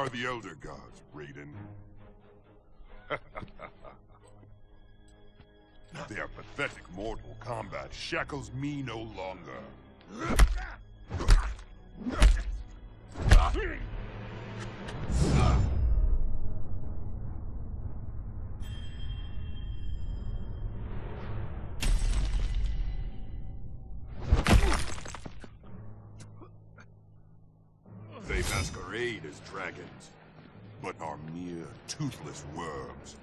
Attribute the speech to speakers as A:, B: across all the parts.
A: are the Elder Gods, Raiden. Their pathetic Mortal Kombat shackles me no longer. toothless worms.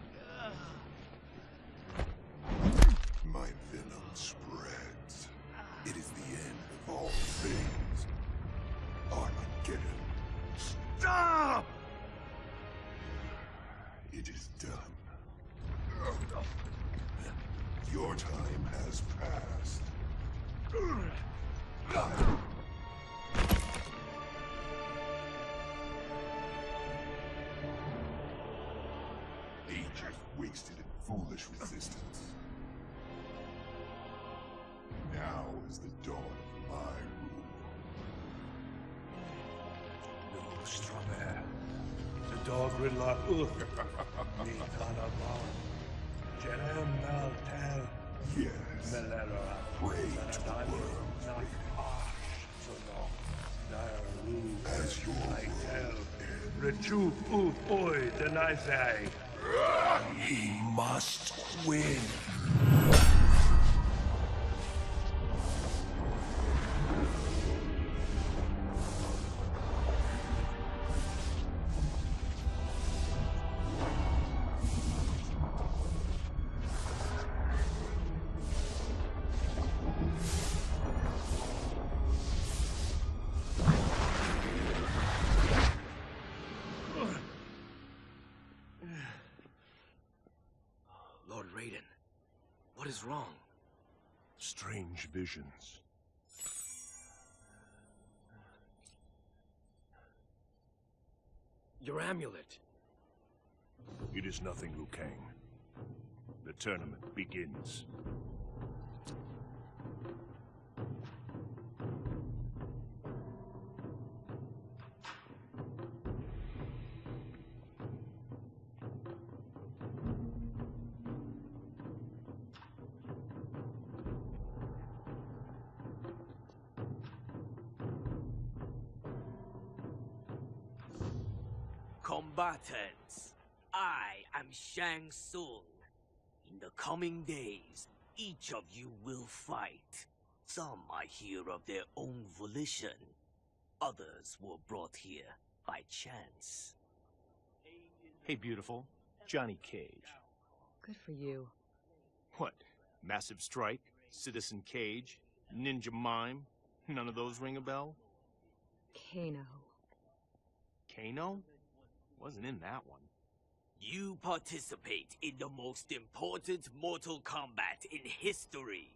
A: dog Maltel, yes. Melera, Pray to the world, as your Nitel, Rechu Uth Oi, Denizai. He must win. nothing, Liu Kang. The tournament begins.
B: Shang Tsung. In the coming days, each of you will fight. Some I hear of their own volition. Others were brought here by chance.
C: Hey, beautiful. Johnny Cage.
D: Good for you.
C: What? Massive Strike? Citizen Cage? Ninja Mime? None of those ring a bell? Kano. Kano?
B: Wasn't in that one. You participate in the most important Mortal Kombat in history.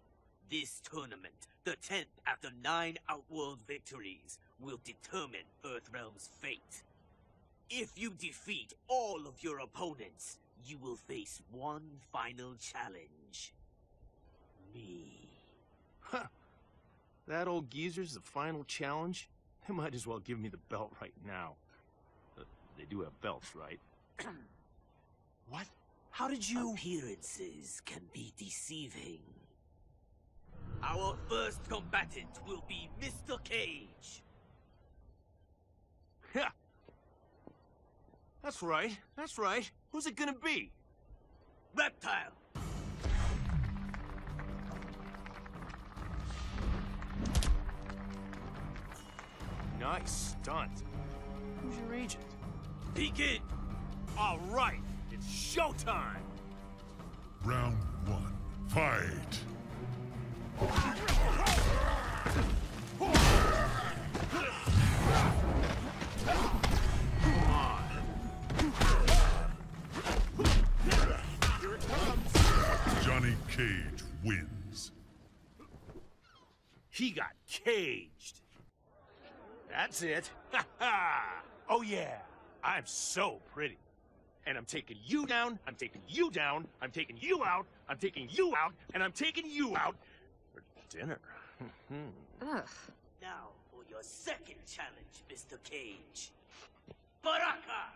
B: This tournament, the 10th after nine Outworld victories, will determine Earthrealm's fate. If you defeat all of your opponents, you will face one final challenge.
E: Me. Huh. That old geezer's the
C: final challenge? They might as well give me the belt right now. Uh, they do have belts, right? What? How did you... Appearances can
B: be deceiving. Our first combatant will be Mr. Cage. Yeah.
C: That's right, that's right. Who's it gonna be? Reptile!
F: Nice stunt.
G: Who's your agent?
F: Peek
C: in! All right! It's showtime!
A: Round one, fight! Johnny Cage wins. He got caged. That's it. oh yeah, I'm so
C: pretty and I'm taking you down, I'm taking you down, I'm taking you out, I'm taking you out, and I'm taking you out for dinner. Ugh.
B: Now for your second challenge, Mr. Cage. Baraka!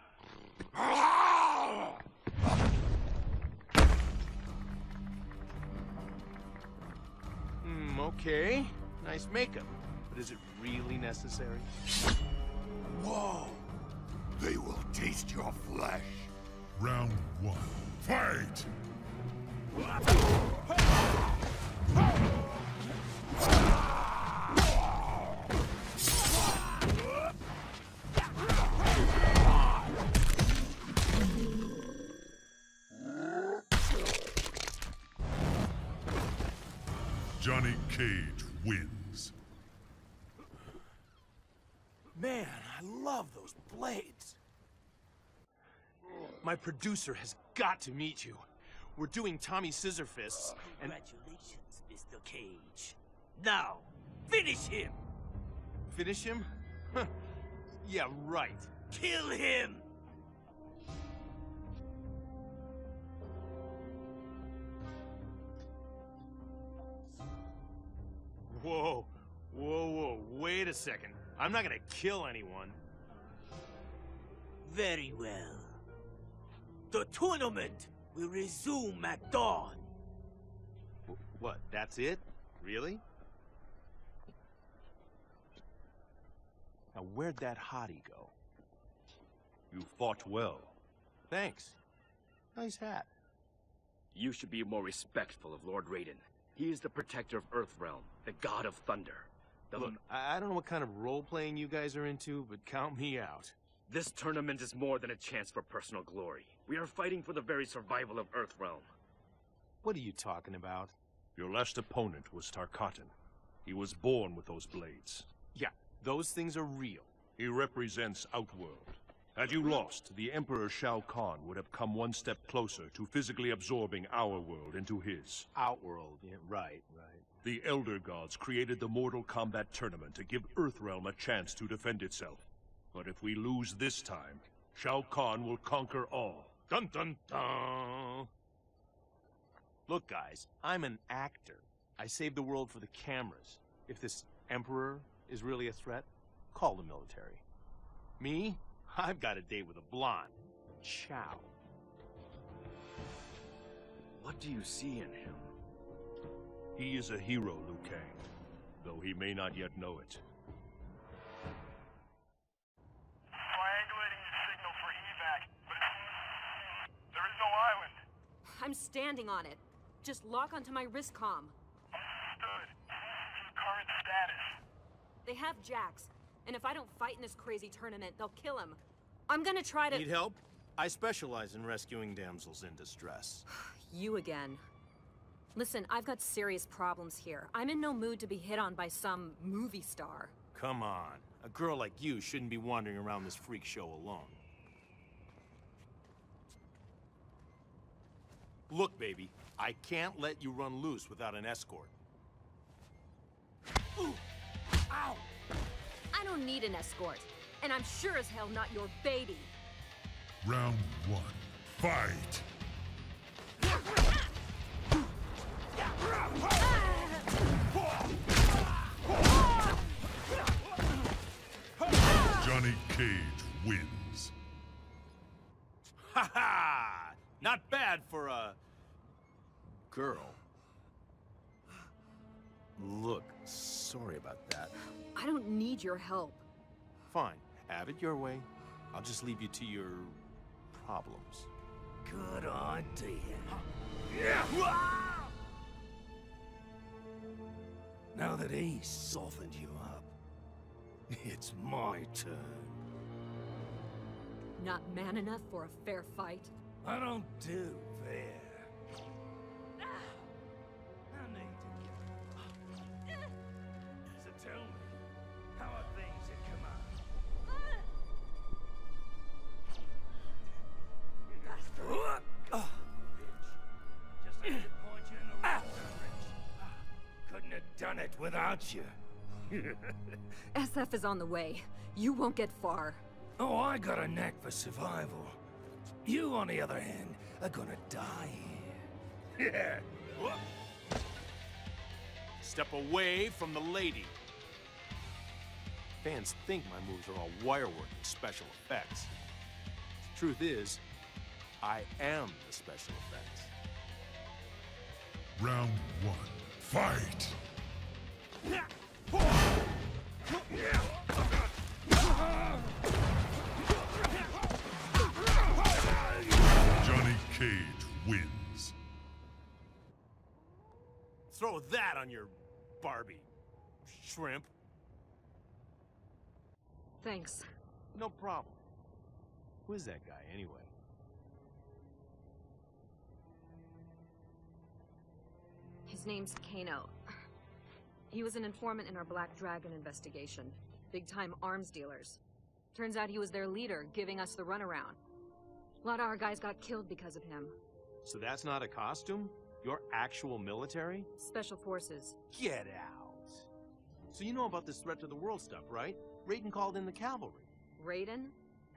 C: Hmm, okay. Nice makeup. But is it really necessary? Whoa! They will taste
A: your flesh. Round one. Fight! Johnny Cage wins. Man, I love those blades.
E: My producer has got to meet you. We're doing Tommy Scissorfists, and...
B: Congratulations, Mr. Cage.
E: Now, finish him!
C: Finish him? yeah, right. Kill him!
A: Whoa, whoa, whoa,
E: wait a second. I'm not gonna kill anyone. Very
B: well. The tournament will resume at dawn.
C: W what, that's it? Really? Now where'd that hottie go? You fought well. Thanks. Nice hat. You should be more respectful of Lord Raiden. He is the protector of Earthrealm, the god of thunder. The Look, I, I don't know what kind of role-playing you guys are into, but count me out. This tournament is more than a chance for personal glory. We are fighting for the very survival of Earthrealm. What are you
A: talking about? Your last opponent was Tarkatan. He was born with those blades. Yeah, those things are real. He represents Outworld. Had you lost, the Emperor Shao Kahn would have come one step closer to physically absorbing our world into his. Outworld, yeah, right, right. The Elder Gods created the Mortal Kombat Tournament to give Earthrealm a chance to defend itself. But if we lose this time, Shao Kahn will conquer all. Dun dun dun! Look, guys,
C: I'm an actor. I saved the world for the cameras. If this emperor is really a threat, call the military. Me? I've got a date with a blonde. Chow. What do you see in
A: him? He is a hero, Liu Kang, though he may not yet know it.
D: I'm standing on it. Just lock onto my wrist comm. Understood.
H: Current status.
D: They have Jax, and if I don't fight in this crazy tournament, they'll kill him. I'm gonna try to- Need help?
C: I specialize in rescuing damsels in distress. you again.
D: Listen, I've got serious problems here. I'm in no mood to be hit on by some movie star.
C: Come on. A girl like you shouldn't be wandering around this freak show alone.
A: Look, baby, I can't let you run loose without an escort.
I: Ooh. Ow!
D: I don't need an escort, and I'm sure as hell not your baby.
A: Round one, fight! Johnny Cage wins.
C: Ha ha! Not bad for a... girl.
A: Look, sorry about that.
D: I don't need your help.
E: Fine. Have it your way. I'll just leave you to your...
A: problems. Good idea. Yeah. Now that he's softened you up, it's my turn.
D: Not man enough for a fair fight?
A: I don't do there. I need to get up. So tell me, how are things at command? Bastard! Just like to point you in the wrong direction. Couldn't have done it without you.
D: SF is on the way. You won't get far.
A: Oh, I got a knack for survival. You, on the other hand, are gonna die here. Yeah.
H: Step away from the lady.
C: Fans think my moves are all wirework and special effects. The
A: truth is, I am the special effects. Round one, fight! Yeah. Cage wins. Throw that on your Barbie, shrimp.
C: Thanks. No problem. Who is that guy, anyway?
D: His name's Kano. He was an informant in our Black Dragon investigation. Big-time arms dealers. Turns out he was their leader, giving us the runaround. A lot of our guys got killed because of him.
C: So that's not a costume? Your actual military?
D: Special forces. Get
C: out! So you know about this threat to the world stuff, right? Raiden called in the cavalry.
D: Raiden?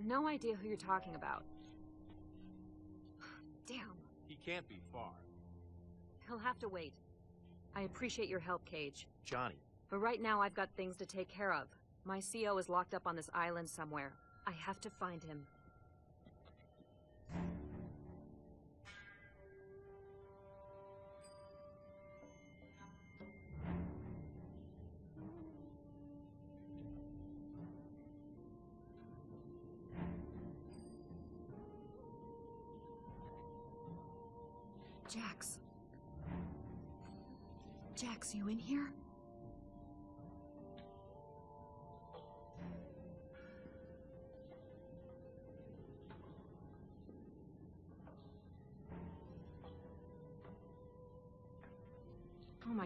D: No idea who you're talking about. Damn.
C: He can't be far.
D: He'll have to wait. I appreciate your help, Cage. Johnny. But right now I've got things to take care of. My CO is locked up on this island somewhere. I have to find him.
J: Jax. Jax, you in here?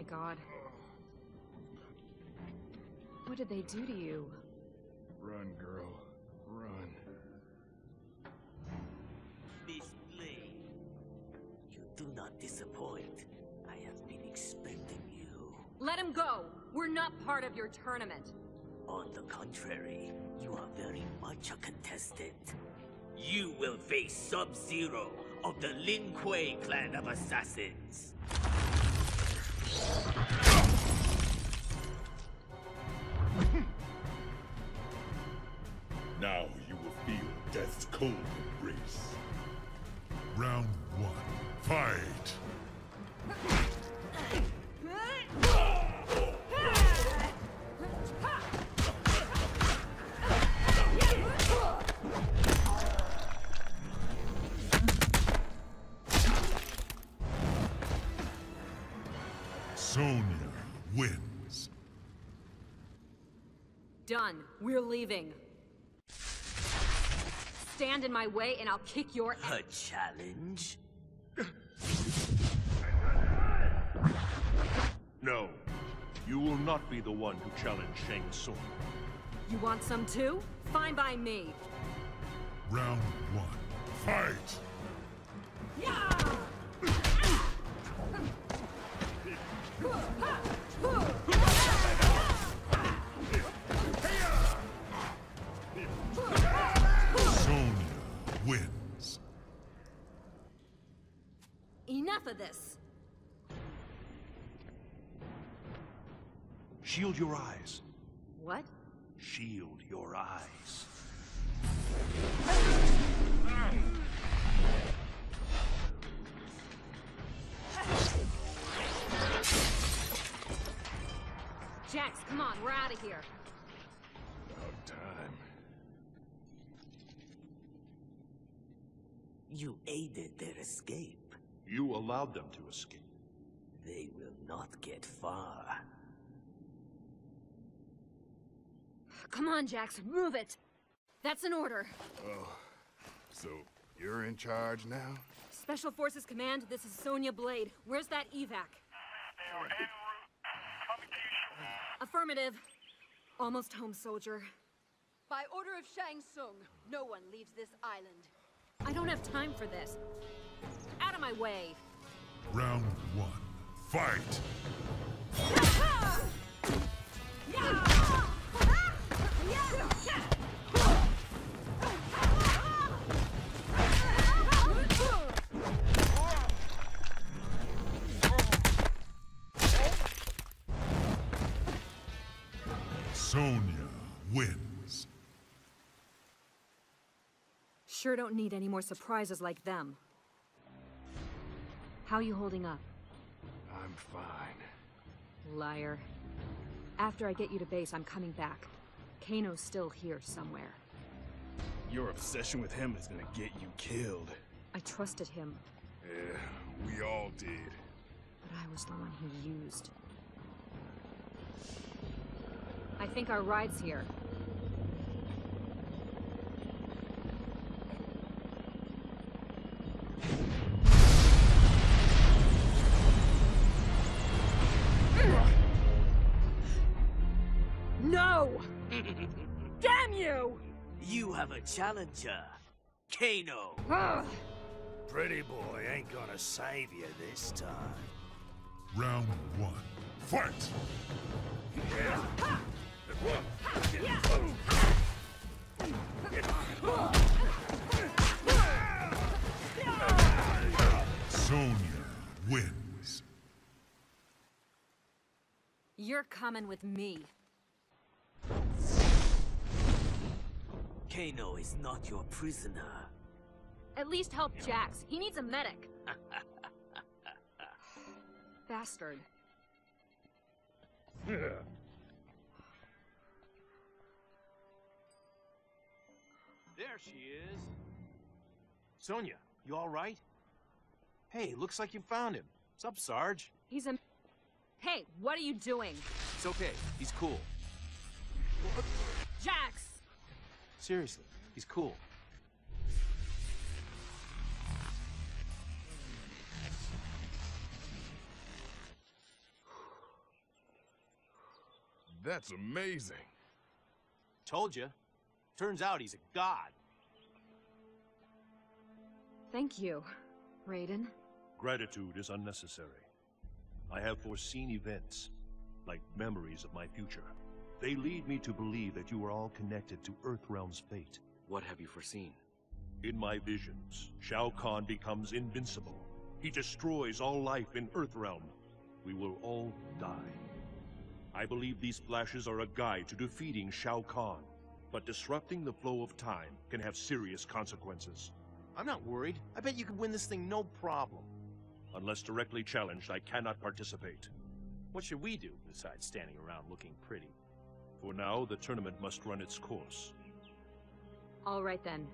D: my god. What did they
K: do to you?
B: Run, girl. Run. Miss Lane, you do not disappoint. I have been expecting you.
D: Let him go! We're not part of your tournament.
B: On the contrary, you are very much a contestant. You will face Sub-Zero of the Lin Kuei clan of assassins.
A: Now you will feel death's cold embrace. Round one, fight!
D: We're leaving. Stand in my way and I'll kick your ass. A challenge?
A: No. You will not be the one to challenge Shang Tsung.
D: You want some too? Fine by me.
A: Round one. Fight! Yeah! Shield your eyes. What? Shield your eyes.
D: Jax, come on, we're out of here.
A: About time. You aided their escape. You allowed them to escape.
B: They will not get far.
D: Come on, Jax, move it! That's an order.
A: Oh, so you're in charge now?
D: Special Forces Command, this is Sonya Blade. Where's that evac? They are en route. Coming to you Affirmative. Almost home, soldier.
J: By order of Shang Tsung, no one leaves this island.
D: I don't have time for this. Out of my way.
A: Round one. Fight! Sonya wins.
D: Sure don't need any more surprises like them. How are you holding up? I'm fine. Liar. After I get you to base, I'm coming back. Kano's still here somewhere.
A: Your obsession with him is gonna get you killed.
D: I trusted him.
A: Yeah, we all did.
D: But I was the one he used. I think our ride's here.
B: You have a challenger, Kano.
A: Pretty boy ain't gonna save you this time. Round one, fight! Sonya wins.
D: You're coming with me.
B: Kano is not your prisoner.
D: At least help Jax. He needs a medic. Bastard.
C: There she is. Sonya, you all right? Hey, looks like you found him. What's up, Sarge?
D: He's in... Hey, what are you doing?
C: It's okay. He's cool. Jax! Seriously, he's cool. That's amazing. Told you. Turns out he's a god.
D: Thank you, Raiden.
C: Gratitude is unnecessary.
A: I have foreseen events, like memories of my future. They lead me to believe that you are all connected to Earthrealm's fate. What have you foreseen? In my visions, Shao Kahn becomes invincible. He destroys all life in Earthrealm. We will all die. I believe these flashes are a guide to defeating Shao Kahn, but disrupting the flow of time can have serious consequences. I'm not worried. I bet you could win this thing no problem. Unless directly challenged, I cannot participate. What should we do besides standing around looking pretty? For now, the tournament must run its course.
D: All right then.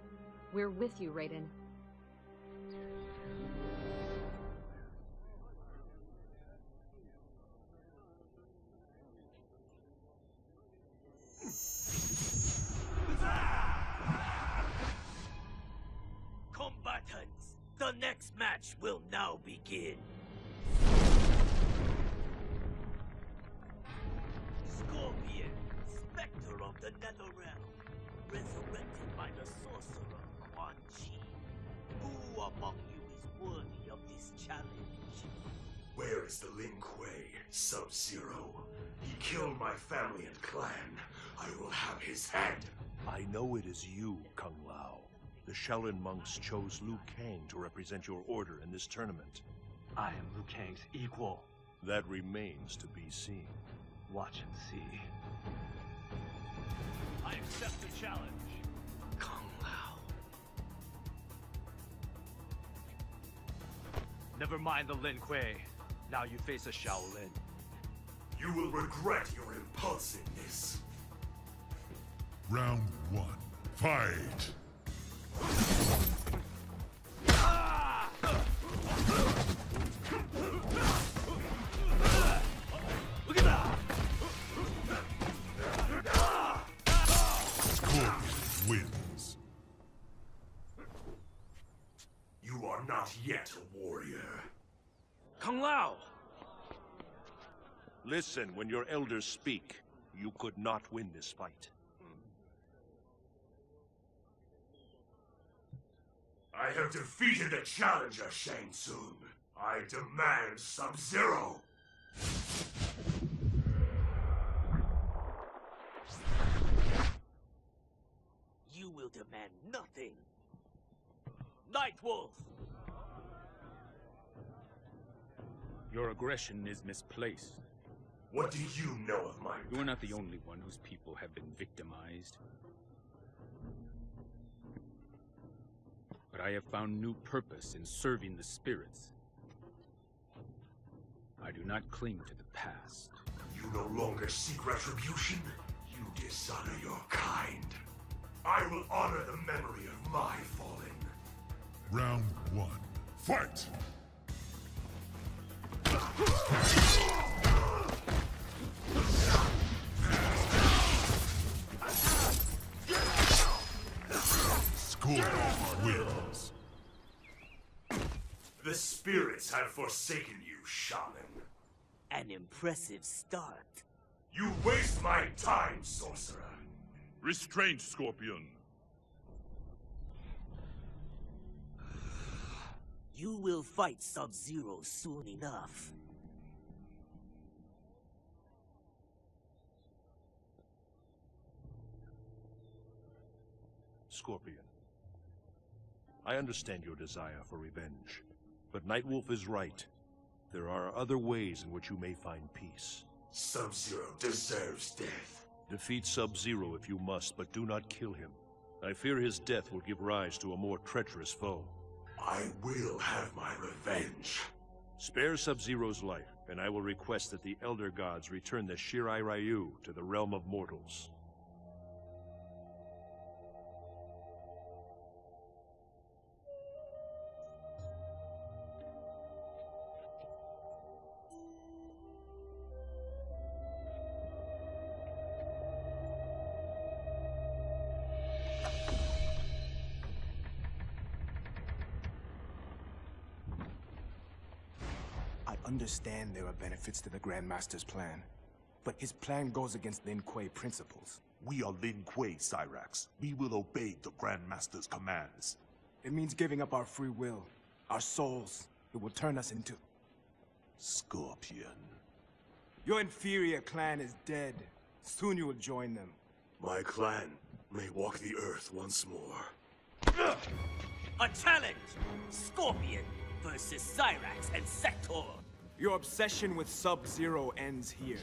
D: We're with you, Raiden.
B: Combatants, the next match will now begin. among you is worthy of this challenge.
A: Where is the Lin Kuei, Sub-Zero? He killed my family and clan. I will have his head. I know it is you, Kung Lao. The Shaolin monks chose Liu Kang to represent your order in this tournament. I am Liu Kang's equal. That remains to be seen. Watch and see.
C: I accept the challenge. Never mind the Lin Kuei. Now you face a Shaolin.
A: You will regret your impulsiveness. Round one. Fight! wins. You are not yet Kung Lao. Listen when your elders speak. You could not win this fight. I have defeated the challenger, Shang Tsung. I demand Sub-Zero.
B: You will demand nothing. Nightwolf!
H: Your aggression is misplaced. What do you know of my You're not the only one whose people have been
C: victimized. But I have found new purpose in serving the spirits.
H: I do not cling to the past. You no longer
A: seek retribution. You dishonor your kind. I will honor the memory of my fallen. Round one. Fight! The spirits have forsaken you, Shaman.
B: An impressive start. You waste my time, sorcerer. Restraint, Scorpion. You will fight Sub-Zero soon enough.
A: Scorpion, I understand your desire for revenge, but Nightwolf is right. There are other ways in which you may find peace. Sub-Zero deserves death. Defeat Sub-Zero if you must, but do not kill him. I fear his death will give rise to a more treacherous foe. I will have my revenge. Spare Sub-Zero's life, and I will request that the Elder Gods return the Shirai Ryu to the realm of mortals.
H: understand there are benefits to the Grandmaster's plan, but his plan goes against Lin Kuei principles. We are Lin Kuei, Cyrax. We will obey the Grandmaster's commands. It means giving up our free will, our souls. It will turn us into... Scorpion. Your inferior clan is dead. Soon you will join them. My clan may walk the earth once more. A challenge! Scorpion versus Cyrax and Sector! Your obsession with Sub-Zero ends here.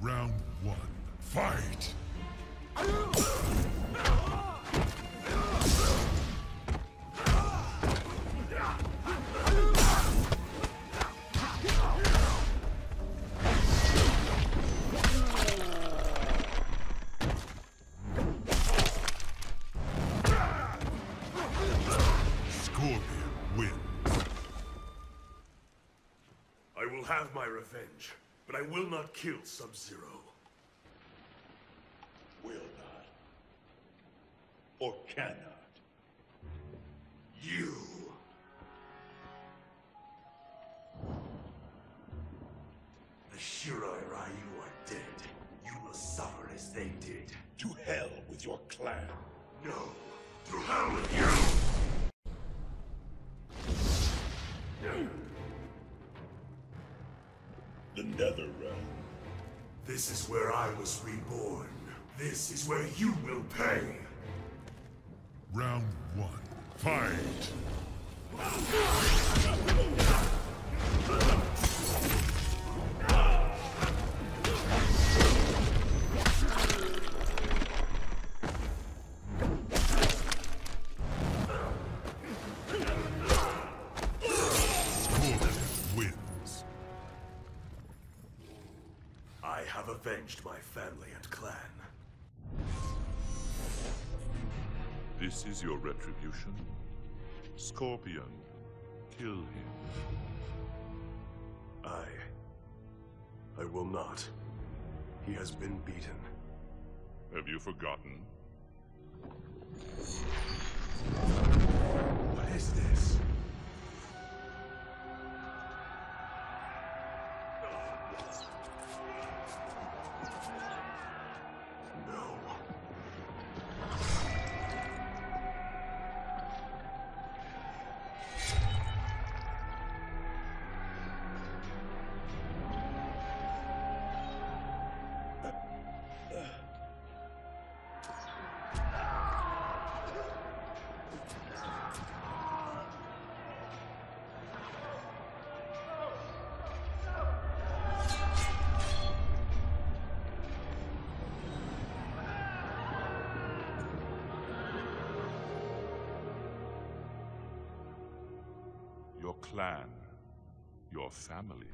A: Round one,
H: fight!
A: I will not kill Sub-Zero. Will not. Or cannot. You. The Shirai Ryu are dead. You will suffer as they did. To hell with your clan. No. To hell with you! The Nether this is where I was reborn. This is where you will pay. Round one. Fight! This is your retribution? Scorpion, kill him. I... I will not. He has been beaten. Have you forgotten?
H: What is this?
A: family.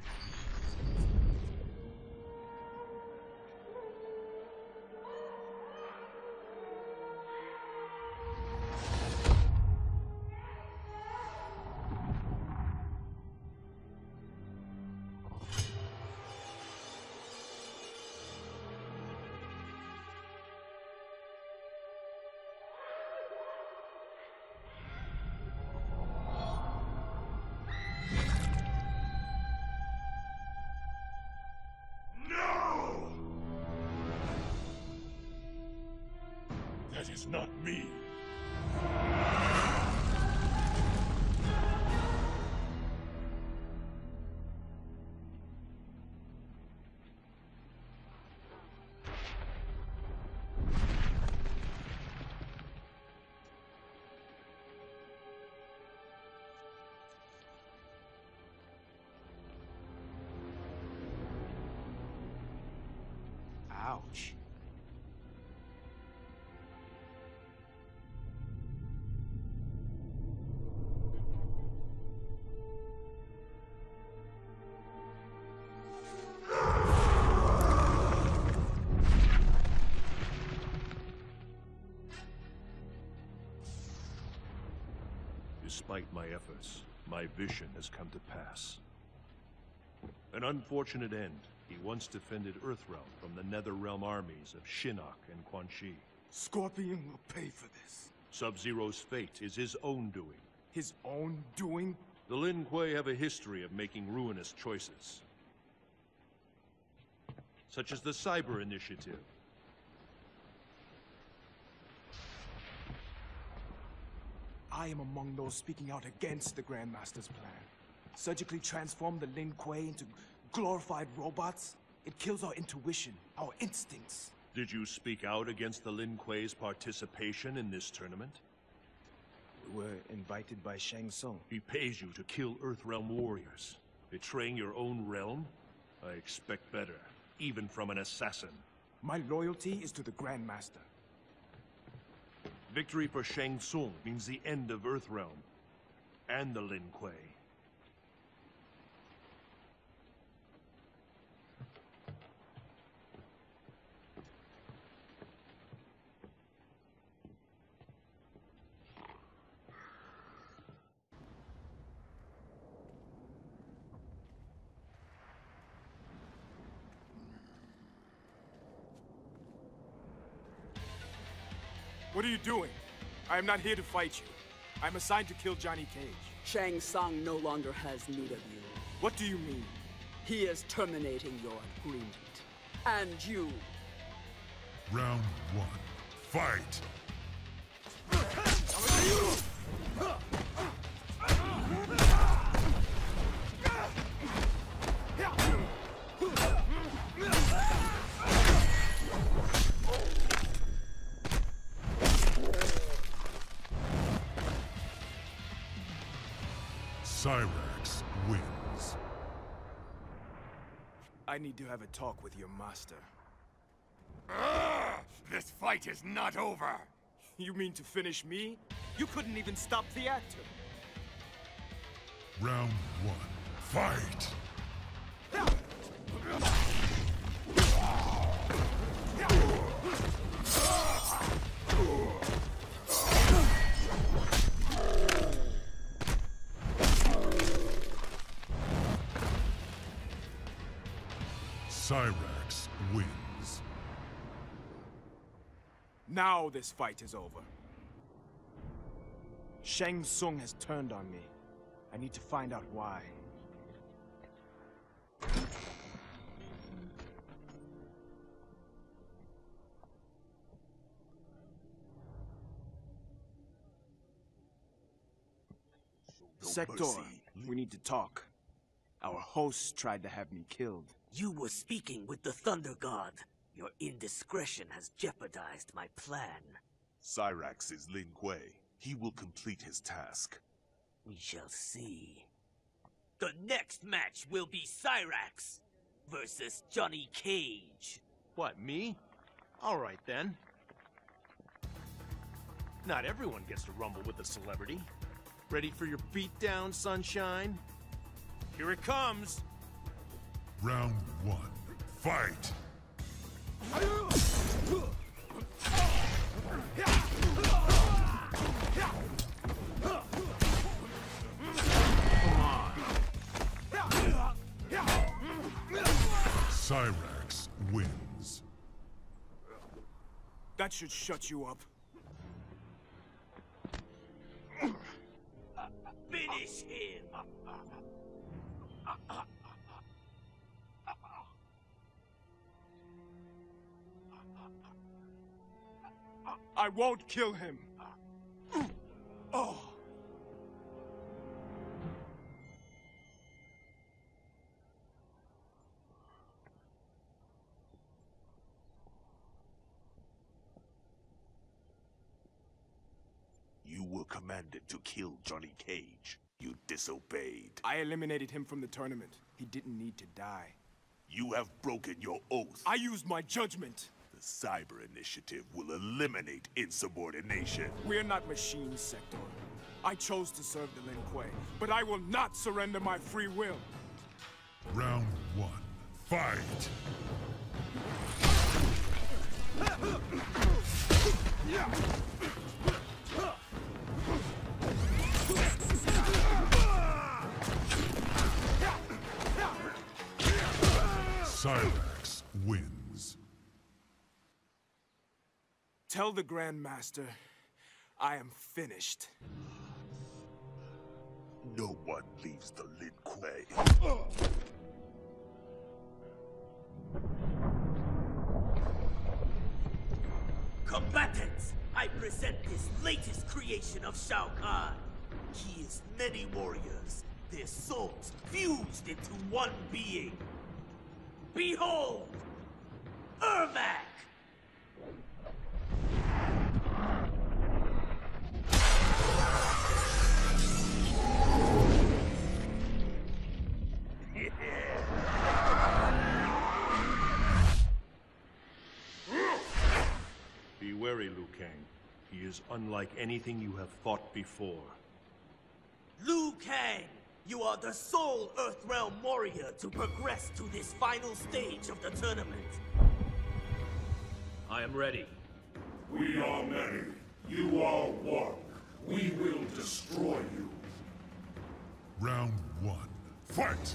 A: not me.
L: Ouch.
A: Despite my efforts, my vision has come to pass. An unfortunate end. He once defended Earthrealm from the Netherrealm armies of Shinnok and Quan Chi.
H: Scorpion will
A: pay for this. Sub-Zero's fate is his own doing. His own doing? The Lin Kuei have a history of making ruinous choices. Such as the Cyber Initiative,
H: I am among those speaking out against the Grandmaster's plan. Surgically transform the Lin Kuei into glorified robots? It kills our intuition, our instincts.
A: Did you speak out against the Lin Kuei's participation in this tournament? We were invited by Shang Tsung. He pays you to kill Earthrealm warriors. Betraying your own realm? I expect better, even from an assassin.
H: My loyalty is to the Grandmaster.
A: Victory for Shang Tsung means the end of Earthrealm and the Lin Kuei.
H: doing? I am not here to fight you. I'm assigned to kill Johnny Cage. Shang Tsung no longer has need of you. What do you mean? He is terminating your agreement. And you.
A: Round one. Fight!
H: I need to have a talk with your master. Urgh! This fight is not over! You mean to finish me? You couldn't even stop the actor.
A: Round one,
H: fight!
A: Cyrax wins.
H: Now this fight is over. Shang Tsung has turned on me. I need to find out why. Sector, we need to talk. Our hosts tried to have
B: me killed. You were speaking with the Thunder God. Your indiscretion has jeopardized my plan.
A: Cyrax is Lin Kuei. He will complete his task. We shall see.
B: The next match will be Cyrax versus Johnny Cage. What, me? Alright then.
E: Not everyone gets to rumble with a celebrity. Ready for your beatdown, sunshine? Here it comes.
A: Round one. Fight! Cyrax wins.
H: That should shut you up. I won't kill him. Oh.
A: You were commanded to kill Johnny Cage. You disobeyed.
H: I eliminated him from the tournament. He didn't need to die. You have broken your oath. I used my judgment. The Cyber Initiative
A: will eliminate insubordination.
H: We're not machine Sector. I chose to serve the Lin Kuei, but I will not surrender my free will.
A: Round one, fight! Silence.
H: Tell the Grand Master I am finished. No one leaves the Lin Kuei.
B: Combatants, I present this latest creation of Shao Kahn. He is many warriors, their souls fused into one being. Behold, Ermac!
A: Kang. He is unlike anything you have fought before. Liu Kang! You are the sole Earthrealm warrior to progress
B: to this final stage of the tournament.
A: I am ready. We are many. You are one. We will destroy you. Round one. Fight!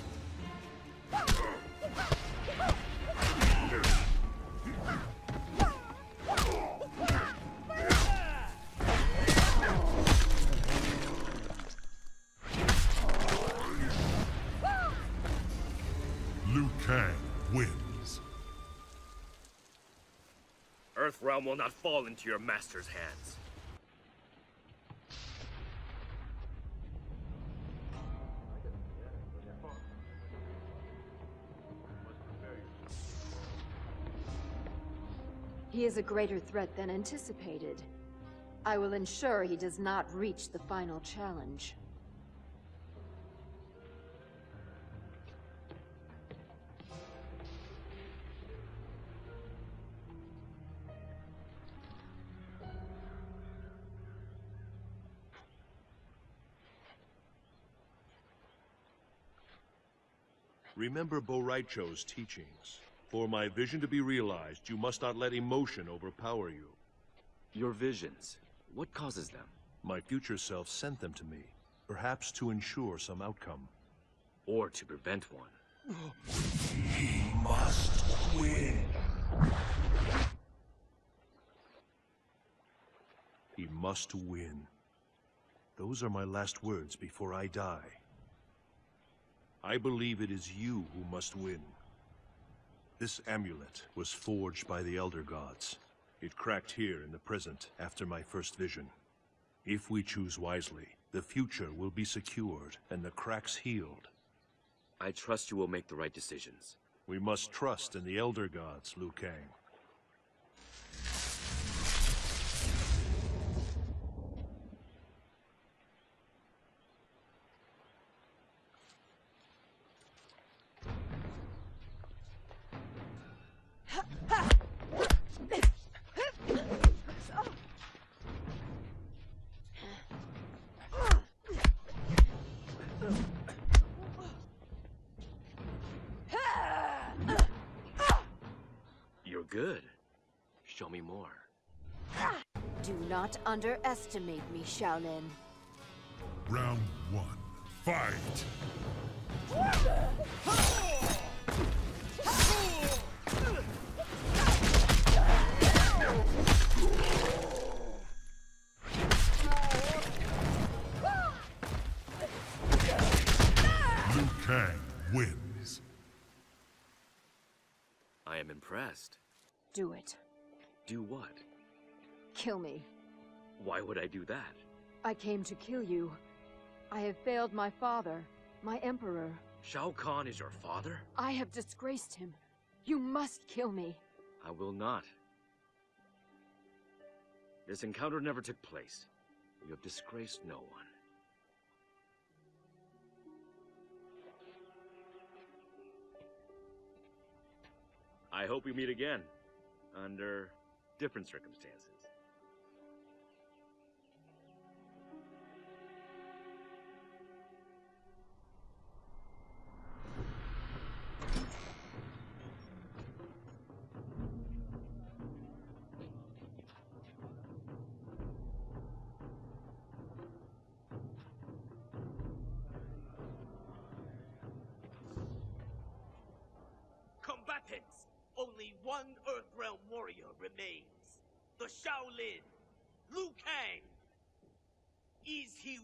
C: realm will not fall into your master's hands.
J: He is a greater threat than anticipated. I will ensure he does not reach the final challenge.
A: Remember Bo' Rai Cho's teachings. For my vision to be realized, you must not let emotion overpower you. Your visions, what causes them? My future self sent them to me, perhaps to ensure some outcome. Or to prevent one. He must win. He must win. Those are my last words before I die. I believe it is you who must win. This amulet was forged by the Elder Gods. It cracked here in the present after my first vision. If we choose wisely, the future will be secured and the cracks healed. I trust you will make the right decisions. We must trust in the Elder Gods, Liu Kang.
J: underestimate me, Shaolin.
A: Round one, fight!
C: wins. I am impressed. Do it. Do what? Kill me. Why would I do that?
J: I came to kill you. I have failed my father, my emperor.
G: Shao Kahn is your father?
J: I have disgraced him. You must kill me.
C: I will not. This encounter never took place. You have disgraced no one. I hope we meet again, under different circumstances.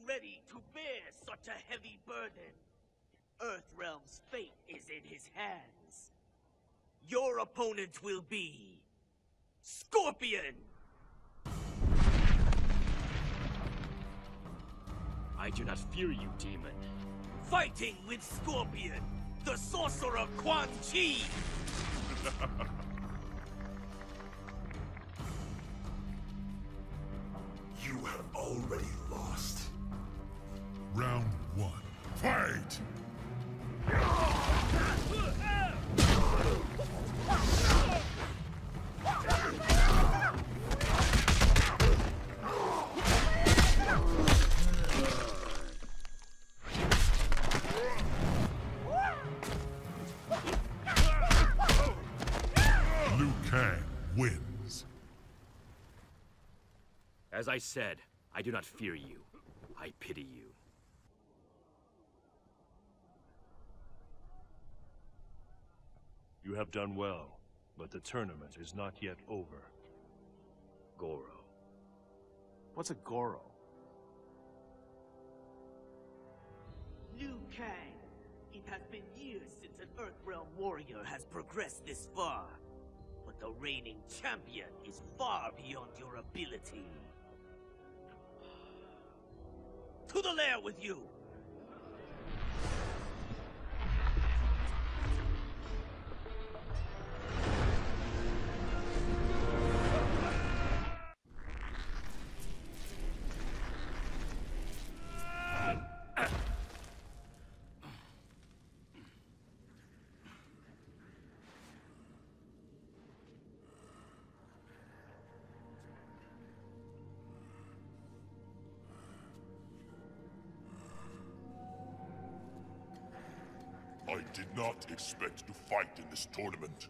B: ready to bear such a heavy burden. Earthrealm's fate is in his hands. Your opponent will be... Scorpion! I do not fear you, demon. Fighting with Scorpion, the sorcerer Quan
A: Chi! you have already Round one. Fight! Liu Kang wins.
C: As I said, I do not fear you. I pity you.
A: You have done well, but the tournament is not yet over.
C: Goro. What's a Goro?
B: Liu Kang! It has been years since an Earthrealm warrior has progressed this far. But the reigning champion is far beyond your ability. to the lair with you!
A: did not expect to fight in this tournament.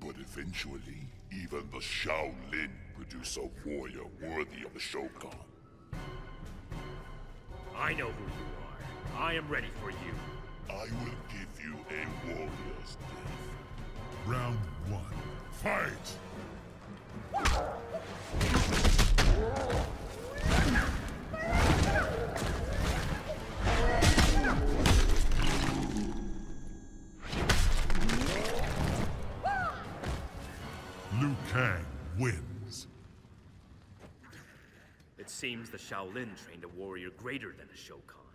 A: But eventually, even the Shaolin produce a warrior worthy of the Shogun. I know who you are. I am ready for you. I will give you a warrior's death. Round one, fight!
B: seems the Shaolin trained a warrior greater than a Shokan.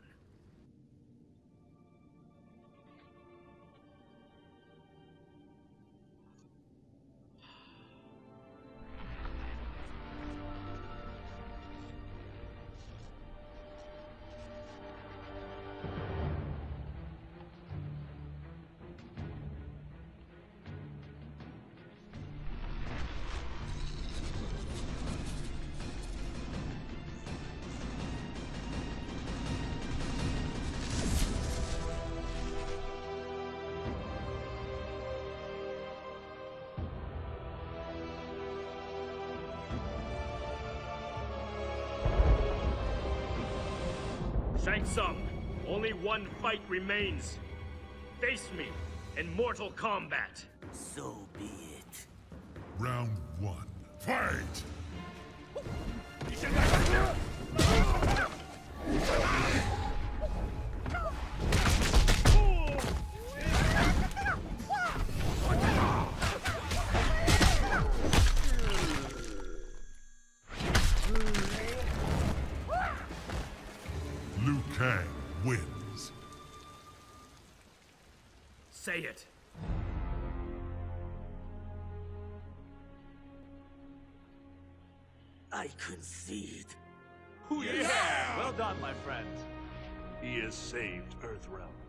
B: remains. Face me in mortal combat. So be it.
A: Round one. Fight! has saved Earthrealm.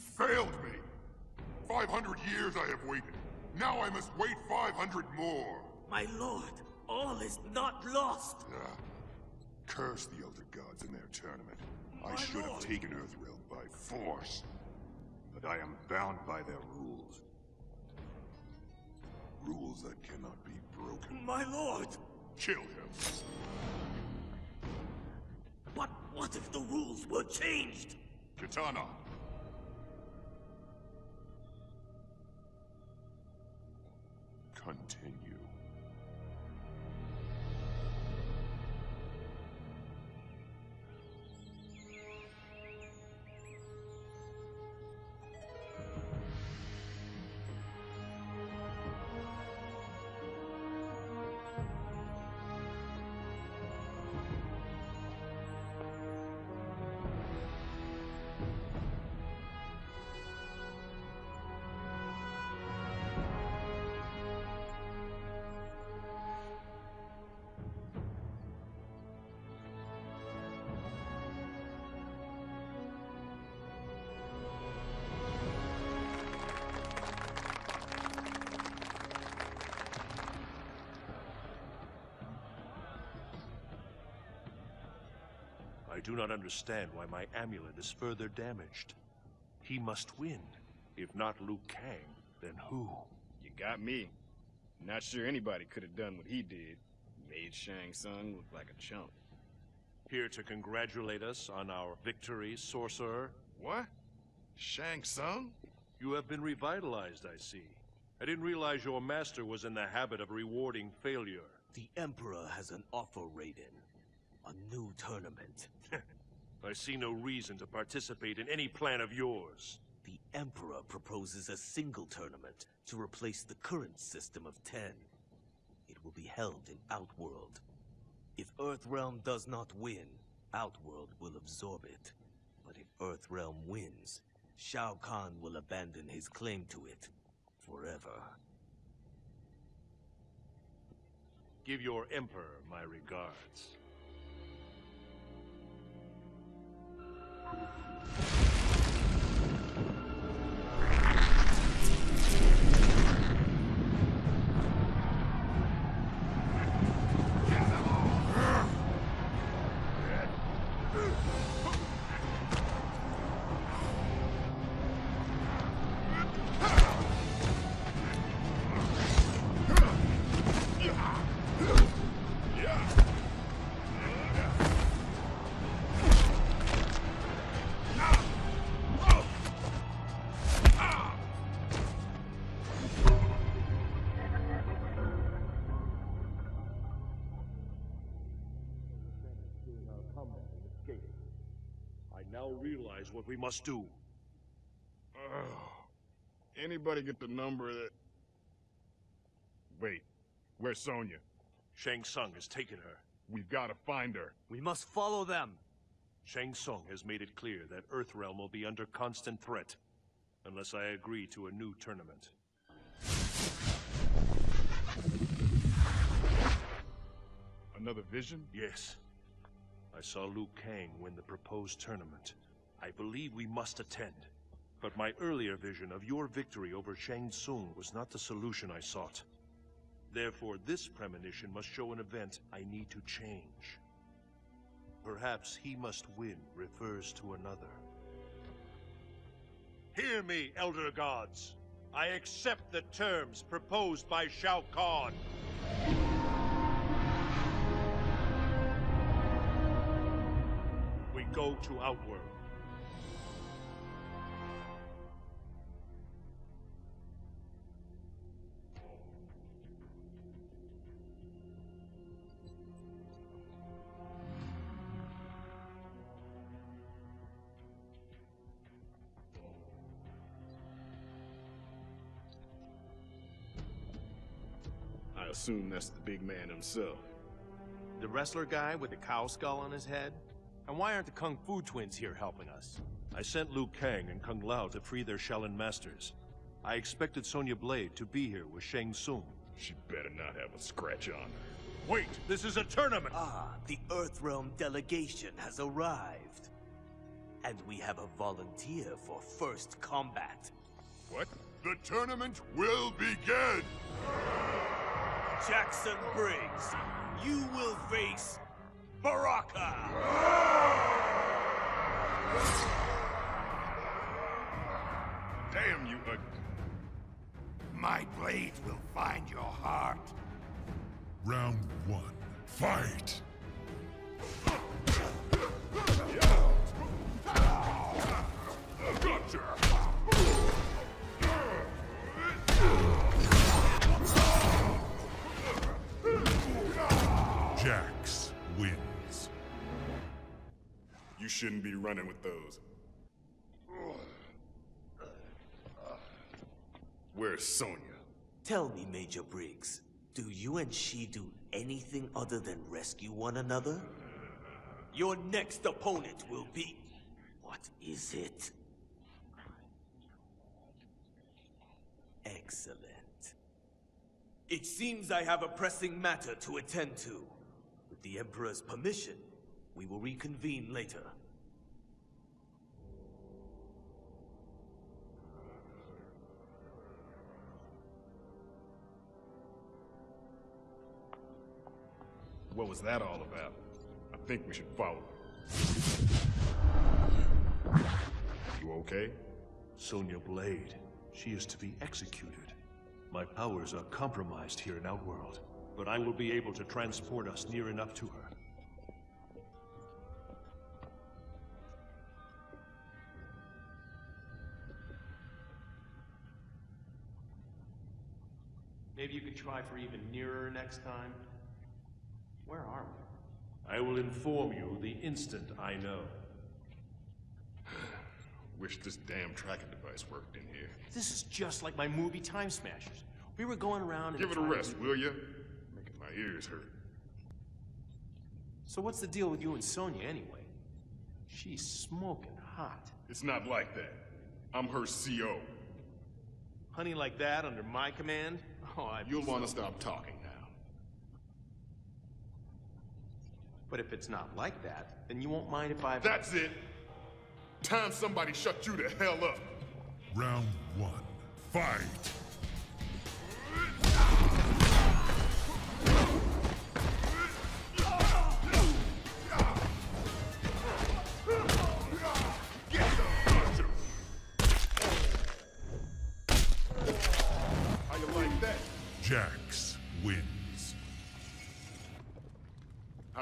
A: failed me! 500 years I have waited. Now I must wait 500 more. My lord, all is not lost. Ah, curse the Elder Gods and their tournament. My I should lord. have taken Earthrealm by force. But I am bound by their rules. Rules that cannot be broken. My lord! Kill him. But what if the rules were changed? Kitana, continue. do not understand why my amulet is further damaged. He must win. If not
H: Liu Kang, then who? You got me. Not sure anybody could have done what he did. Made Shang Tsung look like a chump. Here to congratulate
A: us on our victory, Sorcerer. What? Shang Tsung? You have been revitalized, I see. I didn't realize your master was in the habit of rewarding failure. The Emperor has an offer, Raiden. A new tournament. I see no reason to participate in any plan of yours. The Emperor proposes
B: a single tournament to replace the current system of ten. It will be held in Outworld. If Earthrealm does not win, Outworld will absorb it. But if Earthrealm wins, Shao Kahn will abandon his
A: claim to it forever. Give your Emperor my regards. Thank you. now realize what we must do. Uh, anybody get the number that... Wait, where's Sonya? Shang Tsung has taken her. We've got to find her. We must follow them. Shang Tsung has made it clear that Earthrealm will be under constant threat, unless I agree to a new tournament. Another vision? Yes. I saw Liu Kang win the proposed tournament. I believe we must attend. But my earlier vision of your victory over Shang Tsung was not the solution I sought. Therefore, this premonition must show an event I need to change. Perhaps he must win refers to another. Hear me, Elder Gods! I accept the terms proposed by Shao Kahn! go to Outworld. I assume that's the big man himself. The wrestler guy with the cow skull on his head? And why aren't the
C: Kung Fu twins here helping us?
A: I sent Liu Kang and Kung Lao to free their Shaolin masters. I expected Sonya Blade to be here with Shang Tsung. She better not have a scratch on her.
B: Wait, this is a tournament! Ah, the Earthrealm delegation has arrived. And we have a volunteer for first combat. What? The tournament will begin! Jackson Briggs, you will face Baraka!
A: Damn you, Ugg. My blade will find your heart. Round one, fight! You shouldn't be running with those.
B: Where's Sonya? Tell me, Major Briggs, do you and she do anything other than rescue one another? Your next opponent will be... What is it? Excellent. It seems I have a pressing matter to attend to. With the Emperor's permission, we will reconvene later.
A: What was that all about? I think we should follow her. You okay? Sonya Blade. She is to be executed. My powers are compromised here in Outworld, but I will be able to transport us near enough to her.
C: Maybe you could try for even nearer next time.
H: Where are we?
A: I will inform you the instant I know. Wish this damn tracking device worked in here. This is
C: just like my movie Time Smashers. We were going
A: around and Give it a rest, to... will you? Making my ears
H: hurt.
C: So what's the deal with you and Sonya anyway?
H: She's smoking hot.
A: It's not like that. I'm her CO.
H: Honey like that under my command? Oh, I... You'll want to stop talking. But if it's not like that, then you won't mind if I... That's
A: it! Time somebody shut you the hell up! Round one. Fight!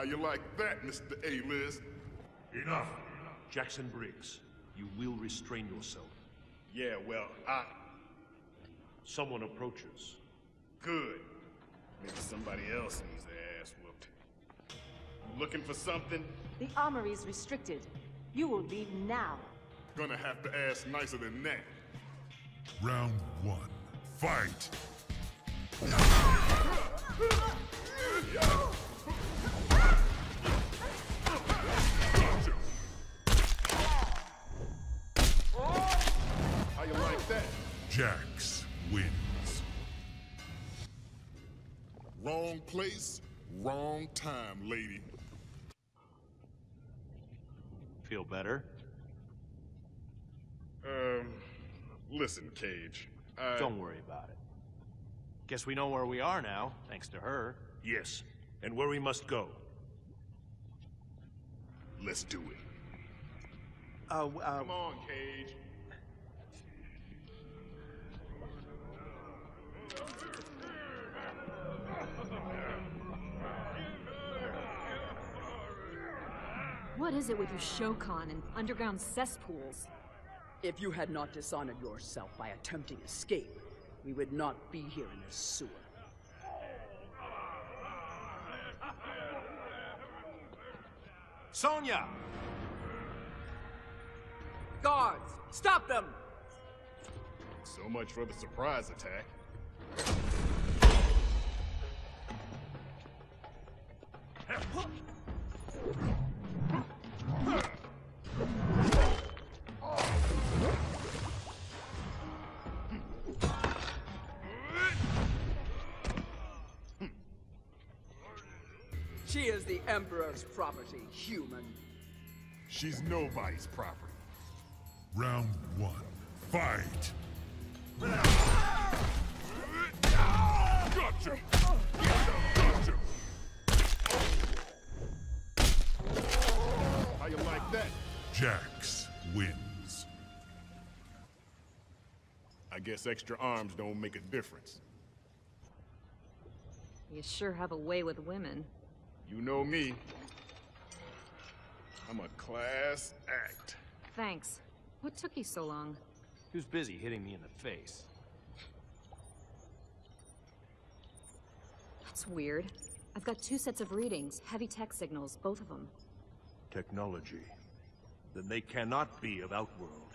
A: you like that, Mr. A-List? Enough. Jackson Briggs, you will restrain yourself. Yeah, well, I... Someone approaches. Good. Maybe somebody else needs their ass whooped.
M: Looking for something? The armory's restricted. You will leave now.
A: Gonna have to ask nicer than that. Round one. Fight! Jax wins. Wrong place, wrong time, lady. Feel better? Um, listen, Cage.
C: I... Don't worry about it. Guess we know where we are now, thanks to her. Yes,
A: and where we must go. Let's do it. Uh, uh... Come on, Cage.
D: What is it with your Shokan and underground cesspools? If you had not dishonored yourself by attempting
H: escape, we would not be here in this sewer. Sonya!
I: Guards, stop them! So much for the surprise attack.
H: She is the Emperor's property, human. She's nobody's property.
A: Round one, fight! Gotcha! Gotcha! How you like that? Jax wins. I guess extra arms don't make a difference.
D: You sure have a way with women.
H: You know me. I'm a class
C: act.
D: Thanks. What took you so long?
C: He was busy hitting me in the face.
D: That's weird. I've got two sets of readings, heavy tech signals, both of them.
A: Technology. Then they cannot be of Outworld.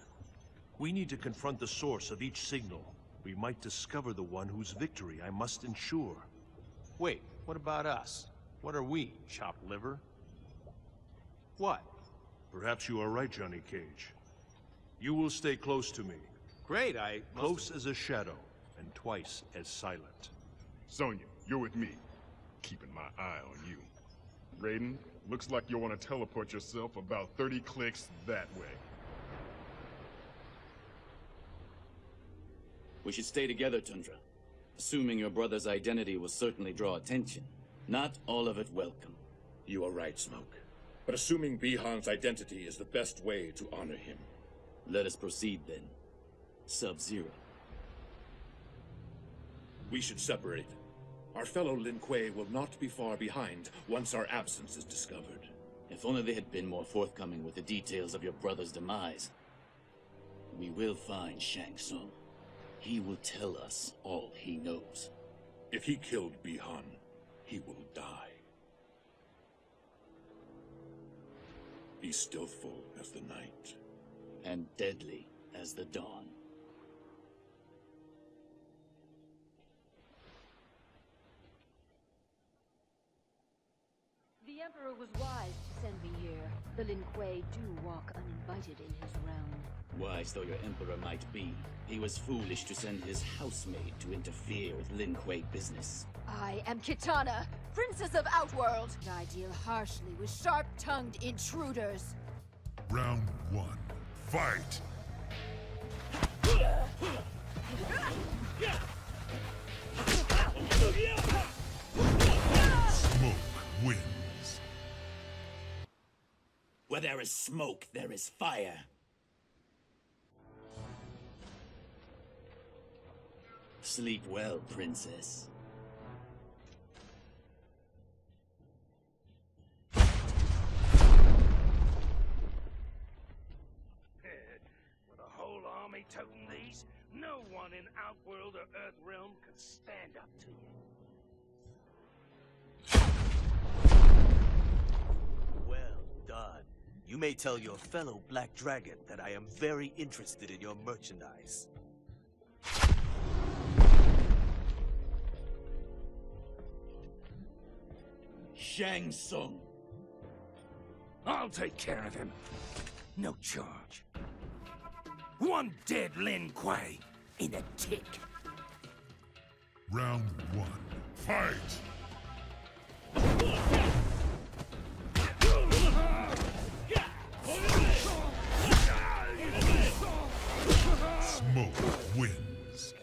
A: We need to confront the source of each signal. We might discover the one whose victory I must ensure. Wait, what about us? What are we, chopped liver? What? Perhaps you are right, Johnny Cage. You will stay close to me. Great, I... Close as a shadow, and twice as silent. Sonya, you're with me. Keeping my eye on you. Raiden, looks like you'll want to teleport yourself about 30 clicks
F: that way. We should stay together, Tundra. Assuming your brother's identity will certainly draw attention. Not all of it welcome. You are right, Smoke. But assuming Bihan's identity is the
B: best way to honor him. Let us proceed, then. Sub-Zero.
A: We should separate. Our fellow Lin Kuei will not be far behind once our absence is discovered. If only they had been more forthcoming with the details
B: of your brother's demise. We will find Shang Tsung. He
A: will tell us all he knows. If he killed Bihan, he will die. Be stealthful as the night. And deadly as the dawn.
J: The Emperor was wise to send me here. The Lin Kuei do walk uninvited in his realm.
B: Wise though your Emperor might be, he was foolish to send his housemaid to interfere with Lin Kuei business.
J: I am Kitana, Princess of Outworld. I deal harshly with sharp-tongued intruders.
A: Round one, fight!
B: Smoke wins. Where there is smoke, there is fire. Sleep well, princess. With a whole army toting these, no one in Outworld or Earthrealm can stand up to you. Well done. You may tell your fellow Black Dragon that I am very interested in your merchandise.
A: Shang Tsung. I'll take care of him.
B: No charge. One dead Lin Kuei in a tick.
A: Round one.
B: Fight!
A: Smoke wins.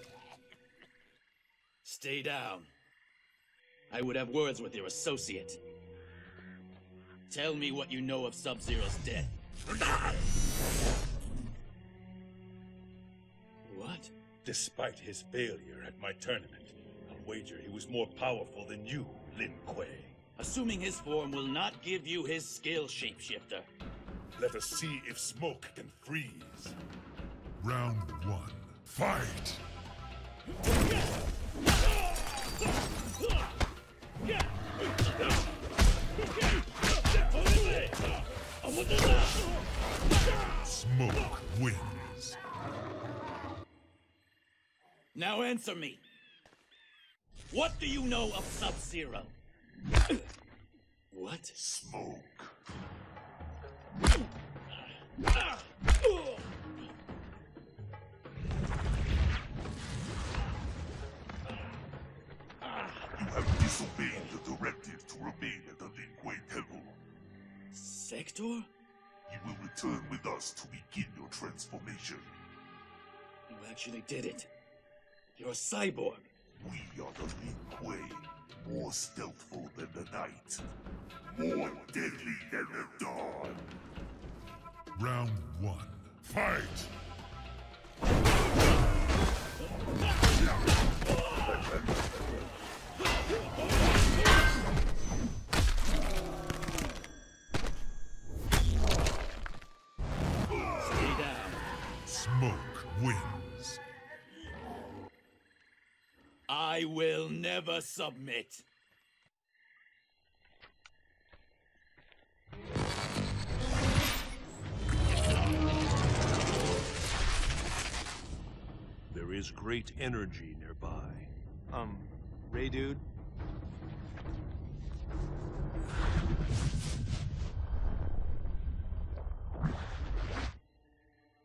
B: Stay down. I would have words with your associate. Tell me what you know of Sub-Zero's death.
A: What? Despite his failure at my tournament, I'll wager he was more powerful than you, Lin Kuei. Assuming his form will not give you his skill, Shapeshifter. Let us see if Smoke can freeze. Round one. Fight! Smoke wins.
B: Now answer me. What do you know of Sub-Zero? what? Smoke.
L: Ah!
A: disobeying the directive to remain at the Lin Kuei Temple.
B: Sector? You
A: will return with us to begin your transformation. You actually did it. You're a cyborg. We are the Lingwei, more stealthful than the night, more deadly than the dawn. Round one, fight! wins.
B: I will never submit.
A: There is great
C: energy nearby. Um, Ray dude?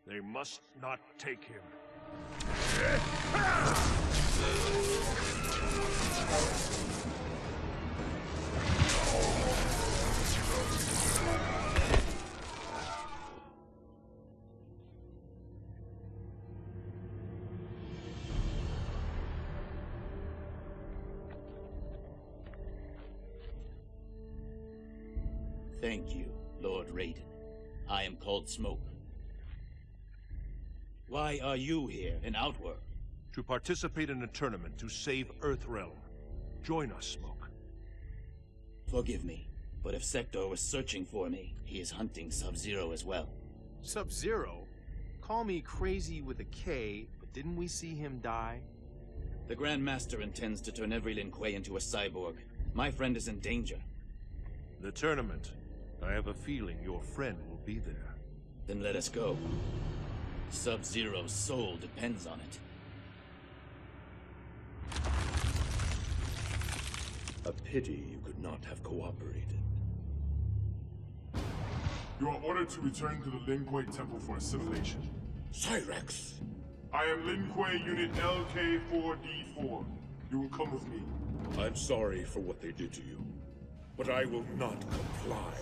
A: They must not take him.
B: Thank you, Lord Raiden. I am called
A: Smoke. Why are you here in Outworld? To participate in a tournament to save Earthrealm. Join us, Smoke.
C: Forgive me, but if Sektor was searching for
A: me, he is hunting Sub-Zero as well.
C: Sub-Zero? Call me crazy with a K, but didn't we see him die? The Grand Master intends to turn every Lin Kuei into a cyborg. My friend is in danger. The tournament. I have a feeling your friend will be there.
A: Then let us go. Sub-Zero's soul depends on it. A pity you could not have cooperated. You are ordered to return to the Lin Kuei Temple for assimilation. Cyrax! I am Lin Kuei Unit LK4D4. You will come with me. I'm sorry for what they did to you, but I will not comply.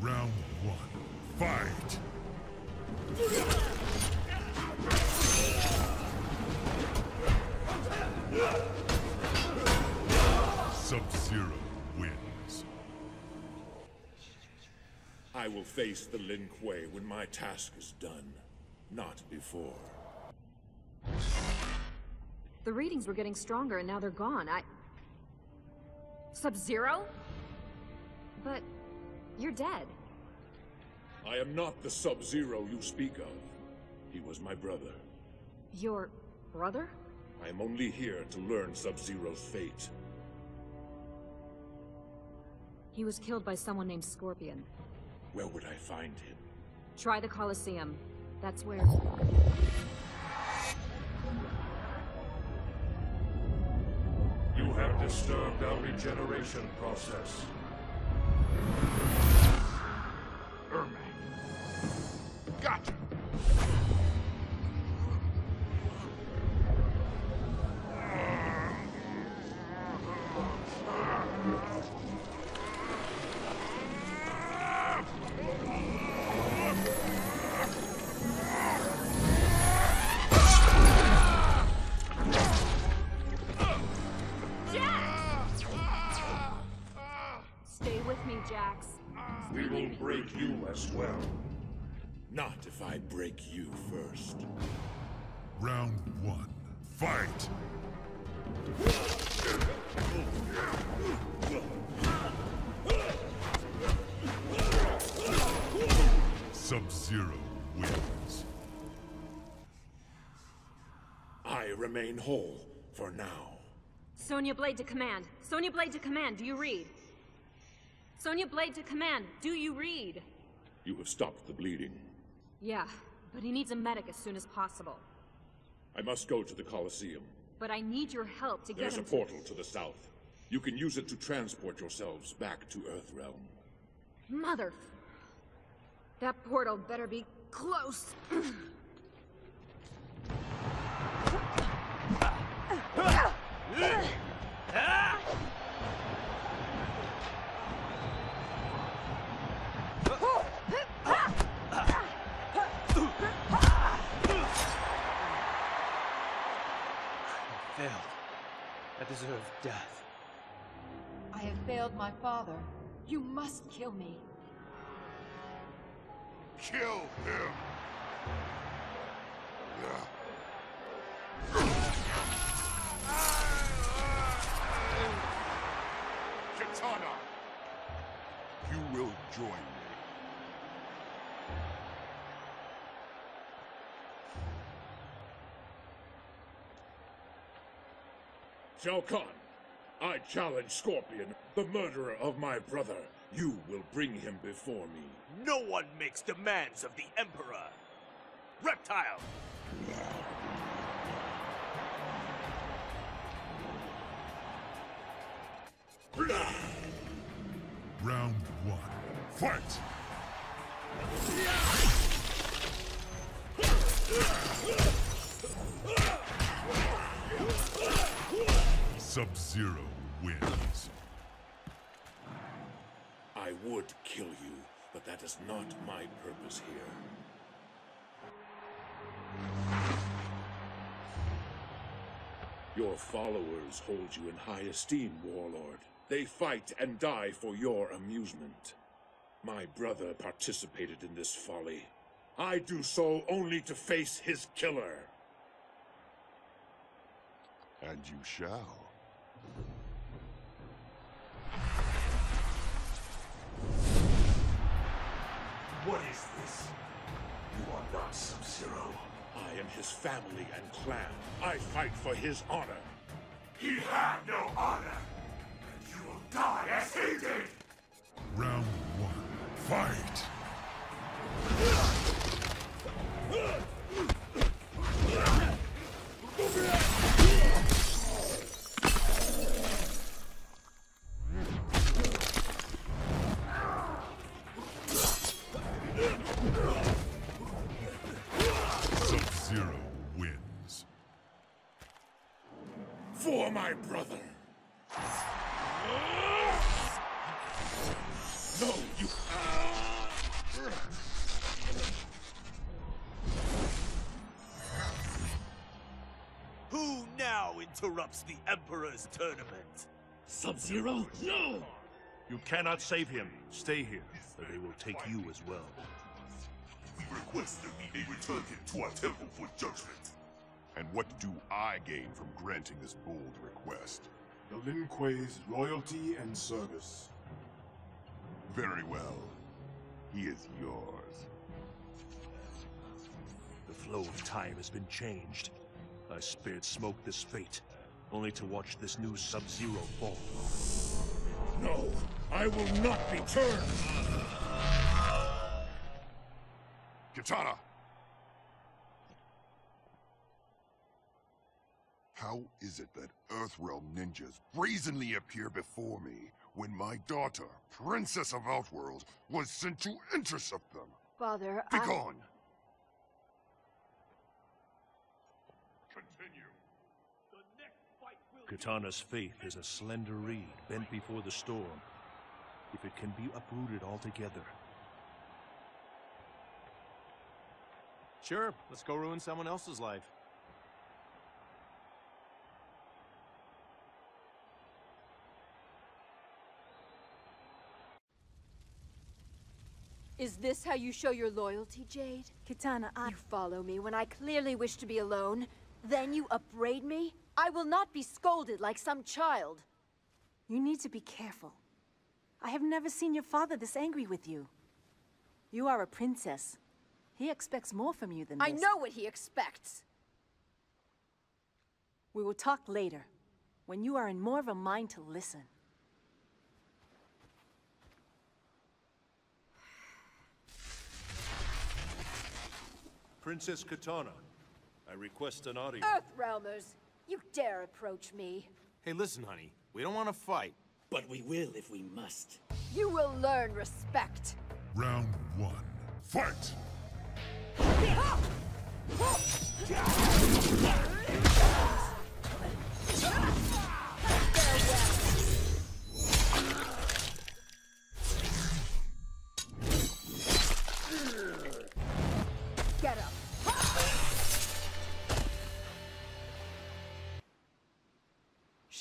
A: Round one, fight! Sub-Zero wins. I will face the Lin Kuei when my task is done, not before.
D: The readings were getting stronger and now they're gone. I... Sub-Zero? But... you're dead.
A: I am not the Sub-Zero you speak of. He was my brother.
D: Your brother?
A: I am only here to learn Sub-Zero's fate. He was
D: killed by someone named Scorpion.
A: Where would I find him?
D: Try the Colosseum. That's where...
A: You have disturbed our regeneration process. Ermac. Gotcha.
D: Stay Jax.
A: We will break you as well. Not if I break you first. Round one, fight! Sub-Zero wins. I remain whole, for now.
D: Sonya Blade to command. Sonya Blade to command, do you read? Sonya Blade to command, do you read?
A: You have stopped the bleeding.
D: Yeah, but he needs a medic as soon as possible.
A: I must go to the Colosseum.
D: But I need your help to get him- There's a portal
A: to the south. You can use it to transport yourselves back to Earthrealm.
D: Mother... That portal better
J: be close.
C: deserve death.
J: I have failed my father. You must kill me.
L: Kill him!
A: Kitana! You will join Shao Kahn. I challenge Scorpion, the murderer of my brother. You will bring him before me. No one makes demands of the Emperor. Reptile! Round one. Fight! Sub-Zero wins. I would kill you, but that is not my purpose here. Your followers hold you in high esteem, Warlord. They fight and die for your amusement. My brother participated in this folly. I do so only to face his killer. And you shall.
H: What is this?
A: You are not Sub-Zero. I am his family and clan. I fight for his honor. He had no honor! And you will die as he did! Round one, fight! my brother. No, you... Who now
B: interrupts the Emperor's tournament?
A: Sub-Zero? No! You cannot save him. Stay here, or they will take you as well. We request that we may return him to our temple for judgment. And what do I gain from granting this bold request? The Lin Kuei's loyalty and service. Very well. He is yours. The flow of time has been changed. I spared Smoke this fate, only to watch this new Sub-Zero fall. No!
L: I will not be turned!
A: Kitana! How is it that Earthrealm ninjas brazenly appear before me when my daughter, Princess of Outworld, was sent to intercept them?
J: Father, Be I... gone!
A: Continue. Kitana's faith is a slender reed bent before the storm. If it can be uprooted altogether.
C: Sure, let's go ruin someone else's life.
J: Is this how you show your loyalty, Jade? Kitana, I... You follow me when I clearly wish to be alone. Then you upbraid me?
M: I will not be scolded like some child. You need to be careful. I have never seen your father this angry with you. You are a princess. He expects more from you than this. I
J: know what he expects!
M: We will talk later, when you are in more of a mind to listen.
A: Princess Kitana, I request an audience.
J: Earthrealmers, you dare approach me.
A: Hey, listen, honey. We don't want to fight. But we will if we
J: must. You will learn respect.
A: Round one. Fight!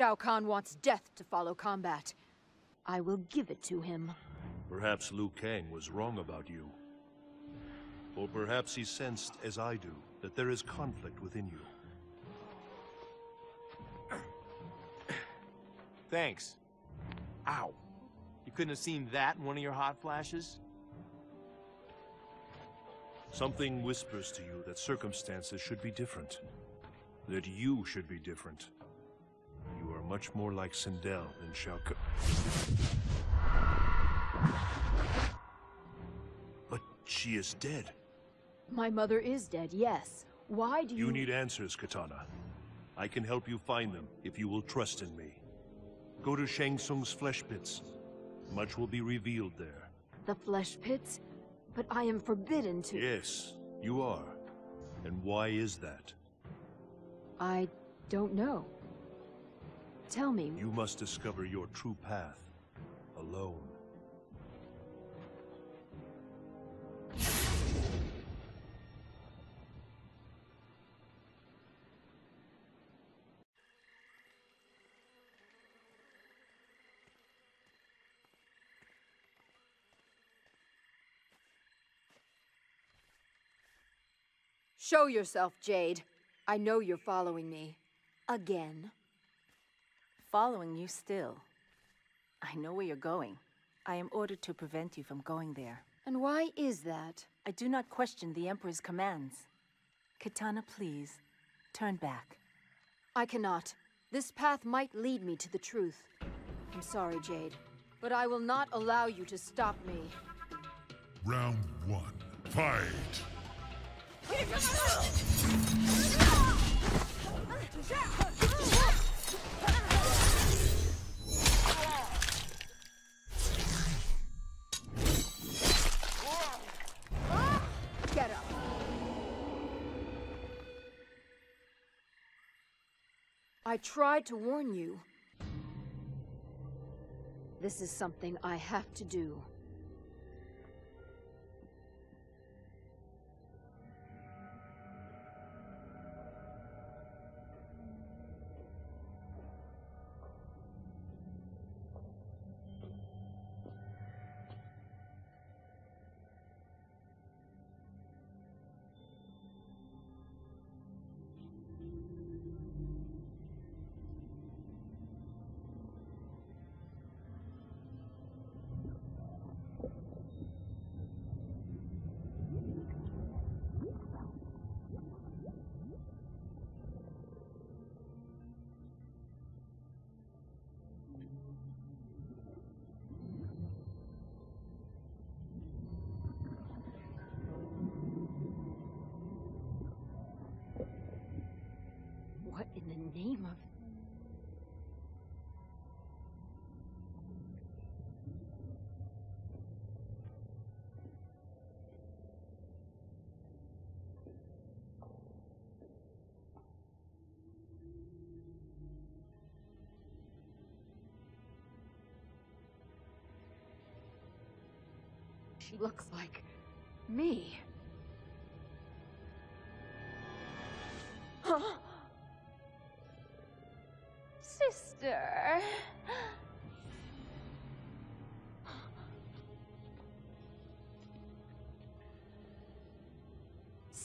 J: Shao Kahn wants death to follow combat. I will give it to him.
A: Perhaps Liu Kang was wrong about you. Or perhaps he sensed, as I do, that there is conflict within you.
C: Thanks. Ow. You couldn't have seen that in one of your hot flashes?
A: Something whispers to you that circumstances should be different. That you should be different much more like Sindel than Shao Kahn. But she is dead.
J: My mother is dead, yes. Why do you... You
A: need answers, Kitana. I can help you find them if you will trust in me. Go to Shang Tsung's flesh pits. Much will be revealed there.
J: The flesh pits? But I am forbidden to...
A: Yes, you are. And why is that?
J: I don't know. Tell me.
A: You must discover your true path. Alone.
J: Show yourself, Jade. I know you're following me.
M: Again following you still. I know where you're going. I am ordered to prevent you from going there. And why is that? I do not question the Emperor's commands. Kitana, please, turn back. I cannot. This path might lead me to the truth. I'm sorry, Jade, but I
J: will not allow you to stop me.
A: Round one, fight!
J: I tried to warn you. This is something I have to do.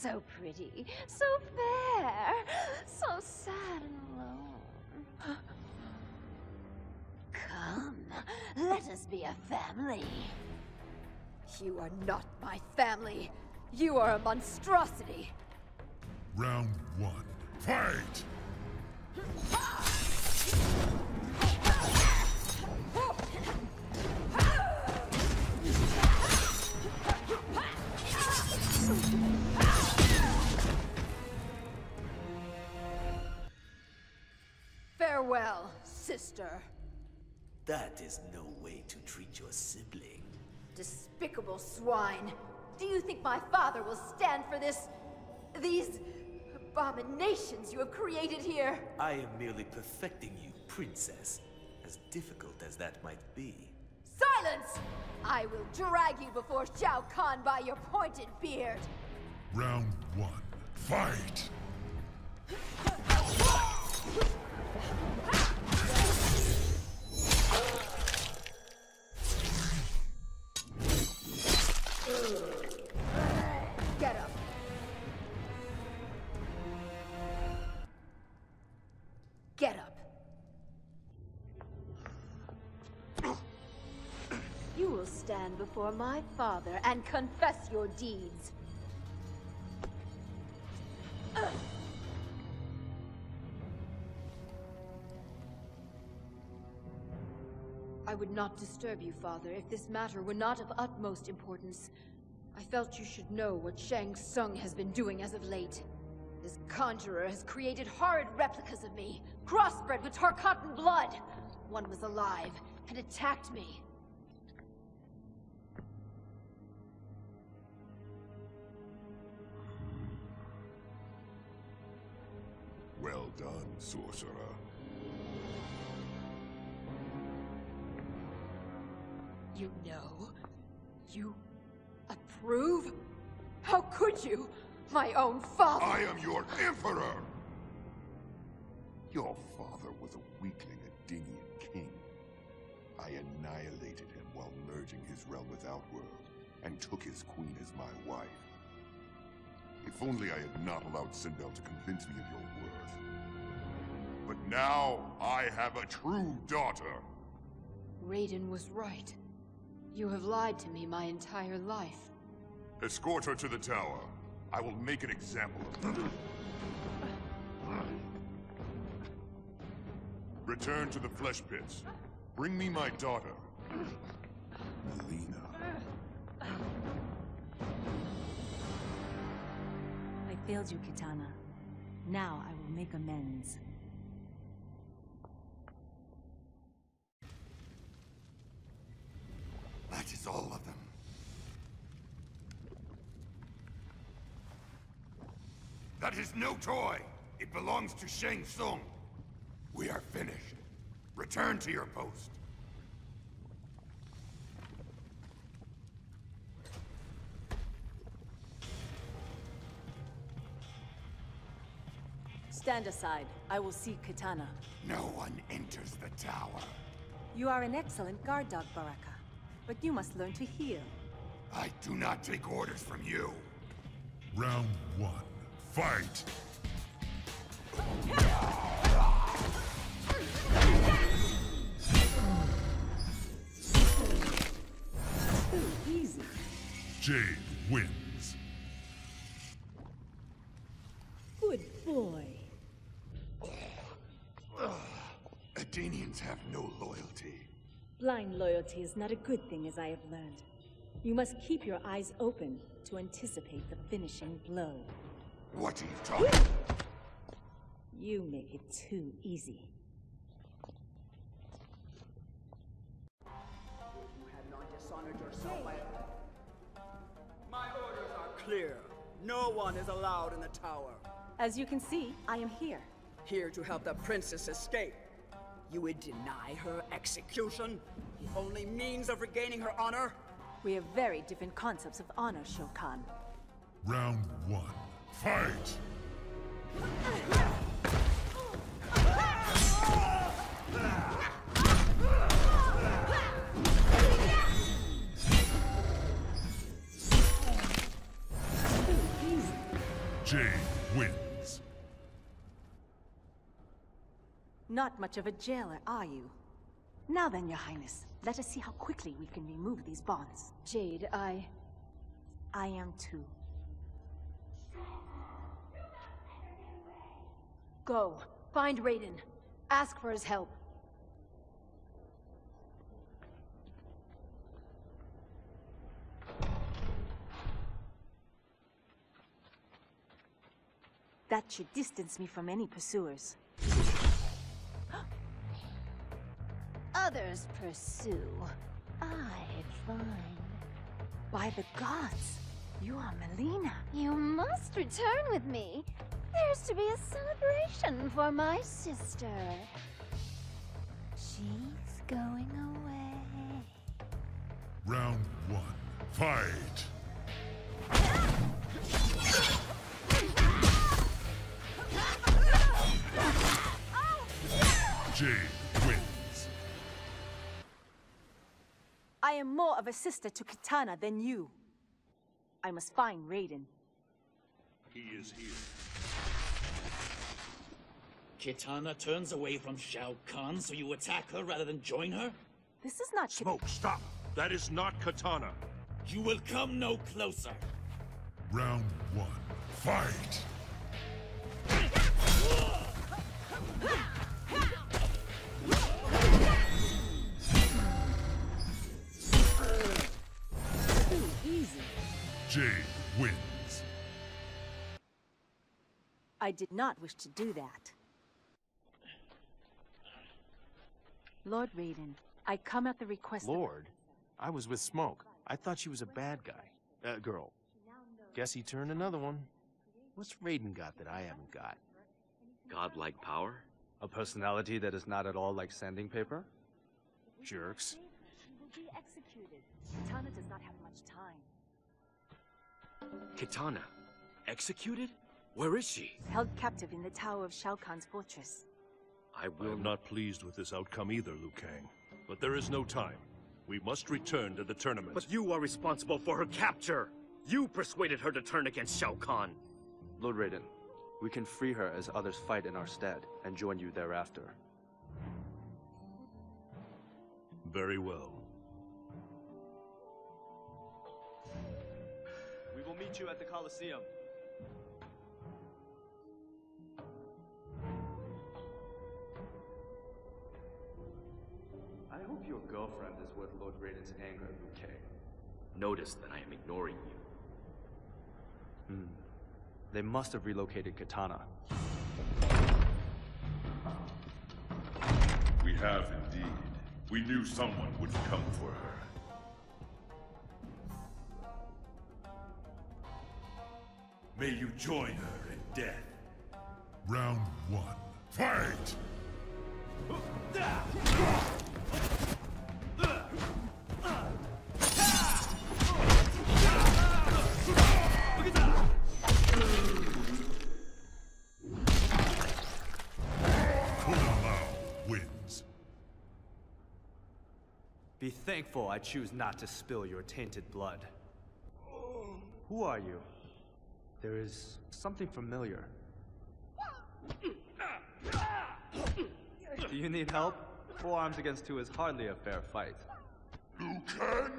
J: So pretty, so fair, so sad and alone. Come, let us be a family. You are not my family. You are a monstrosity.
A: Round one, fight!
J: sister.
B: That is no way to treat your sibling.
J: Despicable swine! Do you think my father will stand for this? These abominations you have created here?
B: I am merely perfecting you, princess. As difficult as that might be.
J: Silence! I will drag you before Shao Kahn by your pointed beard.
A: Round one. Fight!
J: before my father and confess your deeds. I would not disturb you, father, if this matter were not of utmost importance. I felt you should know what Shang Tsung has been doing as of late. This conjurer has created horrid replicas of me, crossbred with Tarkatan blood. One was alive and attacked me. sorcerer. You know? You approve? How could you? My own father! I am
A: your emperor! Your father was a weakling, a king. I annihilated him while merging his realm with Outworld, and took his queen as my wife. If only I had not allowed Sindel to convince me of your word but now I have a true daughter.
J: Raiden was right. You have lied to me my entire life.
A: Escort her to the tower. I will make an example of her. Return to the flesh pits. Bring me my daughter. Mileena.
M: I failed you, Kitana. Now I will make amends.
A: That is all of them. That is no toy! It belongs to Shang Tsung. We are finished. Return to your post.
M: Stand aside. I will see Kitana. No one enters the tower. You are an excellent guard dog, Baraka but you must learn to heal.
A: I do not take orders from you. Round one, fight! easy. Jade wins.
M: Good boy.
A: Edenians have no loyalty.
M: Blind loyalty is not a good thing, as I have learned. You must keep your eyes open to anticipate the finishing blow. What are you talking You make it too easy.
H: You have not dishonored yourself My orders are clear.
N: No one is allowed in the tower.
M: As you can see, I am here.
N: Here to help the
M: princess escape. You would deny her execution? The only means of regaining her honor? We have very different concepts of honor, Shokan.
A: Round one. Fight!
M: Not much of a jailer, are you? Now then, your highness, let us see how quickly we can remove these bonds. Jade, I... I am too. Go. Find Raiden.
J: Ask for his help.
M: That should distance me from any pursuers. Others pursue,
J: I find. By the gods, you are Mileena. You must return with me. There's to be a celebration for my sister. She's going away.
A: Round one, fight! Jade.
M: am more of a sister to Kitana than you. I must find Raiden.
A: He is here. Kitana turns
B: away from Shao Kahn, so you attack her rather than join her? This is not- Smoke, stop!
A: That is not Kitana! You will come no closer! Round one, fight! Jade wins.
M: I did not wish to do that. Lord Raiden, I come at the request Lord?
C: I was with Smoke. I thought she was a bad guy. Uh, girl. Guess he turned another one. What's Raiden got that I haven't got? Godlike power? A personality that is not at all like sanding paper? Jerks.
M: He will be executed. Tana does not have much time. Kitana, executed? Where is she? Held captive in the tower of Shao Kahn's fortress.
A: I will I am not pleased with this outcome either, Liu Kang. But there is no time. We must
C: return to the tournament. But you are responsible for her capture! You persuaded her to turn against Shao Kahn! Lord Raiden, we can free her as others fight in our stead, and join you thereafter. Very well. meet you at the Coliseum. I hope your girlfriend is worth Lord Raiden's anger, Luke. Notice that I am ignoring you. Hmm. They must have relocated Kitana. We have indeed. We knew someone would come for her.
A: May you join her in death. Round one. Fight!
C: wins. Be thankful I choose not to spill your tainted blood. Who are you? There is something familiar. Do you need help? Four arms against two is hardly a fair fight.
L: Liu Kang?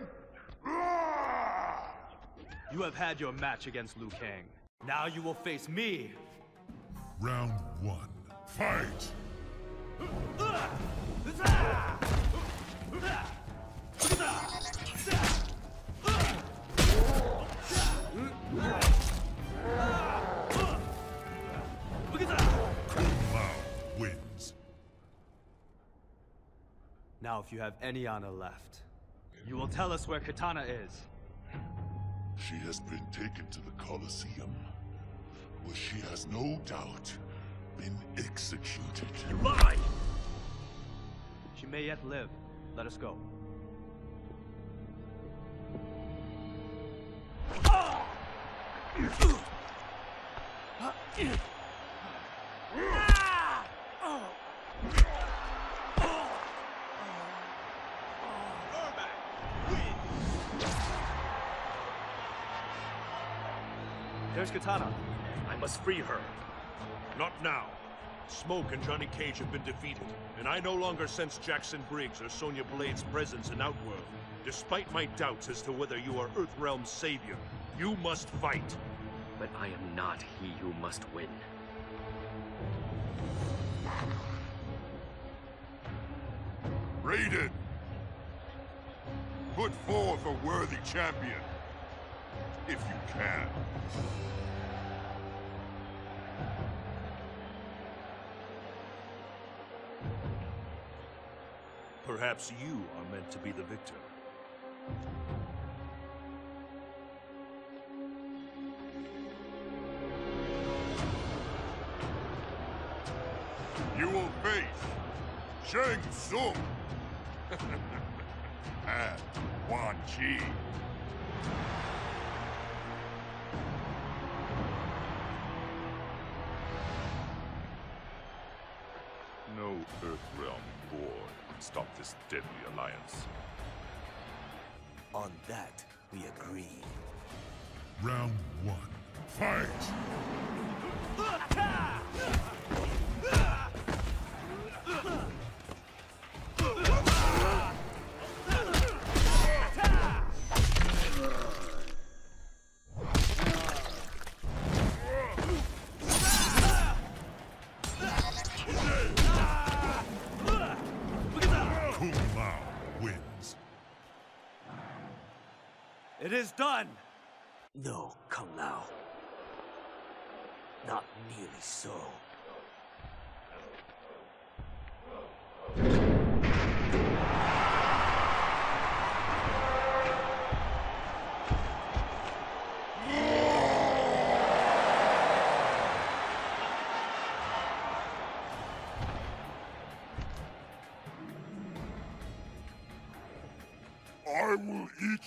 C: Ah! You have had your match against Liu Kang. Now you will face me.
A: Round one.
C: Fight! now if you have any honor left. You will tell us where Kitana is. She has been taken to the Colosseum,
A: where she has no doubt been executed. You lie!
C: She may yet live. Let us go. Ah! There's
A: Kitana. I must free her. Not now. Smoke and Johnny Cage have been defeated, and I no longer sense Jackson Briggs or Sonya Blade's presence in Outworld. Despite my doubts as to whether you are Earthrealm's savior, you must fight. But I am not he who must win. Raiden! Put forth a worthy champion if you can. Perhaps you are meant to be the victor.
L: You will face
A: Shang Tsung and Quan Chi. stop this deadly alliance. On that, we agree. Round one, fight!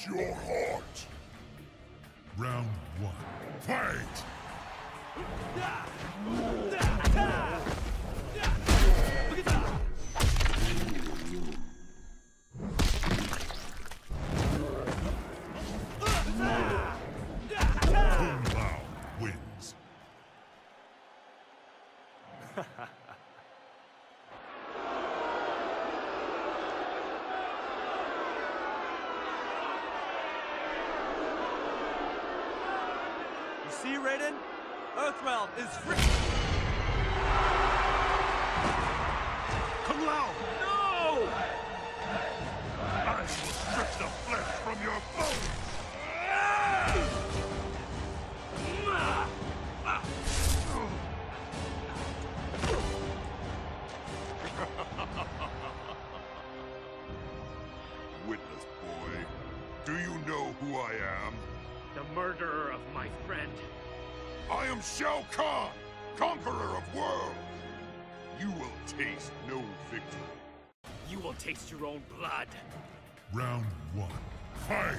A: Eat your heart! Round one, fight! is free. Shao Kahn, conqueror of worlds. You will taste no victory. You will taste your own blood. Round one, fight!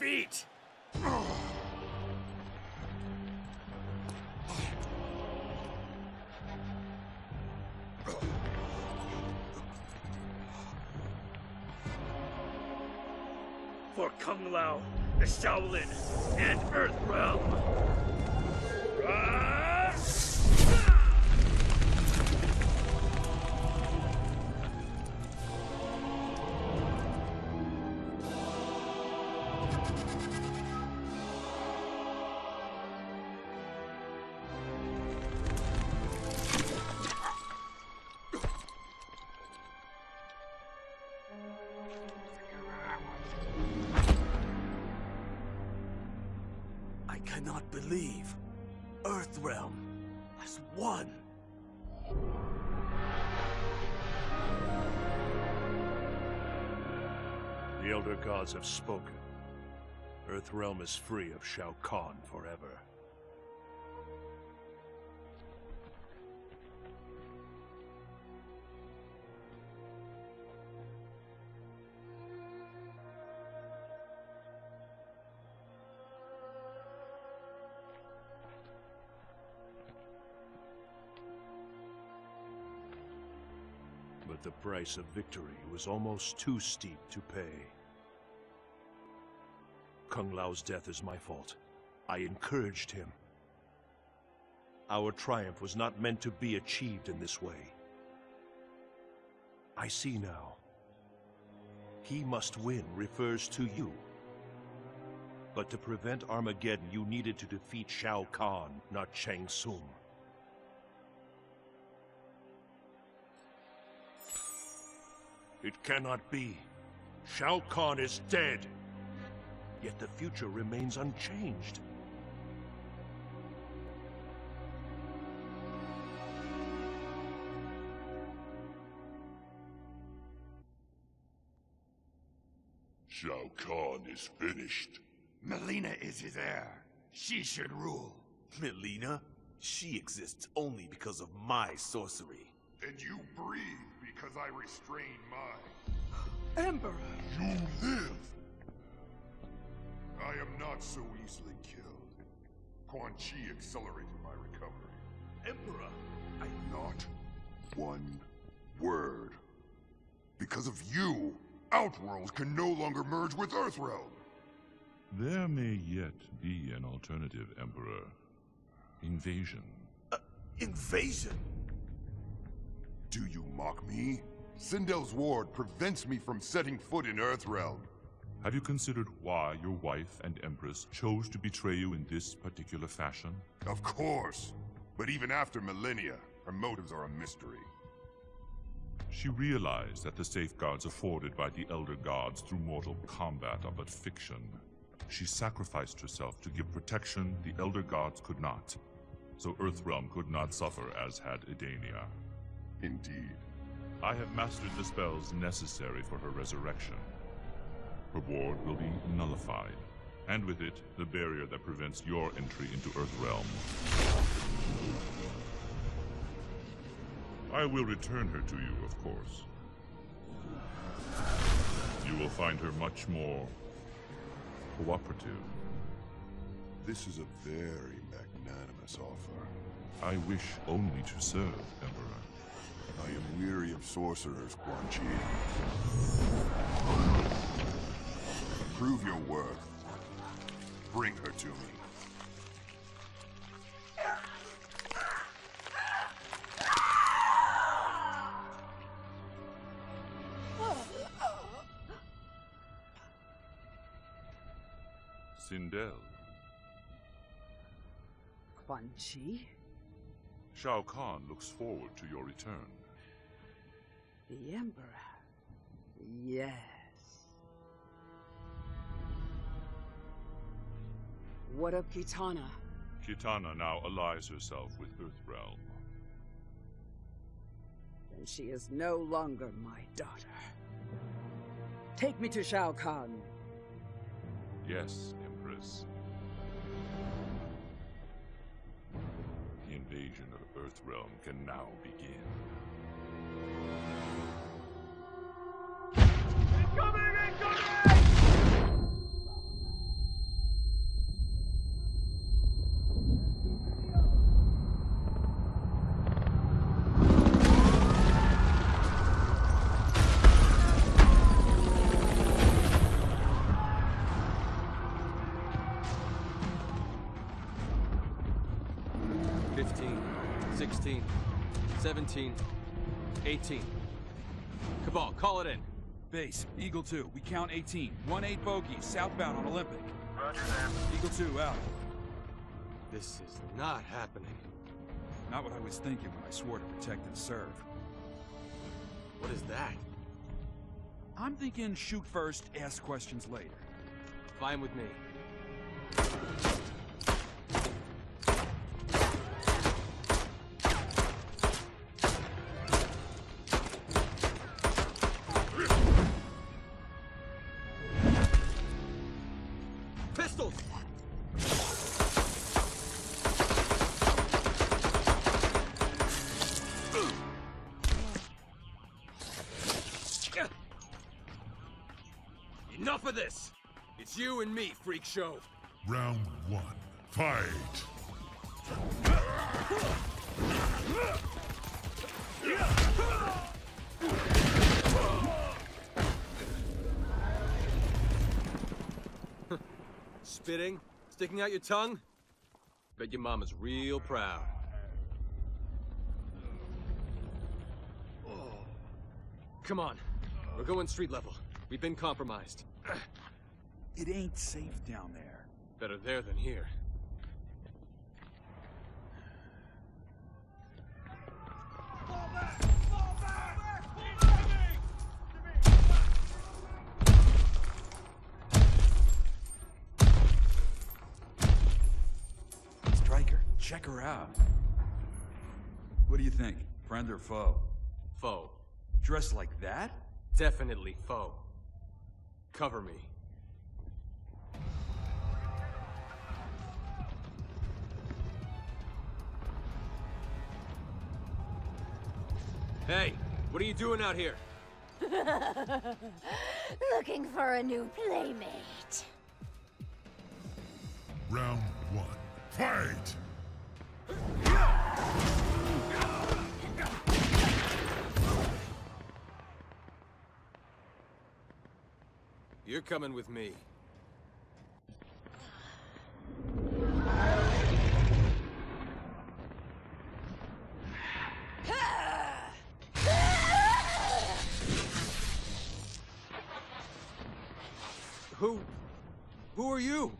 C: feet!
B: For Kung Lao, the Shaolin, and Earth Realm!
A: have spoken. Earthrealm is free of Shao Kahn forever. But the price of victory was almost too steep to pay. Kung Lao's death is my fault. I encouraged him. Our triumph was not meant to be achieved in this way. I see now. He must win refers to you. But to prevent Armageddon, you needed to defeat Shao Kahn, not Shang Tsung. It cannot be. Shao Kahn is dead yet the future remains unchanged. Shao Kahn is finished. Mileena is his heir. She should rule. Mileena? She exists only because of my sorcery. And you breathe because I restrain mine. Emperor! You live I am not so easily killed. Quan Chi accelerated my recovery. Emperor, I... Not one word. Because of you, Outworld can no longer merge with Earthrealm. There may yet be an alternative, Emperor. Invasion. Uh, invasion? Do you mock me? Sindel's ward prevents me from setting foot in Earthrealm. Have you considered why your wife and Empress chose to betray you in this particular fashion? Of course! But even after millennia, her motives are a mystery. She realized that the safeguards afforded by the Elder Gods through mortal combat are but fiction. She sacrificed herself to give protection the Elder Gods could not, so Earthrealm could not suffer as had Edenia. Indeed. I have mastered the spells necessary for her resurrection. Her ward will be nullified. And with it, the barrier that prevents your entry into Earthrealm. I will return her to you, of course. You will find her much more... cooperative. This is a very magnanimous offer. I wish only to serve, Emperor. I am weary of sorcerers, Quan Chi prove your worth. Bring her to me. Sindel.
O: Quan Chi?
A: Shao Kahn looks forward to your return.
O: The Emperor. Yes.
P: What of Kitana?
A: Kitana now allies herself with Earthrealm.
P: Then she is no longer my daughter.
O: Take me to Shao Kahn.
A: Yes, Empress. The invasion of Earthrealm can now begin.
E: 17, 18. Kabal, call it in.
H: Base, Eagle 2, we count 18. 1-8 bogey, southbound on Olympic.
E: Roger that.
H: Eagle 2, out. This is not happening. Not what I
E: was thinking when I swore to protect and serve. What is that? I'm thinking shoot first, ask questions later. Fine with me.
H: Enough of this! It's you and me, freak show.
A: Round one, fight!
E: Spitting? Sticking out your tongue? Bet your mama's real proud. Oh. Come on, we're
F: going street level. We've been compromised.
H: It ain't safe down there.
F: Better there than here.
E: check her out. What do you think? Friend or foe? Foe. Dressed like that?
F: Definitely foe. Cover me.
E: Hey, what are you doing out here?
J: Looking for a new playmate.
A: Round one, fight!
F: You're coming with me.
L: Who... who are you?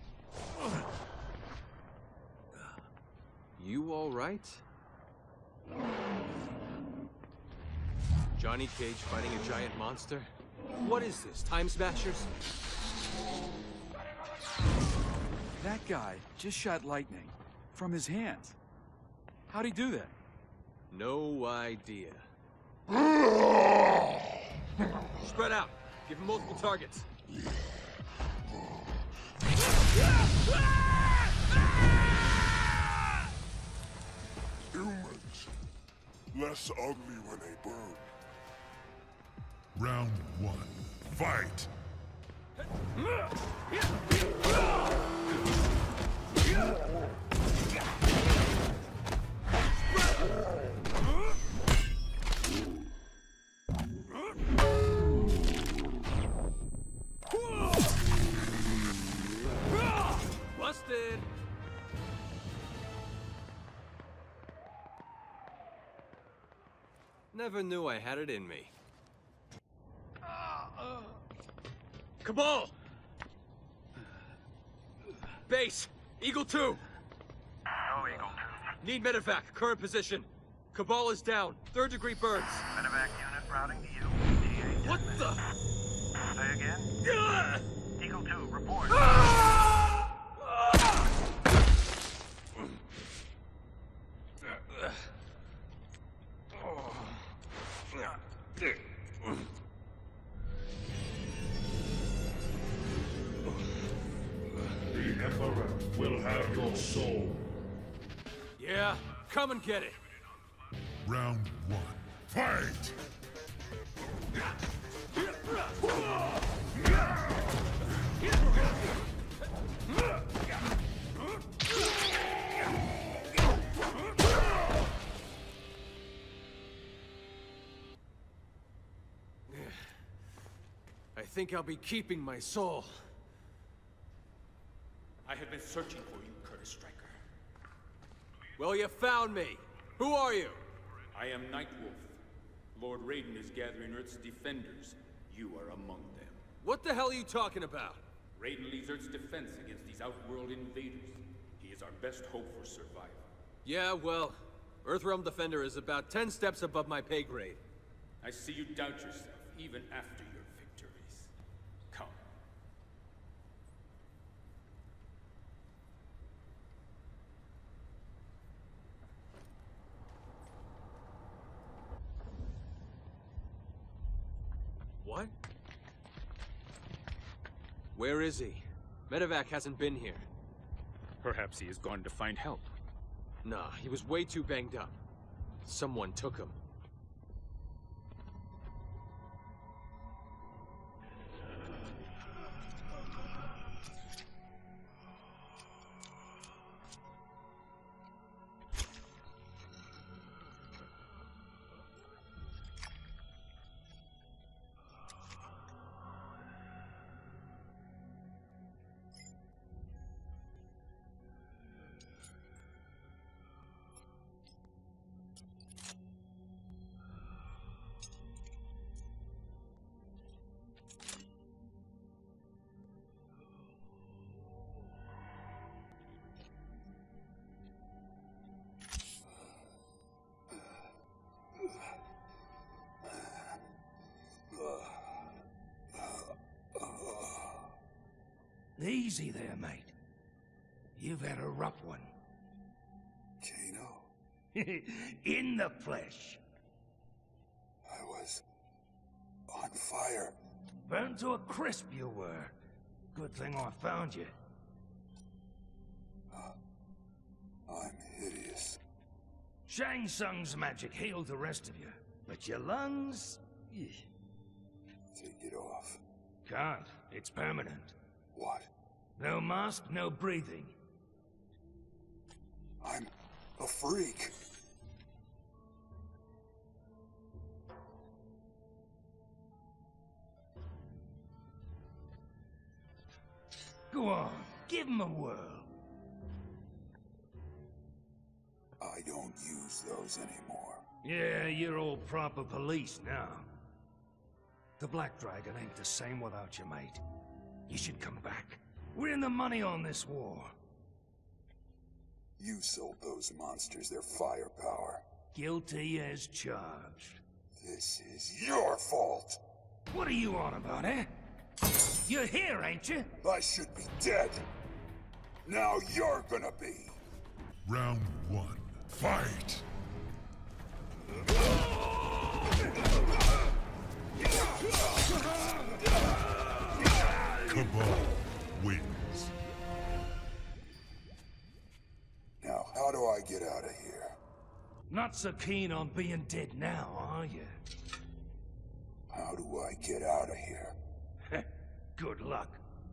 E: You all right? Johnny Cage fighting a giant monster? What is this, Time Smashers? That guy just shot lightning from his hands. How'd he do that?
F: No idea. Spread out. Give him multiple targets.
A: Humans. Less ugly when they burn. Round one. Fight!
E: Busted! Never knew I had it in me. Kabal! Base, Eagle 2. No Eagle 2. Need medevac, current position. Kabal is down, third degree burns. Medevac unit routing to you. What the? Say again? Eagle 2, report. Ah!
A: Come and get it. Round one. Fight!
E: I think I'll be keeping my soul. I
H: have been searching for you
E: well, you found me. Who are you?
F: I am Nightwolf. Lord Raiden is gathering Earth's defenders.
C: You are among them. What the hell are you talking about? Raiden leads Earth's defense against these outworld invaders. He is our best hope for survival. Yeah, well, Earthrealm
E: Defender is about ten steps above my pay grade. I see you doubt yourself,
H: even after
C: What? Where is he? Medevac hasn't been here.
H: Perhaps he has gone to find help. Nah, he was way too banged up.
E: Someone took him.
A: easy there, mate. You've had a rough one. Kano. In the flesh. I was... on fire. Burned to a crisp you were. Good thing I found you.
B: Uh, I'm hideous. Shang Tsung's magic healed the rest of you, but your lungs... Take
H: it off. Can't. It's permanent. What? No mask, no breathing. I'm a freak. Go on, give him a whirl. I don't use those
A: anymore. Yeah, you're all proper police now. The Black Dragon ain't the same without you, mate. You should come back. We're in the money on this war. You sold those monsters their firepower.
B: Guilty as charged.
A: This is your fault! What are you on about, eh? You're here, ain't you? I should be dead. Now you're gonna be. Round one. Fight!
Q: Kaboom.
A: I get out of here. Not so
E: keen on being dead now,
A: are you? How do I get out of here?
B: Good luck.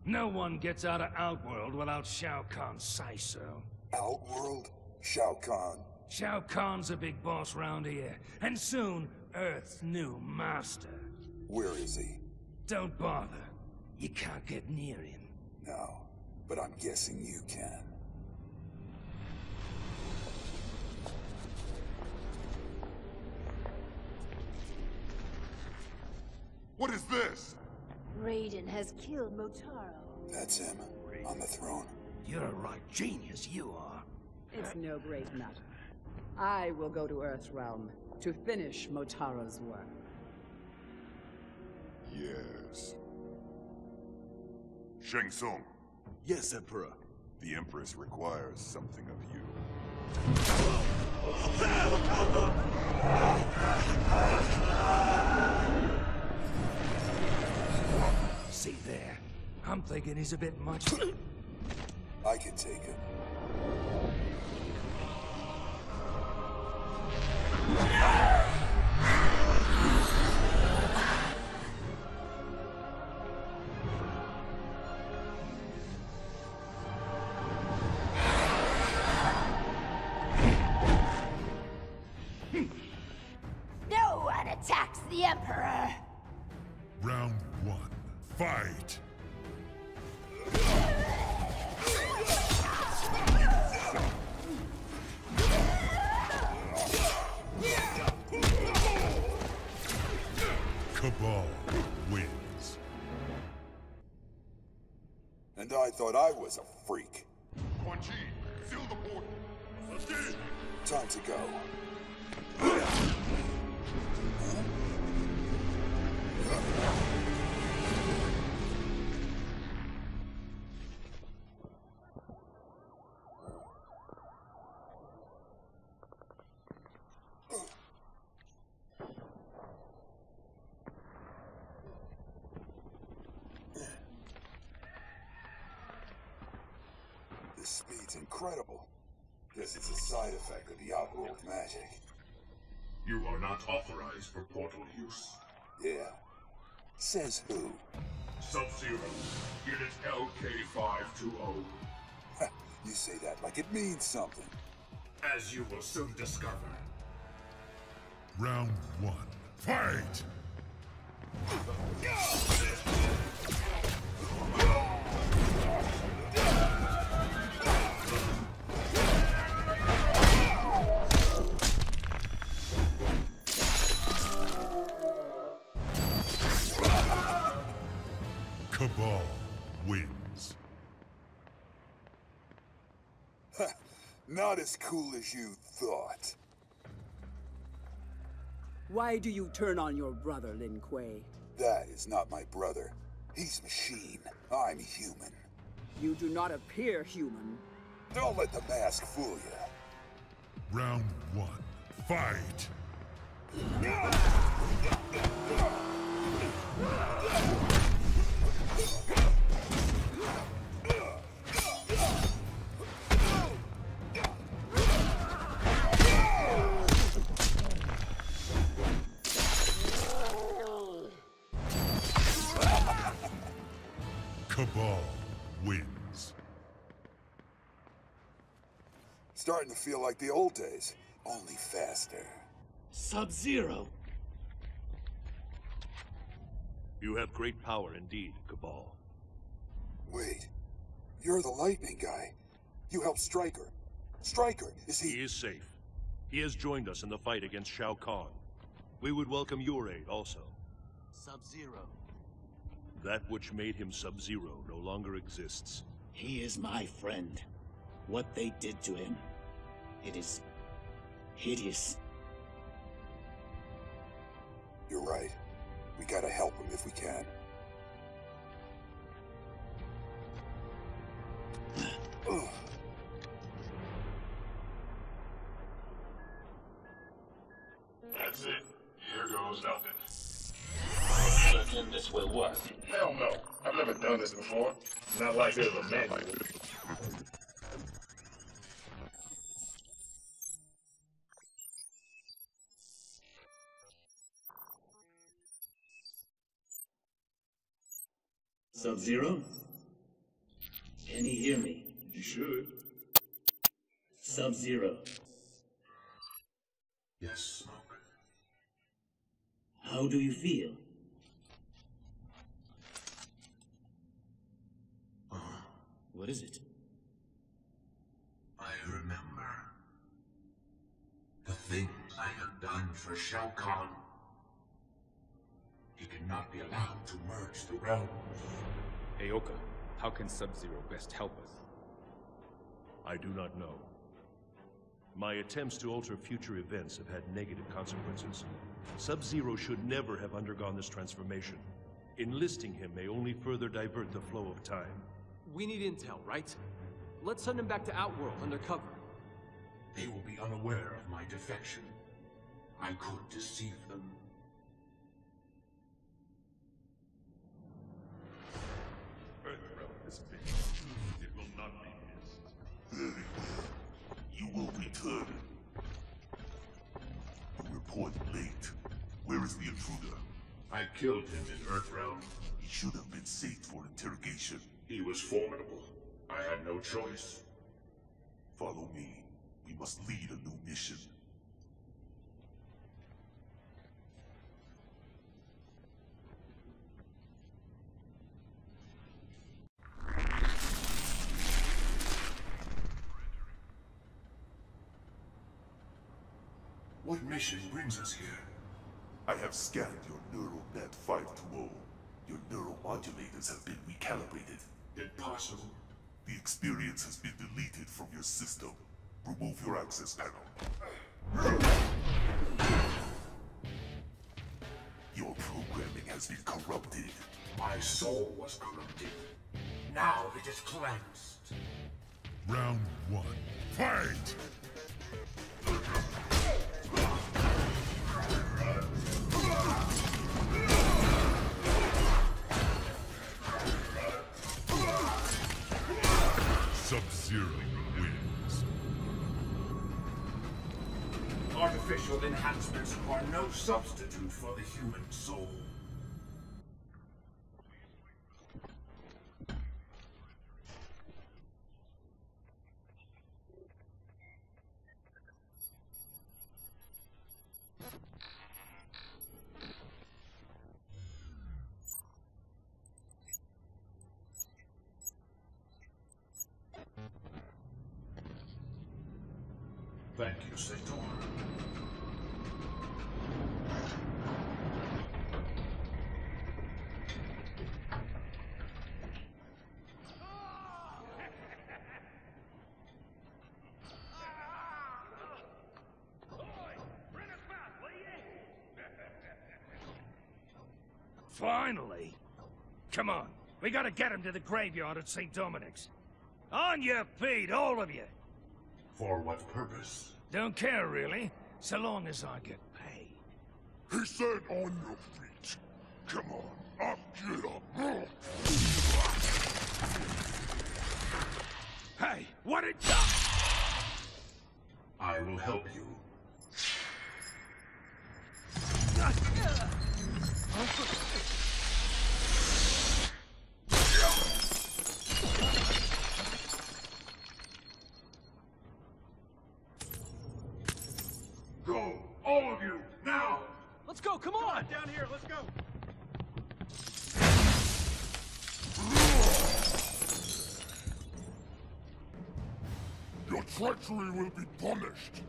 B: No one gets out of Outworld without Shao
A: Kahn say so. Outworld? Shao Kahn? Shao Kahn's a big boss round here, and soon, Earth's new master. Where is he? Don't bother. You can't get near him. No, but I'm guessing you can.
H: What is this?
J: Raiden has killed Motaro.
H: That's him, on the throne. You're
A: a right genius, you are.
P: It's no great matter.
J: I will go to Earth's
O: realm to finish Motaro's work.
A: Yes. Shang Tsung. Yes, Emperor. The Empress requires something of you.
B: see there. I'm
A: thinking he's a bit much. I can take him. thought I was a this is a side effect of the Outworld magic. You are not authorized for portal use. Yeah. Says who? Sub-Zero, Unit LK-520. you say that like it means something. As you will soon discover. Round one, fight! Not as cool as you thought.
N: Why do you turn on your brother, Lin Kuei?
A: That is not my brother. He's machine. I'm human. You do not appear human. Don't let the mask fool you. Round one. Fight! starting to feel like the old days, only faster. Sub-Zero! You have great power indeed, Kabal. Wait. You're the lightning guy. You helped Stryker. Stryker, is he- He is safe. He has joined us in the fight against Shao Kahn. We would welcome your aid also.
B: Sub-Zero.
A: That which made him Sub-Zero no longer exists. He is my friend. What they did to him it is hideous.
H: You're right. We gotta help him if we can.
B: Sub Zero? Can he hear me? He should. Sub Zero. Yes, Smoke. How do you feel? Uh, what is it?
A: I remember. The things I have
H: done for Shao Kahn. He cannot be allowed to merge the realms. Heyoka, how can Sub-Zero best help us?
A: I do not know. My attempts to alter future events have had negative consequences. Sub-Zero should never have undergone this transformation. Enlisting him may only further divert the flow of time. We need intel, right? Let's send him
C: back to Outworld
A: undercover. They will be unaware of my defection. I could deceive them. has been. It will not be missed. Very well. You will return. You report late. Where is the intruder? I killed him in Earthrealm. He should have been saved for interrogation. He was formidable. I had no choice. Follow me. We must lead a new mission. What mission brings us here? I have scanned your neural net five 520. Your neural modulators have been recalibrated. Impossible. The experience has been deleted from your system. Remove your access panel. Your programming has been corrupted. My soul was corrupted. Now it is cleansed. Round one, fight! enhancements are no substitute for the human soul.
B: We gotta get him to the graveyard at St. Dominic's. On your feet,
A: all of you! For what purpose? Don't care, really. So long as I
H: get paid. He said on your feet. Come on, up, get up. Hey,
A: what did you... I will help you. will be punished.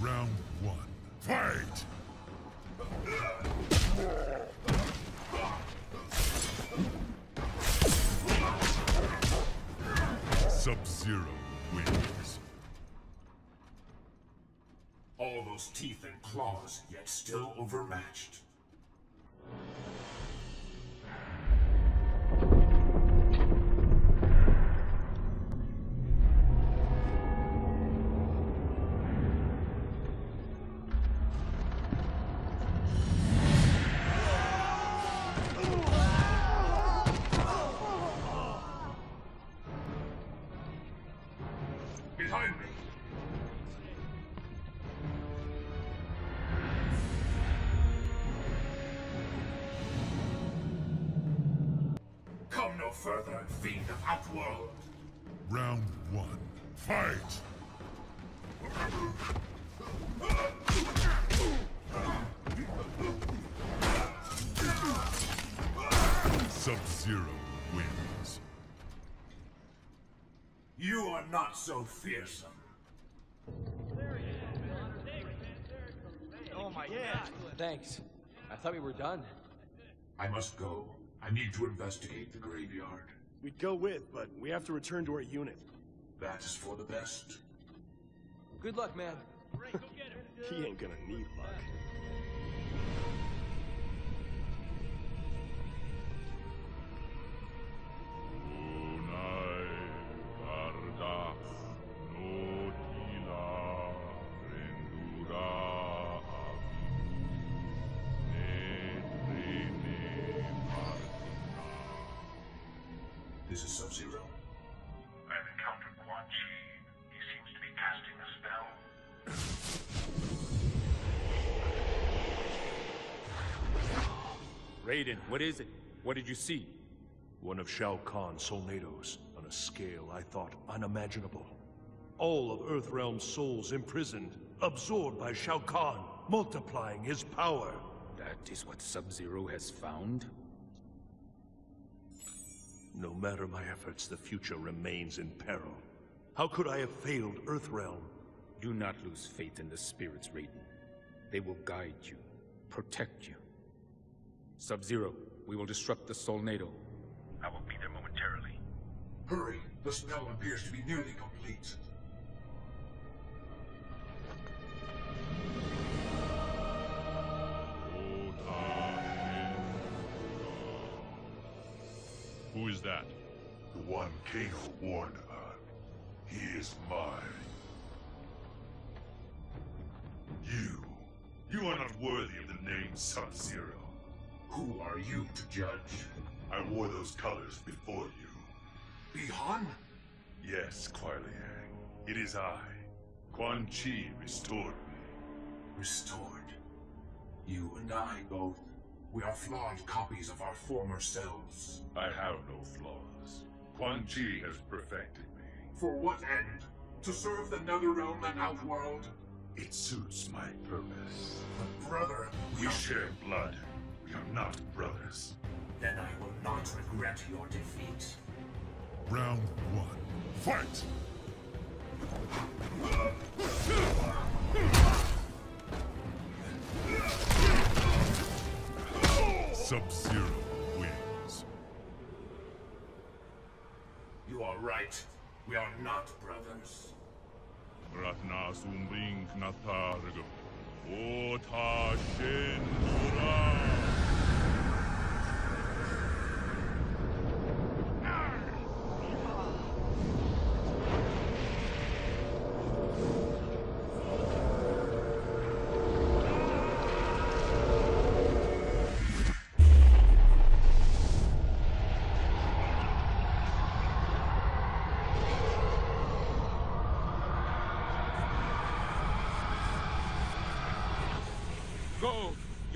A: Round one. Fight! Sub-Zero wins. All those teeth and claws, yet still overmatched. further, Fiend of world. Round one, fight! Sub-Zero wins. You are not so fearsome. Oh my god. Thanks. I thought we were done. I must go. I need to investigate the graveyard. We'd go with, but we have to return to our unit. That is for the best. Good luck, man. he ain't gonna need luck. Raiden, what is it? What did you see? One of Shao Kahn's soulnados, on a scale I thought unimaginable. All of Earthrealm's souls imprisoned, absorbed by Shao Kahn, multiplying his power. That is what Sub-Zero has found? No matter my efforts, the future remains in peril. How could I have failed Earthrealm? Do not lose faith in the spirits, Raiden.
H: They will guide you, protect you, Sub-Zero, we will disrupt the Soulnado. I will be there momentarily.
A: Hurry! The spell appears to be nearly complete. Who is that? The one Kano warned about. He is mine. You. You are not worthy of the name Sub-Zero. Who are you to judge? I wore those colors before you. Bi-Han? Yes, Kuai Liang. It is I. Quan Chi restored me. Restored? You and I both. We are flawed copies of our former selves. I have no flaws. Quan Chi has perfected me. For what end? To serve the Netherrealm and Outworld? It suits my purpose. But brother, we, we share blood. We are not brothers. Then I will not regret your defeat. Round one. Fight! Sub-Zero wins. You are right. We are not brothers. Ratna Ota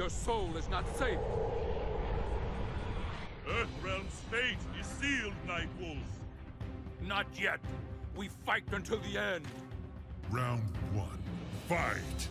A: Your soul is not safe. Earthrealm's fate is sealed, Nightwolf. Not yet. We fight until the end. Round one. Fight!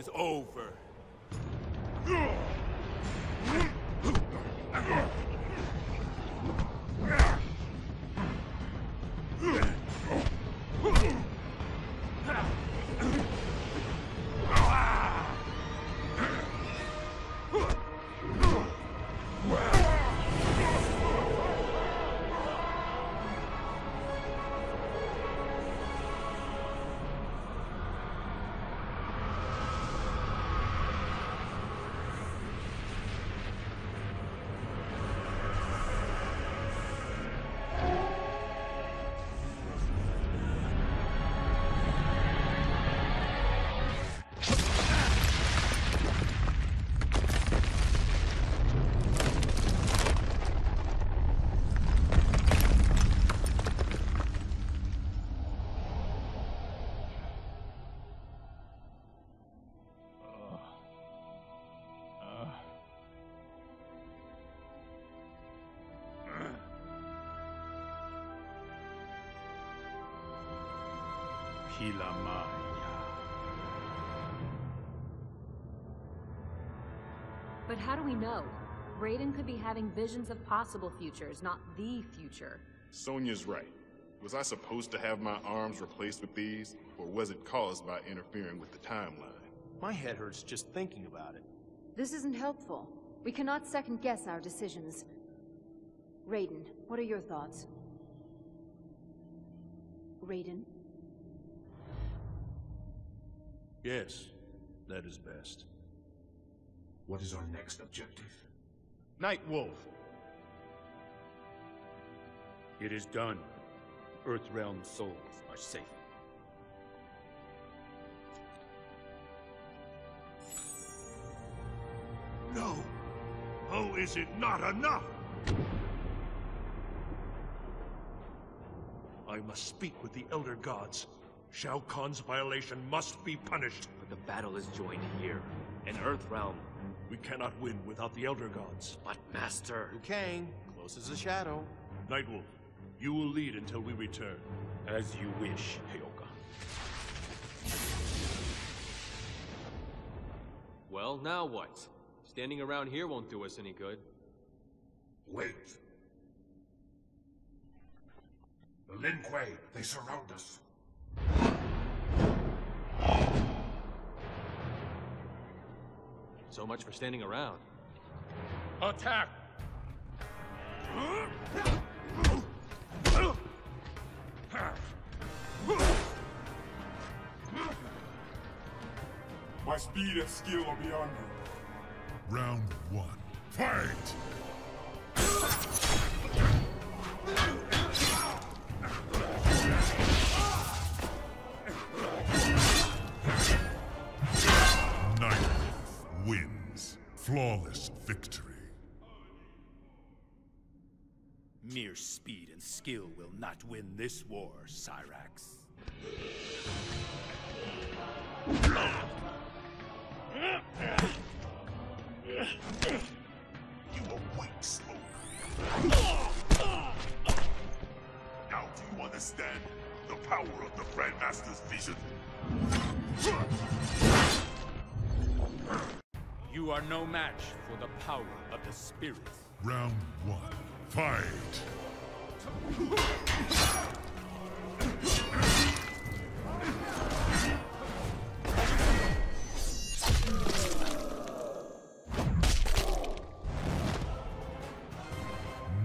A: is over.
D: But how do we know? Raiden could be having visions of possible futures, not the future.
I: Sonya's right.
A: Was I supposed to have my arms replaced with these, or was it caused by interfering with the timeline? My head hurts just thinking about it.
J: This isn't helpful. We cannot second-guess our decisions. Raiden, what are your thoughts? Raiden?
A: Yes, that is best. What is our next objective?
H: Night It is done. Earthrealm souls are safe.
A: No! Oh, is it not enough? I must speak with the Elder Gods. Shao Kahn's violation must be punished. But the battle is joined here, in Earthrealm. We cannot win without the Elder Gods. But Master... Liu Kang, close as a shadow. Nightwolf, you will lead until we
C: return. As you wish, Heyoka. Well, now what? Standing around here won't do us any good.
A: Wait. The Lin Kuei, they surround us. So much
E: for standing around. Attack!
I: My speed and skill are beyond you.
A: Round one. Fight! flawless victory.
H: Mere speed and skill will not win this war, Cyrax.
A: You awake Now do you understand the power of the Grandmaster's vision?
H: You are no match for the power of the spirit.
A: Round one. Fight!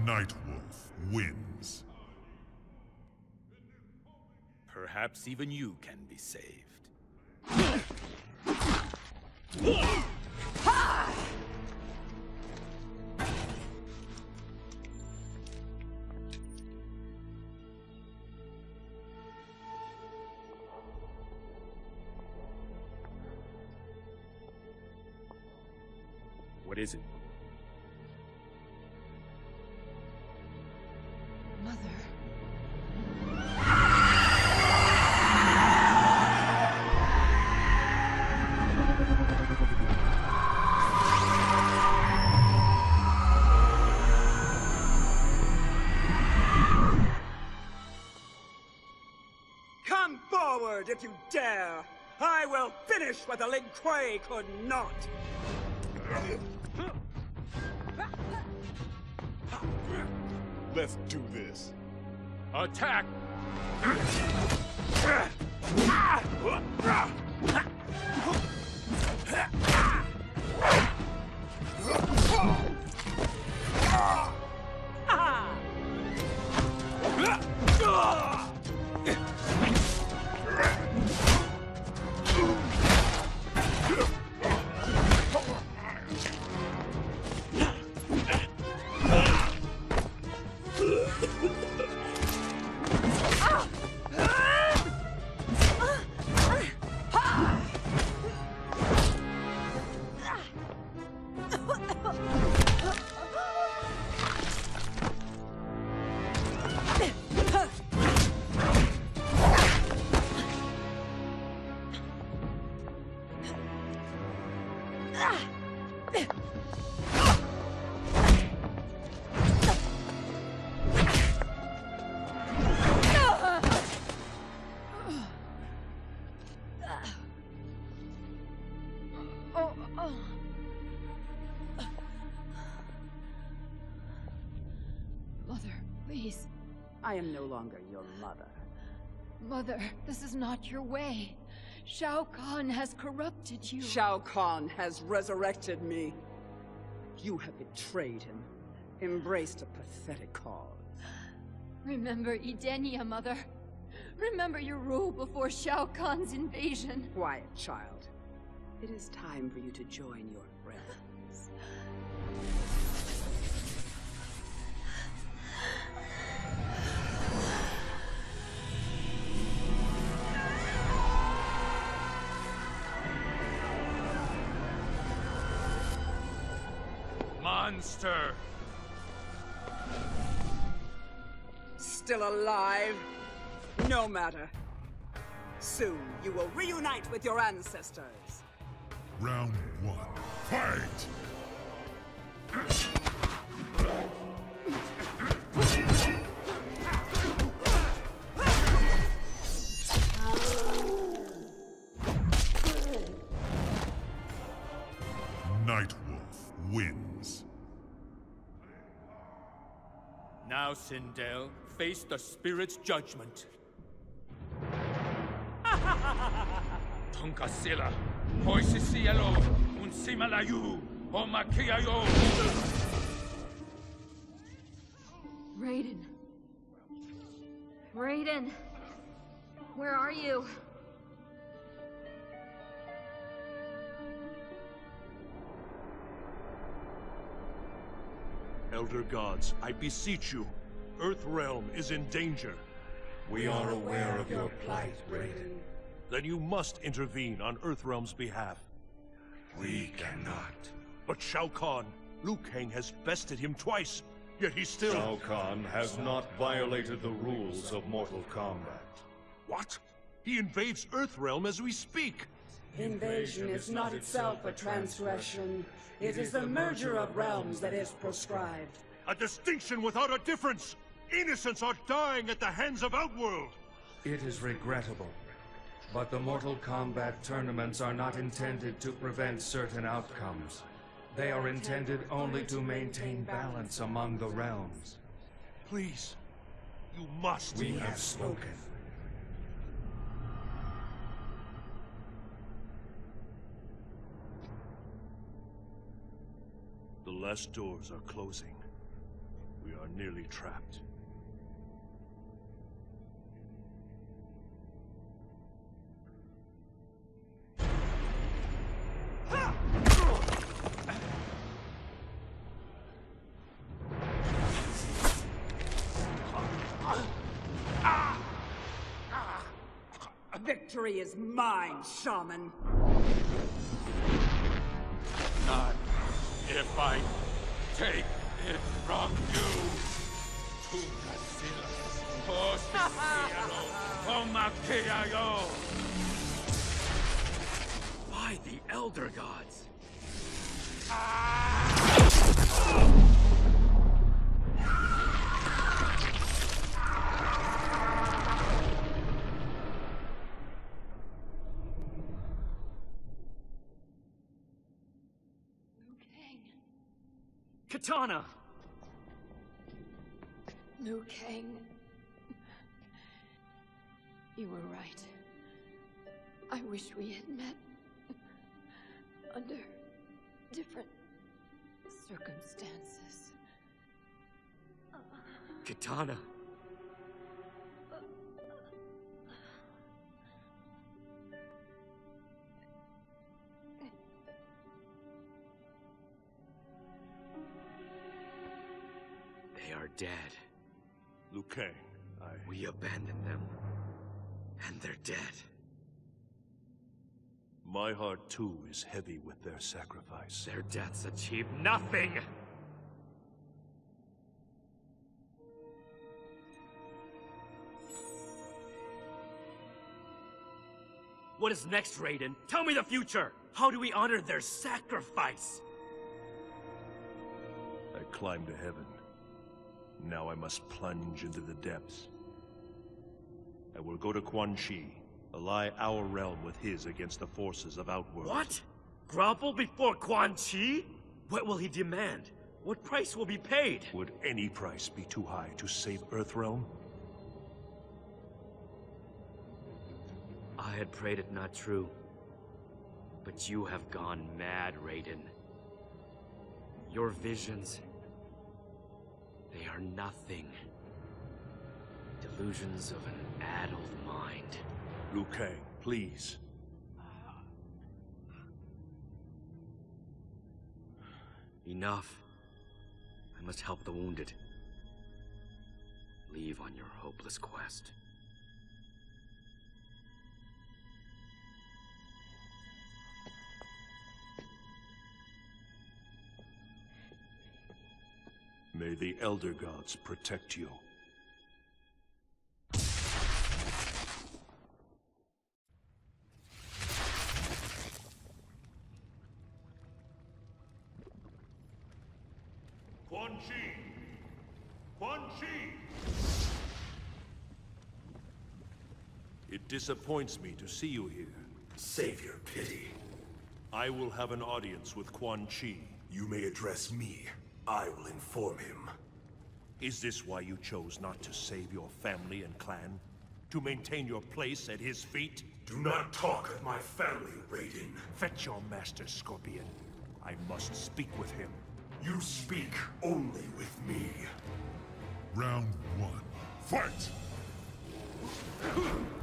A: Nightwolf wins.
H: Perhaps even you can be saved. dare! I will finish what the Lin Kuei could not! Let's do this. Attack!
J: Mother, this is not your way. Shao Kahn has corrupted you.
R: Shao Kahn has resurrected me. You have betrayed him, embraced a pathetic cause.
J: Remember Edenia, Mother. Remember your rule before Shao Kahn's invasion. Quiet, child.
S: It is
O: time for you to join your friends.
H: monster!
R: Still alive? No matter. Soon you will reunite with your ancestors.
A: Round one, fight!
F: Sindel, face the spirit's judgment. Tonkasila,
H: hoisi unsimalayu, omakiayo.
J: Raiden.
D: Raiden. Where are you?
A: Elder gods, I beseech you, Earth realm is in danger. We are aware of your plight, Raiden. Then you must intervene on Earth realm's behalf. We cannot. But Shao Kahn, Liu Kang has bested him twice, yet he still... Shao Kahn has not violated the rules of Mortal Kombat. What? He invades Earth realm as we speak! Invasion is not itself a transgression.
G: It is the merger of realms that is
C: proscribed.
A: A distinction without a difference! Innocents are dying at the hands of Outworld!
C: It is regrettable, but the Mortal Kombat tournaments are not
A: intended to prevent certain outcomes. They are intended only to maintain
C: balance among the realms. Please, you must. We have spoken.
A: The last doors are closing. We are nearly trapped. Ah!
O: Victory is mine, shaman.
A: Not if I take it from you.
H: To Tunasilas, Hosiciano, Homakiayo.
B: Elder Gods.
G: Kitana!
J: Liu Kang... You were right. I wish we had met under different circumstances.
B: Kitana. They are dead. Liu I... We abandoned
A: them. And they're dead. My heart, too, is heavy with their sacrifice. Their deaths achieve nothing!
B: What is next, Raiden? Tell me the future! How do we honor their sacrifice?
A: I climbed to heaven. Now I must plunge into the depths. I will go to Quan Chi, Ally our realm with his against the forces of Outworld. What? Grapple before Quan Chi? What will he demand? What price will be paid? Would any price be too high to save Earthrealm? I had prayed it not true.
B: But you have gone mad, Raiden.
C: Your visions...
B: They are nothing. Delusions of an
A: addled mind. Liu Kang, please. Enough.
B: I must help the wounded. Leave on your hopeless quest.
A: May the Elder Gods protect you. disappoints me to see you here. Save your pity. I will have an audience with Quan Chi. You may address me. I will inform him. Is this why you chose not to save your family and clan? To maintain your place at his feet? Do not talk of my family, Raiden. Fetch your master, Scorpion. I must speak with him. You speak only with me. Round one. Fight!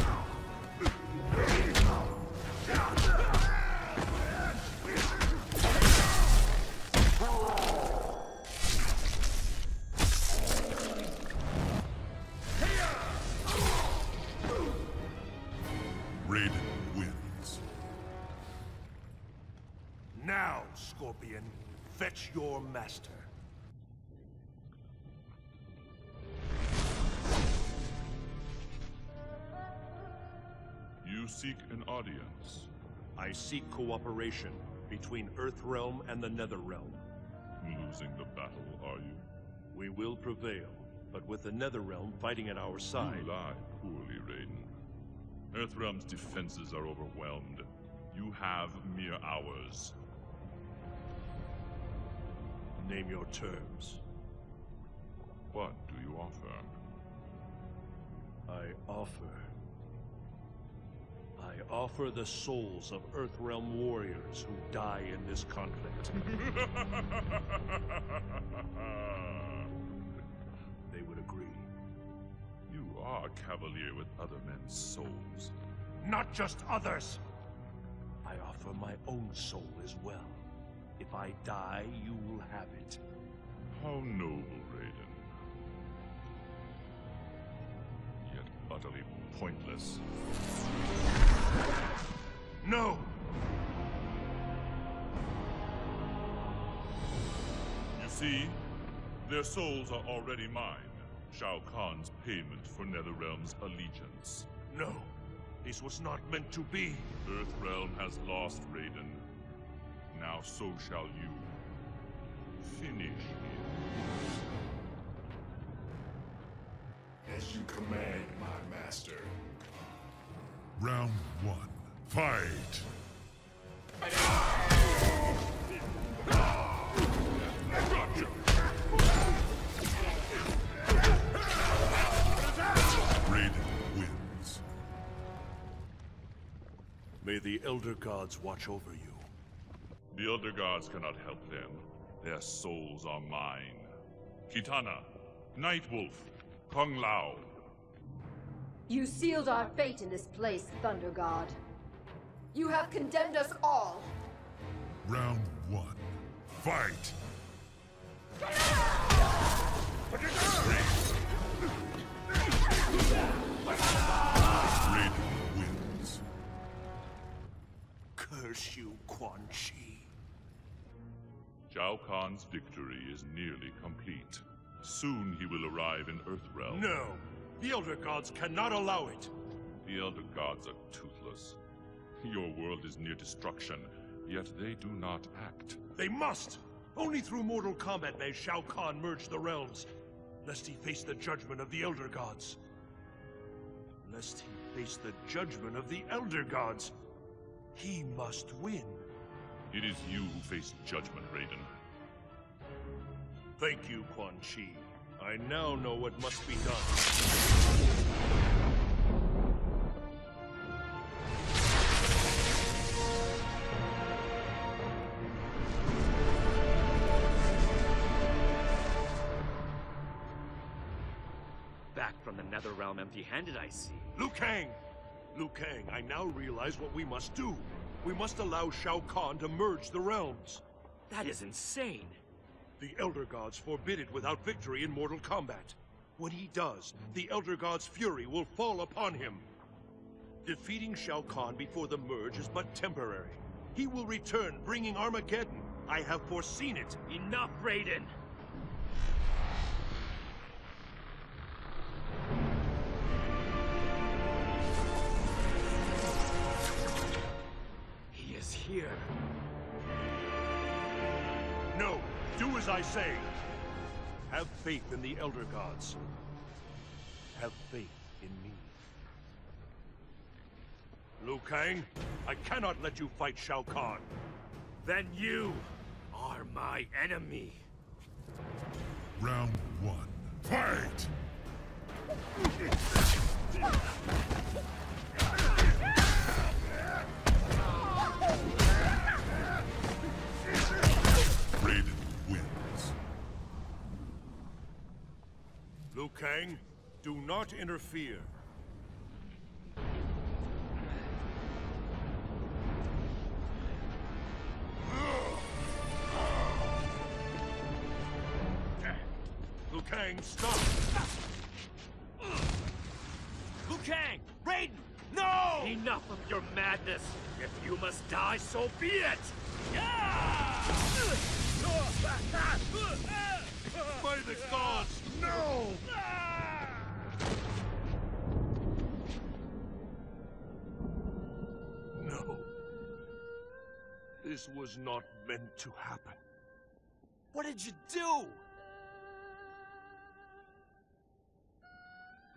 A: audience. I seek cooperation between Earthrealm and the Netherrealm. Losing the battle, are you? We will prevail, but with the Netherrealm fighting at our side... You lie poorly, Raiden. Earthrealm's defenses are overwhelmed. You have mere hours. Name your terms. What do you offer? I offer I offer the souls of Earthrealm warriors who die in this conflict. they would agree. You are cavalier with other men's souls. Not just others! I offer my own soul as well. If I die, you will have it. How noble. utterly pointless. No! You see? Their souls are already mine. Shao Kahn's payment for Netherrealm's allegiance. No! This was not meant to be! Earthrealm has lost Raiden. Now so shall you. Finish him as you command, my master. Round one, fight! wins. May the Elder Gods watch over you. The Elder Gods cannot help them. Their souls are mine. Kitana, Nightwolf, Kung Lao.
J: You sealed our fate in this place, Thunder God. You have condemned us all.
A: Round one. Fight! wins. Curse you, Quan Chi. Shao Kahn's victory is nearly complete. Soon he will arrive in Earthrealm. No! The Elder Gods cannot allow it! The Elder Gods are toothless. Your world is near destruction, yet they do not act. They must! Only through mortal combat may Shao Kahn merge the realms, lest he face the judgment of the Elder Gods. Lest he face the judgment of the Elder Gods. He must win. It is you who face judgment, Raiden. Thank you, Quan Chi. I now know what must be done. Back from the Nether Realm empty-handed, I see. Liu Kang! Liu Kang, I now realize what we must do. We must allow Shao Kahn to merge the realms. That is insane. The Elder Gods forbid it without victory in mortal combat. When he does, the Elder God's fury will fall upon him. Defeating Shao Kahn before the merge is but temporary. He will return, bringing Armageddon. I have foreseen it. Enough, Raiden! He is here. as I say. Have faith in the Elder Gods. Have faith in me. Liu Kang, I cannot let you fight Shao Kahn. Then you are my enemy. Round one, fight! Liu Kang, do not interfere. Liu Kang, stop!
B: Liu Kang! Raiden! No! Enough of your madness! If you must die, so be it! Ah!
L: By the gods! No!
A: No. This was not meant to happen.
B: What did you do?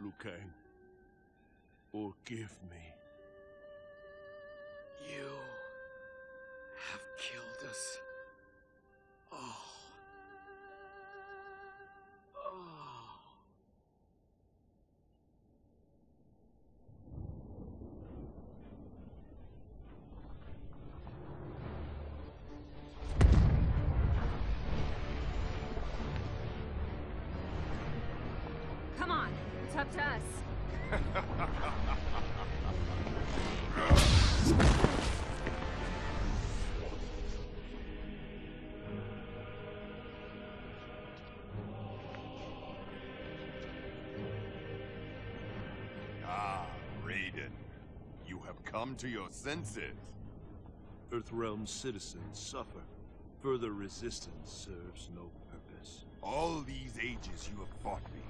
A: Liu Kang, forgive me.
L: You have killed us all.
A: come to your senses. Earthrealm citizens suffer. Further resistance serves no purpose. All these ages you have fought me.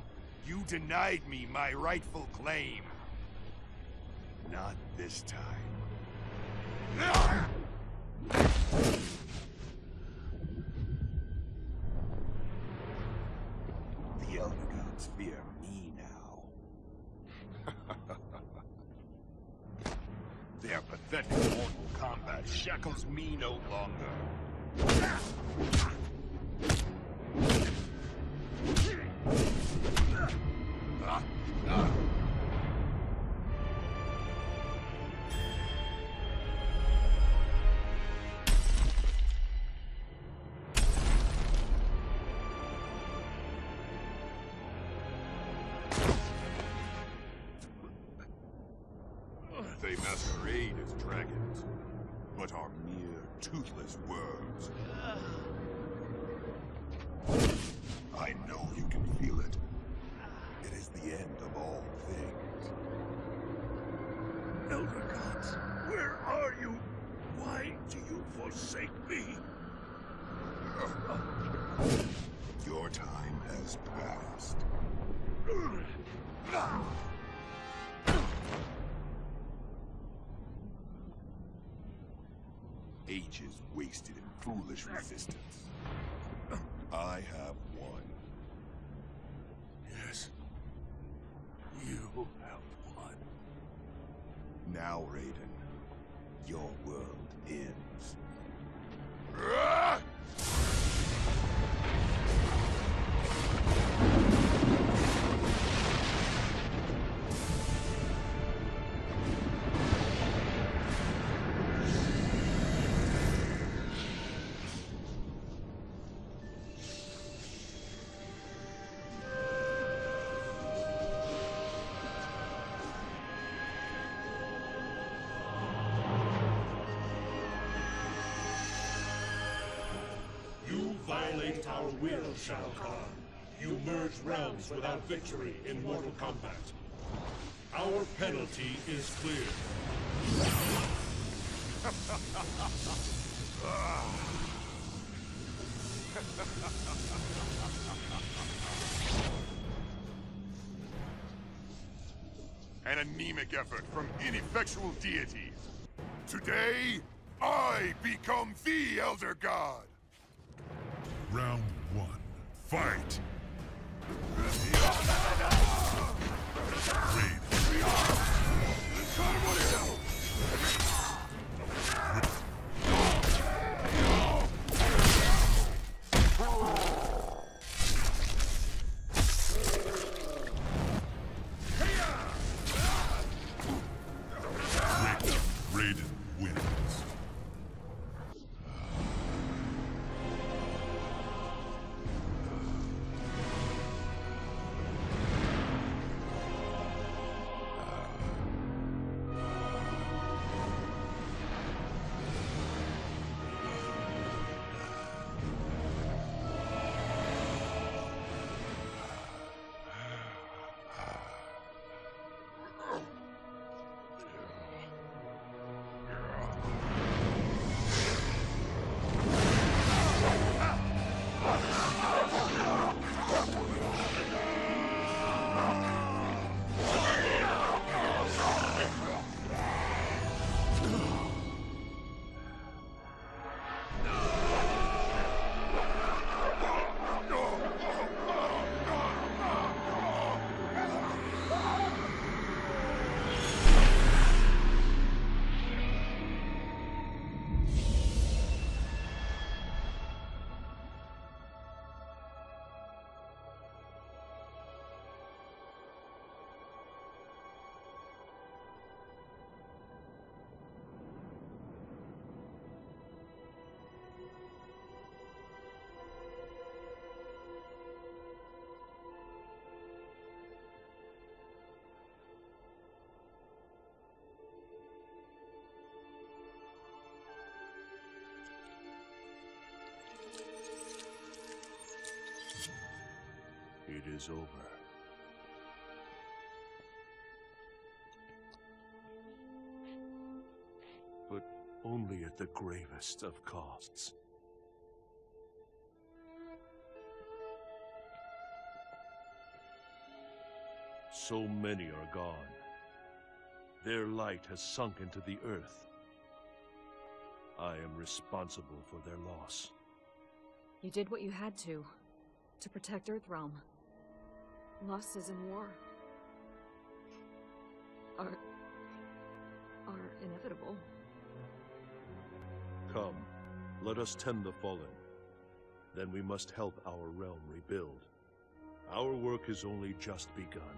A: You denied me my rightful claim. Not this time. shackles me no longer. They masquerade as dragons toothless worms. I know you can feel it. It is the end of all things. Elder gods, where are you? Why do you forsake me? Is wasted in foolish resistance. I have won. Yes. You have won. Now, Raiden, your world ends. five without victory in Mortal Kombat. Our penalty is clear. An anemic effort from ineffectual deities. Today, I become the Elder God! Round one, fight! Read. It is over. But only at the gravest of costs. So many are gone. Their light has sunk into the earth. I am responsible for their loss.
D: You did what you had to, to protect Earthrealm. Loss is in war.
J: Are... are inevitable.
A: Come, let us tend the fallen. Then we must help our realm rebuild. Our work is only just begun.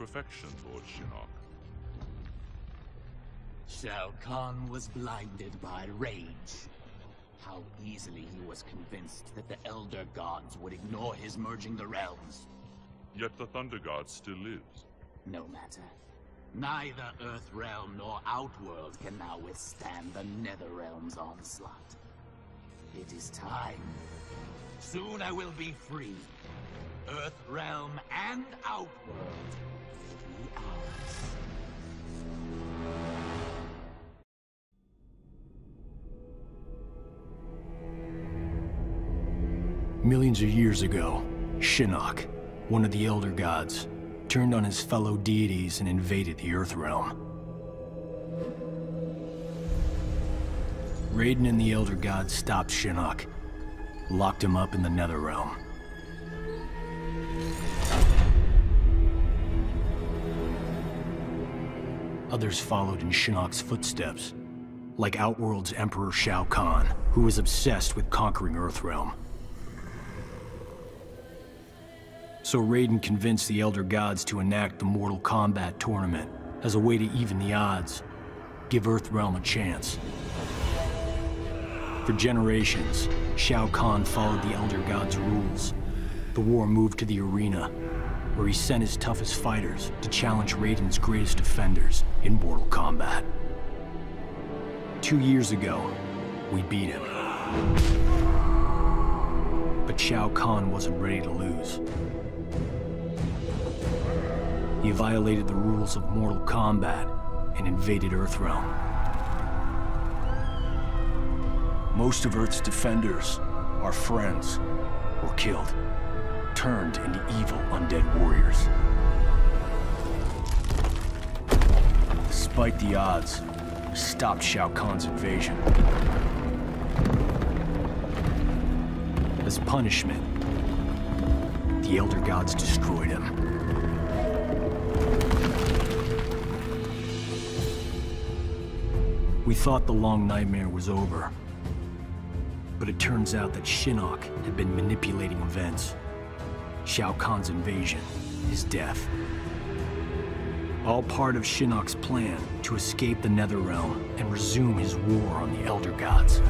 A: perfection, Lord Shinnok. Shao
B: Kahn was blinded by rage. How easily he was convinced that the Elder Gods would ignore his merging
A: the realms. Yet the Thunder God still lives. No matter.
B: Neither Earth Realm nor Outworld can now withstand the Nether Realm's onslaught. It is time. Soon I will be free. Earth Realm and Outworld
E: Millions of years ago, Shinnok, one of the Elder Gods, turned on his fellow deities and invaded the Earth realm. Raiden and the Elder Gods stopped Shinnok, locked him up in the Nether Realm. Others followed in Shinnok's footsteps, like Outworld's Emperor Shao Kahn, who was obsessed with conquering Earthrealm. so Raiden convinced the Elder Gods to enact the Mortal Kombat tournament as a way to even the odds, give Earthrealm a chance. For generations, Shao Kahn followed the Elder God's rules. The war moved to the arena, where he sent his toughest fighters to challenge Raiden's greatest defenders in Mortal Kombat. Two years ago, we beat him. But Shao Kahn wasn't ready to lose. He violated the rules of Mortal Kombat and invaded Earthrealm. Most of Earth's defenders, our friends, were killed, turned into evil undead warriors. Despite the odds, we stopped Shao Kahn's invasion. As punishment, the Elder Gods destroyed him. We thought the long nightmare was over. But it turns out that Shinnok had been manipulating events. Shao Kahn's invasion, his death. All part of Shinnok's plan to escape the Netherrealm and resume his war on the Elder Gods.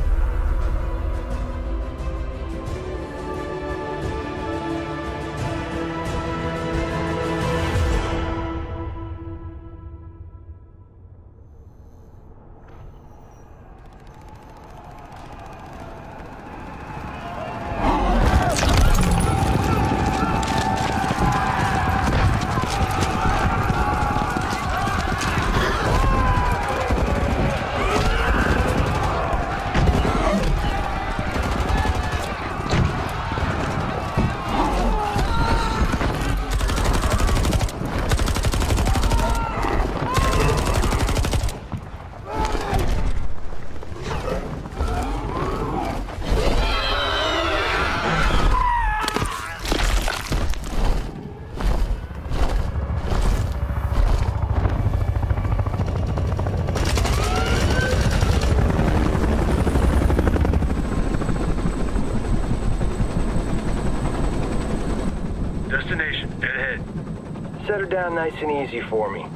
E: down nice and easy for me.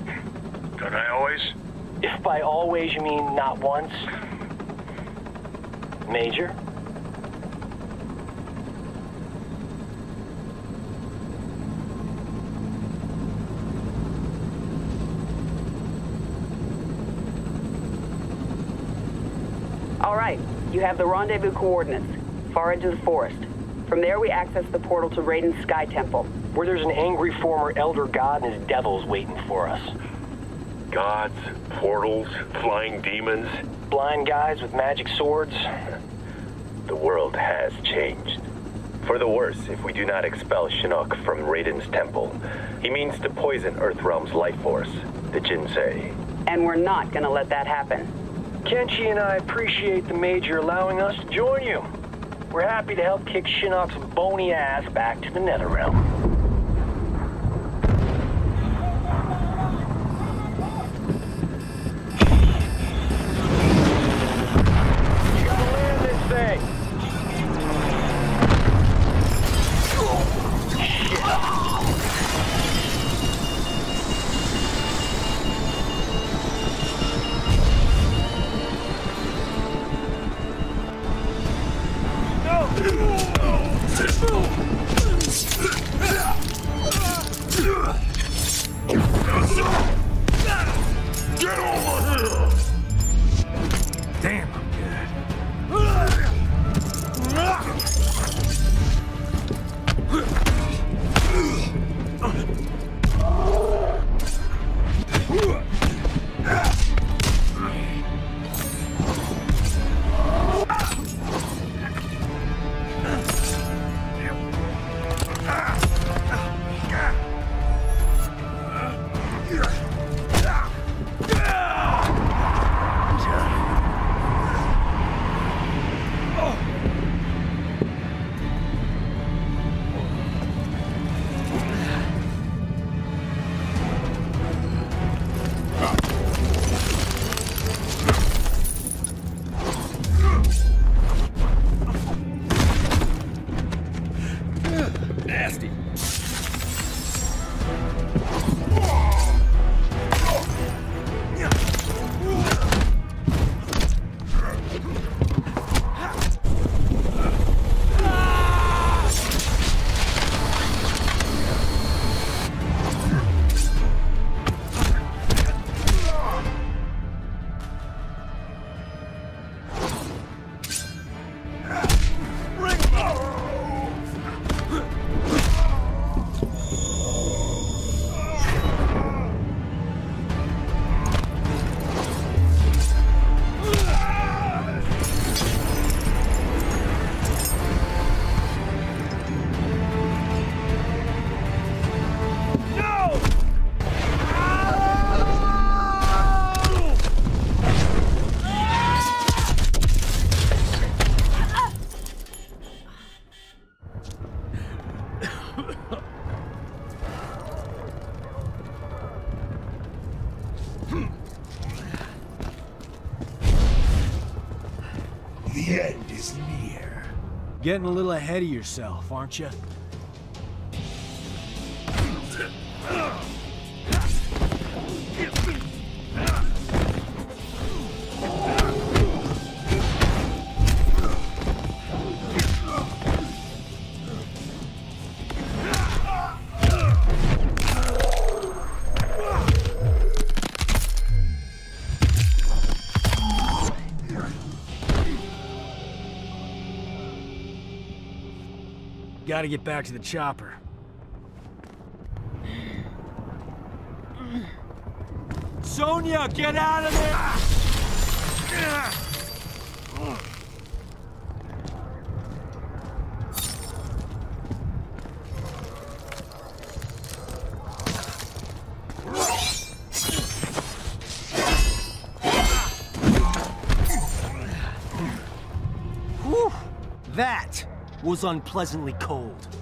E: Don't I always? If by always you mean not once. Major?
T: All right, you
P: have the rendezvous coordinates, far into the forest. From there, we access the portal to Raiden's Sky
E: Temple where there's an angry former elder god and his devils waiting for us.
C: Gods, portals, flying demons. Blind guys with magic swords. The world has changed. For the worse, if we do not expel Shinnok from Raiden's temple. He means to poison Earthrealm's life force, the Jinsei.
P: And we're not gonna let that happen.
E: Kenshi and I appreciate the Major allowing us to join you. We're happy to help kick Shinnok's bony ass back to the Netherrealm. Getting a little ahead of yourself, aren't you? Gotta get back to the chopper. Sonya, get out of there! unpleasantly cold.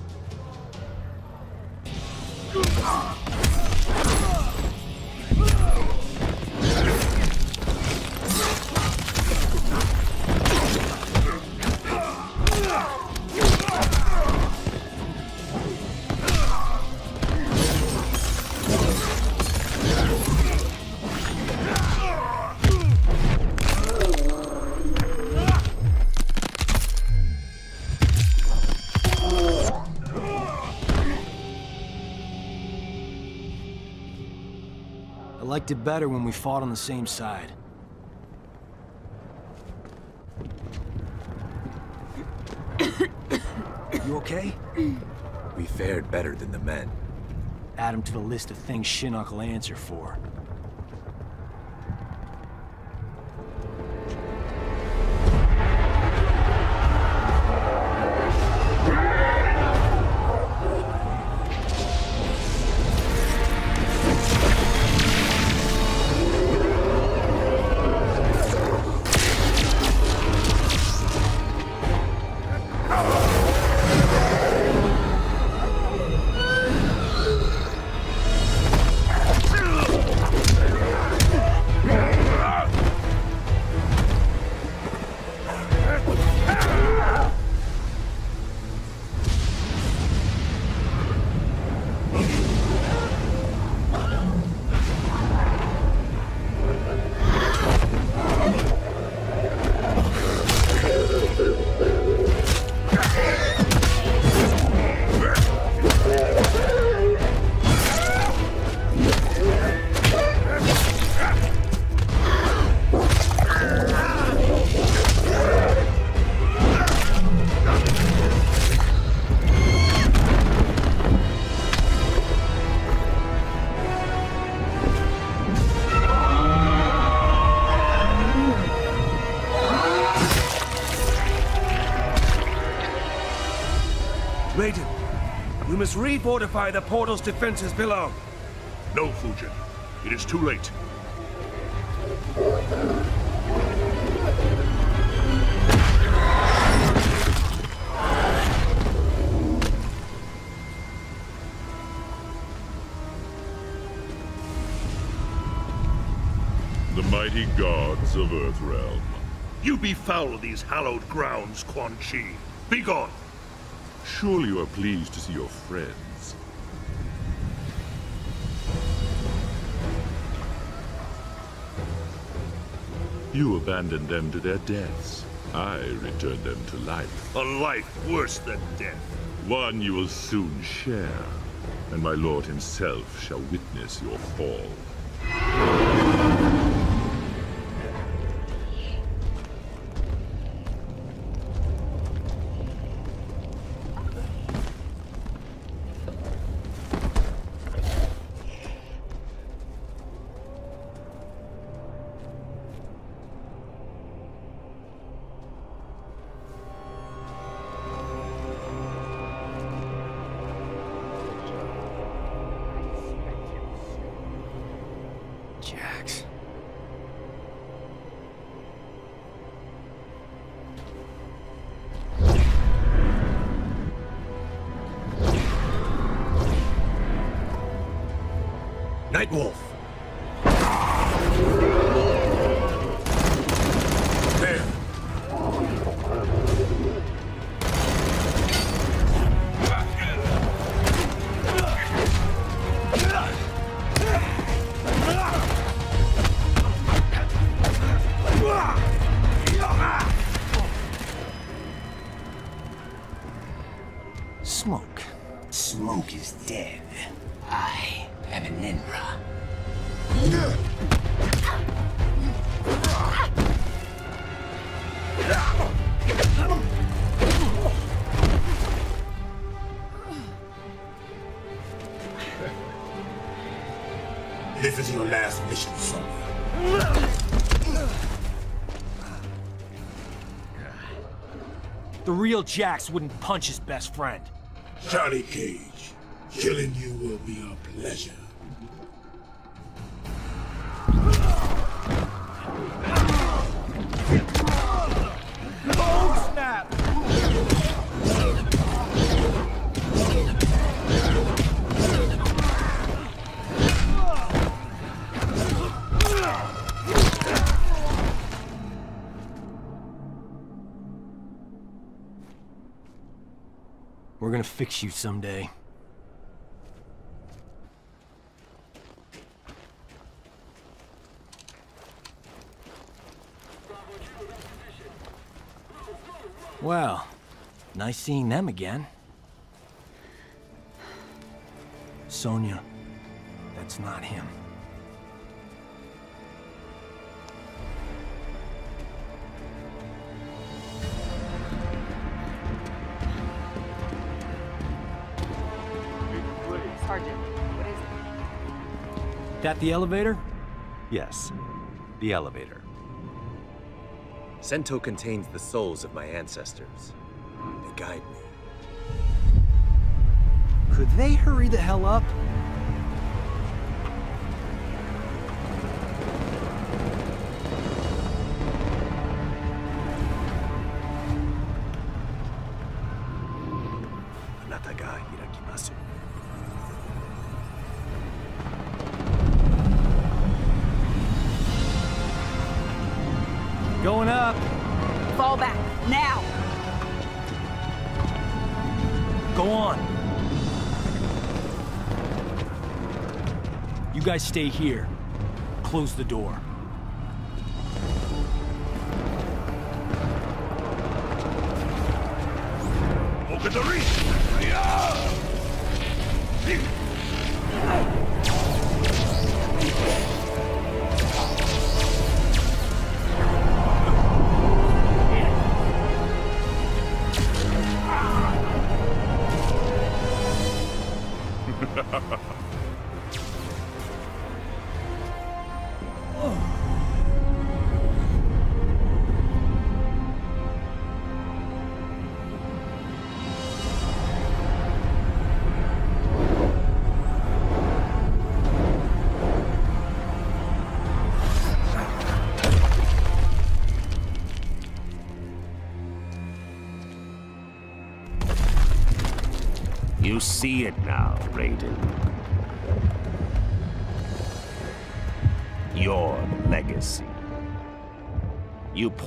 E: did better when we fought on the same side. you okay? We fared better than the men. Add him to the list of things Shinnok will answer for.
A: fortify the portal's defenses below. No, Fujin. It is too late. The mighty gods of Earthrealm. You befoul these hallowed grounds, Quan Chi. Begone! Surely you are pleased to see your friend. abandoned them to their deaths. I returned them to life. A life worse than death. One you will soon share, and my lord himself shall witness your fall.
F: Nightwolf.
E: real Jax wouldn't punch his best friend.
A: Johnny Cage,
H: killing you will be a pleasure.
E: you someday. Well, nice seeing them again. Sonya,
C: The elevator? Yes, the elevator. Sento contains the souls of my ancestors. They guide me.
H: Could they
E: hurry the hell up? stay here. Close the door.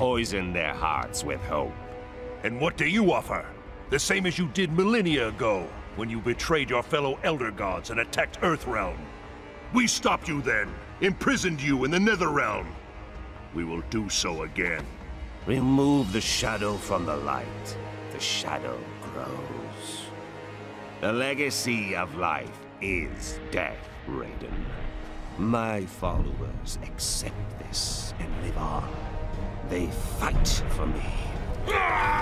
A: poison their hearts with hope. And what do you offer? The same as you did millennia ago, when you betrayed your fellow Elder Gods and attacked Earthrealm. We stopped you then, imprisoned you in the Netherrealm. We will do so again. Remove the shadow from the light. The shadow grows. The legacy of life is death, Raiden. My followers accept this and live on. They fight for me.
L: Ah!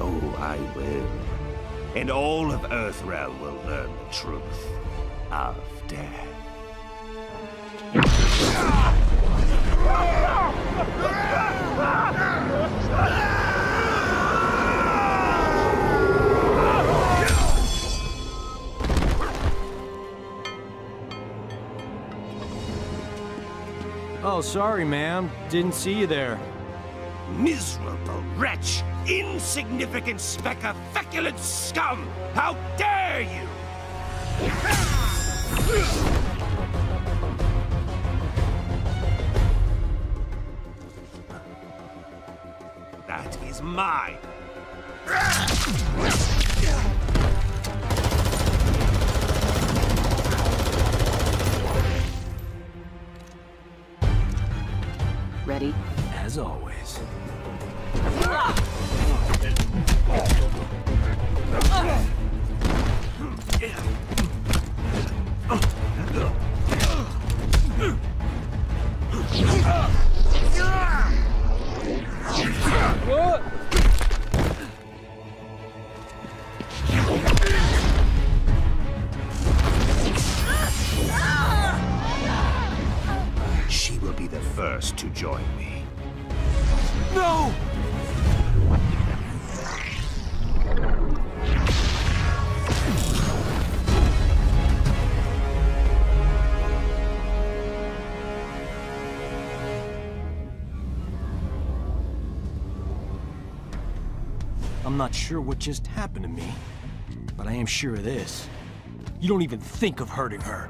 B: Oh, I will. And all of Earthrealm will learn the truth of death.
E: Oh, sorry, ma'am. Didn't see you there. Miserable wretch! insignificant speck of
H: feculent scum! How dare you! That is mine. Ready? As always.
E: sure what just happened to me, but I am sure of this. You don't even think of hurting her.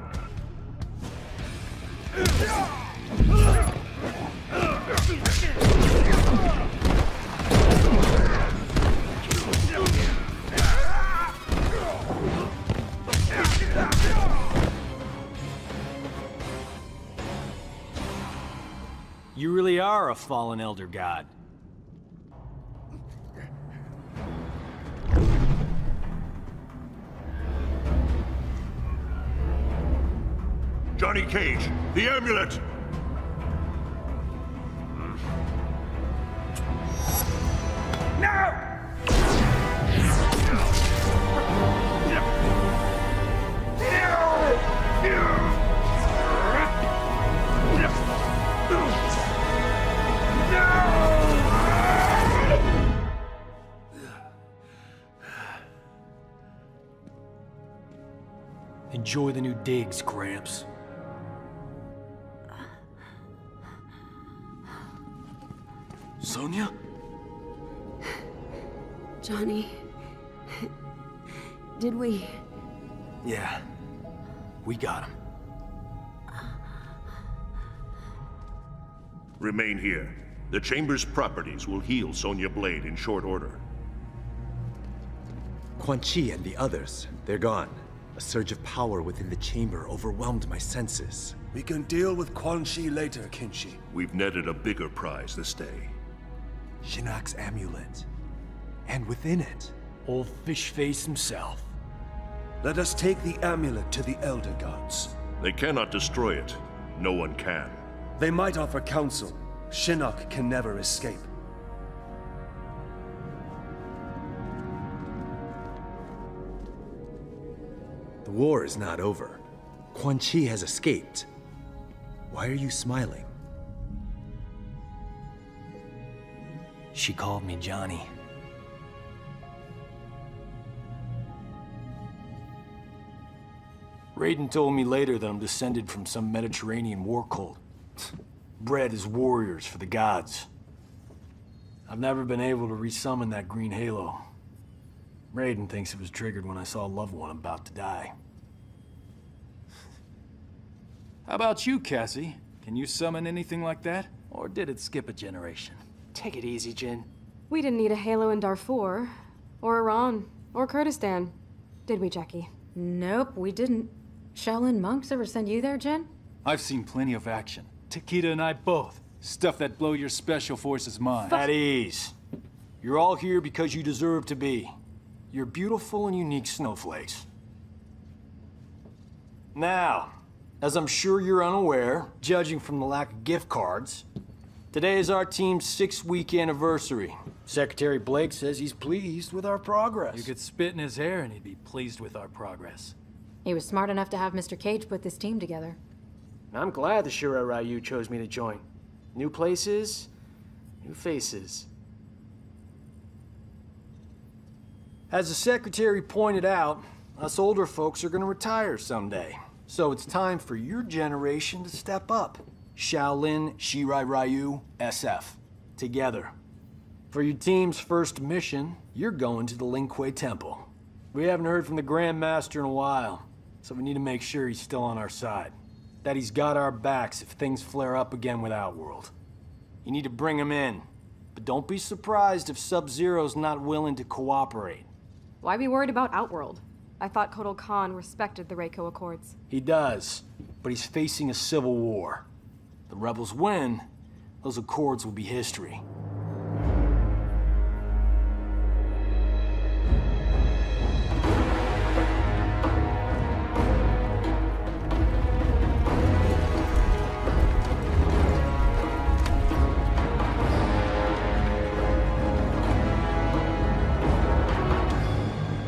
C: You really are
E: a fallen Elder God.
A: cage! The amulet!
E: Enjoy the new digs, Gramps. Sonya?
P: Johnny...
J: Did we...
A: Yeah. We got him. Remain here. The Chamber's properties will heal Sonya Blade in short order.
C: Quan Chi and the others, they're gone. A surge of power within the Chamber overwhelmed my senses. We can deal with Quan Chi later, Kenshi.
A: We've netted a bigger prize this day.
H: Shinnok's amulet. And within it...
A: Old Fishface himself. Let us take the amulet to the Elder Gods. They cannot destroy it. No one can. They might offer counsel. Shinnok
C: can never escape. The war is not over. Quan Chi has escaped. Why are you smiling?
E: She called me Johnny. Raiden told me later that I'm descended from some Mediterranean war cult. Bred as warriors for the gods. I've never been able to resummon that green halo. Raiden thinks it was triggered when I saw a loved one about to die. How about you, Cassie? Can you summon anything like that? Or did it skip a generation? Take it easy, Jin.
S: We didn't need a halo in Darfur, or Iran, or Kurdistan, did we, Jackie? Nope, we didn't. Shaolin monks
K: ever send you there, Jin?
E: I've seen plenty of action. Takeda and I both. Stuff that blow your special forces mind. At ease. You're all here because you deserve to be. You're beautiful and unique snowflakes. Now, as I'm sure you're unaware, judging from the lack of gift cards, Today is our team's six-week anniversary. Secretary Blake says he's pleased with our progress. You could spit in his hair and he'd be pleased with our progress.
K: He was smart enough to have Mr. Cage put this team together.
E: I'm
G: glad the Shirai Ryu chose me to join. New places,
E: new faces. As the secretary pointed out, us older folks are going to retire someday. So it's time for your generation to step up. Shaolin Shirai Ryu SF together. For your team's first mission, you're going to the Lin Kuei Temple. We haven't heard from the Grand Master in a while, so we need to make sure he's still on our side. That he's got our backs if things flare up again with Outworld. You need to bring him in, but don't be surprised if Sub-Zero's not willing to cooperate.
S: Why be worried about Outworld? I thought Kotal Khan respected the Reiko Accords.
E: He does, but he's facing a civil war the rebels win, those accords will be history.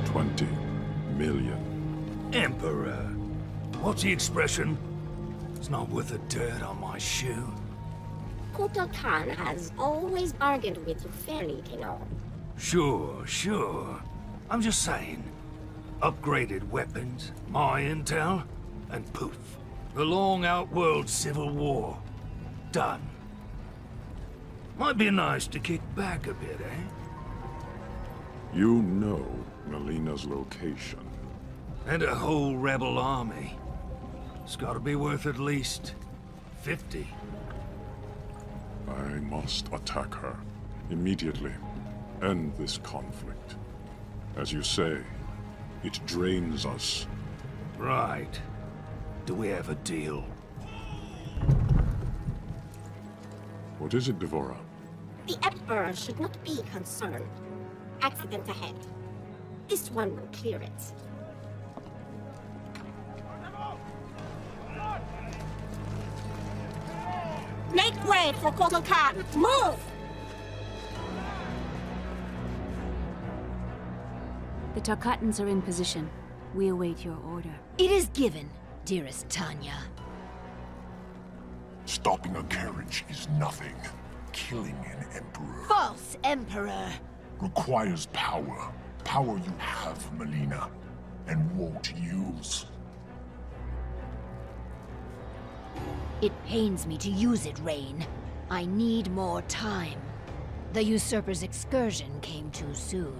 A: Twenty million. Emperor. What's the expression? It's not worth the dirt on my shoe.
R: Kotal Khan has always bargained with you fairly, Kano.
A: Sure, sure. I'm just saying. Upgraded weapons, my intel, and poof. The long outworld civil war. Done. Might be nice to kick back a bit, eh? You know Mileena's location. And a whole rebel army. It's gotta be worth at least 50. I must attack her. Immediately. End this conflict. As you say, it drains us. Right. Do we have a deal? What is it, D'Vorah?
R: The Emperor should not be concerned. Accident ahead. This one will clear it. Make way for Kotal Khan.
J: Move!
M: The Tarkatans are in position. We await your order. It is given,
J: dearest Tanya.
A: Stopping a carriage is nothing. Killing an emperor...
J: False emperor!
A: Requires power. Power you have, Mileena. And won't use.
J: It pains me to use it, Rain. I need more time. The Usurper's excursion came too soon.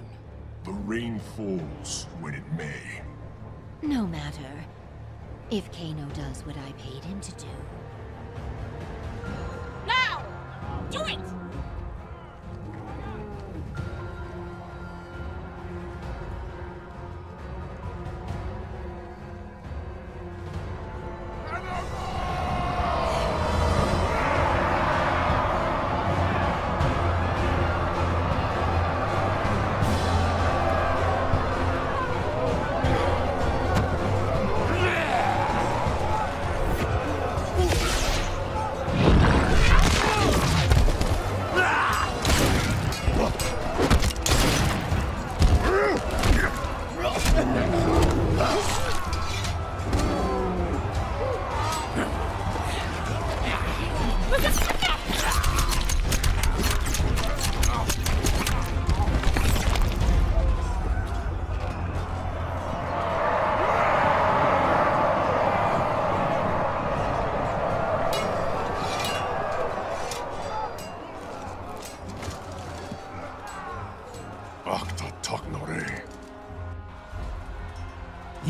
J: The rain falls when it may. No matter. If Kano does what I paid him to do.
L: Now! Do it!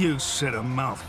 A: You set a mouth.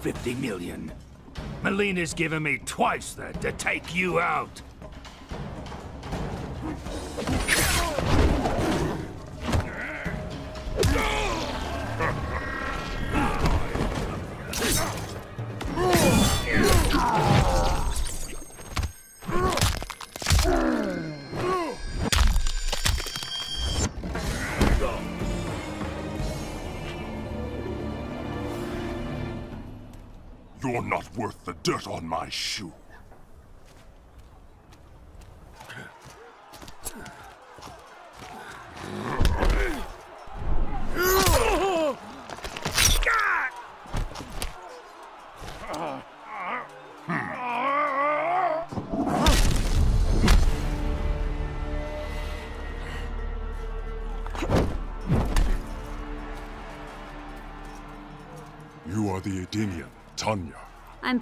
A: 50 million. Mileena's given me twice that to take you out.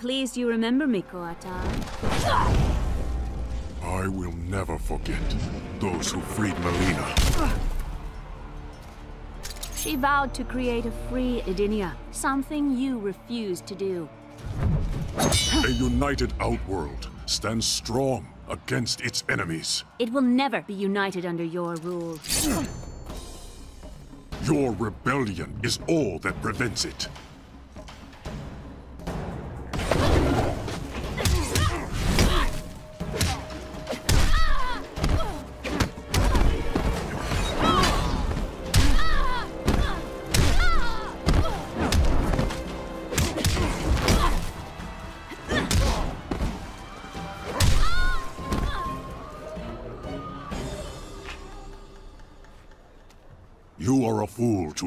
D: pleased you remember me, Kotal.
A: I will never forget those who freed Mileena.
M: She vowed to create a free Edenia, something you refused to do.
A: A united outworld stands strong against its enemies.
M: It will never be united under your rule.
A: Your rebellion is all that prevents it.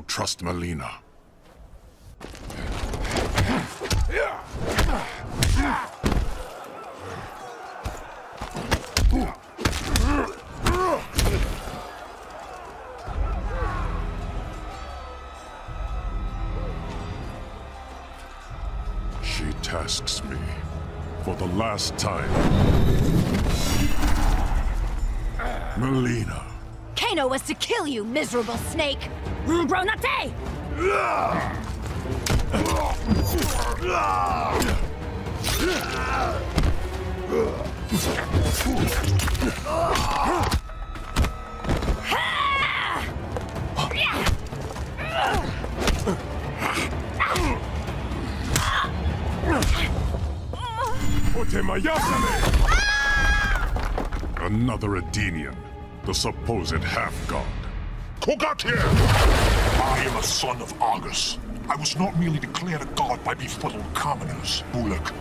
A: trust Mileena. She tasks me for the last time. Mileena.
J: Kano was to kill you, miserable snake! Bro, not
A: Another Edenian, the supposed half-god. Who got here? I am a son of Argus. I was not merely declared a god by befuddled commoners, Bullock.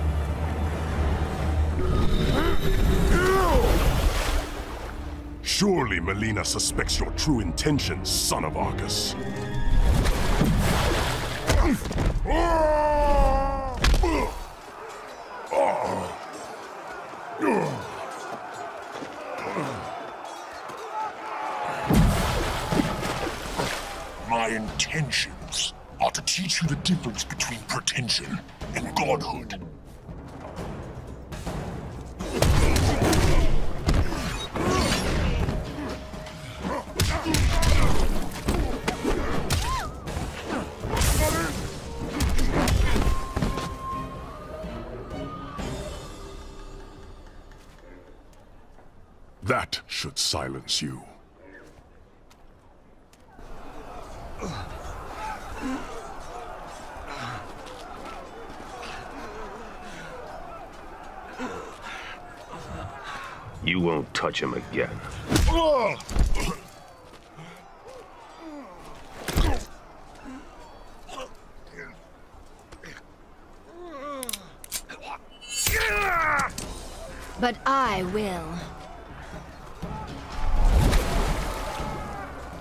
A: Surely Mileena suspects your true intentions, son of Argus. Ugh. Ah! Ah! Ah! My intentions are to teach you the difference between pretension and godhood. That should silence you.
B: You won't touch him again.
J: But I will.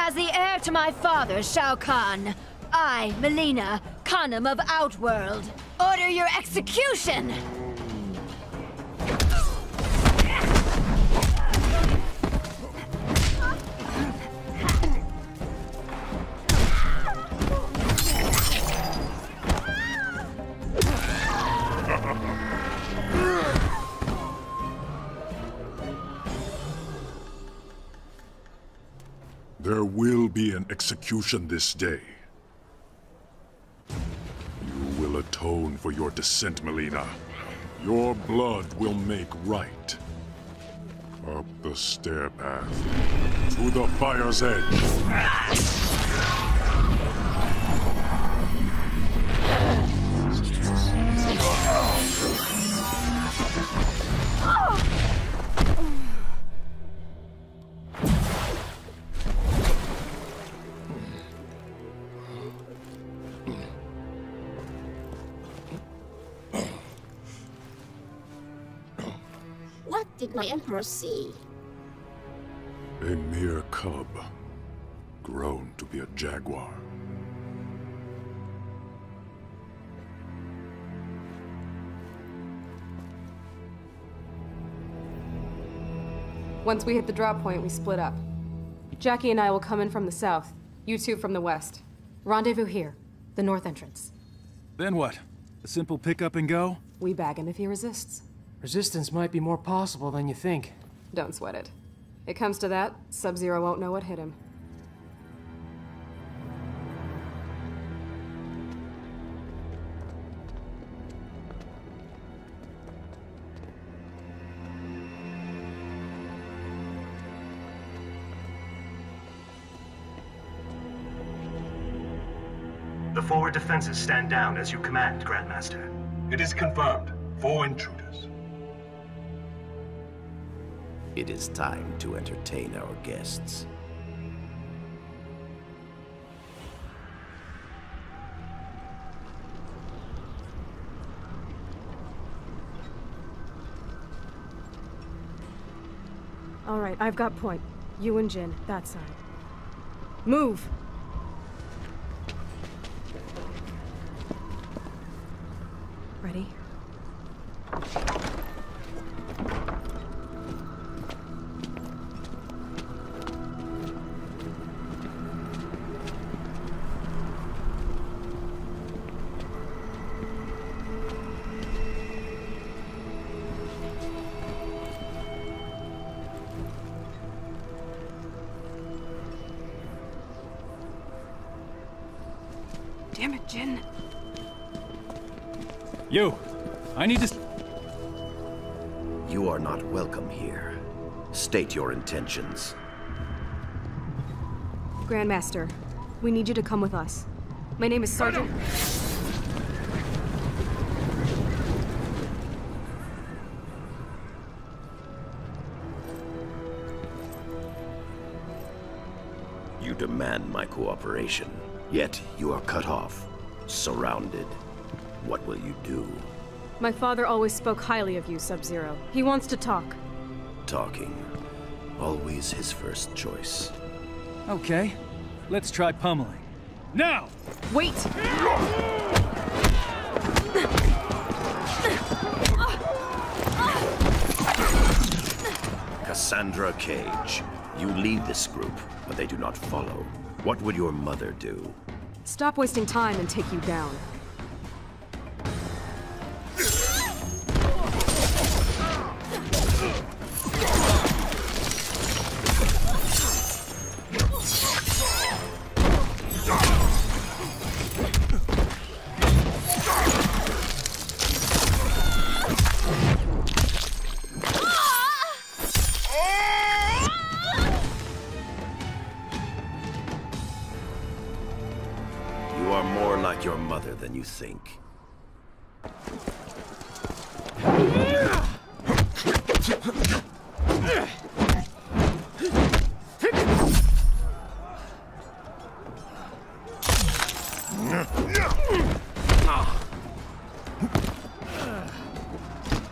J: As the heir to my father, Shao Kahn, I, Mileena, Khanum of Outworld, order your execution!
A: execution this day. You will atone for your descent, Mileena. Your blood will make right. Up the stair path, to the fire's edge. see. A mere cub, grown to be a jaguar.
S: Once we hit the drop point, we split up. Jackie and I will come in from the south, you two from the west. Rendezvous here, the north entrance.
E: Then what? A simple pick up and go?
S: We bag him if he resists.
G: Resistance might be more possible than you think.
S: Don't sweat it. It comes to that, Sub-Zero won't know what hit him.
A: The forward defenses stand down as you command, Grandmaster. It is confirmed. Four intruders.
B: It is time to entertain
H: our guests.
S: All right, I've got point. You and Jin, that side. Move!
B: intentions.
S: Grandmaster, we need you to come with us. My name is Sergeant...
A: You demand my cooperation, yet you are cut off, surrounded. What will you do?
S: My father always spoke highly of you, Sub-Zero. He wants to talk.
B: Talking Always
E: his first choice. Okay, let's try pummeling. Now! Wait!
C: Cassandra Cage,
A: you lead this group, but they do not follow. What would your mother do?
S: Stop wasting time and take you down.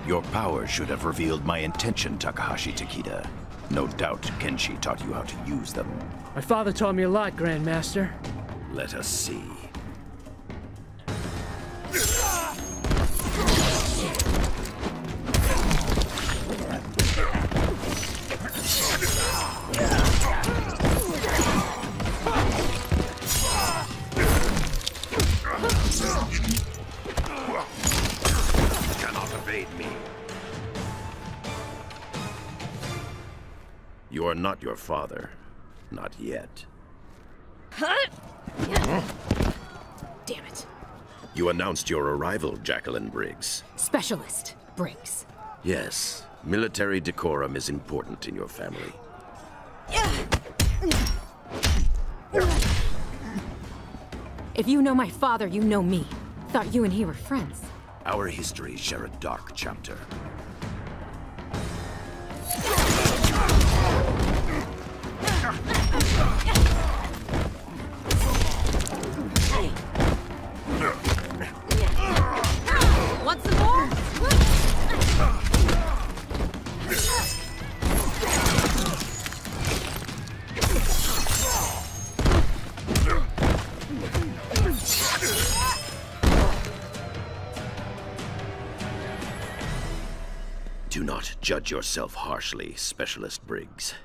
A: Your power should have revealed my intention, Takahashi Takeda. No doubt Kenshi taught you how to use them.
G: My father taught me a lot, Grandmaster.
A: Let us see. your father. Not yet.
L: Huh?
K: Damn it.
A: You announced your arrival, Jacqueline Briggs.
K: Specialist
O: Briggs.
A: Yes. Military decorum is important in your family.
K: If you know my father, you know me. Thought you and he were friends.
B: Our histories share a dark chapter. yourself harshly, Specialist Briggs.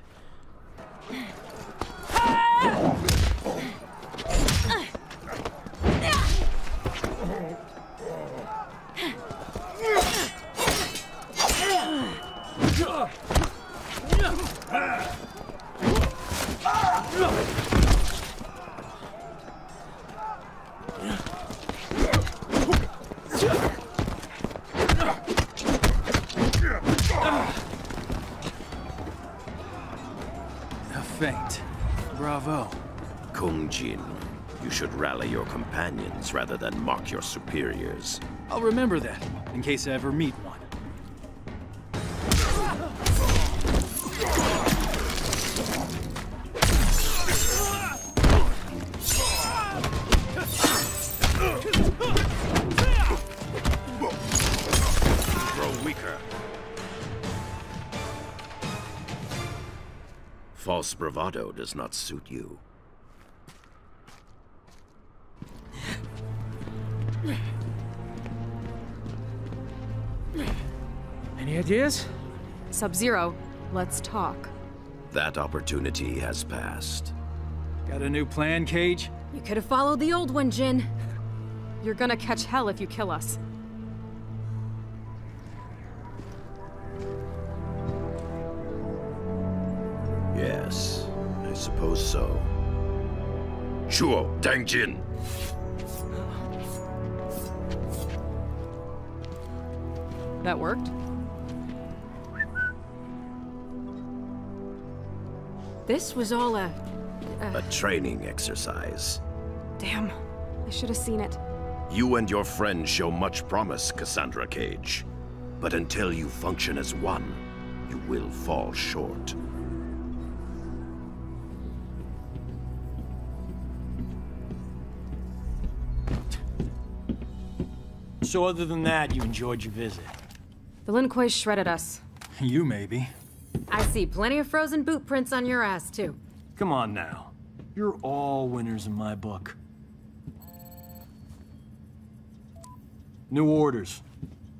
A: companions rather than mock your superiors.
E: I'll remember that, in case I ever meet one.
A: False bravado does not suit you.
S: Any ideas? Sub-Zero, let's talk.
E: That opportunity has passed. Got a new plan, Cage?
S: You could have followed the old one, Jin. You're gonna catch hell if you kill us.
A: Yes, I suppose so. Chuo, Jin.
S: That worked? This was all a... A, uh,
A: a training exercise.
S: Damn. I should have seen it.
A: You and your friends show much promise, Cassandra Cage. But until you function as one, you will fall short.
E: So other than that, you enjoyed your visit?
S: The Lin Kuei shredded us.
E: You maybe.
S: I see plenty of frozen boot prints on your
K: ass, too.
E: Come on now. You're all winners in my book. New orders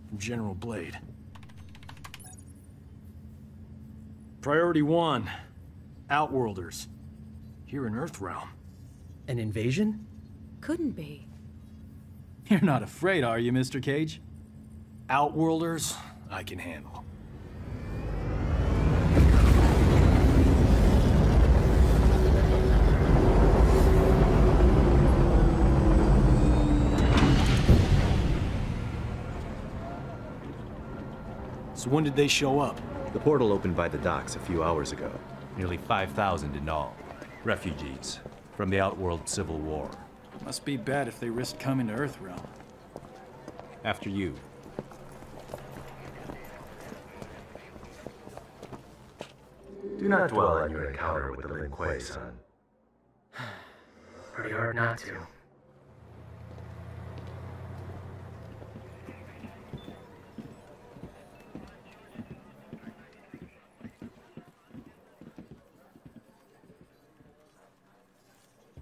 E: from General Blade. Priority one, Outworlders. Here in Earthrealm. An invasion? Couldn't be. You're not afraid, are you, Mr. Cage? Outworlders,
H: I can handle.
C: So when did they show up? The portal opened by the docks a few hours ago. Nearly 5,000 in all. Refugees from the Outworld Civil War. Must be bad
E: if they risked coming to Earthrealm.
C: After you. Do not dwell on your encounter with the Lin Kuei, son.
G: Pretty hard not to.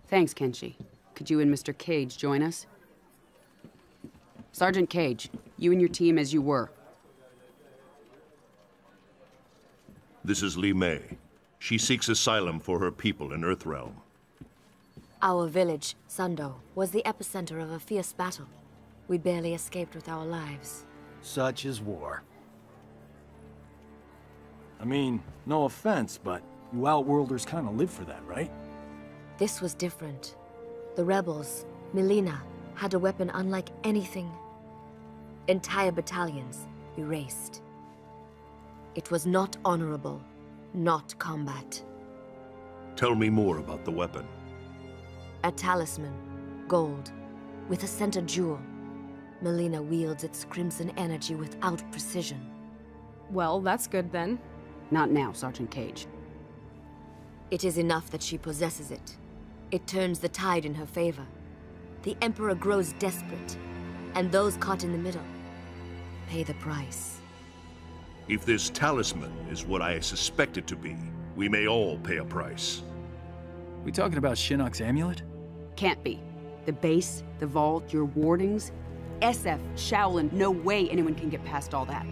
P: Thanks, Kenshi. Could you and Mr. Cage join us? Sergeant Cage, you and your team as you were.
A: This is Li Mei. She seeks asylum for her people in Earthrealm.
Q: Our village, Sun Do, was the epicenter of a fierce battle. We barely escaped with our lives.
A: Such is war.
E: I mean, no offense, but you Outworlders kind of live for that, right?
Q: This was different. The rebels, Mileena, had a weapon unlike anything. Entire battalions erased. It was not honorable, not combat.
A: Tell me more about the weapon.
Q: A talisman, gold, with a center jewel. Mileena wields its crimson energy without precision. Well, that's good then.
P: Not now, Sergeant Cage.
Q: It is enough that she possesses it. It turns the tide in her favor. The Emperor grows desperate, and those caught in the middle pay the price.
A: If this talisman is what I suspect it to be, we may all pay a price.
E: We talking about Shinnok's amulet? Can't be. The base,
P: the vault, your wardings. SF, Shaolin, no way anyone can get past all that.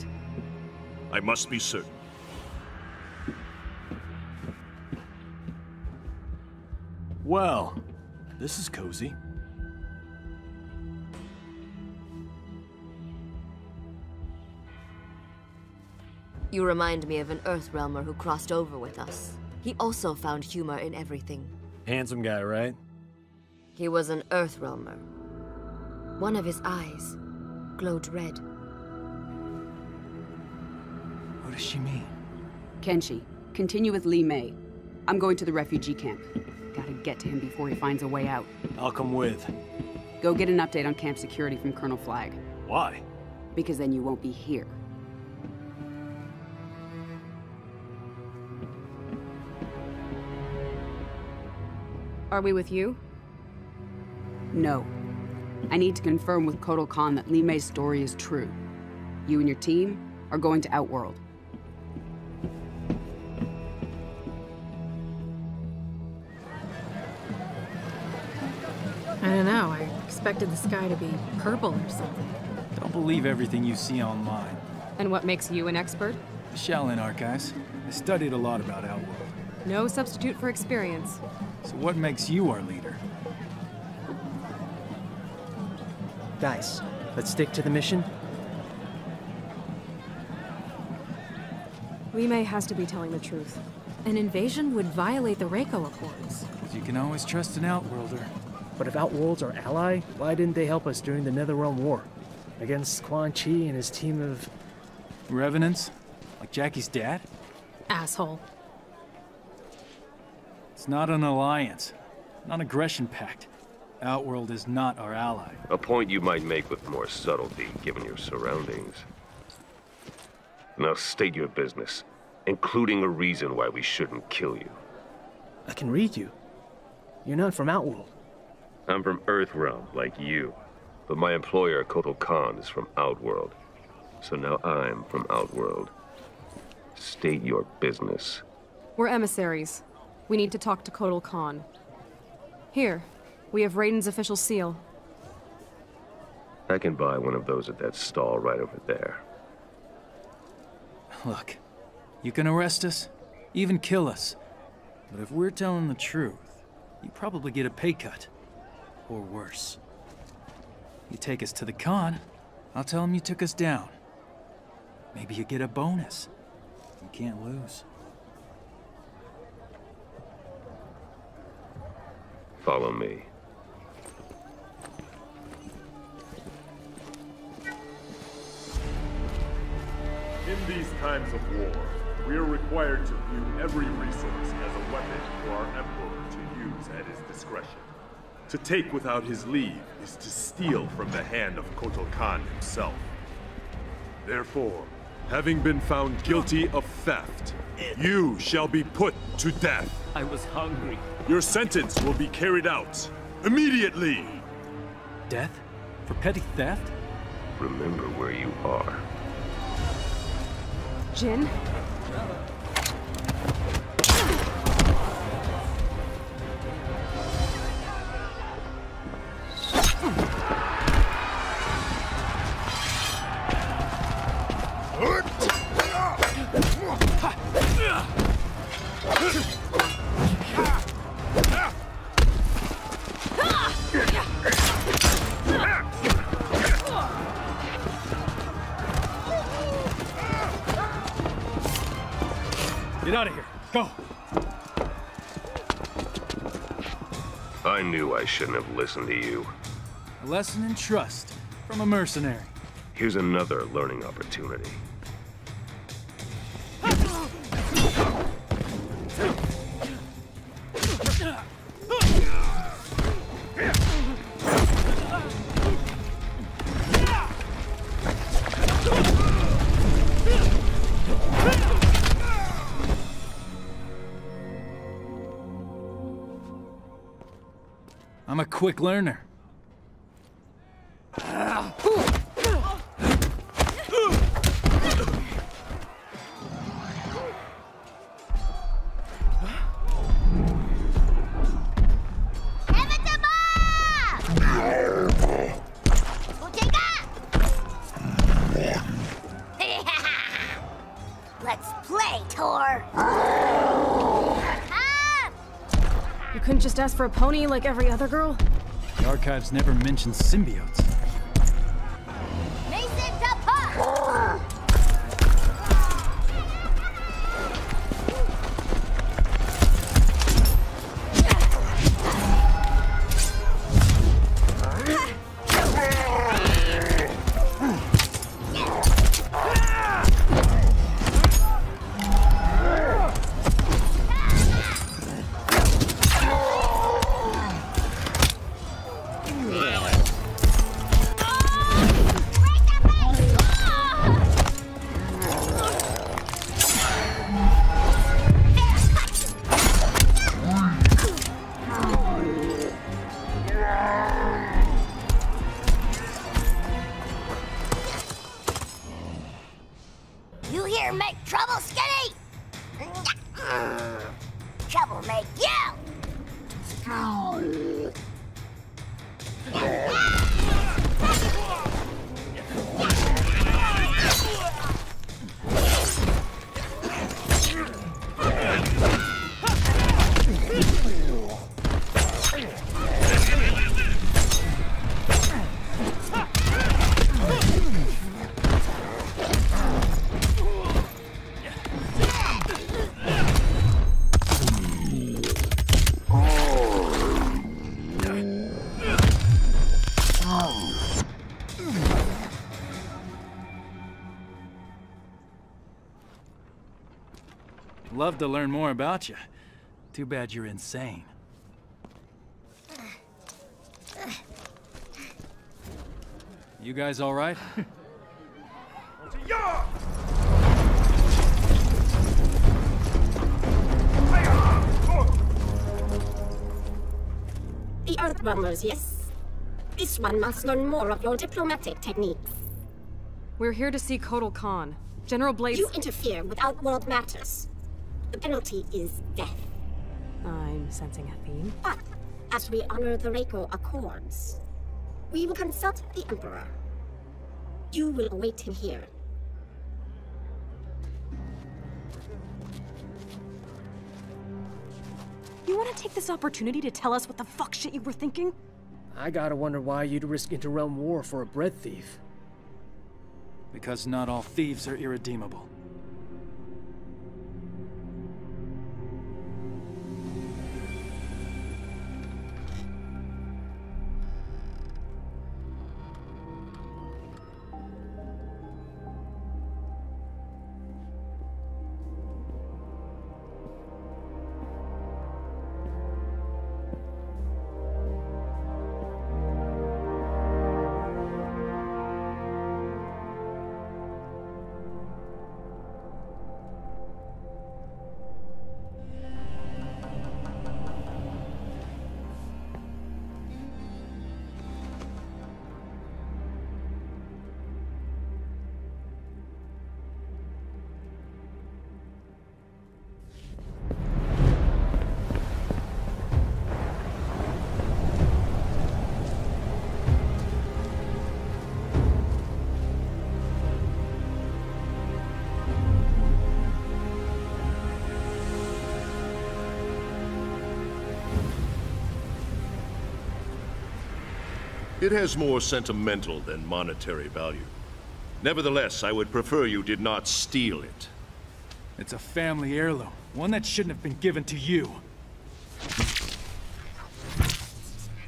A: I must be certain. Well, this is cozy.
Q: You remind me of an Earthrealmer who crossed over with us. He also found humor in everything.
E: Handsome guy, right?
Q: He was an Earthrealmer. One of his eyes glowed red.
E: What does she mean?
Q: Kenshi, continue with Li Mei.
P: I'm going to the refugee camp. Gotta get to him before he finds a way out.
E: I'll come with.
P: Go get an update on camp security from Colonel Flagg. Why? Because then you won't be here. Are we with you? No. I need to confirm with Kotal Khan that Li Mei's story is true. You and your team are going to Outworld. I don't know. I
S: expected the sky to be purple or something.
E: Don't believe everything you see online.
S: And what makes you an expert?
E: The Shaolin Archives. I studied a lot about Outworld.
S: No substitute for experience.
E: So what makes you our leader? Guys, let's stick to the mission.
S: Li Mei has to be telling the truth. An invasion would
K: violate the Reiko Accords.
E: You can always trust an Outworlder. But if Outworlds are ally,
G: why didn't they help us during the Netherrealm War? Against Quan Chi and his team of...
E: Revenants? Like Jacqui's dad? Asshole. It's not an alliance, non-aggression pact. Outworld is not our ally.
A: A point you might make with more subtlety, given your surroundings. Now state your business, including a reason why we shouldn't kill you.
G: I can read you. You're not from Outworld.
A: I'm from Earthrealm, like you. But my employer, Kotal Khan, is from Outworld. So now I'm from Outworld.
H: State your business.
S: We're emissaries. We need to talk to Kotal Khan. Here, we have Raiden's official seal.
C: I can buy one of those at that stall right over there.
E: Look, you can arrest us, even kill us. But if we're telling the truth, you probably get a pay cut. Or worse. You take us to the Khan, I'll tell him you took us down. Maybe you get a bonus. You can't lose.
A: Follow me. In these times of war, we are required to view every resource as a weapon for our Emperor to use at his discretion. To take without his leave is to steal from the hand of Kotal Khan himself. Therefore, having been found guilty of theft. You shall be put to death. I was hungry. Your sentence will be carried out immediately.
C: Death? For petty theft? Remember where you are.
S: Jin,
E: out of here. Go.
A: I knew I shouldn't have listened to you.
E: A lesson in trust from a mercenary.
A: Here's another learning opportunity.
E: quick learner.
S: for a pony like every other girl?
E: The archives never mention
H: symbiotes.
E: love to learn more about you. Too bad you're insane. You guys all right? The
R: earthwormers, yes? This
S: one must learn more of your diplomatic techniques. We're here to see Kotal Khan.
R: General Blade- You interfere with Outworld matters penalty is death. I'm sensing a theme. But, as we honor the Reiko Accords, we will consult the Emperor. You will await him here.
S: You want to take this opportunity to tell us what the fuck shit you were thinking? I gotta wonder why you'd
G: risk interrealm war for a bread thief.
E: Because not all thieves are irredeemable.
A: It has more sentimental than monetary value. Nevertheless, I would prefer you did not steal it.
E: It's a family heirloom, one that shouldn't have been given to you.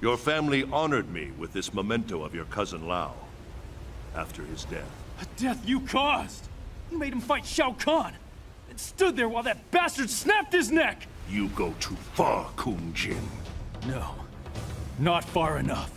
A: Your family honored me with this memento of your cousin Lao after his death.
F: A death you caused!
E: You made him fight Shao Kahn and stood there while that bastard snapped his neck!
A: You go too far, Kung Jin.
E: No, not far enough.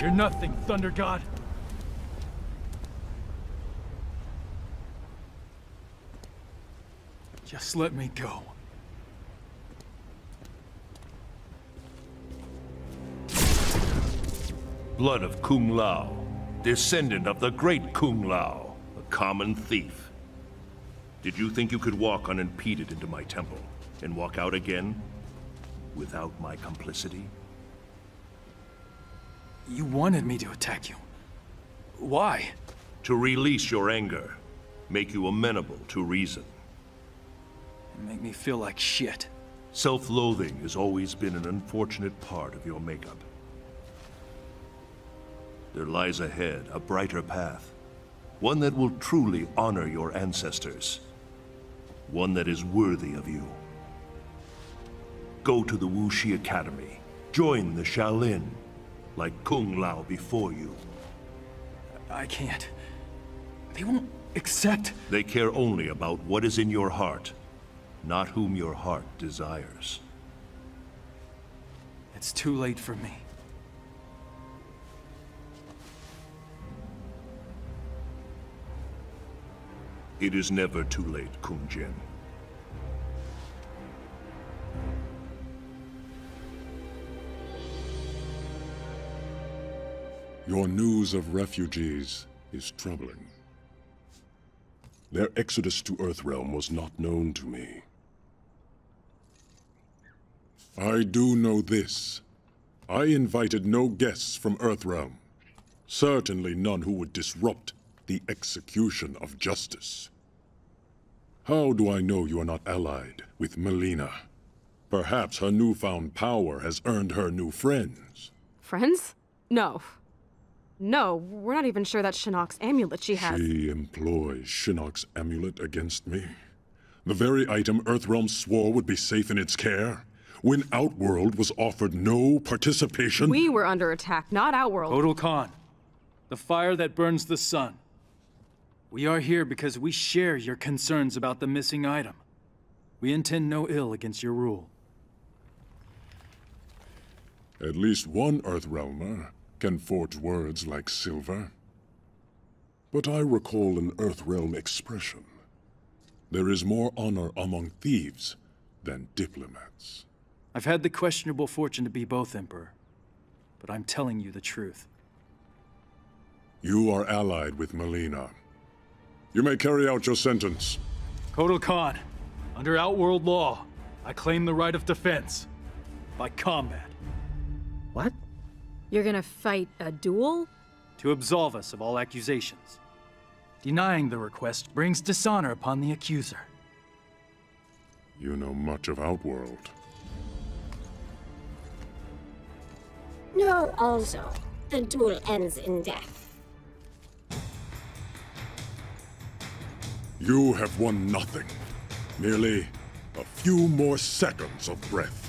E: You're nothing, Thunder God. Just let me
F: go.
A: blood of Kung Lao, descendant of the great Kung Lao, a common thief. Did you think you could walk unimpeded into my temple and walk out again without my complicity? You wanted me to attack you. Why? To release your anger, make you amenable to reason. make me feel like shit. Self-loathing has always been an unfortunate part of your makeup there lies ahead a brighter path. One that will truly honor your ancestors. One that is worthy of you. Go to the Wu Shi Academy. Join the Shaolin, like Kung Lao before you. I can't.
E: They won't accept...
A: They care only about what is in your heart, not whom your heart desires. It's too late for me. It is never too late, Jin.
I: Your news of refugees is troubling. Their exodus to Earthrealm was not known to me.
A: I do know this. I invited no guests from Earthrealm. Certainly none who would disrupt the execution of justice. How do I know you are not allied with Mileena? Perhaps her newfound power has earned her new friends.
S: Friends? No. No, we're not even sure that Shinnok's amulet she
A: has- She employs Shinnok's amulet against me? The very item Earthrealm swore would be safe in its care? When Outworld was offered no participation?
S: We were under attack, not Outworld.
A: Kotal Khan,
E: the fire that burns the sun. We are here because we share your concerns about the missing item. We intend no ill against your rule.
A: At least one Earthrealmer can forge words like silver. But I recall an Earthrealm expression. There is more honor among thieves than diplomats.
E: I've had the questionable fortune to be both, Emperor. But I'm
A: telling you the truth. You are allied with Mileena. You may carry out your sentence.
E: Kotal Khan, under Outworld law, I claim the right of defense. By combat. What?
K: You're gonna fight a duel?
E: To absolve us of all accusations. Denying the request brings dishonor upon the accuser.
A: You know much of Outworld.
R: No, also. The duel ends in death.
A: You have won nothing. Merely a few more seconds of breath.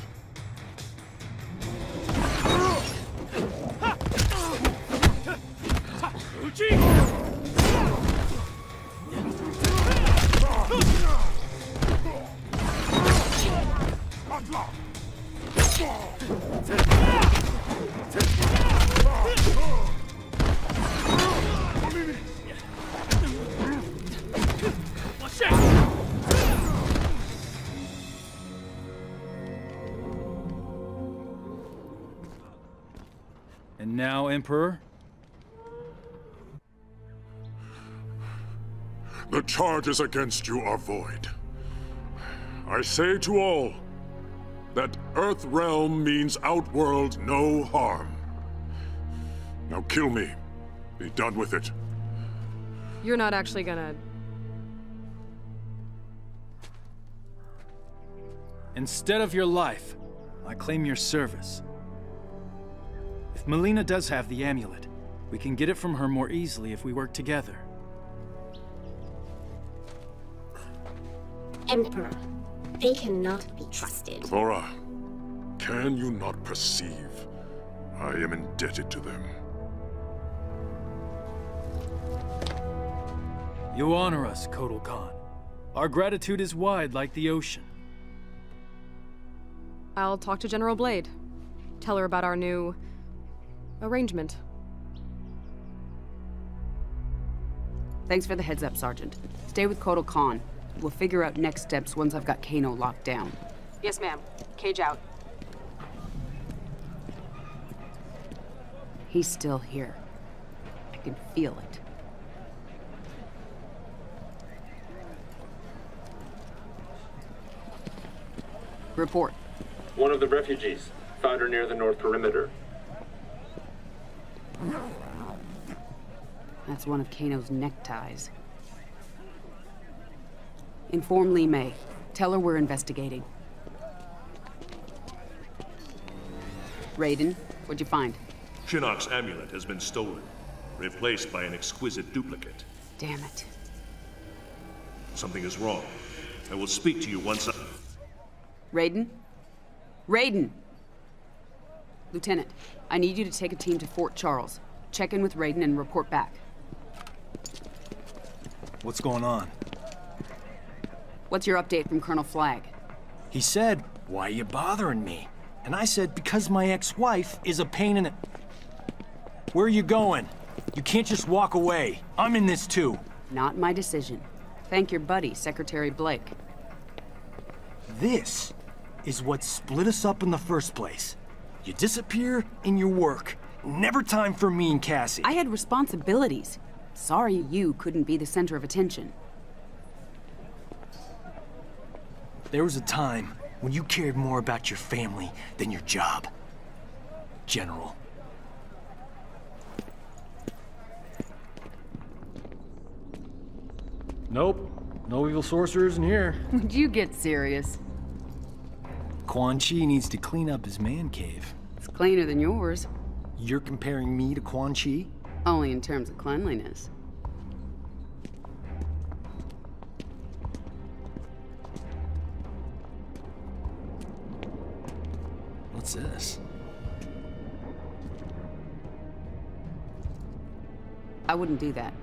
A: And now, Emperor? The charges against you are void. I say to all that Earth Realm means Outworld no harm. Now kill me. Be done with it.
S: You're not actually gonna
E: Instead of your life, I claim your service. If Mileena does have the amulet, we can get it from her more easily if we work together.
R: Emperor, they cannot be trusted.
A: Laura, can you not perceive? I am indebted to them.
E: You honor us, Kotal Khan. Our gratitude is wide like the ocean.
S: I'll talk to General Blade. Tell her about our new arrangement.
P: Thanks for the heads up, Sergeant. Stay with Kotal Khan. We'll figure out next steps once I've got Kano locked down.
S: Yes, ma'am. Cage out.
P: He's still here. I can feel it. Report
C: one of the refugees, found her near the north perimeter.
P: That's one of Kano's neckties. Inform Li Mei. Tell her we're investigating. Raiden,
A: what'd you find? Shinnok's amulet has been stolen, replaced by an exquisite duplicate. Damn it. Something is wrong. I will speak to you once I...
P: Raiden? Raiden! Lieutenant, I need you to take a team to Fort Charles. Check in with Raiden and report back.
E: What's going on? What's your update from Colonel Flagg? He said, why are you bothering me? And I said, because my ex-wife is a pain in the... Where are you going? You can't just walk away. I'm in this too.
P: Not my decision. Thank your buddy, Secretary Blake.
E: This is what split us up in the first place. You disappear in your work. Never time for me and Cassie. I had responsibilities. Sorry you
P: couldn't be the center of attention.
E: There was a time when you cared more about your family than your job. General. Nope. No evil sorcerers in here.
P: Would you get serious?
E: Quan Chi needs to clean up his man cave.
P: It's cleaner than yours. You're comparing me to Quan Chi? Only in terms of cleanliness.
E: What's this? I wouldn't do that.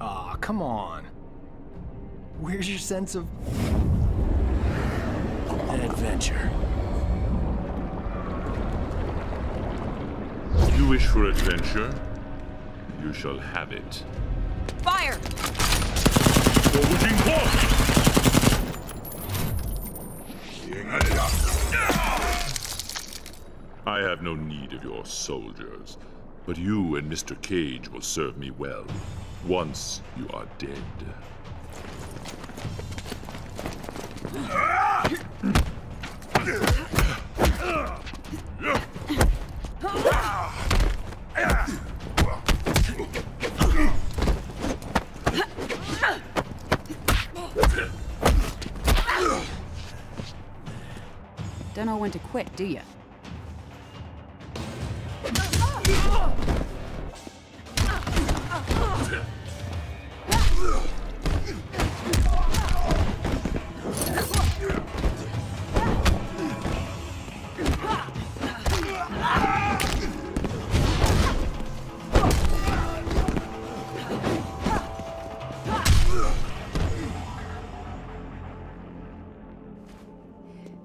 E: Aw, oh, come on. Where's your sense of
A: an adventure. You wish for adventure? You shall have it. Fire! I have no need of your soldiers, but you and Mr. Cage will serve me well, once you are dead.
P: Don't know when to quit, do you?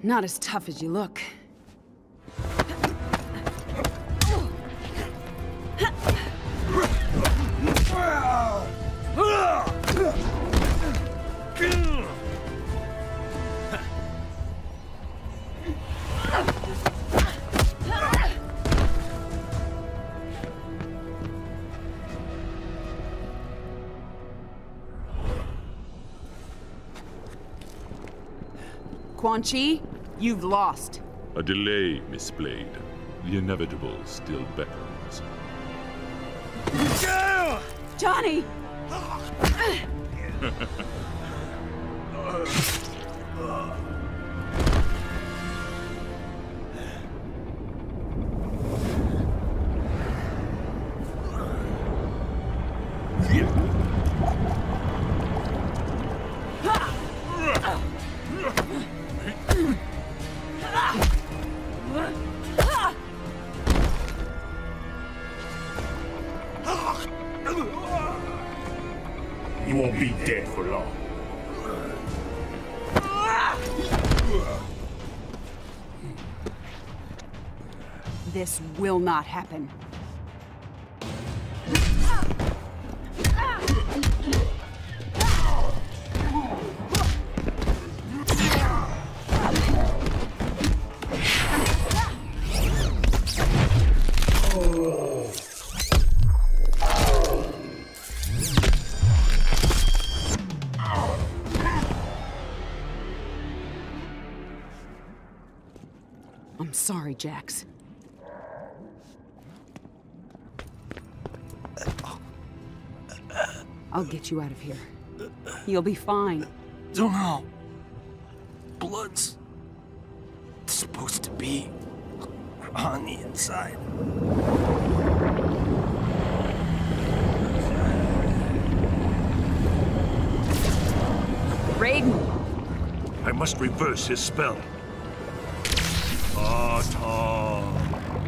P: Not as tough as you look. Quan Chi, you've lost.
A: A delay, Miss Blade. The inevitable still beckons.
L: Johnny!
P: will not happen. I'm sorry, Jax. I'll get you out of here. You'll be fine. Don't know. Blood's
E: supposed to be on the inside.
D: Raiden!
A: I must reverse his spell. Ata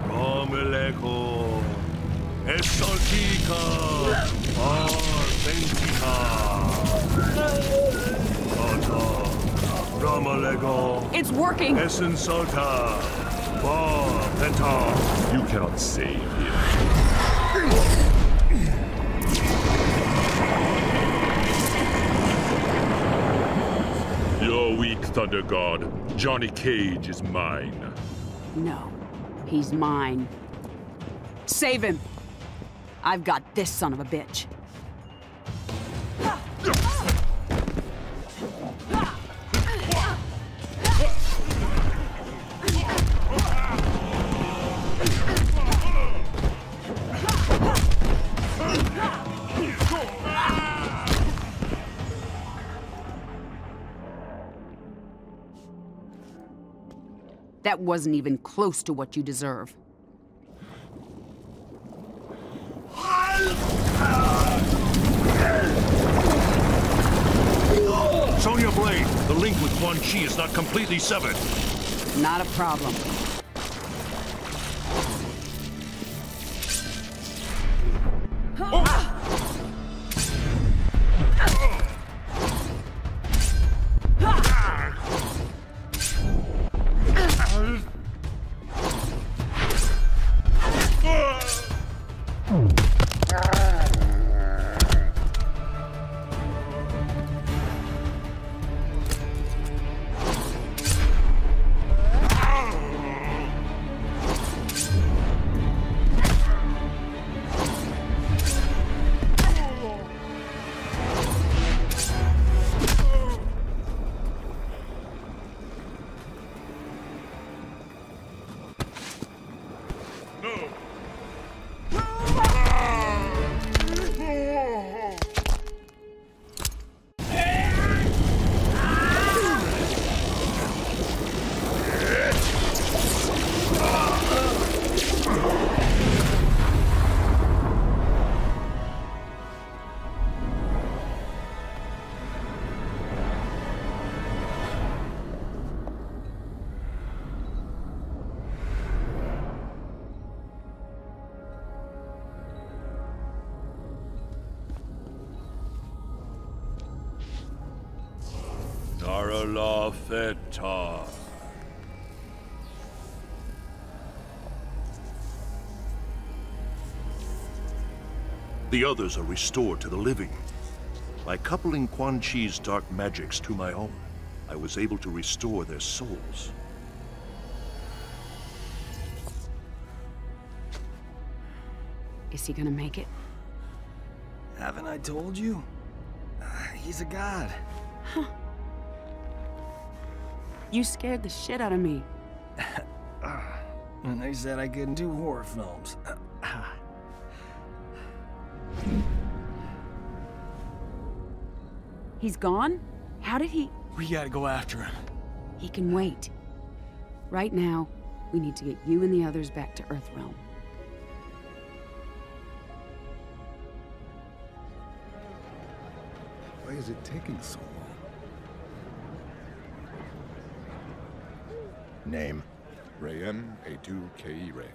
A: Romeleko Esaltika it's working! Essen Sota! You cannot save him. You're weak, Thunder God. Johnny Cage is mine.
P: No, he's mine. Save him! I've got this son of a bitch. wasn't even close to what you deserve.
A: Sonya Blade, the link with Quan Chi is not completely severed.
P: Not a problem.
A: The others are restored to the living. By coupling Quan Chi's dark magics to my own, I was able to restore their souls.
P: Is he gonna make it? Haven't I told you?
E: Uh, he's a god. Huh. You scared the shit out of me. uh, and they said I couldn't do horror films.
P: He's gone? How did he...
E: We gotta go after him.
P: He can wait. Right now, we need to get you and the others back to Earthrealm.
I: Why is it taking so
A: long? Name? Rayem A2KE Ray.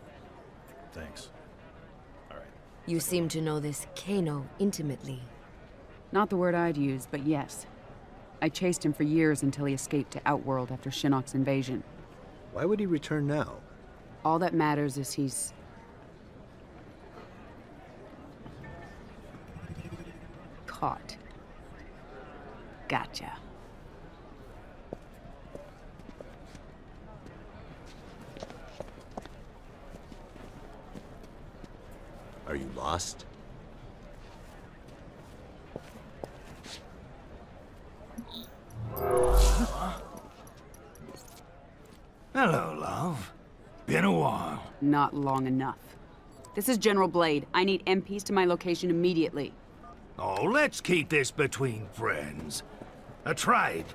Q: Thanks. All right. You seem to know this Kano intimately.
P: Not the word I'd use, but yes. I chased him for years until he escaped to Outworld after Shinnok's invasion. Why would he return now? All that matters is he's... caught. long enough. This is General Blade. I need MPs to my location immediately.
A: Oh, let's keep this between friends. A tribe.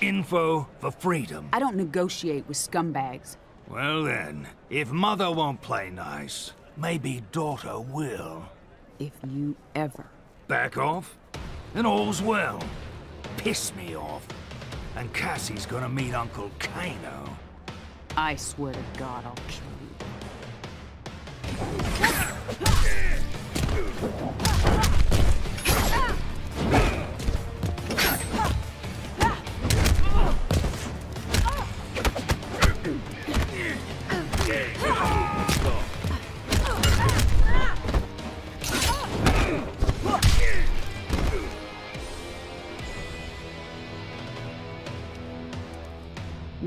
A: Info for freedom. I don't negotiate with scumbags. Well then, if mother won't play nice, maybe daughter will. If you ever... Back off, and all's well. Piss me off, and Cassie's gonna meet Uncle
B: Kano.
P: I swear to God, I'll kill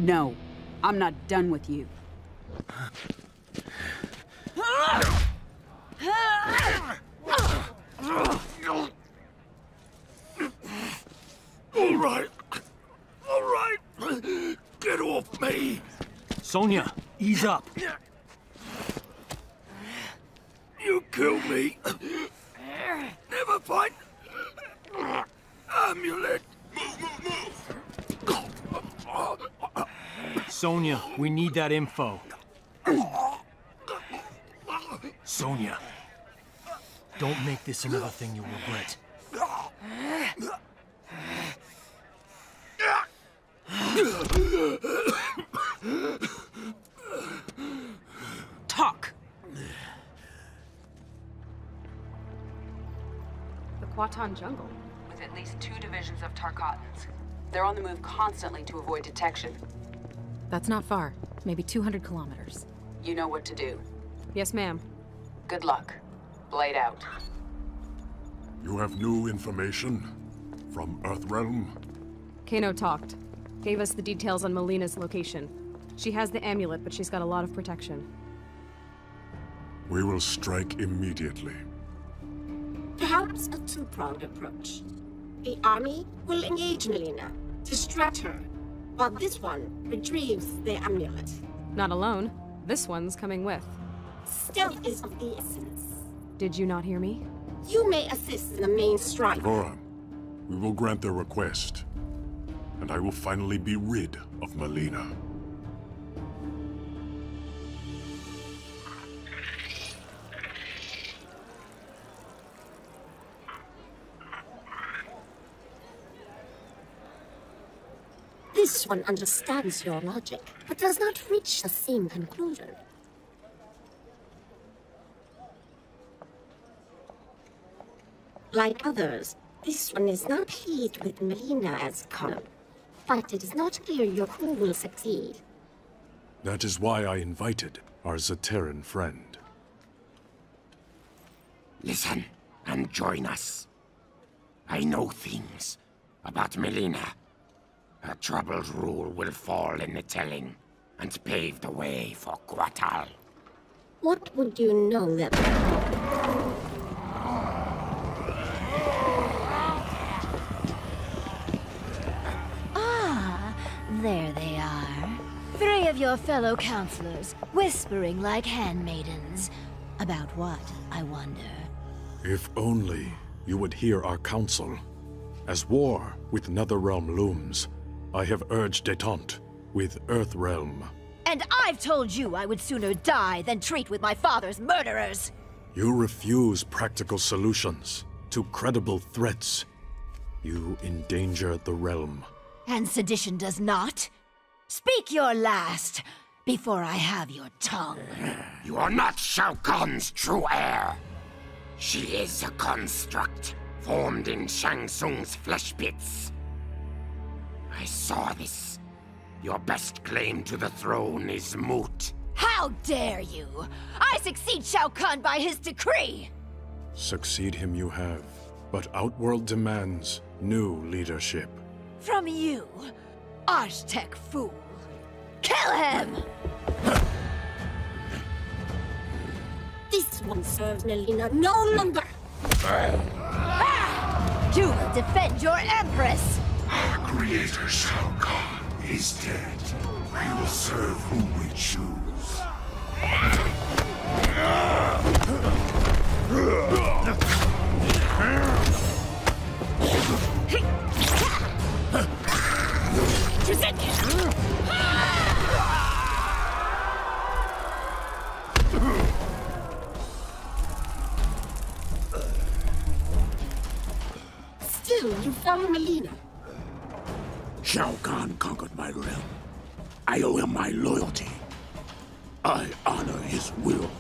P: no, I'm not done with you.
E: Sonya, ease up.
A: You killed me. Never find amulet. Move, move, move.
E: Sonya, we need that info. Sonya, don't make this another thing you'll regret.
S: jungle.
P: With at least two divisions of Tarkatans. They're on the move constantly to avoid detection.
K: That's not far. Maybe 200 kilometers.
P: You know what to do.
K: Yes, ma'am.
S: Good luck. Blade out.
A: You have new information? From Earthrealm?
S: Kano talked. Gave us the details on Mileena's location. She has the amulet, but she's got a lot of protection.
A: We will strike immediately
R: perhaps a two-pronged approach. The army will engage Mileena, distract her, while this one retrieves the amulet.
S: Not alone. This one's coming with.
R: Stealth is of the essence. Did you not hear me? You may assist in the main strike.
A: D'Vorah, we will grant their request. And I will finally be rid of Mileena.
R: This one understands your logic, but does not reach the same conclusion. Like others, this one is not pleased with Mileena as common, but it is not clear your crew will succeed.
A: That is why I invited our Zaterran friend. Listen and join us. I
B: know things about Mileena a troubled rule will fall in the telling, and pave the way for Kotal.
R: What would you
J: know that... Ah, there they are. Three of your fellow counselors, whispering like handmaidens. About what, I wonder?
A: If only you would hear our counsel. As war with Netherrealm looms, I have urged detente with Earthrealm.
J: And I've told you I would sooner die than treat with my father's murderers!
A: You refuse practical solutions to credible threats. You endanger the realm.
J: And sedition does not? Speak your last, before I have your tongue.
E: You are not Shao Kahn's
B: true heir. She is a construct, formed in Shang Tsung's flesh pits. I saw this. Your best
A: claim to the throne is moot.
J: How dare you! I succeed Shao Kahn by his decree!
A: Succeed him you have, but Outworld demands new leadership.
J: From you, Aztec fool. Kill him!
R: This one serves Mileena no longer!
A: You ah!
R: will
J: defend your Empress!
A: Our creator Shao Kahn is dead. We will serve whom we choose.
R: Still, you found Mileena.
A: Shao Kahn conquered my realm. I owe him my loyalty. I honor his will.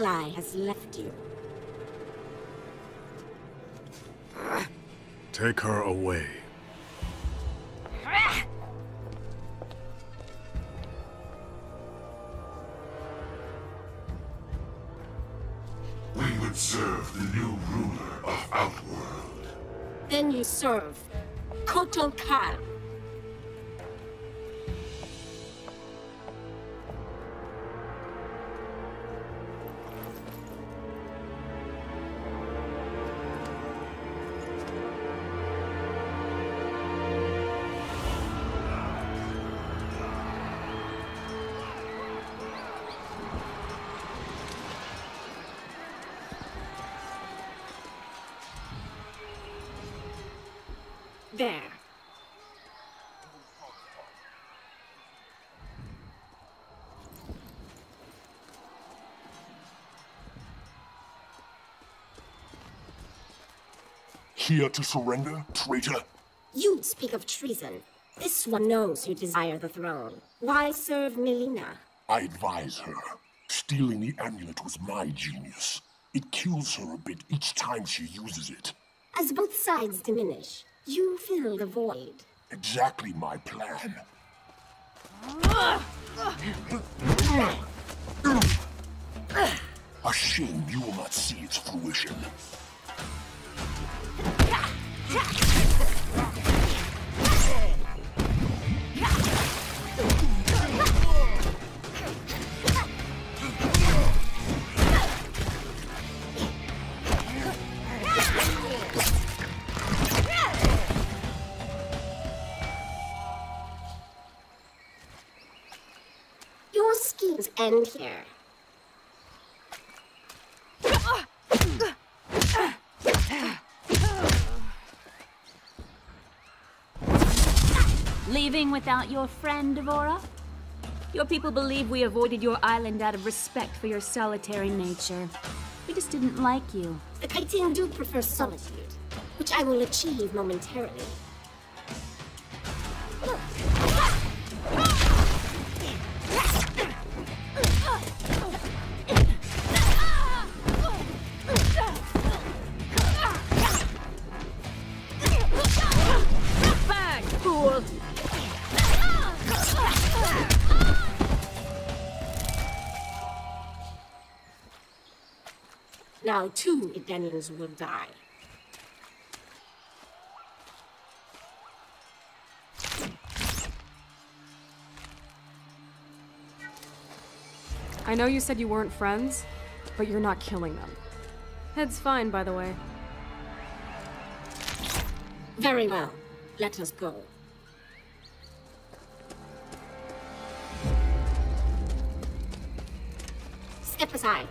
R: ally has left you.
A: Take her away. We would serve the new ruler of
R: Outworld. Then you serve Kotal Khan.
A: here to surrender, traitor?
R: You speak of treason. This one knows you desire the throne. Why serve Mileena?
A: I advise her. Stealing the amulet was my genius. It kills her a bit each time she uses it.
R: As both sides diminish, you fill the void.
A: Exactly my plan. A shame you will not see its fruition
R: end here.
M: leaving without your friend, D'Vorah? Your people believe we avoided your island out of respect for your solitary nature. We just didn't like you. The Kytinn do prefer solitude, which I will
R: achieve momentarily. How two Edenians will die.
S: I know you said you weren't friends, but you're not killing them. Head's fine, by the way.
R: Very well. Let us go. Step aside.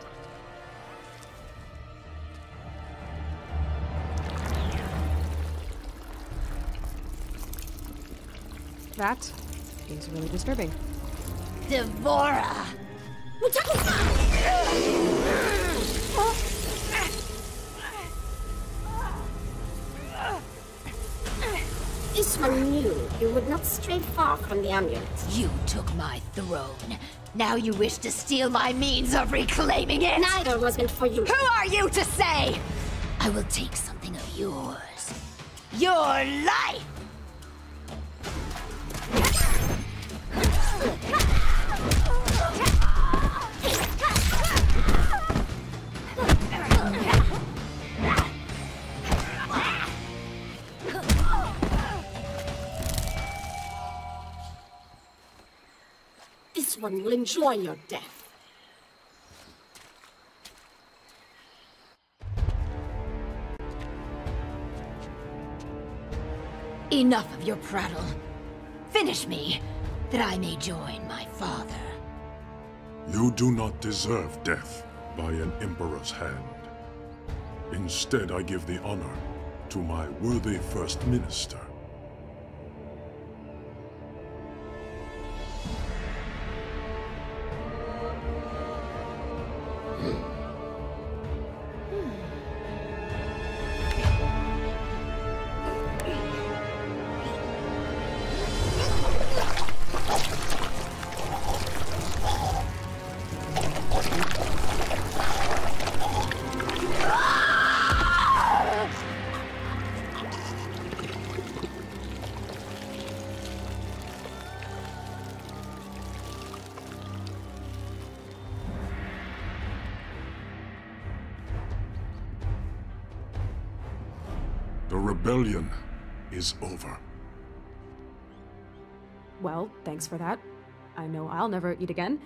S: That is really
J: disturbing. D'Vorah!
R: This one knew you would not stray far from the amulet. You
J: took my throne. Now you wish to steal my means of reclaiming it? Neither was meant for you. Who are you to say? I will take something of yours. Your life!
R: This one will enjoy your death.
J: Enough of your prattle. Finish me, that I may join my father.
A: You do not deserve death by an Emperor's hand. Instead, I give the honor to my worthy First Minister.
S: for that. I know I'll never eat again.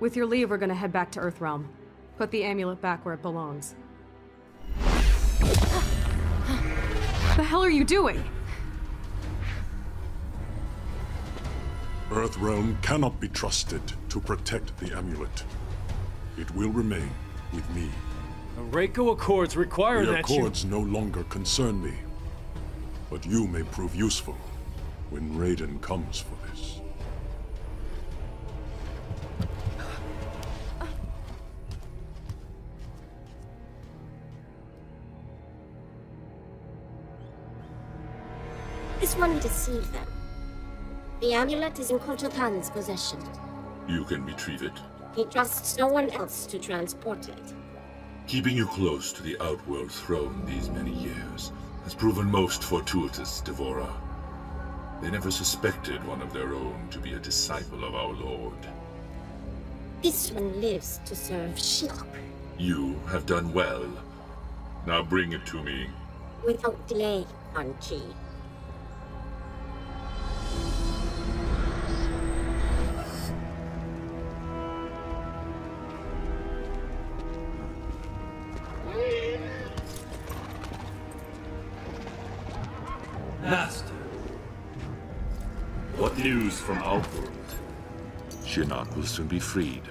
S: With your leave, we're gonna head back to Earthrealm. Put the amulet back where it belongs. the hell are you doing?
A: Earthrealm cannot be trusted to protect the amulet. It will remain with me.
E: The Reiko Accords require the that Accords
A: you... no longer concern me. But you may prove useful when Raiden comes for
R: deceive them. The amulet is in Kotal Khan's possession.
A: You can retrieve it.
R: He trusts no one else to transport it.
A: Keeping you close to the Outworld throne these many years has proven most fortuitous, D'Vorah. They never suspected one of their own to be a disciple of our Lord.
R: This one lives to serve Shelob.
A: You have done well. Now bring it to me.
R: Without delay, Quan Chi.
A: from Outworld. Shinnok will soon be freed.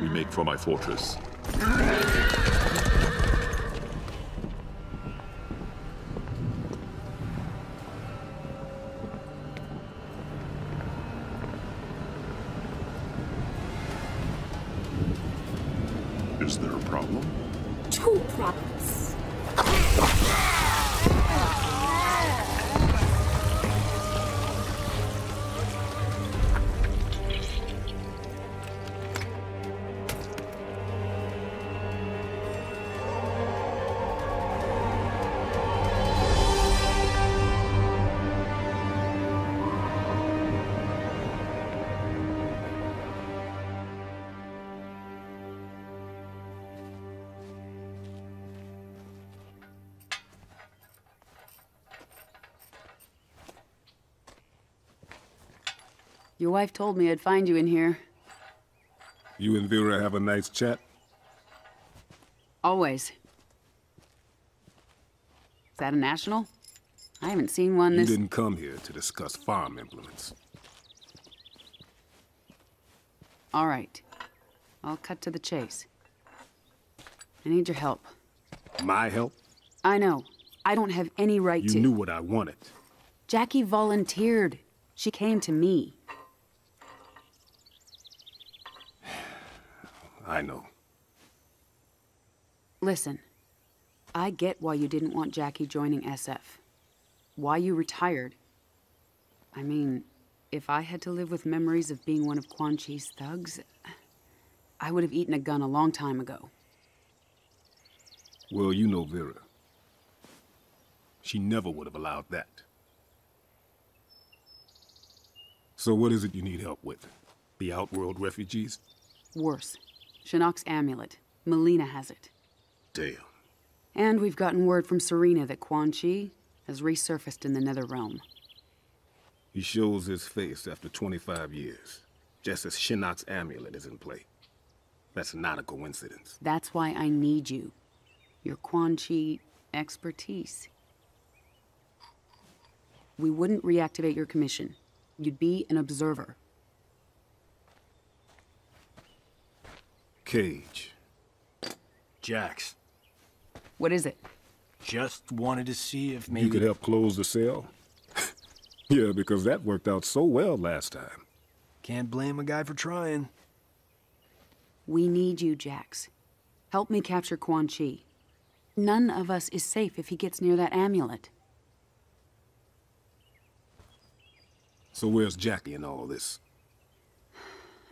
A: We make for my fortress.
P: Your wife told me I'd find you in here.
I: You and Vera have a nice chat?
P: Always. Is that a national?
H: I haven't seen one this... You didn't come here to discuss farm implements.
P: All right. I'll cut to the chase. I need your help. My help? I know. I don't have any right you to... You knew what I wanted. Jacqui volunteered. She came to me. Listen, I get why you didn't want Jacqui joining SF. Why you retired. I mean, if I had to live with memories of being one of Quan Chi's thugs, I would have eaten a gun a long time ago.
H: Well, you know Vera. She never would have allowed that. So what
A: is it you need help with? The Outworld refugees?
P: Worse. Shinnok's amulet. Mileena has it. Damn. And we've gotten word from Sareena that Quan Chi has resurfaced in the Nether Realm.
H: He shows his face after 25 years, just as Shinnok's amulet is in play. That's not a coincidence.
P: That's why I need you. Your Quan Chi expertise. We wouldn't reactivate your commission. You'd be an observer.
E: Cage. Jax. What is it? Just wanted to see if maybe... You could help
I: close the sale? yeah, because that worked out so well last
E: time. Can't blame a guy for trying. We need you, Jax.
P: Help me capture Quan Chi. None of us is safe if he gets near that amulet.
I: So where's Jacqui
H: in all
P: this?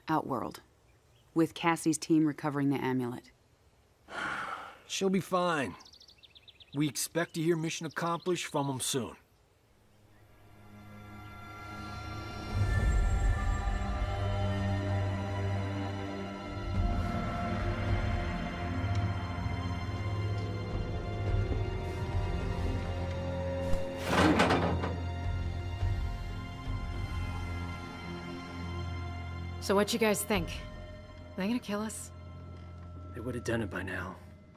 P: Outworld. With Cassie's team recovering the amulet.
E: She'll be fine. We expect to hear mission accomplished from them soon.
K: So what you guys think? Are they gonna kill us?
E: They would have done it by now.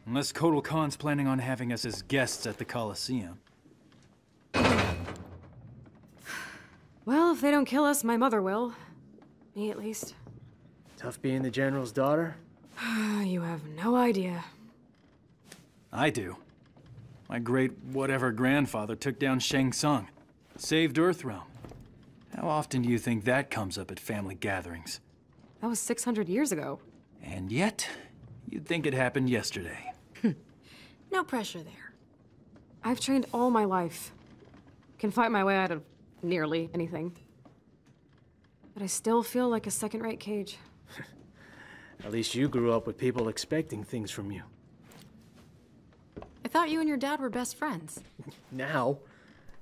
E: Unless Kotal Khan's planning on having us as guests at the Colosseum.
S: Well, if they don't kill us, my mother will. Me, at least.
E: Tough being the General's daughter?
S: you have no idea.
E: I do. My great whatever grandfather took down Shang Tsung, saved Earthrealm. How often do you think that comes up at family gatherings?
S: That was 600 years ago.
E: And yet, you'd think it happened yesterday.
S: No pressure there. I've trained all my life. Can fight my way out of nearly anything. But I still feel like a second-rate cage.
G: At least you grew up with people expecting things from you.
S: I thought you and your dad were best friends.
E: now?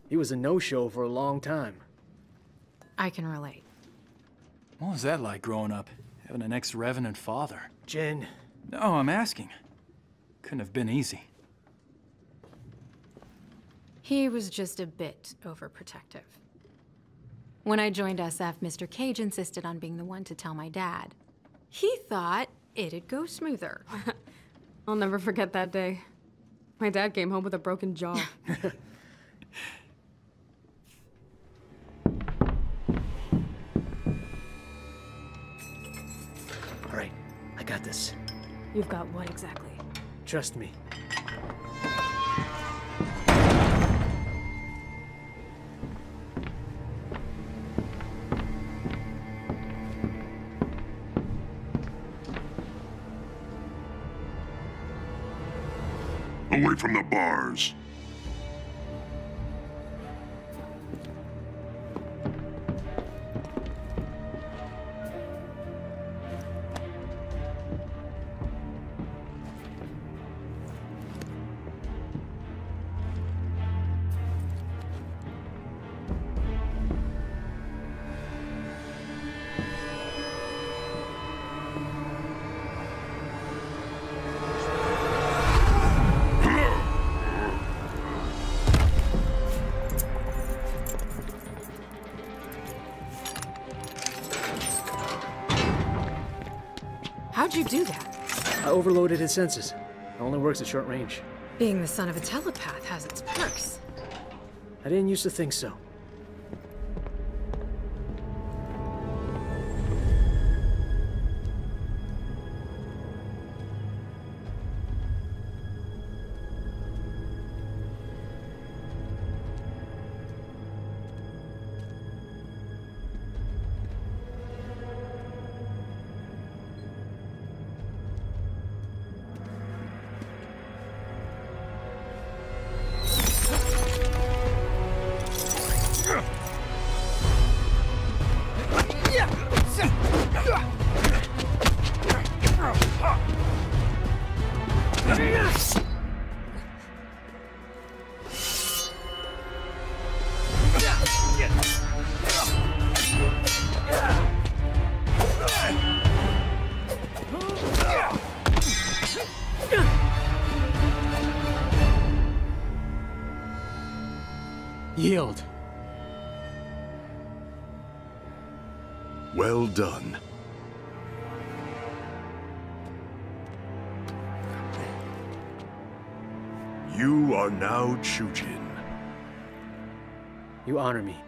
E: He was a no-show for a long time.
K: I can relate.
E: What was that like growing up? Having an ex-revenant father? Jin. No, I'm asking. Couldn't have been easy.
K: He was just a bit overprotective. When I joined SF, Mr. Cage insisted on being the one to tell my dad. He thought it'd go smoother.
S: I'll never forget that day. My dad came home with a broken jaw. All
G: right, I got this.
S: You've got what exactly?
G: Trust me.
A: away from the bars.
G: overloaded his senses. It only works at short range.
K: Being the son of a telepath has its perks.
G: I didn't used to think so.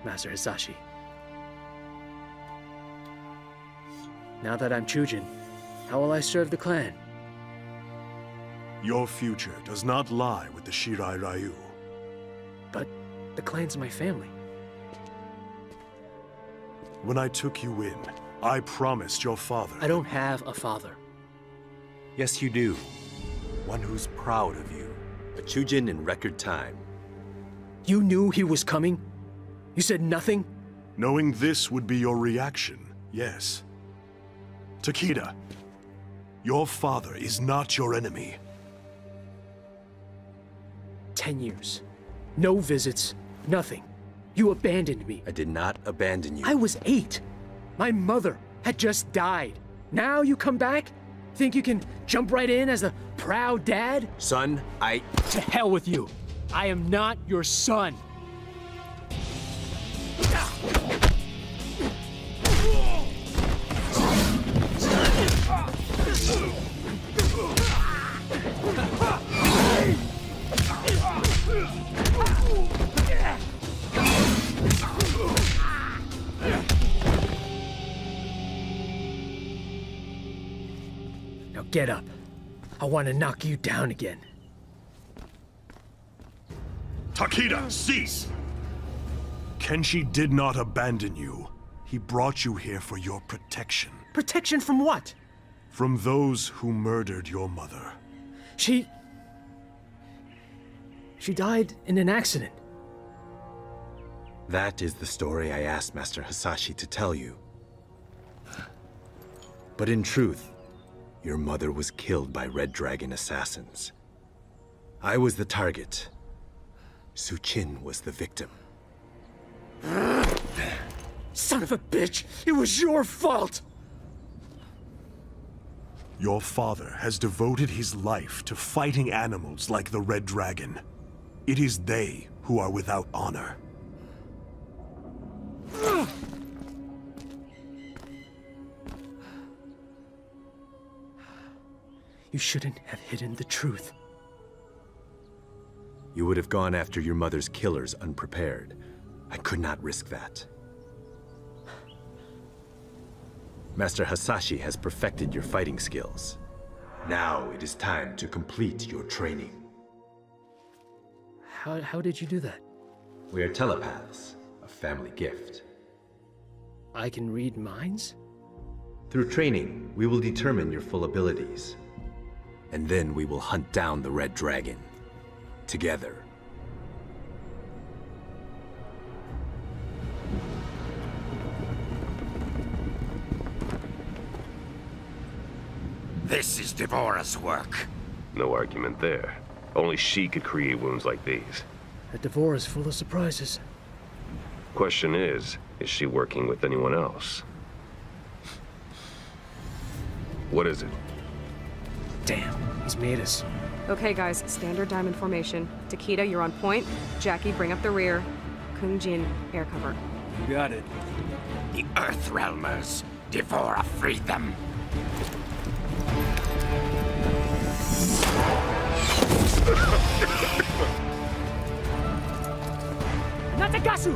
G: Master Hasashi.
A: Now that I'm Chujin,
G: how will I serve the clan?
A: Your future does not lie with the Shirai Ryu. But
G: the clan's my family.
A: When I took
C: you in, I promised your father... I don't have a father. Yes, you do. One who's proud of you. A Chujin in record time.
A: You knew he was coming? You said nothing? Knowing this would be your reaction, yes. Takeda, your father is not your enemy. Ten years. No
G: visits, nothing. You abandoned me. I did not abandon you. I was eight. My mother had just died. Now you come back? Think you can jump right in as a proud dad?
C: Son, I... To
G: hell with you. I am not your son. Now get up. I want to knock you down again.
A: Takeda, cease! Kenshi did not abandon you. He brought you here for your protection. Protection from what? From those who murdered your mother.
G: She... She died in an accident.
C: That is the story I asked Master Hasashi to tell you. But in truth, your mother was killed by Red Dragon assassins. I was the target. Su Chin was the victim.
G: Son of a bitch! It was your fault!
A: Your father has devoted his life to fighting animals like the Red Dragon. It is they who are
H: without honor. You shouldn't
G: have hidden the truth.
C: You would have gone after your mother's killers unprepared. I could not risk that. Master Hasashi has perfected your fighting skills. Now it is time to complete your training.
G: How, how did you do that?
C: We are telepaths, a family gift. I can read minds? Through training, we will determine your full abilities. And then we will hunt down the Red Dragon. Together.
A: This is D'Vorah's work. No argument there. Only she could create wounds like these.
G: That D'Vorah is full of surprises.
A: Question is, is she working with anyone else? What is it?
G: Damn, he's made us.
S: Okay, guys, standard diamond formation. Takeda, you're on point. Jacqui, bring up the rear. Kung Jin, air cover.
B: You got it. The Earth Realmers. D'Vorah freed them.
G: Natagasu!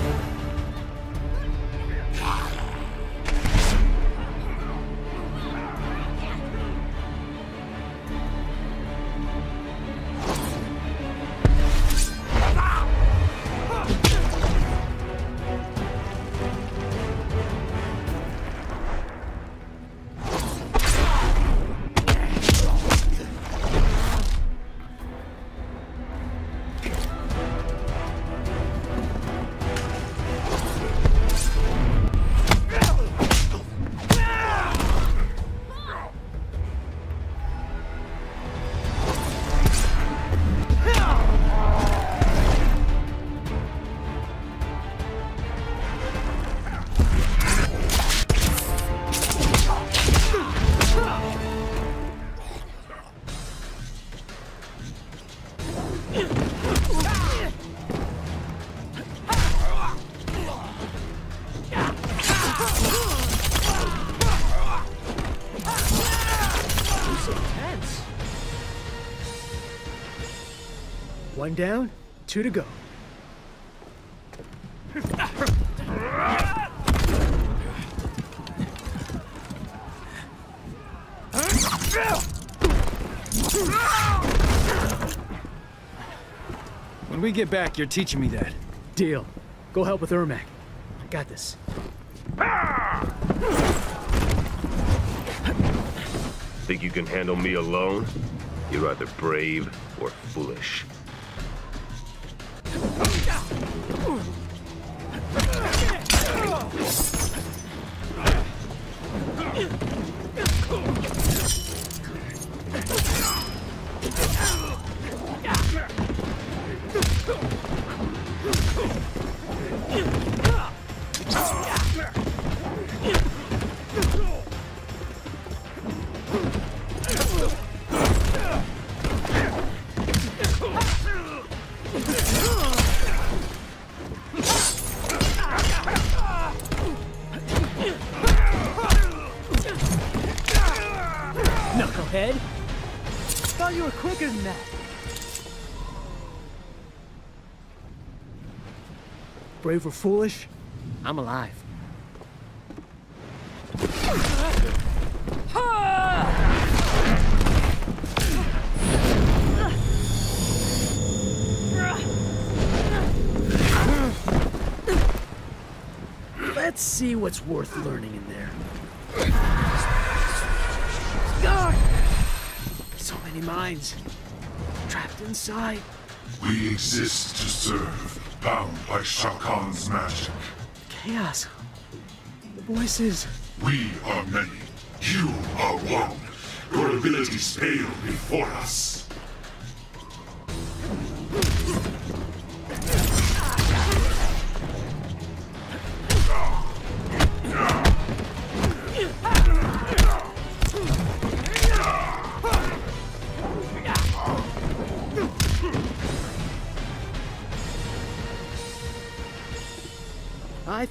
G: One down, two to go.
E: When we get back, you're teaching me that. Deal.
G: Go help with Ermac. I got this.
A: Think you can handle me alone? You're either brave or foolish.
G: brave or foolish, I'm alive. Let's see what's worth learning in there. So many minds. Trapped inside.
A: We exist to serve bound by Shao Kahn's magic.
G: Chaos. The voices.
A: We are many. You are one. Your abilities pale before us.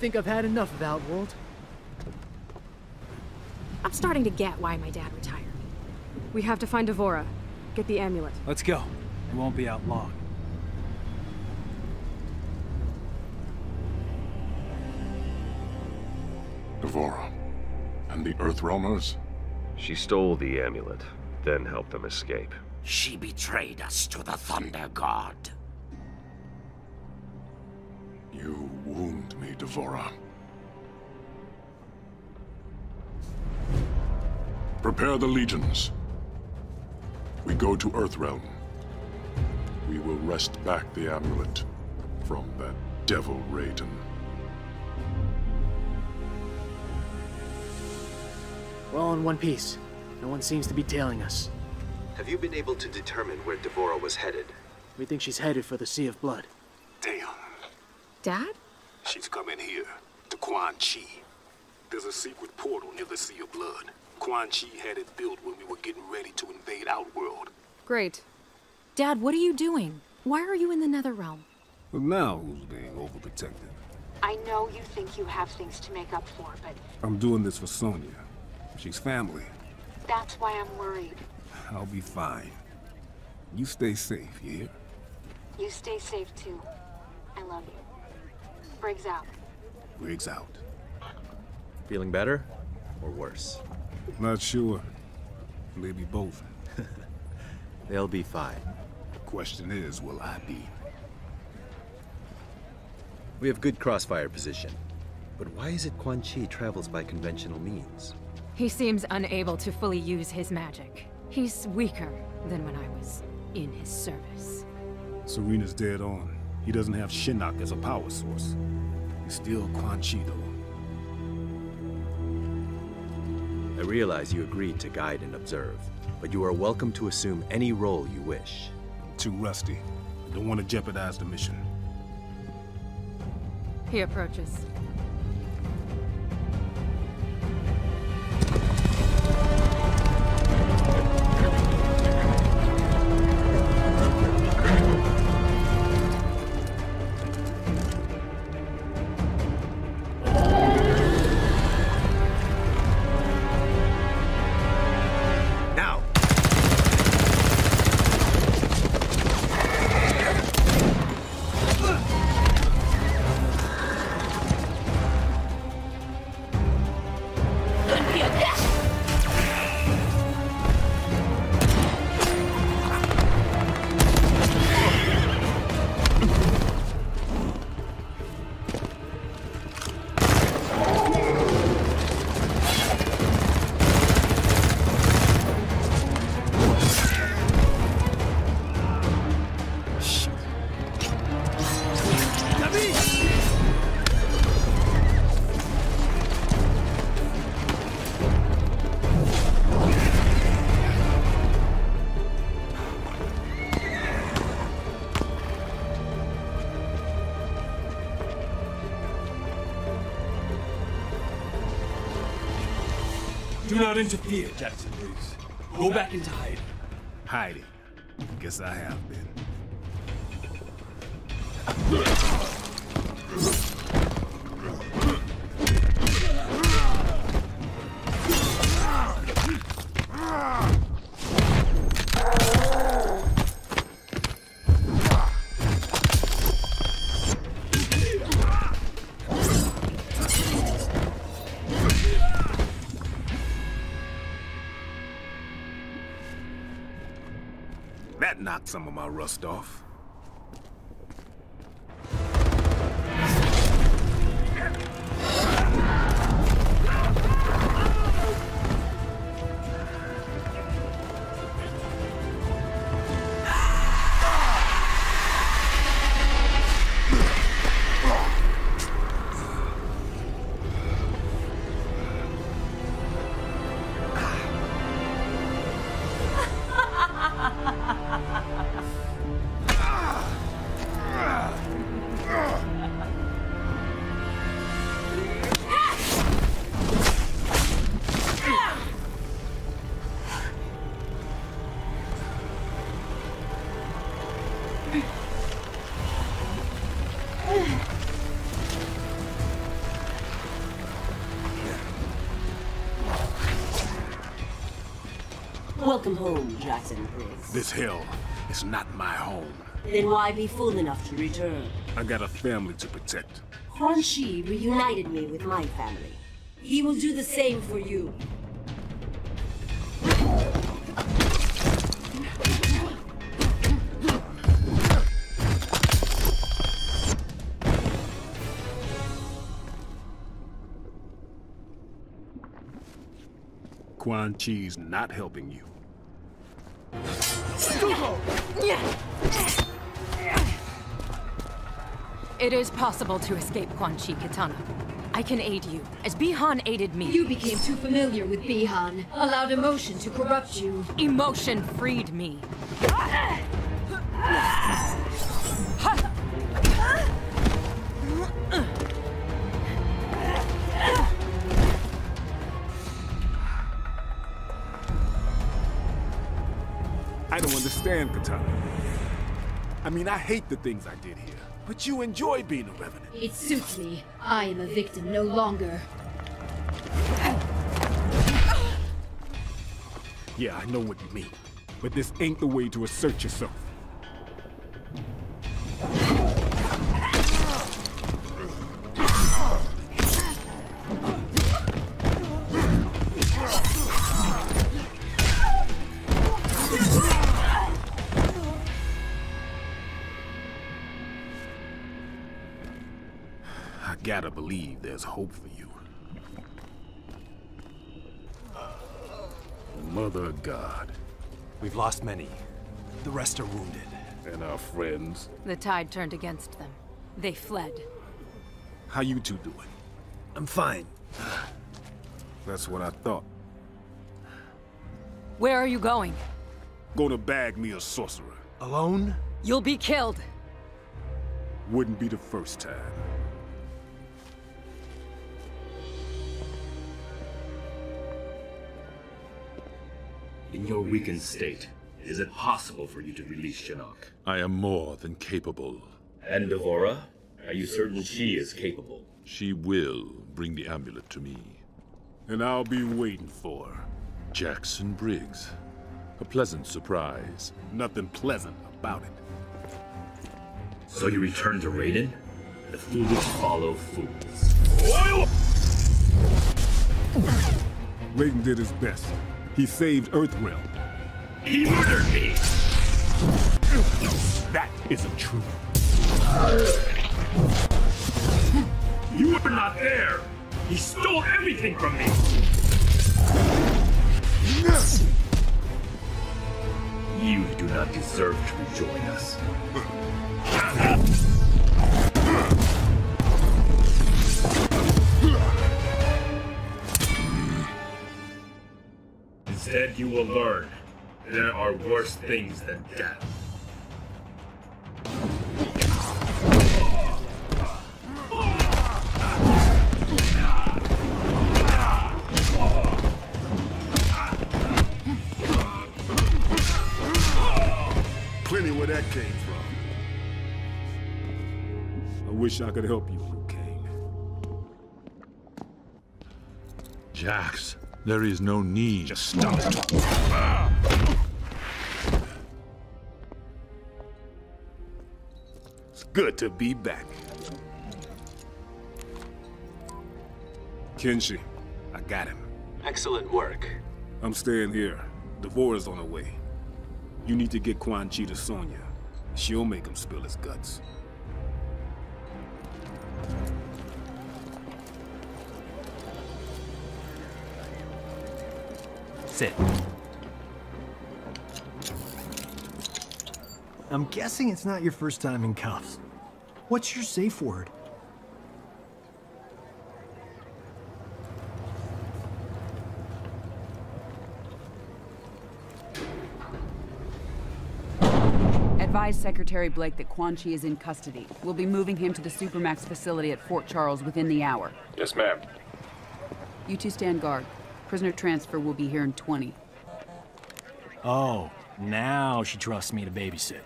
S: think I've had enough of Outworld. I'm starting to get why my dad retired. We have to find D'Vorah. Get the amulet.
E: Let's go. It won't be out long.
A: D'Vorah. And the Earthrealmers? She stole the amulet, then helped them escape. She betrayed us to the Thunder God. You wound me, D'Vorah. Prepare the legions. We go to Earthrealm. We will wrest back the amulet from that devil Raiden.
G: We're all in one piece. No one seems to be tailing us.
C: Have you been able to determine where D'Vorah was headed? We
G: think she's headed for the Sea of Blood. Damn. Dad?
H: She's coming here, to Quan Chi. There's a secret portal near the Sea of Blood. Quan Chi had it built when we were getting ready to invade Outworld.
K: Great. Dad, what are you doing? Why are you in the Netherrealm?
I: But now who's being overprotective?
K: I know you think you have things to make up for, but...
I: I'm doing this for
H: Sonya. She's family.
P: That's why I'm worried.
H: I'll be fine. You stay safe, yeah?
P: You stay safe, too. I love
K: you. Briggs out.
C: Briggs out. Feeling better or worse? Not sure. Maybe both. They'll be fine. The question is, will I be? We have good crossfire position. But why is it Quan Chi travels by conventional means?
K: He seems unable to fully use his magic. He's weaker than when I was in his service.
H: Sareena's dead on. He doesn't have Shinnok
C: as a power source. He's still Quan Chi, though. I realize you agreed to guide and observe, but you are welcome to assume any role you wish. too rusty. I don't want to jeopardize the mission.
K: He approaches.
H: interfere, Jackson Reeves. Go back into hiding. Hiding? Guess I have been. some of my rust off.
U: Welcome home, Jackson Briggs.
I: This hell is not my home.
U: Then why be fool enough to return?
I: I got a family
A: to protect.
M: Quan Chi reunited me with my family. He will do the same for you.
A: Quan Chi's not helping you.
L: It
K: is possible to escape Quan Chi, Kitana. I can aid you, as Bi-Han aided me. You
J: became too familiar with Bi-Han, allowed emotion
K: to corrupt you. Emotion freed me. I
H: don't understand, Kitana. I mean, I hate the things I did here. But you enjoy being a revenant.
J: It suits me. I am a victim no longer.
H: Yeah, I know what you mean. But this ain't the way to assert yourself. there's hope for you.
A: Mother God. We've lost many. The rest are wounded. And our friends?
K: The tide turned against them. They fled.
H: How you two doing? I'm fine. That's what I thought. Where are you going? Going to bag me a sorcerer.
V: Alone? You'll be killed.
H: Wouldn't be the first
C: time. In your weakened state, is it possible for you to release Shinnok?
A: I am more than capable.
C: And D'Vorah? Are
B: you certain she is capable?
A: She will bring the amulet to me. And I'll be waiting for her. Jackson Briggs. A pleasant surprise. Nothing pleasant about it. So you return to Raiden?
B: The foolish follow fools.
I: Raiden did his best. He saved Earthrealm.
A: He murdered me!
H: That isn't true. You were not there! He stole everything from me!
A: You
B: do not deserve to join us.
C: Instead, you will learn there are worse things than death.
I: Plenty where that came from. I wish I could help you, you came.
A: Jax. There is no need. Just stop it. It's good to be back.
H: Kenshi, I got him.
C: Excellent work.
H: I'm staying here. D'Vorah's on the way. You need to get Quan Chi to Sonya. She'll make him spill his guts.
E: Sit. I'm guessing it's not your first time in cuffs. What's your safe word?
P: Advise Secretary Blake that Quan Chi is in custody. We'll be moving him to the Supermax facility at Fort Charles within the hour. Yes, ma'am. You two stand guard. Prisoner transfer will be here in 20.
E: Oh, now she trusts me to babysit.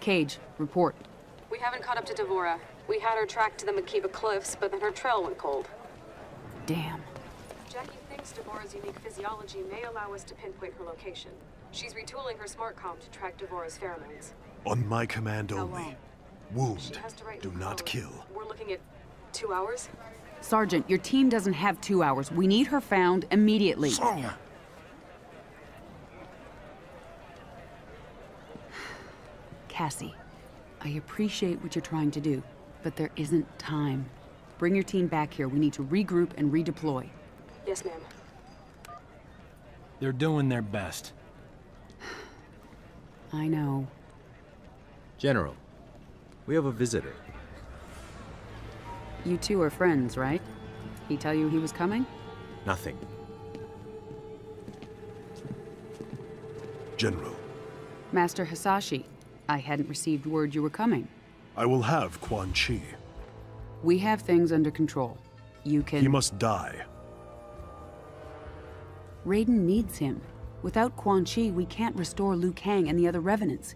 E: Cage, report.
S: We haven't caught up to D'Vorah. We had her tracked to the Makiba Cliffs, but then her trail went cold. Damn. Jacqui thinks D'Vorah's unique physiology may allow us to pinpoint her location. She's retooling her smart comm to track D'Vorah's pheromones.
A: On my command only. Wound.
S: Do not code. kill. We're looking at two hours?
P: Sergeant, your team doesn't have two hours. We need her found immediately. Sonya! Cassie, I appreciate what you're trying to do, but there isn't time. Bring your team back here. We need to regroup and redeploy.
S: Yes, ma'am.
E: They're doing their best.
P: I know.
C: General, we have a visitor.
P: You two are friends, right? He tell you he was coming?
A: Nothing. General.
P: Master Hasashi, I hadn't received word you were coming.
A: I will have Quan Chi.
P: We have things under control. You can... He
E: must die.
P: Raiden needs him. Without Quan Chi, we can't restore Liu Kang and the other Revenants.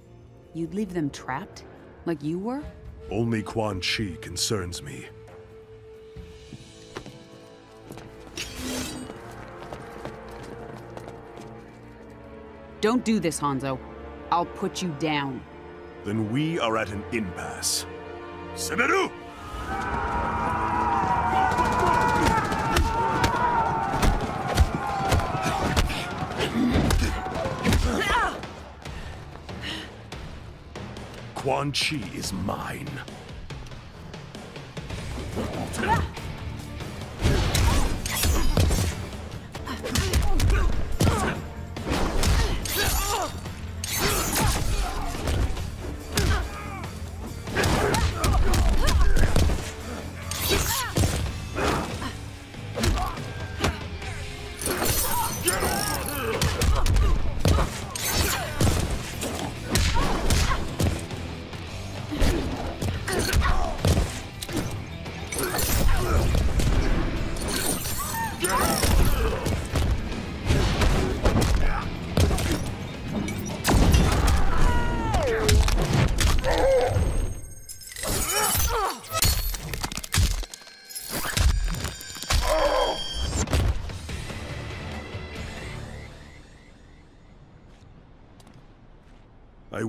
P: You'd leave them trapped? Like you were?
A: Only Quan Chi concerns me.
P: Don't do this, Hanzo.
A: I'll put you down. Then we are at an impasse. Seberu! Quan Chi is mine.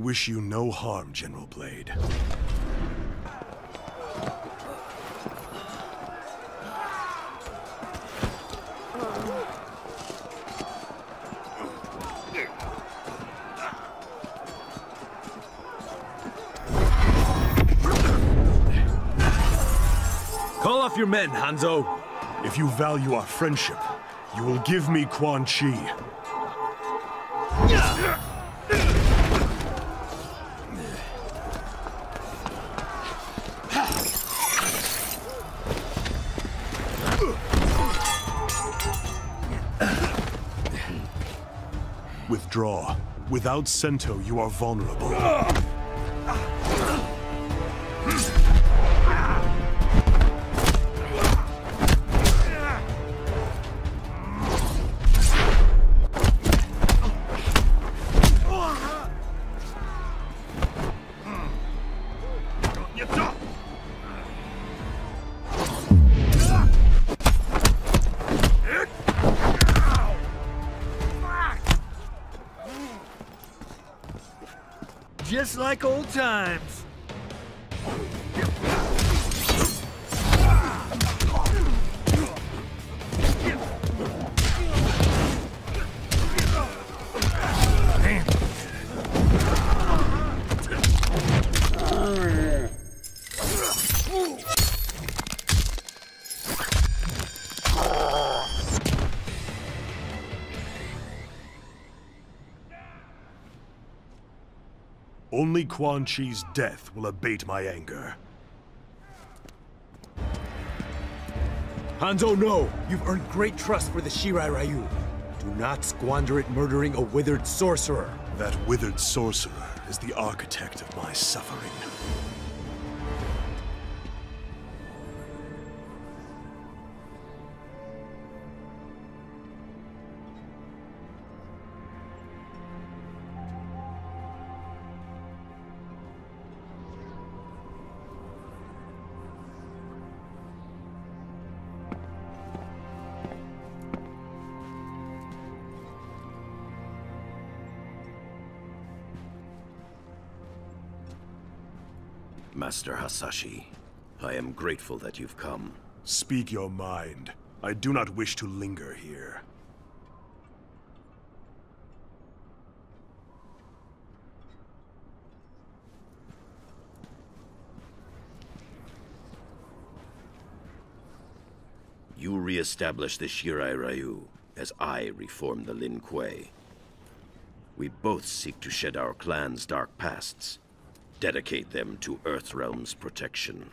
A: wish you no harm, General Blade. Call off your men, Hanzo. If you value our friendship, you will give me Quan Chi Without Sento, you are vulnerable. Only Quan Chi's death will abate my anger.
C: Hanzo, no! You've earned great trust for the Shirai Ryu. Do not squander it murdering a withered sorcerer. That withered
A: sorcerer is the architect of my suffering. Master Hasashi. I am grateful that you've come. Speak your mind. I do not wish to linger here. You re-establish the Shirai Ryu, as I reform the Lin Kuei. We both seek to shed our clan's dark pasts, dedicate them to Earthrealm's protection.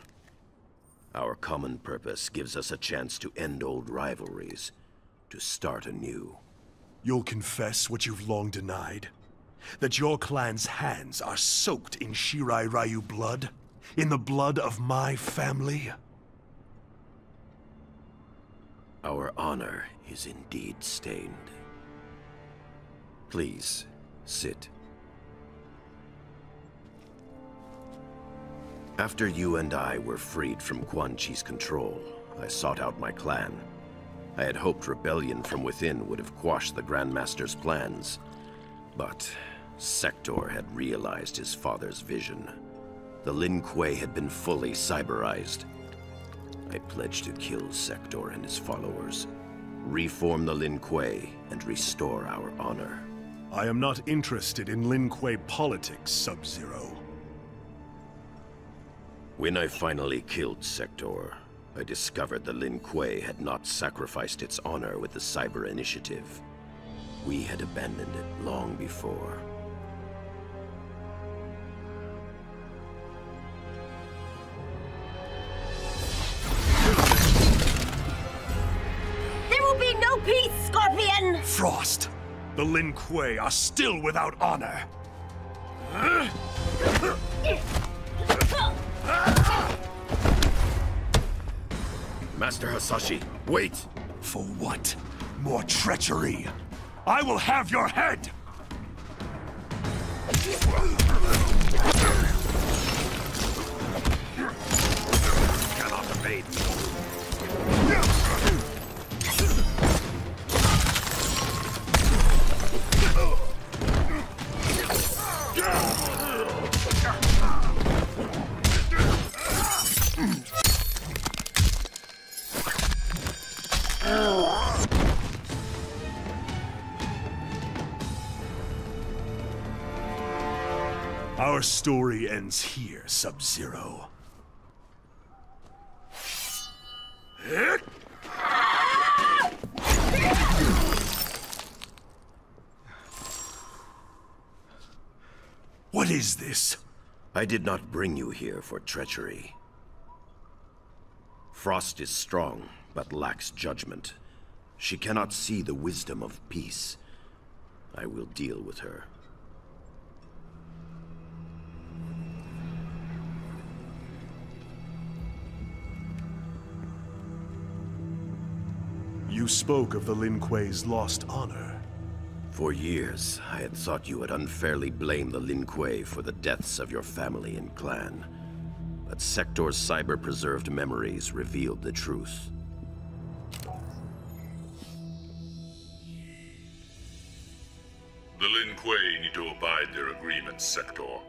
A: Our common purpose gives us a chance to end old rivalries, to start anew. You'll confess what you've long denied? That your clan's hands are soaked in Shirai Ryu blood? In the blood of my family? Our honor is indeed stained. Please, sit. After you and I were freed from Quan Chi's control, I sought out my clan. I had hoped rebellion from within would have quashed the Grandmaster's plans, but Sektor had realized his father's vision. The Lin Kuei had been fully cyberized. I pledged to kill Sektor and his followers, reform the Lin Kuei, and restore our honor. I am not interested in Lin Kuei politics, Sub-Zero. When I finally killed Sektor, I discovered the Lin Kuei had not sacrificed its honor with the
B: Cyber Initiative. We had abandoned it long before.
R: There will be no peace, Scorpion!
A: Frost! The Lin Kuei are still without honor! Master Hasashi, wait! For what? More treachery! I will have your head! You
F: cannot evade me.
A: Our story ends here, Sub-Zero. What is this? I did not bring you here for treachery. Frost is strong, but lacks judgment. She cannot see the wisdom of peace. I will deal with her. You spoke of the Lin Kuei's lost honor. For years, I had thought you had unfairly blamed the Lin Kuei for the deaths of your family and clan. But Sektor's cyber-preserved memories revealed the truth. The Lin Kuei need to abide their agreement, Sektor.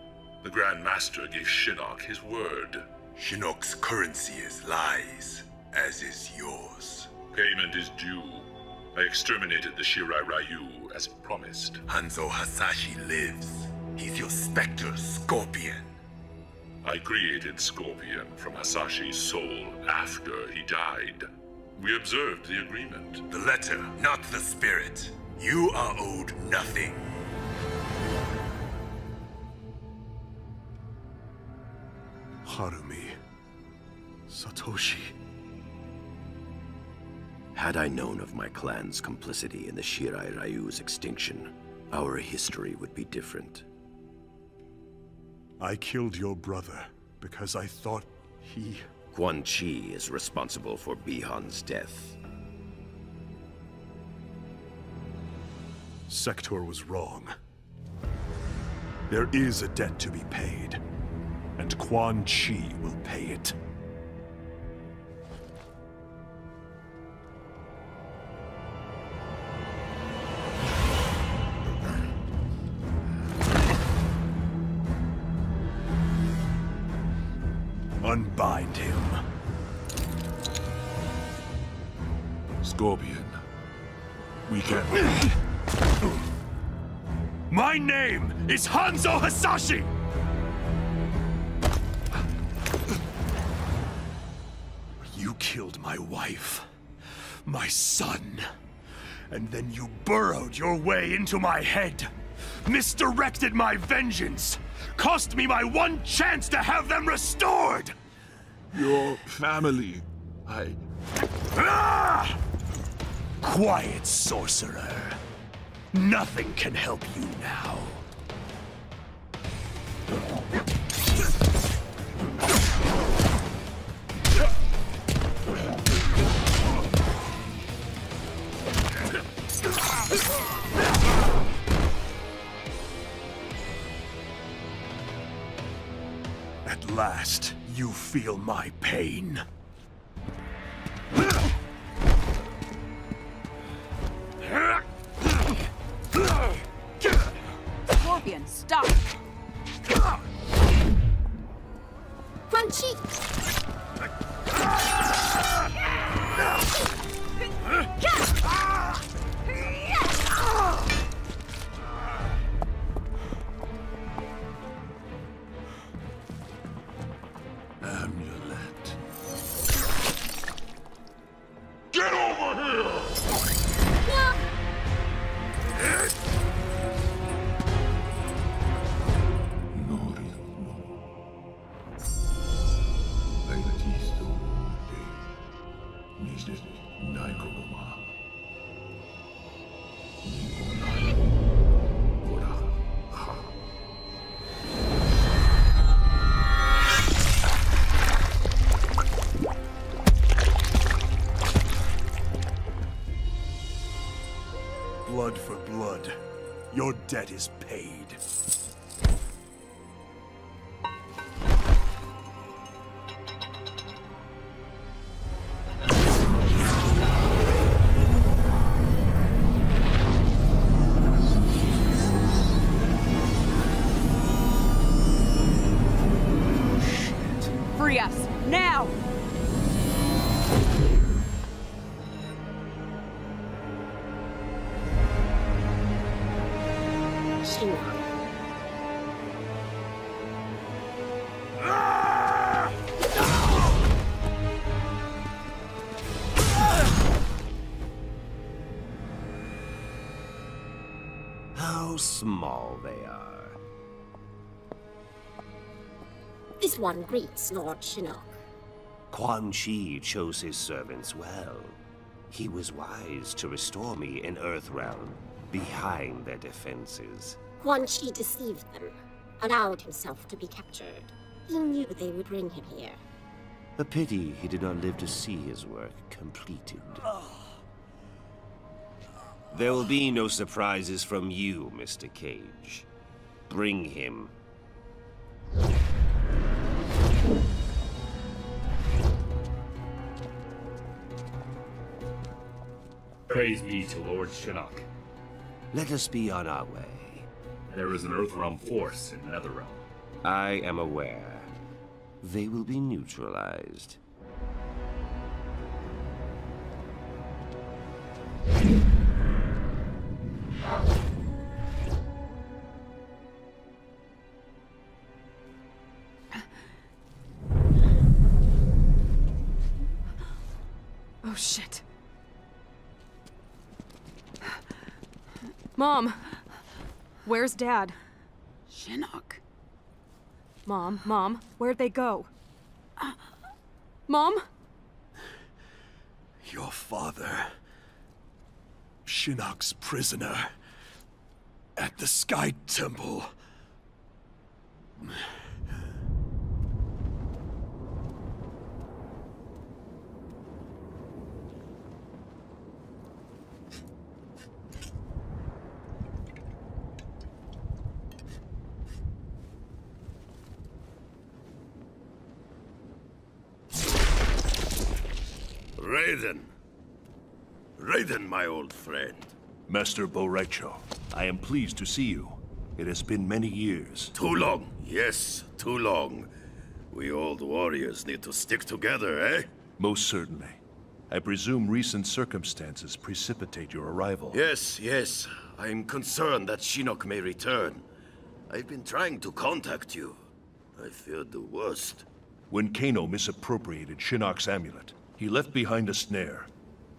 A: The Grand Master gave Shinnok his word. Shinnok's currency is lies, as is yours. Payment is due. I exterminated the Shirai Ryu as promised. Hanzo Hasashi lives. He's your specter, Scorpion. I created Scorpion from Hasashi's soul after he died. We observed the agreement. The letter, not the spirit. You are owed nothing. Harumi. Satoshi. Had I known of my clan's complicity in the Shirai Ryu's extinction, our history would be different. I killed your brother because I thought he... Quan Chi is responsible for Bi-Han's death. Sektor was wrong. There is a debt to be paid, and Quan Chi will pay it. Unbind him. Scorpion, we can... My name is Hanzo Hasashi! You killed my wife, my son, and then you burrowed your way into my head, misdirected my vengeance, cost me my one chance to have them restored! Your family, I... Ah! Quiet, sorcerer. Nothing can help you now. At last, you feel my pain.
P: champion. Stop.
R: Crunchy. Yeah.
A: debt is small they are.
R: This one greets Lord Shinnok.
B: Quan Chi chose his servants well. He was wise to restore me in Earthrealm, behind their defenses.
R: Quan Chi deceived them, allowed himself to be captured. He knew they would bring him here.
A: A pity he did not live to see his work completed. Oh.
B: There will be no surprises from you, Mr. Cage. Bring him. Praise be to Lord
C: Shinnok. Let us be on our way. There is an Earthrealm force in Netherrealm. I am aware. They will be neutralized. Oh,
S: shit. Mom! Where's Dad? Shinnok. Mom, Mom, where'd they go? Mom?
A: Your father... Shinnok's prisoner at the Sky Temple. Raiden. Raiden, my old friend. Master Bo' Rai Cho, I am pleased to see you. It has been many years. Too long. Yes, too long. We old warriors need to stick together, eh? Most certainly. I presume recent circumstances precipitate your arrival. Yes, yes. I am concerned that Shinnok may return. I've been trying
B: to contact you. I feared the worst.
A: When Kano misappropriated Shinnok's amulet, he left behind a snare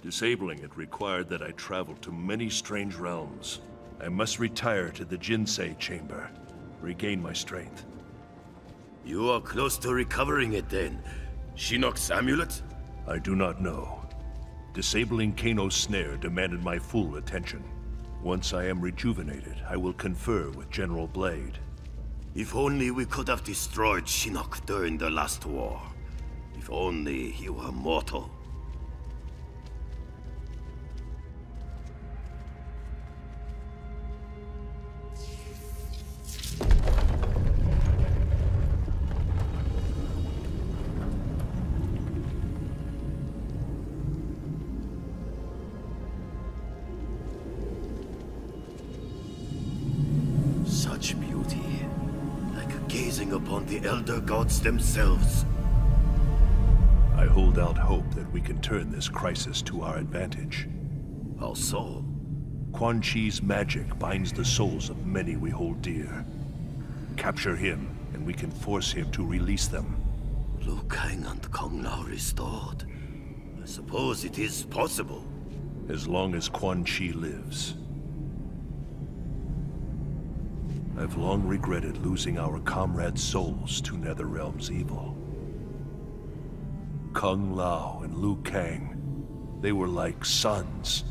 A: Disabling it required that I travel to many strange realms. I must retire to the Jinsei chamber, regain my strength. You are close to recovering it then. Shinnok's amulet? I do not know. Disabling Kano's snare demanded my full attention. Once I am rejuvenated, I will confer with General Blade.
B: If only we could have destroyed Shinnok during the last war. If only he were mortal.
A: gods themselves. I hold out hope that we can turn this crisis to our advantage. How so? Quan Chi's magic binds the souls of many we hold dear. Capture him, and we can force him to release them. Liu Kang and Kung Lao restored. I suppose it is possible. As long as Quan Chi lives, I've long regretted losing our comrade souls to Netherrealm's evil. Kung Lao and Liu Kang, they were like sons.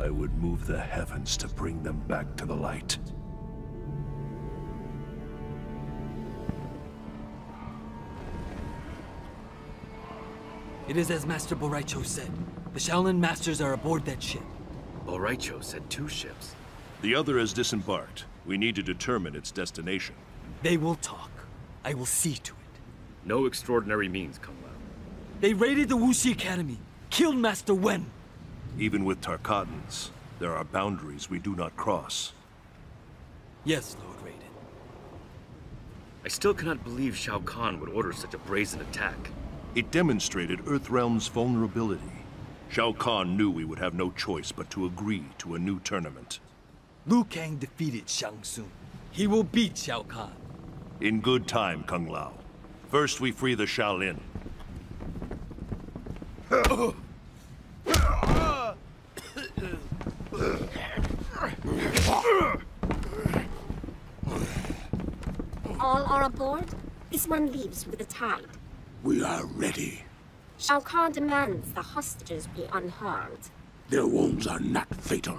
A: I would move the heavens to bring them back to the light.
N: It is as Master Bo' Rai Cho said. The Shaolin Masters are aboard that ship.
A: Bo' Rai Cho said two ships. The other has disembarked. We need to determine its destination.
C: They will talk. I will see to it. No extraordinary means, Kung Lao. They raided the Wu Shi Academy, killed Master Wen. Even with Tarkatans,
A: there are boundaries we do not cross.
E: Yes, Lord Raiden.
A: I still cannot believe Shao Kahn would order such a brazen attack. It demonstrated Earthrealm's vulnerability. Shao Kahn knew we would have no choice but to agree to a new tournament. Liu Kang defeated Shang Tsung. He will beat Shao Kahn. In good time, Kung Lao. First we free the Shaolin.
R: All are aboard? This one leaves with the tide.
A: We are ready.
R: Shao Kahn demands the hostages be unharmed.
A: Their wounds are not fatal.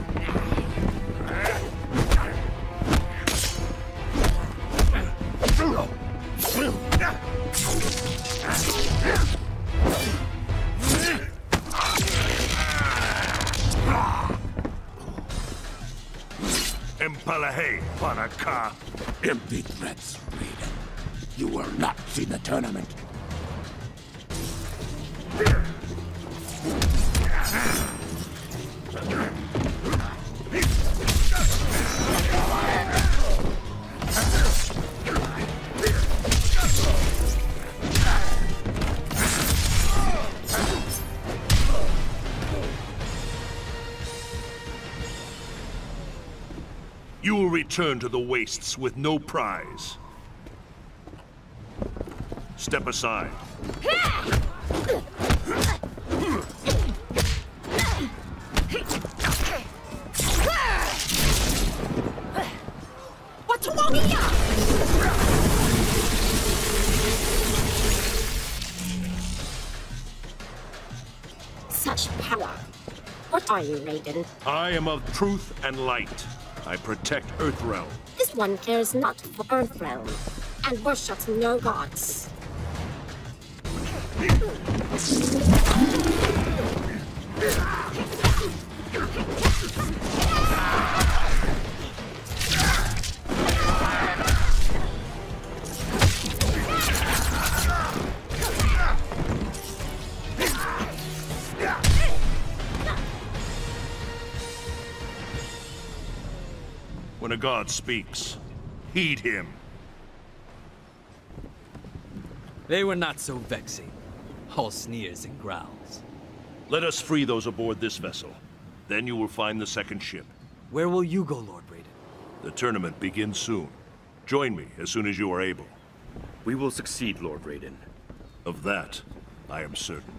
A: Impalahay, Panaka. Empty threats,
H: Raiden. You will not see the tournament.
A: You will return to the wastes with no prize. Step aside.
R: are you, Raiden?
A: I am of truth and light. I protect Earthrealm.
R: This one cares not for Earthrealm, and worships no gods.
A: When a god speaks, heed him. They were not so vexing. All sneers and growls. Let us free those aboard this vessel. Then you will find the second ship. Where will you go, Lord Raiden? The tournament begins soon. Join me as soon as you are able. We will succeed, Lord Raiden. Of that, I am certain.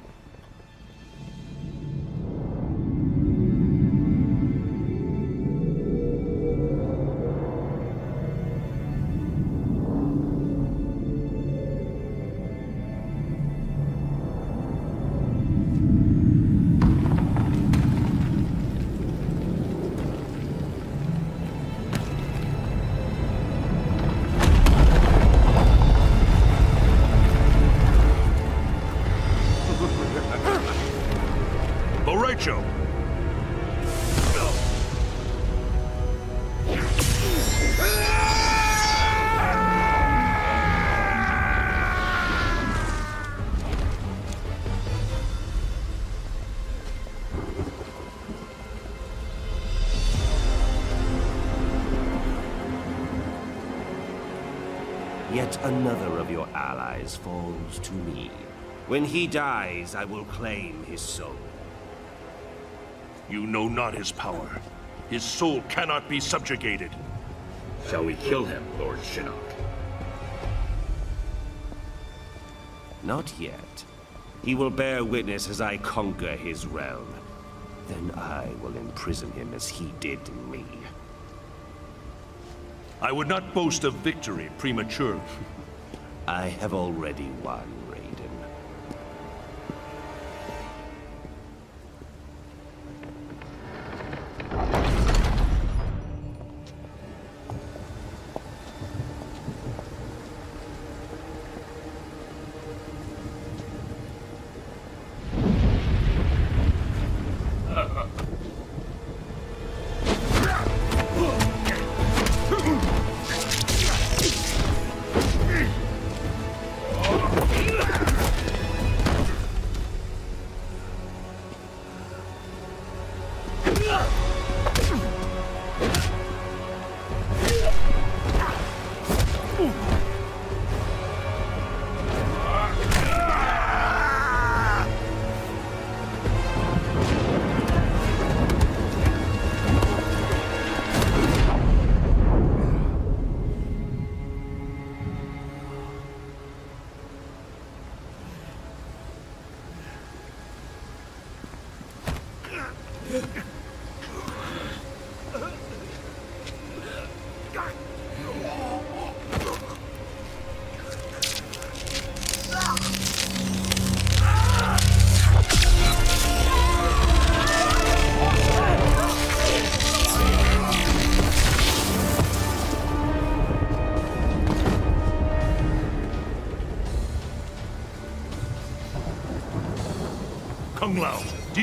A: falls to me. When he dies, I will claim his soul. You know not his power. His soul cannot be subjugated. Shall we kill him, Lord Shinnok? Not yet. He will bear witness as I conquer his realm. Then I will imprison him as he did me. I would not boast of victory prematurely. I have already won.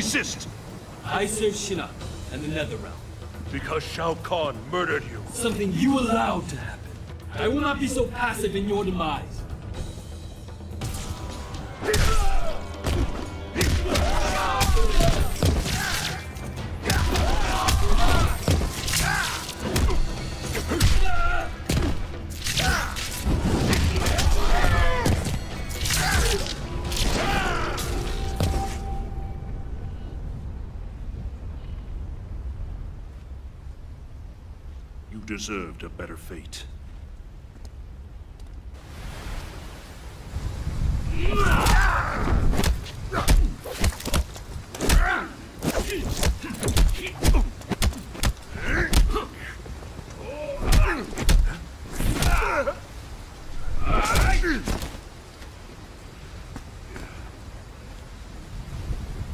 A: Desist! I serve Shinnok and the Netherrealm. Because Shao Kahn murdered you.
E: Something you allowed to happen. I will not be so passive in your demise.
A: feet.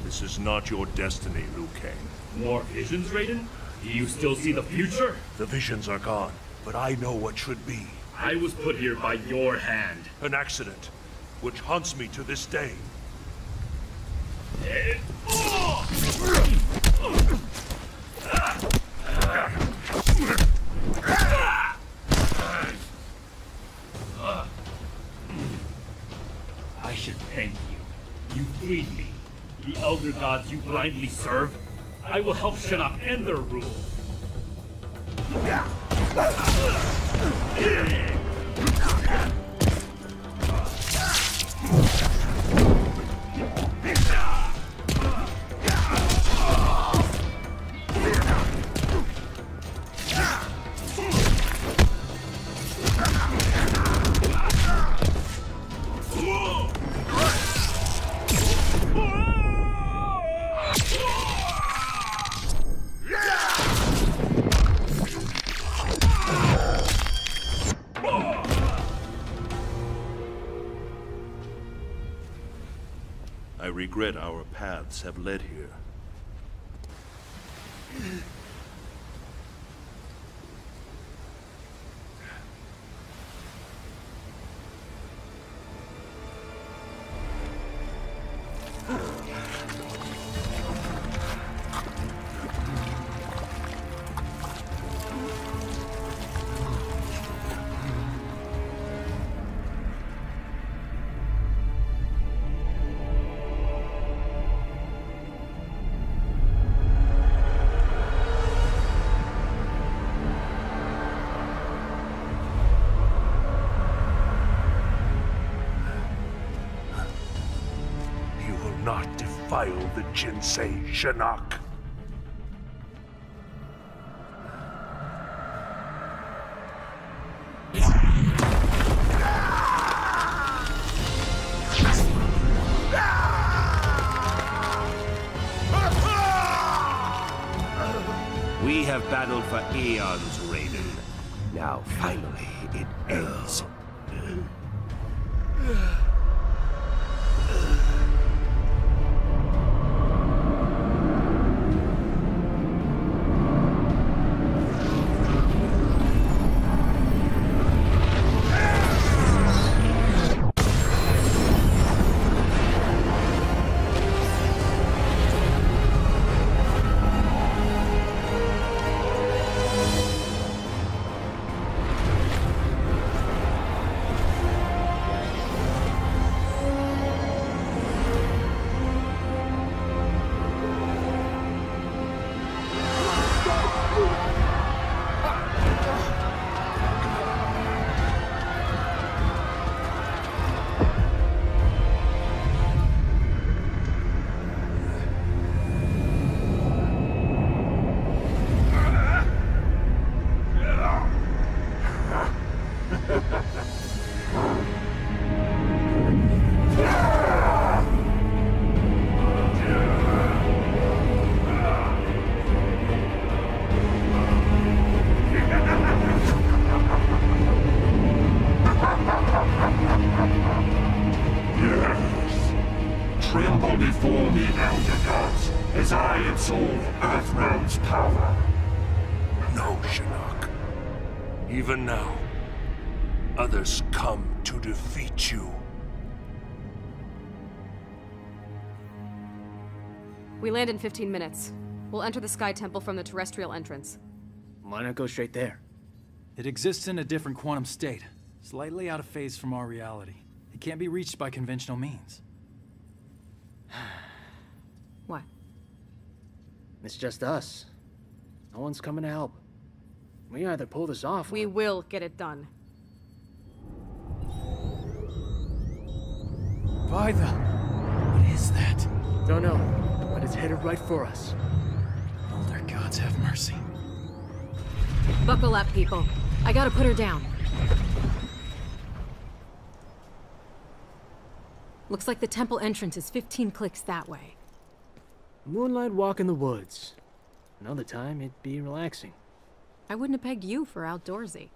A: This is not your destiny, Liu Kang. More visions, Raiden? Do you still see the future? The visions are gone but I know what should be. I was put here by your hand. An accident, which haunts me to this day.
L: I
B: should thank you. You freed me. The Elder Gods you blindly serve, I will help Shinnok end their rule.
A: Jinsei Shinnok.
S: land in 15 minutes. We'll enter the Sky Temple from the terrestrial entrance.
E: Why not go straight there? It exists in a different quantum state, slightly out of phase from our reality. It can't be reached by conventional means.
G: what? It's just us. No one's coming to help. We either pull this off We or... will get it done. By the... What is that? Don't know. It's headed right for us. All their gods have mercy.
K: Buckle up, people. I gotta put her down. Looks like the temple entrance is 15 clicks that way.
G: Moonlight walk in the woods. Another time, it'd be relaxing.
K: I wouldn't have pegged you for outdoorsy.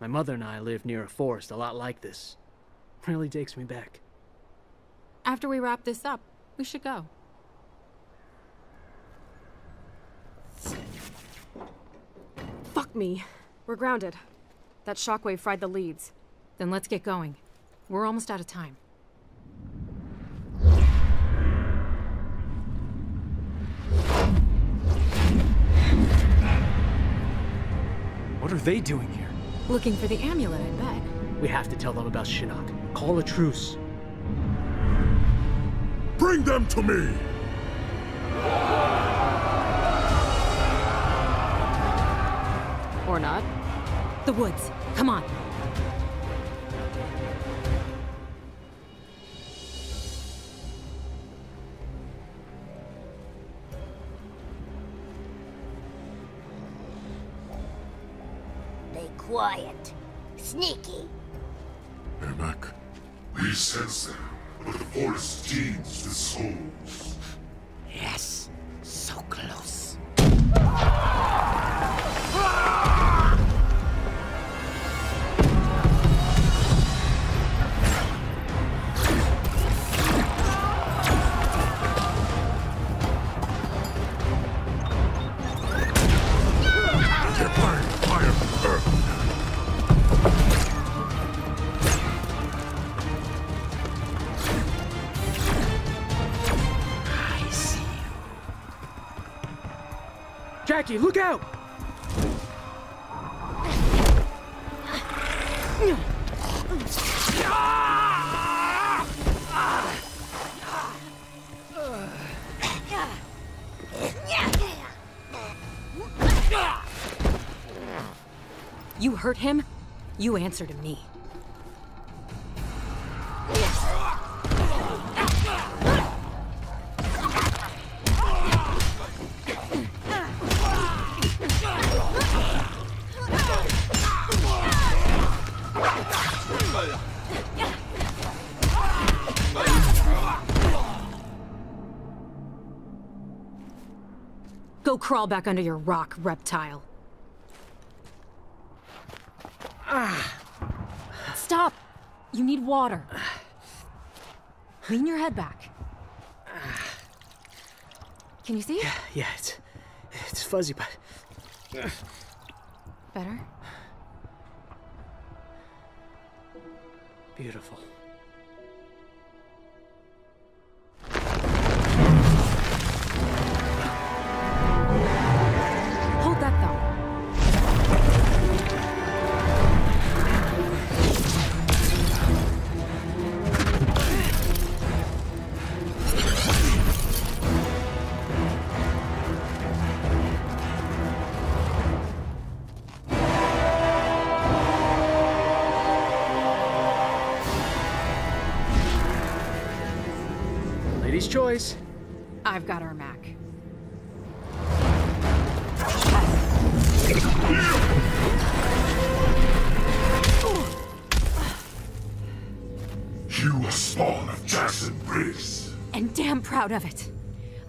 G: My mother and I lived near a forest a lot like this. Really takes me back.
K: After we wrap this up, we should
S: go. That's it. Fuck me. We're grounded. That shockwave fried the leads. Then
K: let's get going. We're almost out of time.
E: What are they doing here?
K: Looking for the amulet, I bet.
E: We have
G: to tell them about Shinnok. Call a truce. Bring them to me!
K: Or not. The woods. Come on.
R: Be quiet. Sneaky.
A: Ermac, we sense them, but the forest teems with souls. Yes, so close.
G: Jacqui, look out!
K: You hurt him, you answer to me. crawl back under your rock, reptile. Ah. Stop!
G: You need water. Lean your head back. Can you see? Yeah, yeah, it's... It's fuzzy, but... Better? Beautiful.
K: I've got Ermac.
A: You are spawn of Jackson Briggs.
K: And damn proud of it.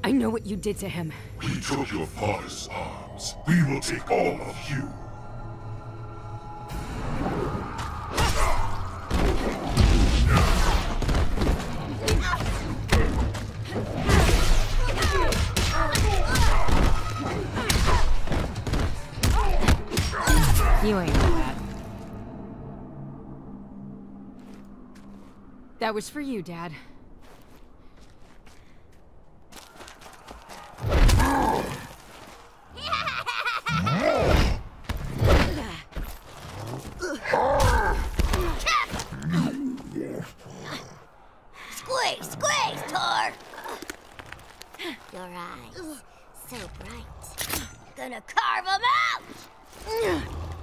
K: I know what you did to him.
A: We took your father's arms. We will take all of you.
K: You ain't that. That was for you, Dad.
Q: Your eyes, so bright. Gonna carve them out!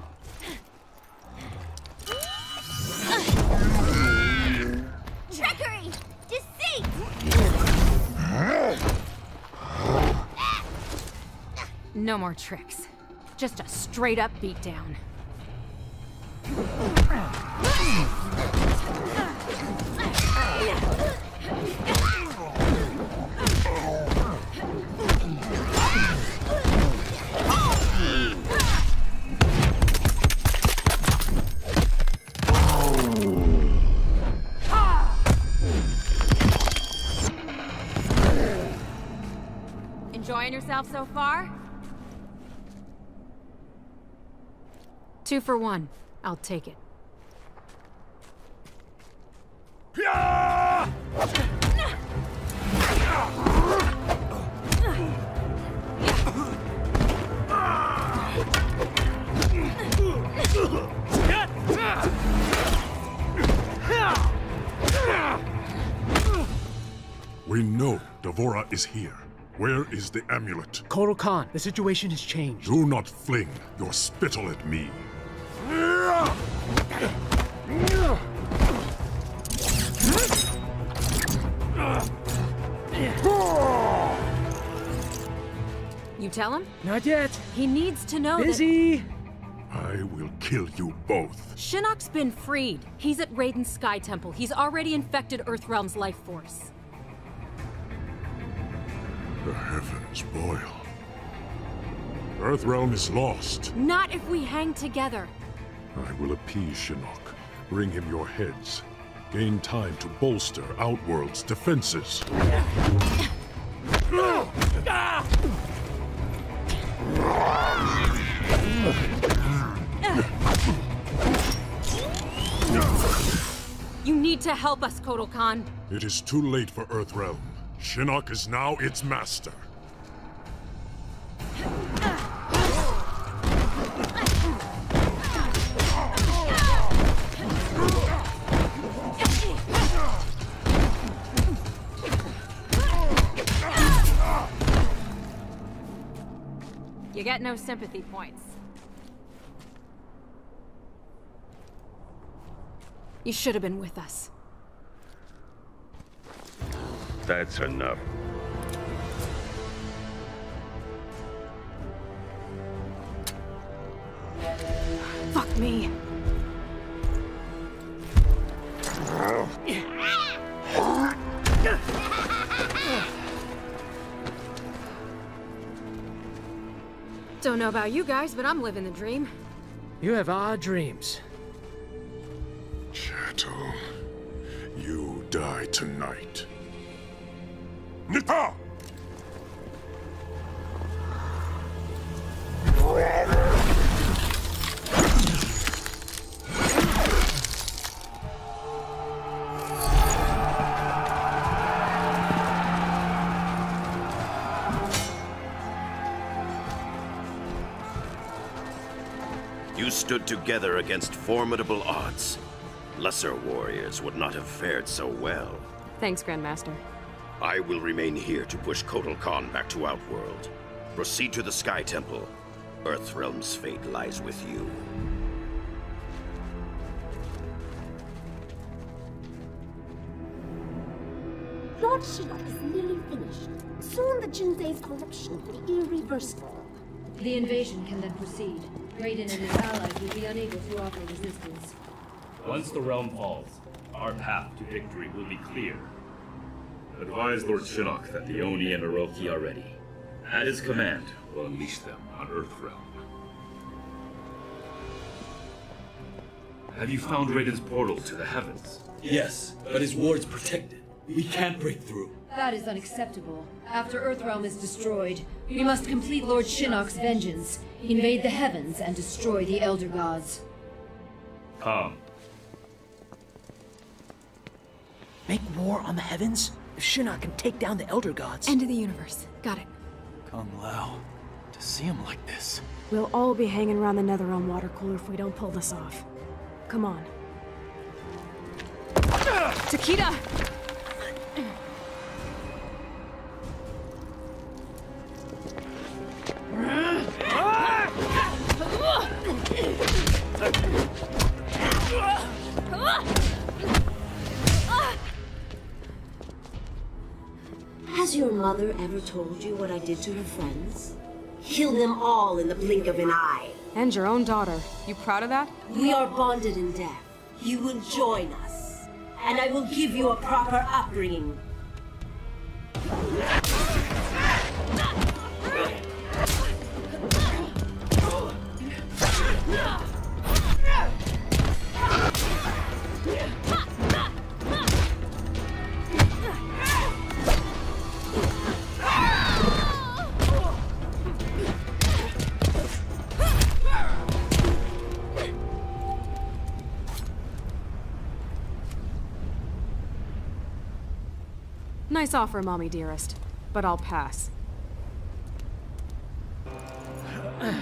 J: Trickery! Deceit!
K: No more tricks. Just a straight-up beatdown. yourself so far? Two for one. I'll take it.
A: We know D'Vorah is here. Where is the amulet?
G: Kotal Khan, the situation has changed.
A: Do not fling your spittle at me.
K: You tell him? Not yet. He needs to know Busy! That...
A: I will kill you both.
K: Shinnok's been freed. He's at Raiden's Sky Temple. He's already infected Earthrealm's life force.
A: The heavens boil. Earthrealm is lost.
K: Not if we hang together.
A: I will appease Shinnok, bring him your heads, gain time to bolster Outworld's defenses.
K: You need to help us, Kotal Khan.
A: It is too late for Earthrealm. Shinnok is now its master.
K: You get no sympathy points. You should have been with us.
A: That's enough.
O: Fuck me.
K: Don't know about you guys, but I'm living the dream.
G: You have odd dreams. Chato,
A: you die tonight. Nulle part You stood together against formidable odds. Lesser warriors would not have fared so well.
S: Thanks, Grandmaster.
A: I will remain here
B: to push Kotal Khan back to Outworld. Proceed to the Sky Temple. Earthrealm's fate lies with you.
J: Lord Shinnok is nearly finished. Soon the Jinsei's corruption will be irreversible. The invasion can then proceed. Raiden and his allies will be unable to offer resistance.
B: Once the realm falls,
A: our path to victory will be clear. Advise Lord Shinnok that the
B: Oni and Oroki are ready.
A: At his command, we'll unleash them on Earthrealm. Have you found Raiden's portal to the
C: heavens? Yes, but his ward's protected. We can't break through.
J: That is unacceptable. After Earthrealm is destroyed, we must complete Lord Shinnok's vengeance, invade the heavens, and destroy the Elder Gods. Come. Make war on the heavens? If Shinnok can take down the Elder Gods...
S: End of the universe. Got it.
E: Kung Lao. To see him like this...
S: We'll all be hanging around the Netherrealm water cooler if we don't pull this off. Come on. Takeda! Ah!
U: Has your mother ever told you what I did to her friends? Kill them all in the blink of an eye.
S: And your own
M: daughter. You proud of that? We are bonded in death. You will join us. And I will give you a proper upbringing.
S: Nice offer, Mommy dearest, but I'll pass. I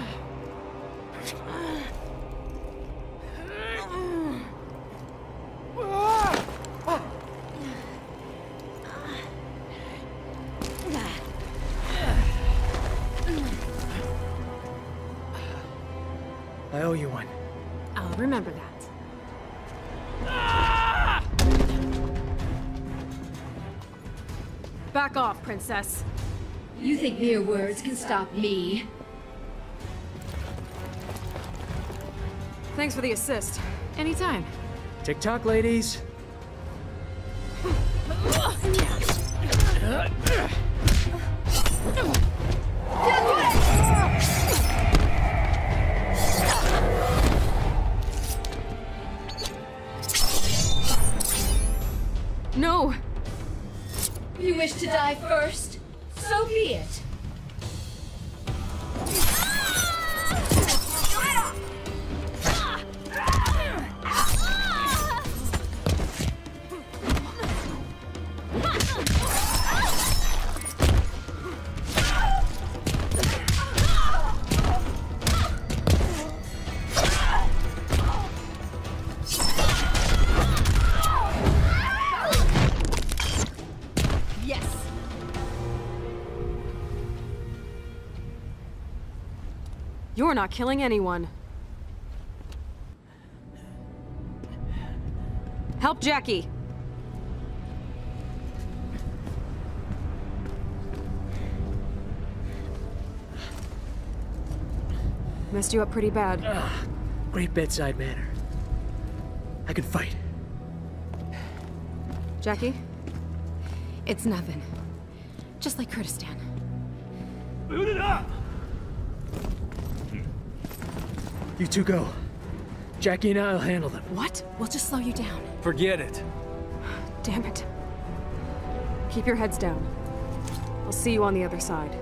S: owe you one. I'll remember that. Back off, princess.
J: You think mere words can stop me? Thanks for the assist. Anytime.
G: TikTok, ladies.
J: No! You wish to die first? So be it.
S: You're not killing anyone. Help Jacqui. Messed you
G: up pretty bad. Ah, great bedside manner. I can fight.
K: Jacqui? It's nothing. Just like Kurdistan.
L: Boot it up!
G: You two go. Jacqui and I'll handle them.
K: What? We'll just slow you down.
G: Forget
E: it.
S: Damn it. Keep your heads down. I'll see you on the other side.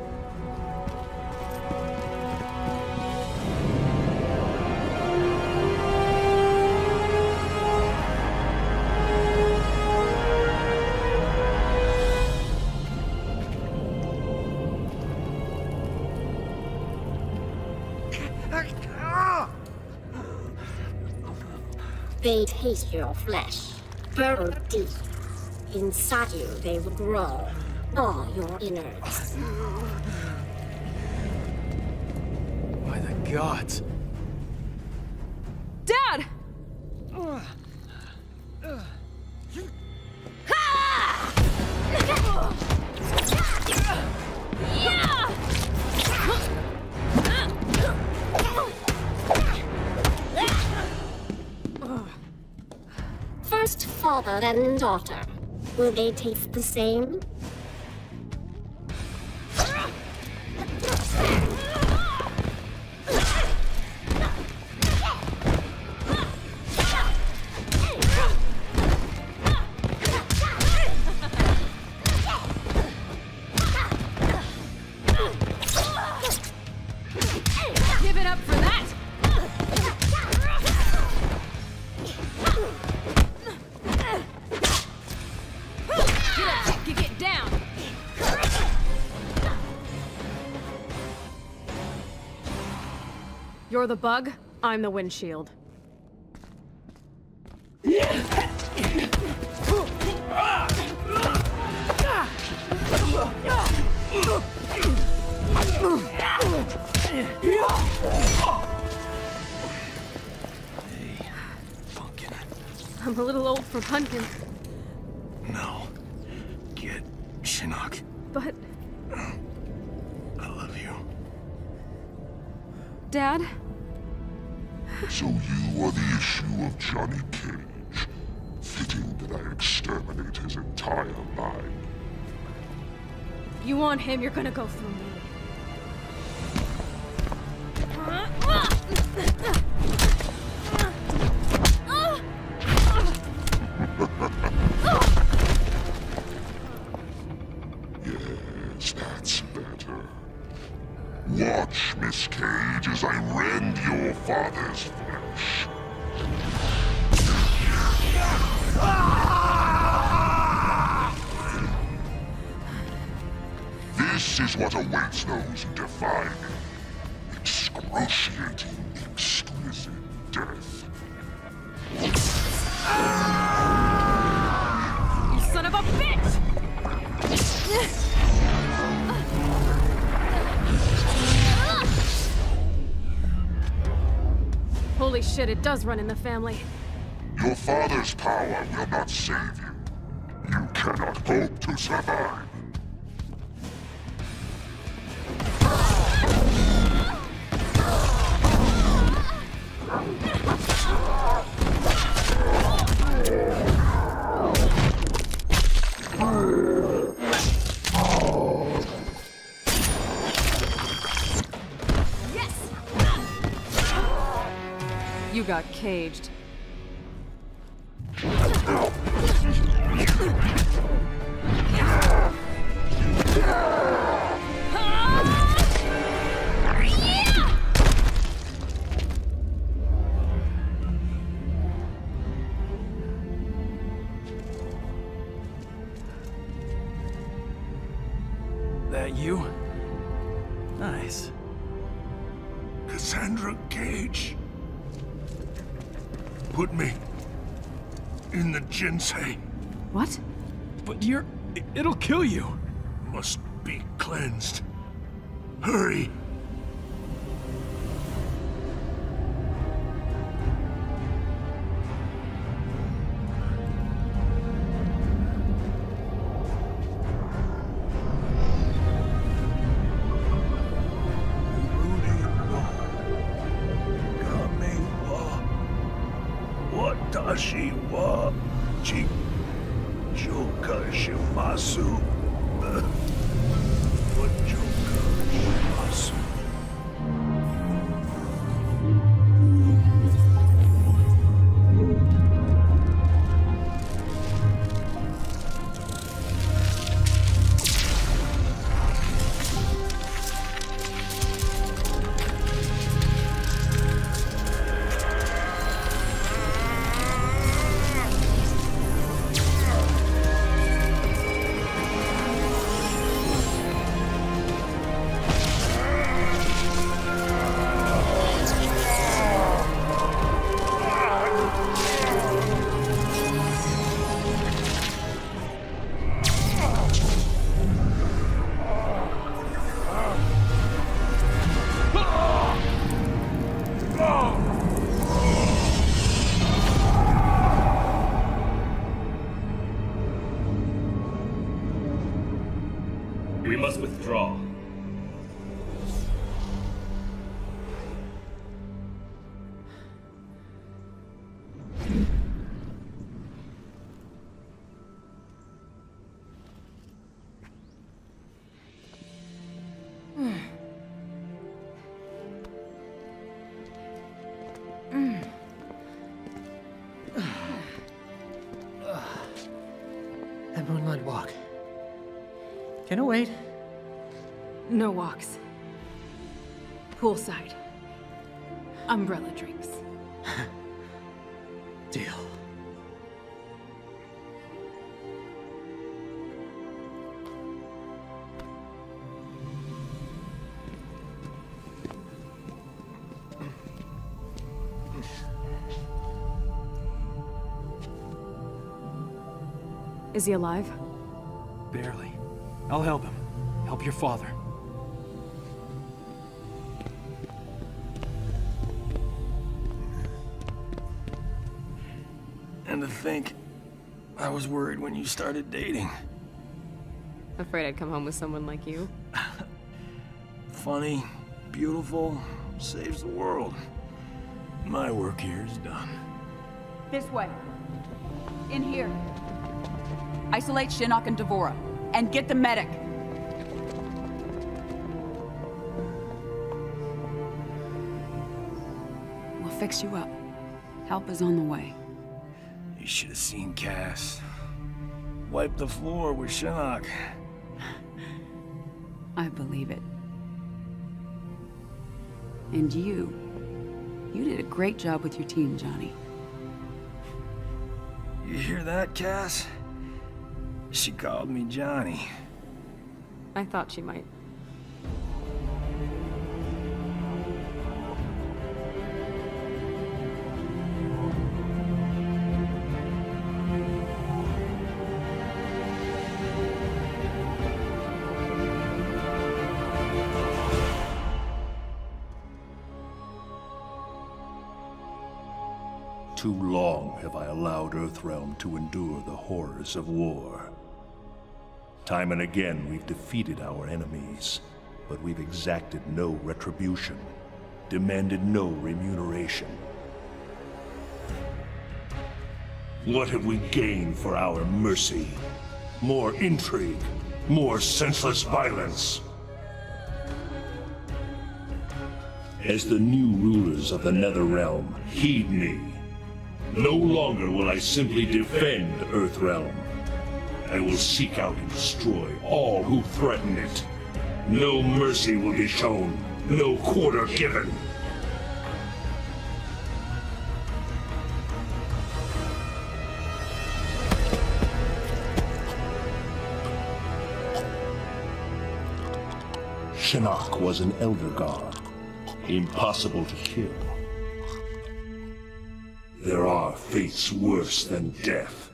R: They taste your flesh, burrow deep. Inside you, they will grow all your innards.
E: By the gods.
S: Dad! Ugh. Ugh.
R: father and daughter. Will they taste the same?
S: You're the bug, I'm the windshield. Hey, pumpkin. I'm a little old for pumpkins.
H: No. Get Shinnok.
S: But... I love you. Dad?
A: So you are the issue of Johnny Cage. Fitting that I exterminate his entire line.
S: If you want him, you're gonna go through me.
A: watch, Miss Cage, as I rend your father's flesh. This is what awaits those who defy me. Excruciating,
L: exquisite
A: death.
S: Holy shit, it does run in the family.
A: Your father's power will not save you. You cannot hope to survive.
S: You got caged.
A: to What? But you're... it'll kill you. Must be cleansed. Hurry!
G: Can it wait?
K: No walks. Poolside. Umbrella drinks. Deal.
S: Is he alive?
E: I'll help him. Help your father. And to think, I was worried when you started dating.
S: Afraid I'd come home with someone like you.
E: Funny, beautiful, saves the world. My work here is done.
P: This way. In here. Isolate Shinnok and D'Vorah and get the medic. We'll fix you up. Help is on the way.
E: You should have seen Cass. Wipe the floor with Shinnok.
P: I believe it. And you, you did a great job with your team, Johnny.
E: You hear that, Cass? She called me Johnny.
S: I thought she might.
A: Too long have I allowed Earthrealm to endure the horrors of war. Time and again, we've defeated our enemies, but we've exacted no retribution, demanded no remuneration. What have we gained for our mercy? More intrigue, more senseless violence. As the new rulers of the Netherrealm, heed me. No longer will I simply defend Earthrealm. I will seek out and destroy all who threaten it. No mercy will be shown, no quarter given. Shinnok was an Elder God, impossible to kill. There are fates worse than death.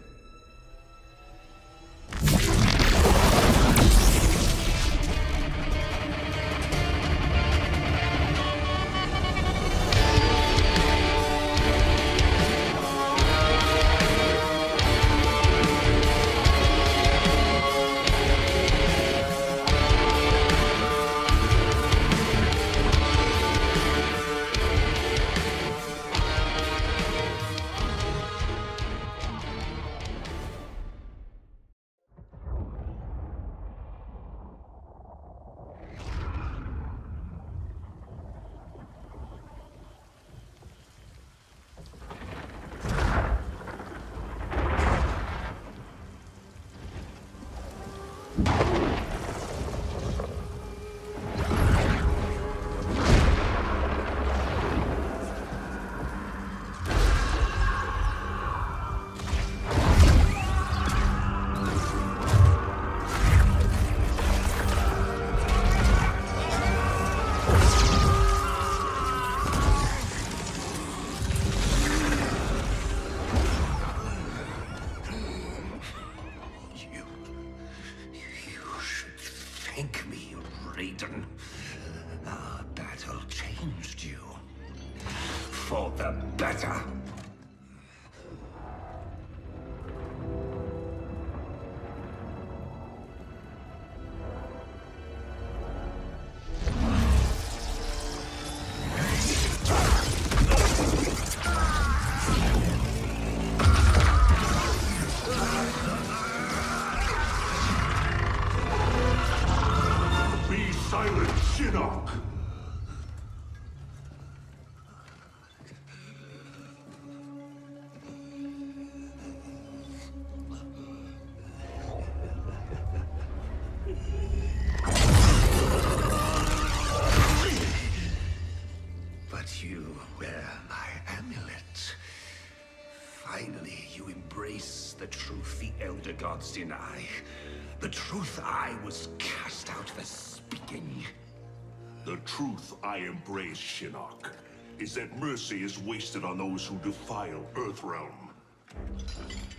A: is wasted on those who defile Earthrealm.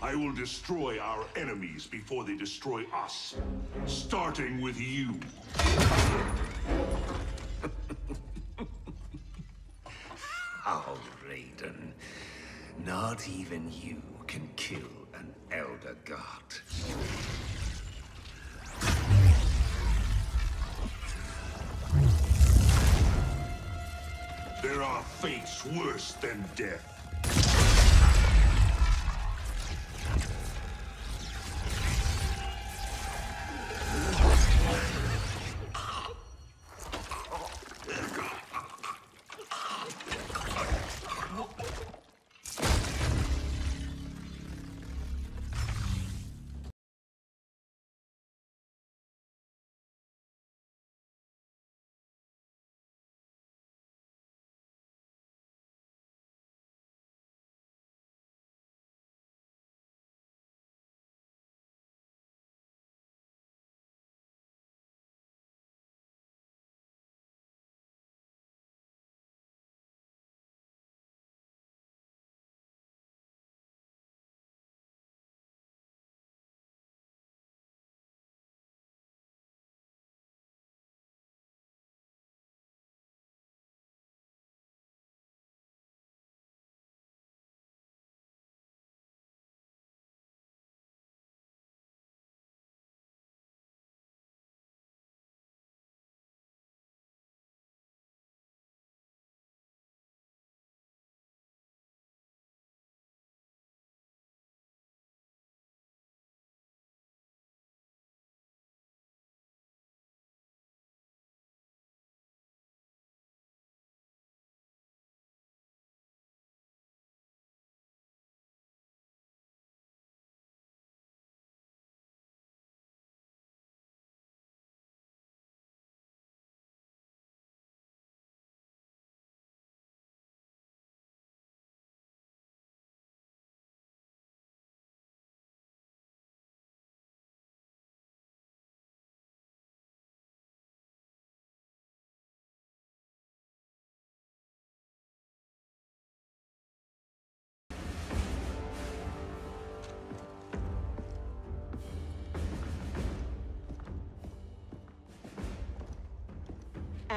A: I will destroy our enemies before they destroy us, starting with you.
B: Raiden? Not even you can kill an
A: Elder God. There are fates worse than death.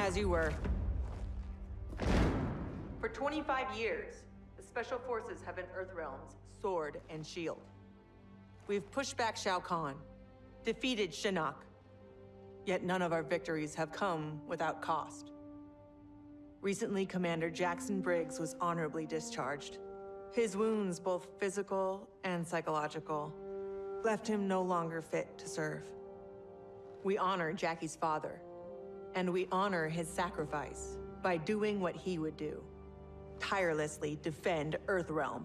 T: As you were. For 25 years, the Special Forces have been Earthrealm's sword and shield. We've pushed back Shao Kahn, defeated Shinnok, yet none of our victories have come without cost. Recently, Commander Jackson Briggs was honorably discharged. His wounds, both physical and psychological, left him no longer fit to serve. We honor Jacqui's father, and we honor his sacrifice by doing what he would do, tirelessly defend Earthrealm.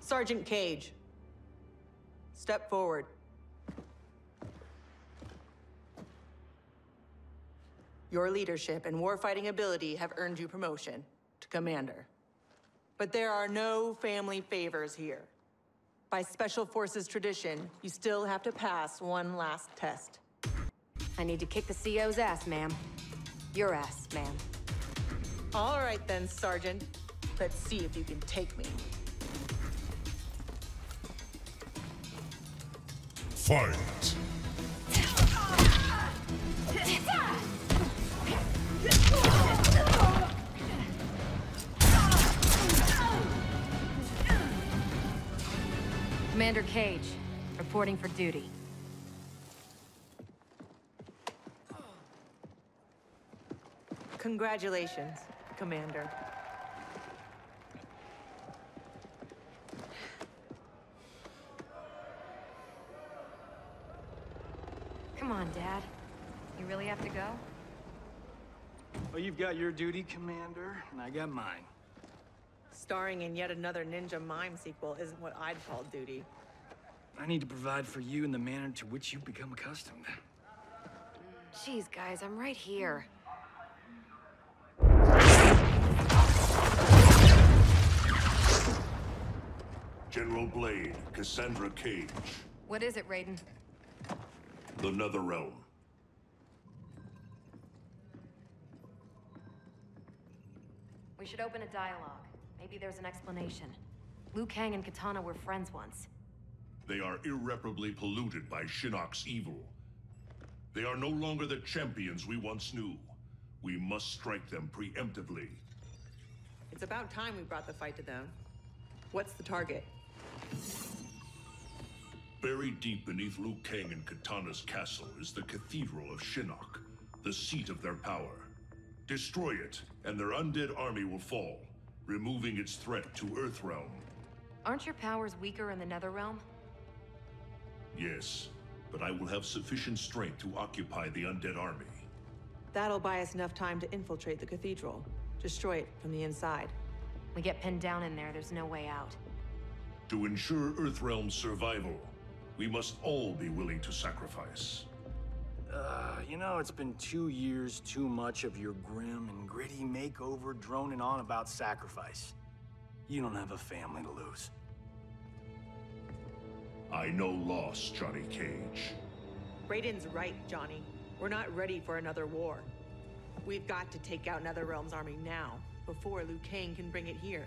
T: Sergeant Cage, step forward. Your leadership and warfighting ability have earned you promotion to commander. But there are no family favors here. By Special Forces tradition, you still have to pass one last test. I need to kick the CO's ass, ma'am. Your ass, ma'am. All right then, Sergeant. Let's see if you can take me.
A: Fight!
T: Commander Cage, reporting for duty. Congratulations, Commander.
W: Come on, Dad.
T: You really have to go?
E: Well, you've got your duty, Commander, and I
T: got mine. Starring in yet another Ninja Mime sequel isn't what I'd call duty.
E: I need to provide for you in the manner to which you've become accustomed.
W: Jeez, guys, I'm right here.
A: General Blade, Cassandra Cage.
W: What is it, Raiden?
A: The Netherrealm.
W: We should open a dialogue. Maybe there's an explanation. Liu Kang and Kitana were friends once.
A: They are irreparably polluted by Shinnok's evil. They are no longer the champions we once knew. We must strike them preemptively.
T: It's about time we brought the fight to them. What's the target?
A: Buried deep beneath Liu Kang and Kitana's castle is the Cathedral of Shinnok, the seat of their power. Destroy it, and their undead army will fall, removing its threat to Earthrealm.
W: Aren't your powers weaker in the Netherrealm?
A: Yes, but I will have sufficient strength to occupy the undead army.
T: That'll buy us enough time to infiltrate the cathedral. Destroy it from the inside. We get pinned down in there, there's no way out.
A: To ensure Earthrealm's survival, we must all be willing to sacrifice. Uh,
E: you know, it's been two years too much of your grim and gritty makeover droning on about sacrifice. You don't have a family to lose.
T: I
A: know loss, Johnny Cage.
T: Raiden's right, Johnny. We're not ready for another war. We've got to take out Netherrealm's army now, before Liu Kang can bring it here.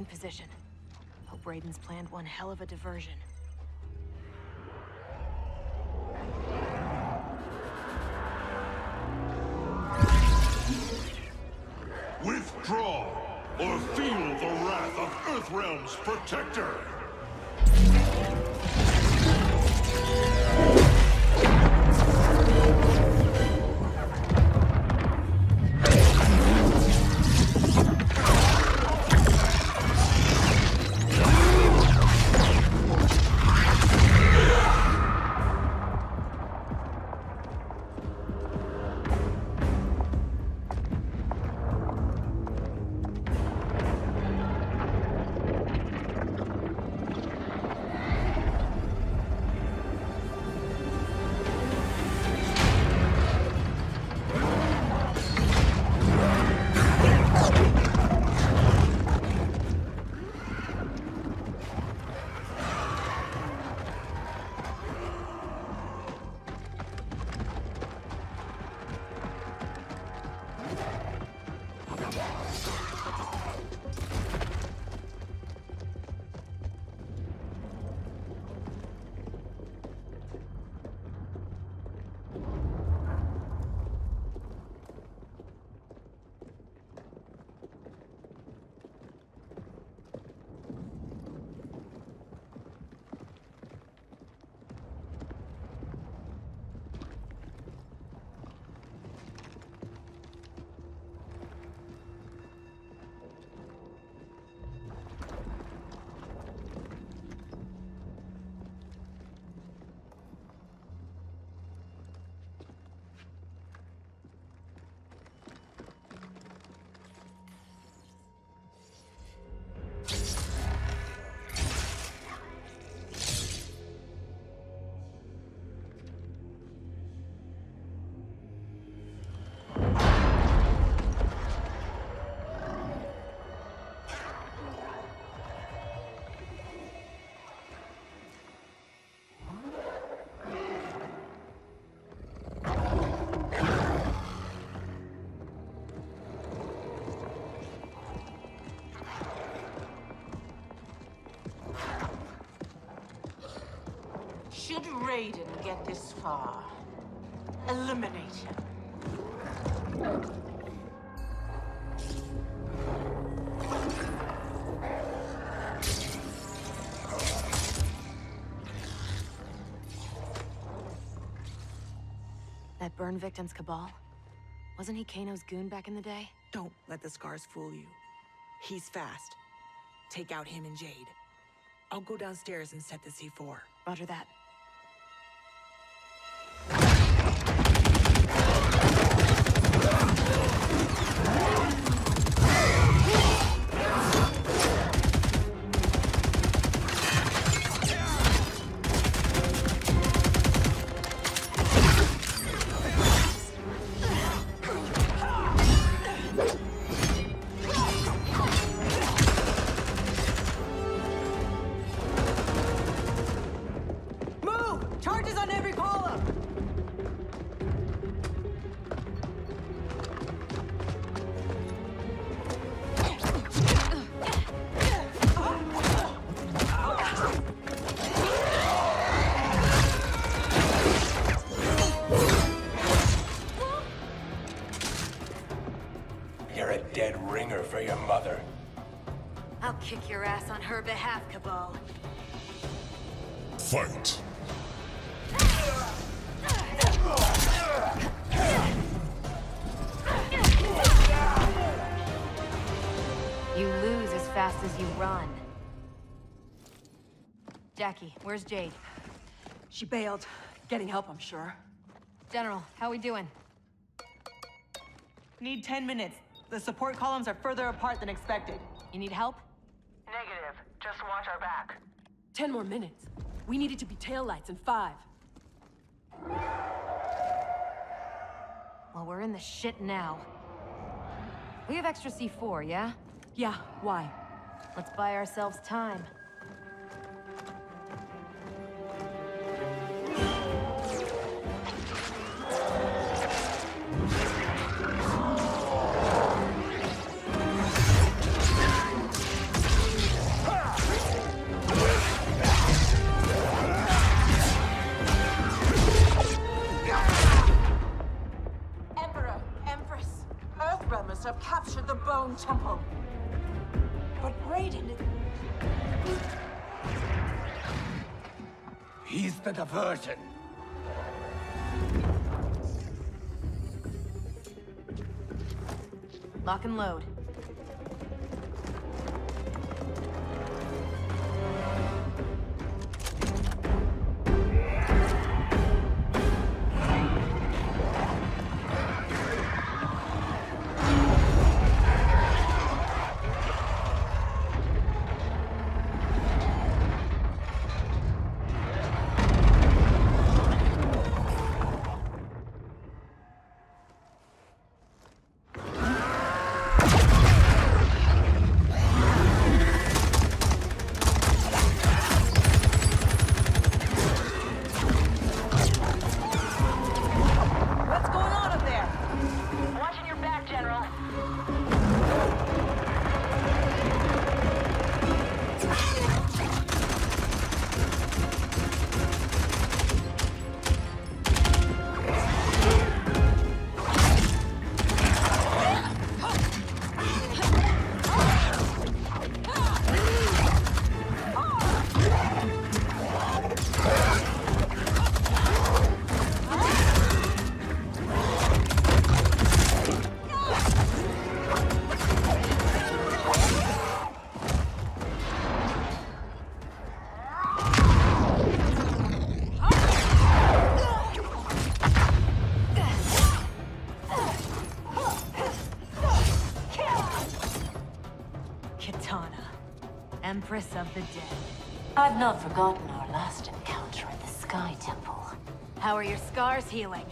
W: in position. Hope Raiden's planned one hell of a diversion.
A: Withdraw, or feel the wrath of Earthrealm's protector!
U: Raiden get this far? Eliminate him.
W: That burn victim's Kabal? Wasn't he Kano's goon back in the
T: day? Don't let the scars fool you. He's fast. Take out him and Jade. I'll go downstairs and set the C4. Roger that.
W: Jacqui. Where's Jade? She bailed. Getting help, I'm sure. General, how we doing?
T: Need 10 minutes. The support columns are further apart than expected. You need help?
W: Negative. Just
T: watch our back. 10 more
X: minutes. We needed to be taillights in five.
W: Well, we're in the shit now. We have extra C4, yeah? Yeah, why? Let's buy ourselves time.
F: the diversion.
W: Lock and load.
V: Empress of the Dead. I've not forgotten our last encounter at the Sky Temple. How are your scars healing?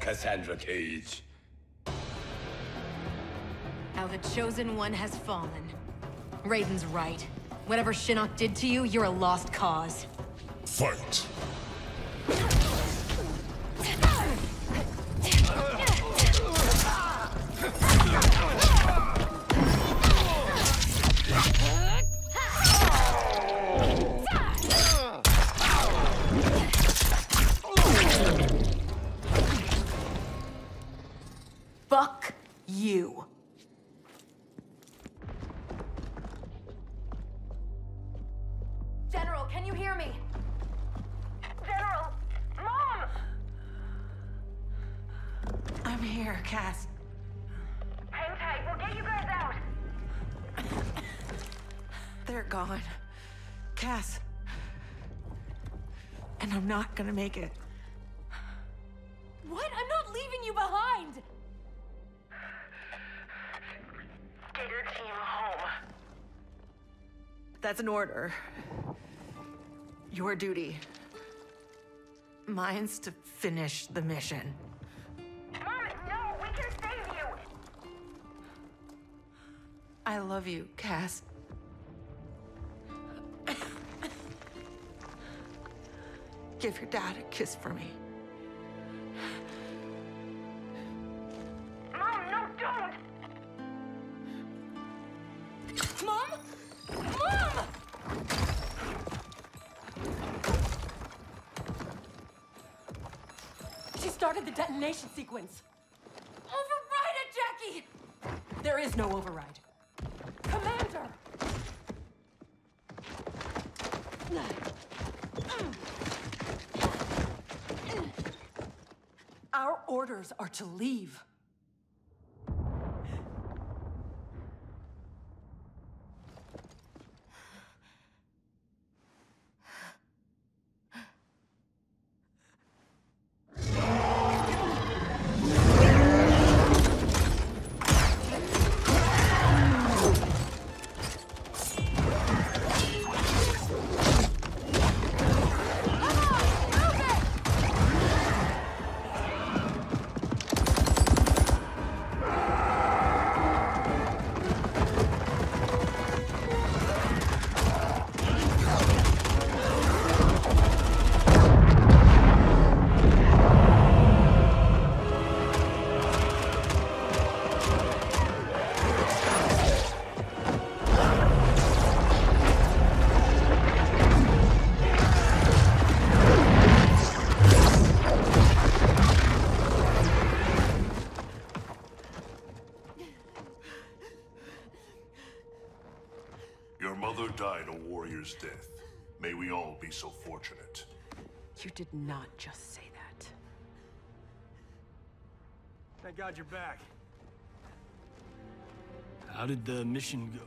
F: Cassandra Cage.
W: Now the Chosen One has fallen. Raiden's right. Whatever Shinnok did to you, you're a lost cause.
A: Fight!
T: not gonna make it.
J: What? I'm not leaving you behind! Get your team home.
T: That's an order. Your duty. Mine's to finish the mission. Mom,
L: no! We can
T: save you! I love you, Cass. Give your dad a kiss for me.
L: Mom, no, don't! Mom? Mom!
X: She started the detonation sequence.
L: Override it, Jacqui!
X: There is no override. orders are to leave.
A: so fortunate.
J: You did
X: not just say that. Thank God you're back.
E: How did the mission go?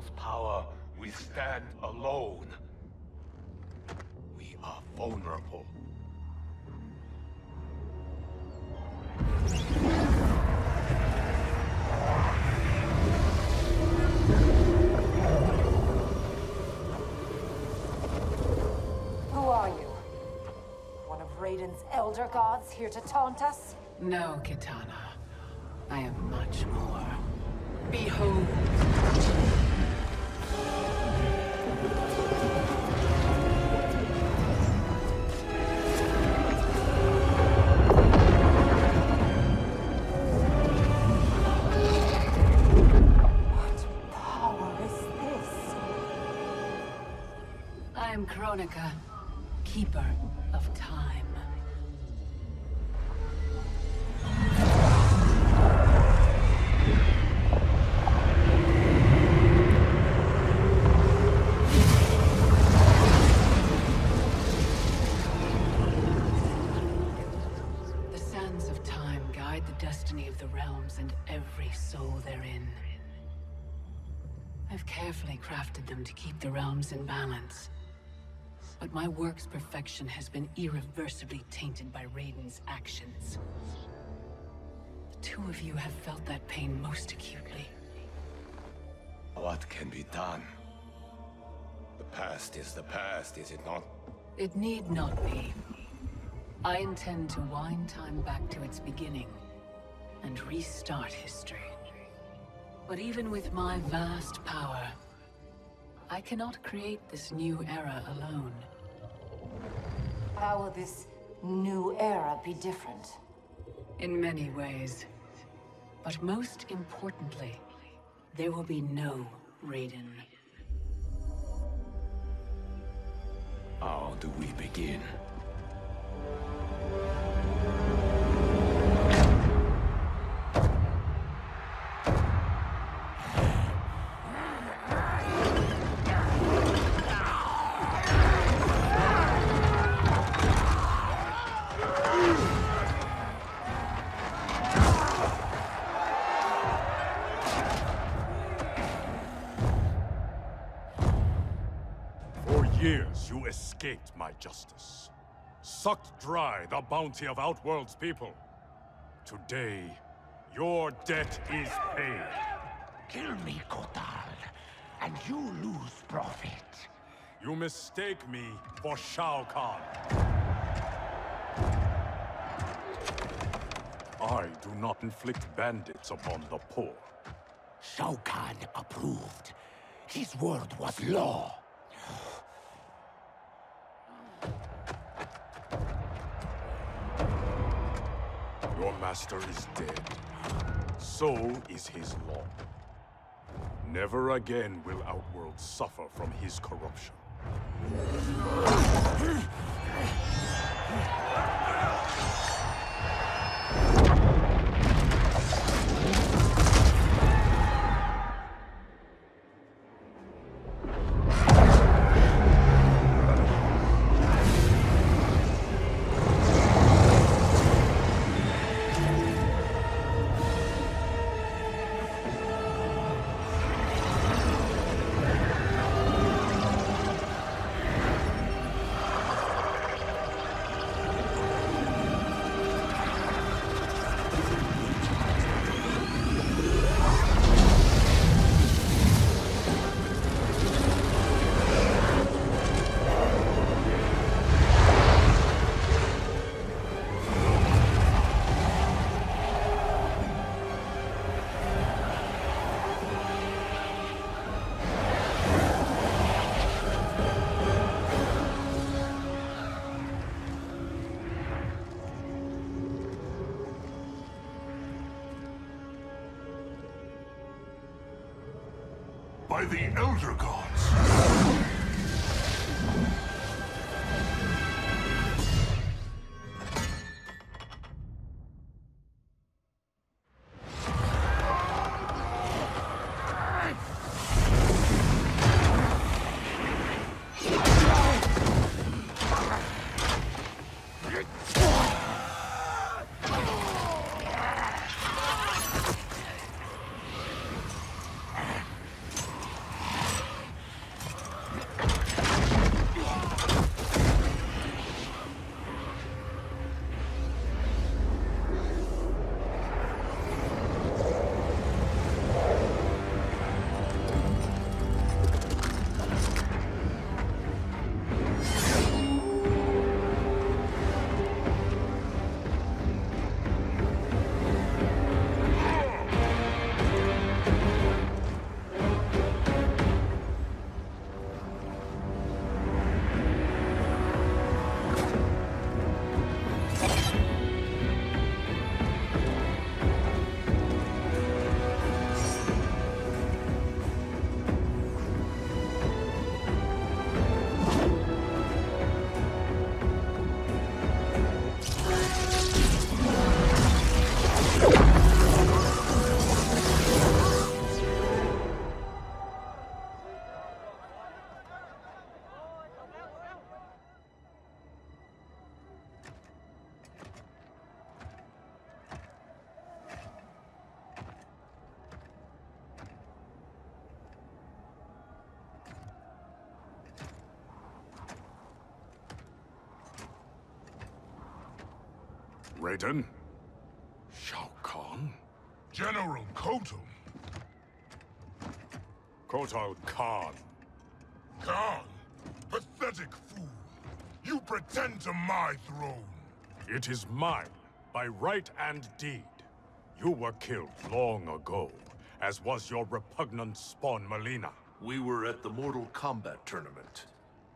F: Eagle's power, we stand alone. We are vulnerable.
V: Who are you? One of Raiden's elder gods here to taunt us?
O: No, Kitana. I am much more. Behold. Kronika, Keeper of Time. The sands of time guide the destiny of the realms and every soul therein. I've carefully crafted them to keep the realms in balance. But my work's perfection has been irreversibly tainted by Raiden's actions. The two of you have felt that pain most acutely.
F: What can be done? The past is the past, is it not?
O: It need not be. I intend to wind time back to its beginning and restart history. But even with my vast power, I cannot create this new era alone. How will this new era be different? In many ways. But most importantly, there will be no Raiden.
F: How do we begin?
A: escaped my justice, sucked dry the bounty of Outworld's people. Today, your debt is paid. Kill me, Kotal,
I: and you lose profit. You mistake me for Shao
A: Kahn. I do not inflict bandits upon the poor. Shao Kahn approved.
H: His word
A: was law. Your master is dead. So is his law. Never again will Outworld suffer from his corruption. Raiden. Shao Kahn? General Kotal. Kotal Khan. Khan? Pathetic fool. You pretend to my throne. It is mine, by right and deed. You were killed long ago, as was your repugnant spawn, Mileena. We were at the Mortal Kombat tournament.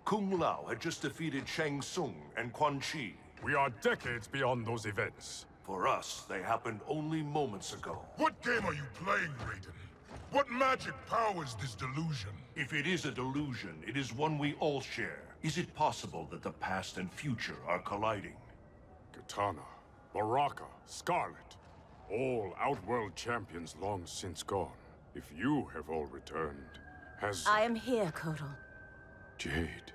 A: Kung Lao had just defeated Shang Tsung and Quan Chi we are decades beyond those events. For us, they happened only moments ago. What game are you playing, Raiden? What magic powers this delusion? If it is a delusion, it is one we all share. Is it possible that the past and future are colliding? Kitana, Baraka, Skarlet, all Outworld champions long since gone. If you have all returned, has...
U: I am here, Kotal.
A: Jade.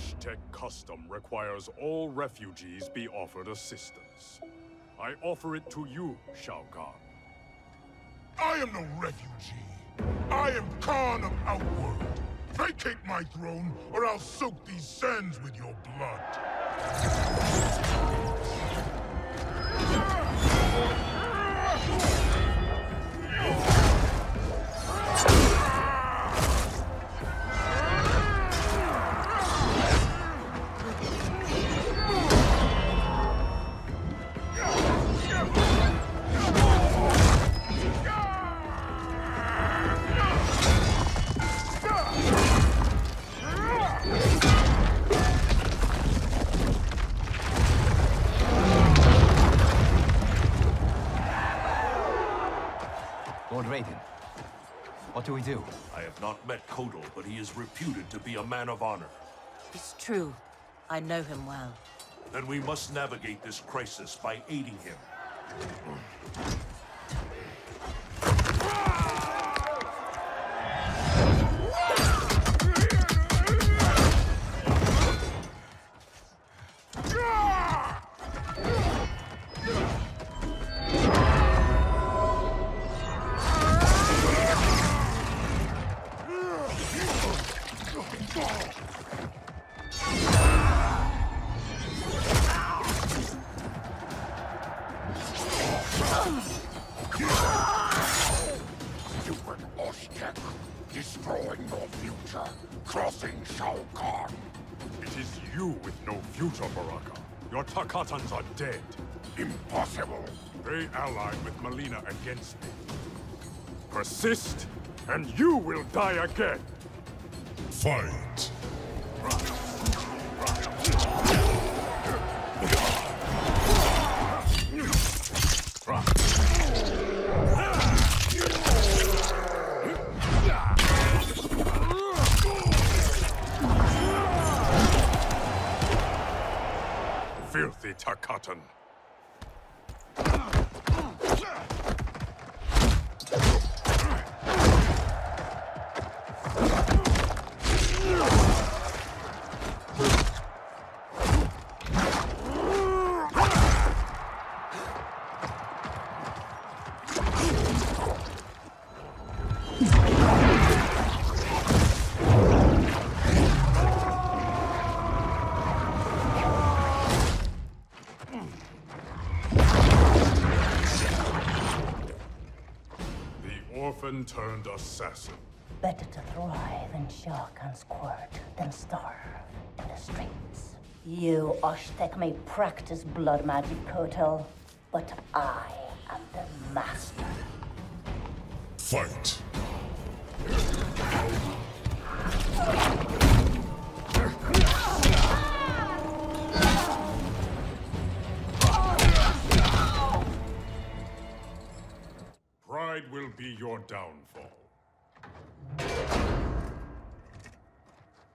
A: Osh-Tekk custom requires all refugees be offered assistance. I offer it to you, Shao Kahn. I am no refugee. I am Khan of Outworld. Vacate my throne, or I'll soak these sands with your blood. we do? I have not met Kotal, but he is reputed to be a man of honor.
M: It's true. I
U: know him well.
A: Then we must navigate this crisis by aiding him. Ah! Shao Kahn. It is you with no future, Baraka. Your Tarkatans are dead. Impossible. They allied with Mileena against me. Persist, and you will die again. Fight. filthy Tarkatan.
U: shock and squirt, then starve in the streets. You Aztec may practice blood magic, Kotal, but I am the master.
A: Fight! Pride will be your downfall.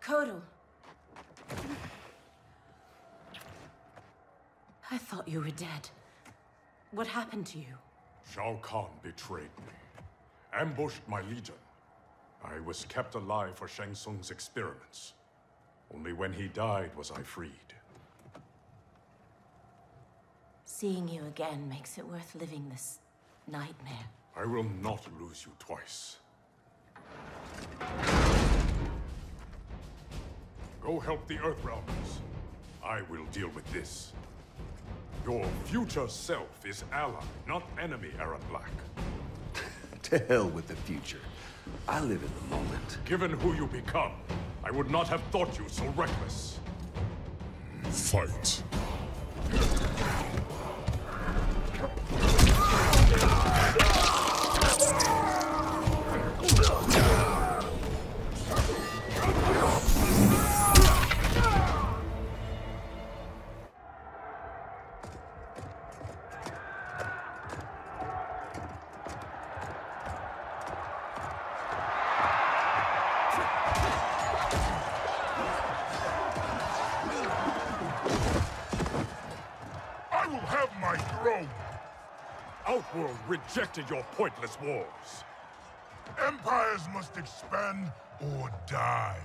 M: Kotal.
U: I thought you were dead. What happened to you?
A: Shao Kahn betrayed me. Ambushed my legion. I was kept alive for Shang Tsung's experiments. Only when he died was I freed.
U: Seeing you again makes it worth living this nightmare.
A: I will not lose you twice.
U: Go help the Earth Realms.
A: I will deal with this. Your future self is ally, not enemy, Erron Black. to hell with the future. I live in the moment. Given who you become, I would not have thought you so reckless. Fight. after your pointless wars. Empires must expand or die.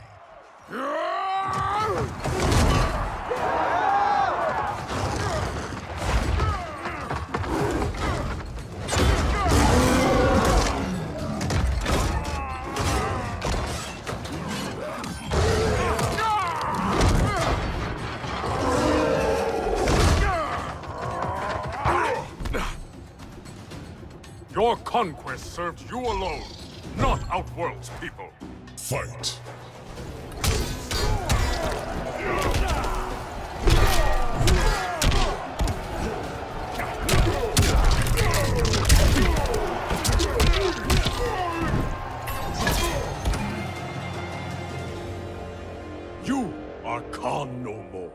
A: Your conquest served you alone, not Outworld's people. Fight. You are Khan no more.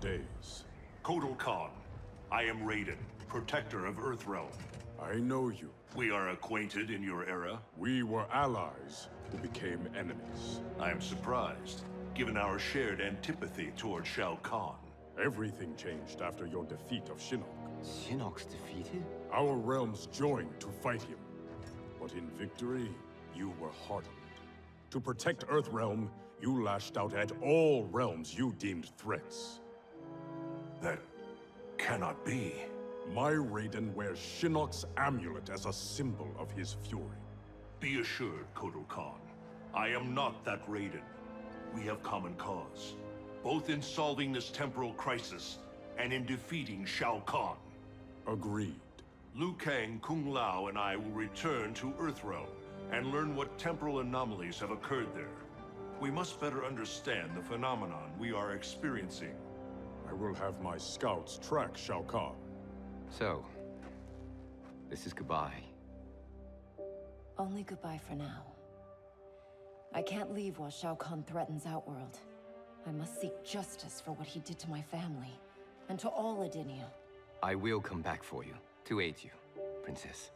A: days. Kotal Khan, I am Raiden, protector of Earthrealm. I know you. We are acquainted in your era. We were allies who became enemies. I am surprised, given our shared antipathy toward Shao Kahn. Everything changed after your defeat of Shinnok. Shinnok's defeated? Our realms joined to fight him. But in victory, you were hardened. To protect Earthrealm, you lashed out at all realms you deemed threats. That cannot be. My Raiden wears Shinnok's amulet as a symbol of his fury. Be assured, Kotal Khan. I am not that Raiden. We have common cause, both in solving this temporal crisis and in defeating Shao Kahn. Agreed. Liu Kang, Kung Lao, and I will return to Earthrealm and learn what temporal anomalies have occurred there. We must better understand the phenomenon we are experiencing. I will have my scouts track Shao Kahn. So, this is goodbye.
V: Only goodbye for now. I can't leave while Shao Kahn threatens Outworld. I must seek justice for what he did to my family, and to all Edenia.
F: I will come back for you, to aid you, Princess.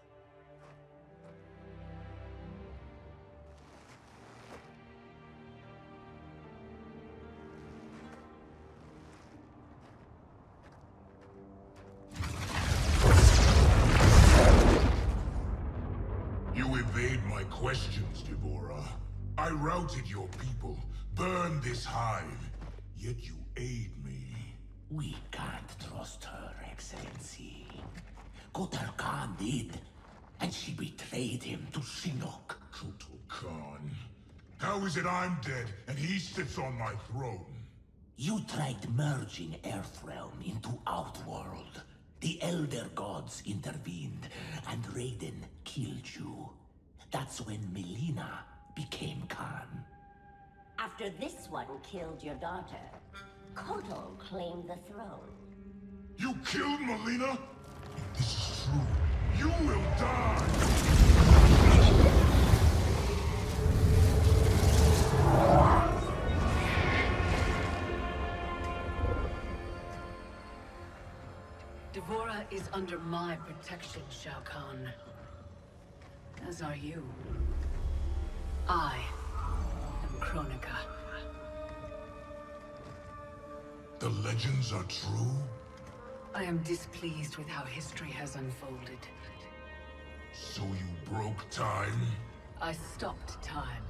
A: I routed your people, burned this hive, yet you aid me. We can't trust her, Excellency. Kotal Khan did, and she betrayed him to Shinnok. Kotal Khan. How is it I'm dead, and he sits on my throne? You tried merging Earthrealm into
B: Outworld. The Elder Gods intervened, and Raiden killed you. That's when Mileena became Khan.
R: After this one killed your daughter, Kotal claimed the throne.
A: You killed Mileena? If this is true, you will die!
O: D'Vorah is under my protection, Shao Kahn. As are you. I am Kronika.
A: The legends are true?
O: I am displeased with how history has unfolded.
A: So you broke time?
O: I stopped time.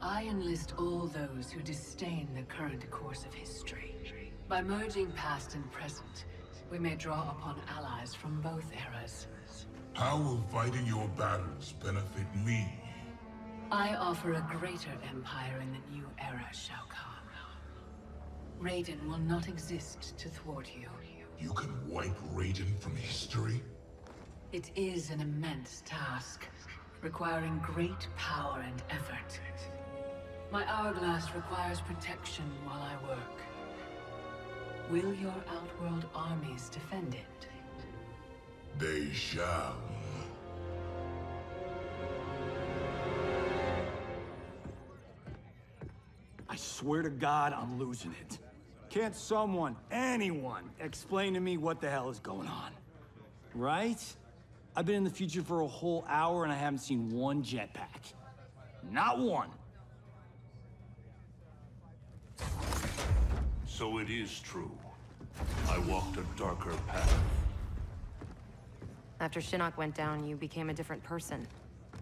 O: I enlist all those who disdain the current course of history. By merging past and present, we may draw upon allies from both eras.
A: How will fighting your battles benefit me?
O: I offer a greater empire in the new era, Shao Kahn. Raiden will not exist to thwart you.
A: You can wipe Raiden from history?
O: It is an immense task, requiring great power and effort. My hourglass requires protection while I work. Will your Outworld armies defend it?
A: They shall.
E: I swear to God, I'm losing it. Can't someone, anyone, explain to me what the hell is going on? Right? I've been in the future for a whole hour and I haven't seen one jetpack. Not one.
A: So it is true. I walked a darker path.
W: After Shinnok went down, you became a different person.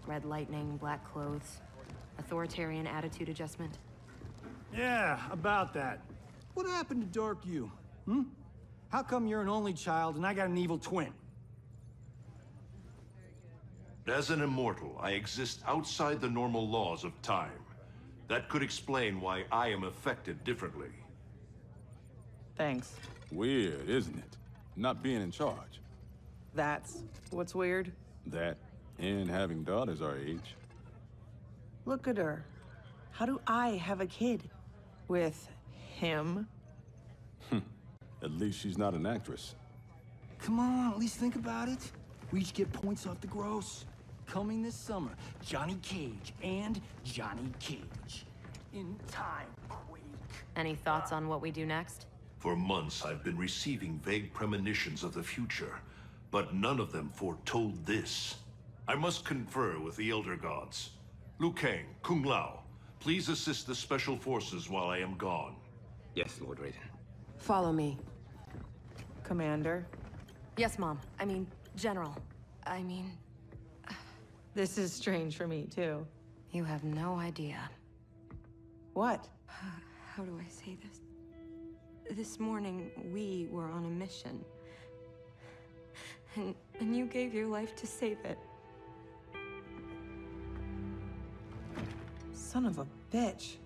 W: Red lightning, black clothes, authoritarian attitude adjustment.
E: Yeah, about that. What happened to Dark You? Hmm? How come you're an only child and I got an evil twin?
A: As an immortal, I exist outside the normal laws of time. That could explain why I am affected differently. Thanks. Weird, isn't
I: it? Not being in charge.
T: That's what's weird?
I: That and having daughters our age.
T: Look at her. How do I have a kid? with him.
I: Hmm. At least she's not an
E: actress. Come on, at least think about it. We each get points off the gross. Coming this summer, Johnny Cage and Johnny Cage. In
W: time, Quake. Any thoughts on what we do next?
A: For months, I've been receiving vague premonitions of the future, but none of them foretold this. I must confer with the Elder Gods. Liu Kang, Kung Lao, Please assist the Special Forces while I am gone. Yes, Lord Raiden.
W: Follow me.
T: Commander?
W: Yes, Mom. I mean, General. I mean... this is strange for me, too. You have no idea. What? How do I say this? This morning, we were on a mission. And, and you gave your life to save it.
T: Son of a bitch.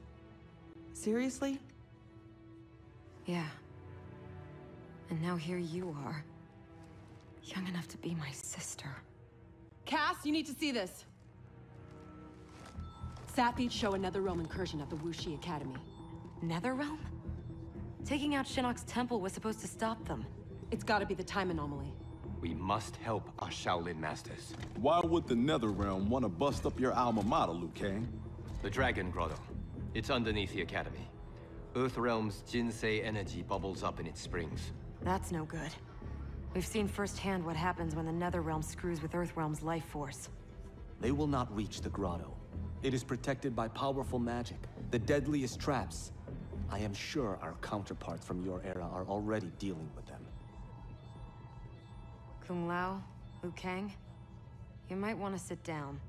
T: Seriously? Yeah. And now
W: here you are. Young enough to be my sister. Cass, you need to see this. Sappied show another Realm incursion at the Wu Shi Academy. Netherrealm? Taking out Shinnok's temple was supposed to stop them. It's gotta be the time anomaly.
F: We must help our Shaolin masters. Why would the
I: Netherrealm want to bust up your alma mater, Liu Kang?
F: The Dragon Grotto. It's underneath the Academy. Earthrealm's Jinsei energy bubbles up in its springs.
I: That's
W: no good. We've seen firsthand what happens when the Netherrealm screws with Earthrealm's life force.
F: They will not reach the grotto. It is protected by powerful magic, the deadliest traps. I am sure our counterparts from your era are already dealing with them.
W: Kung Lao, Liu Kang, you might want to sit down.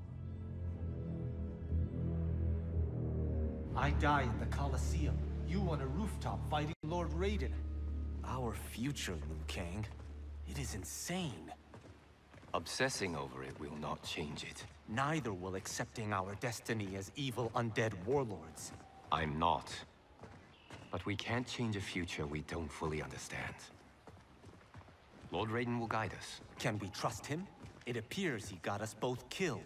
F: I die in the Colosseum. You on a rooftop fighting Lord Raiden. Our future, Liu Kang. It is insane. Obsessing over it will not change it. Neither will accepting our destiny as evil undead warlords. I'm not. But we can't change a future we don't fully understand. Lord Raiden will guide us. Can we trust him? It appears he got us both killed.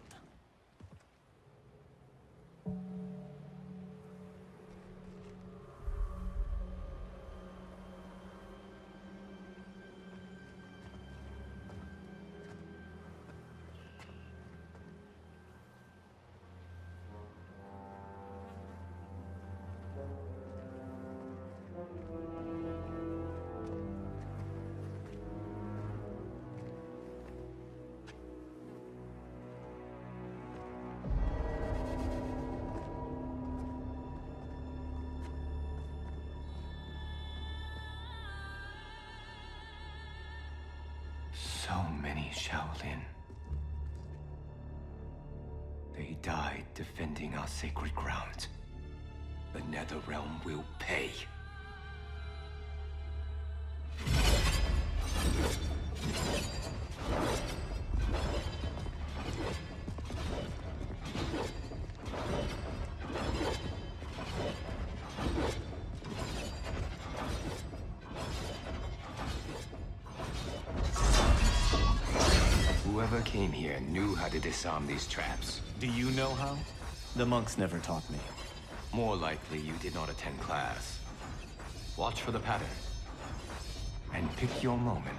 H: Shaolin. They died
F: defending our sacred ground. The Netherrealm will pay. disarm these traps. Do you know how? The monks never taught me. More likely you did not attend class. Watch for the pattern. And pick your moment.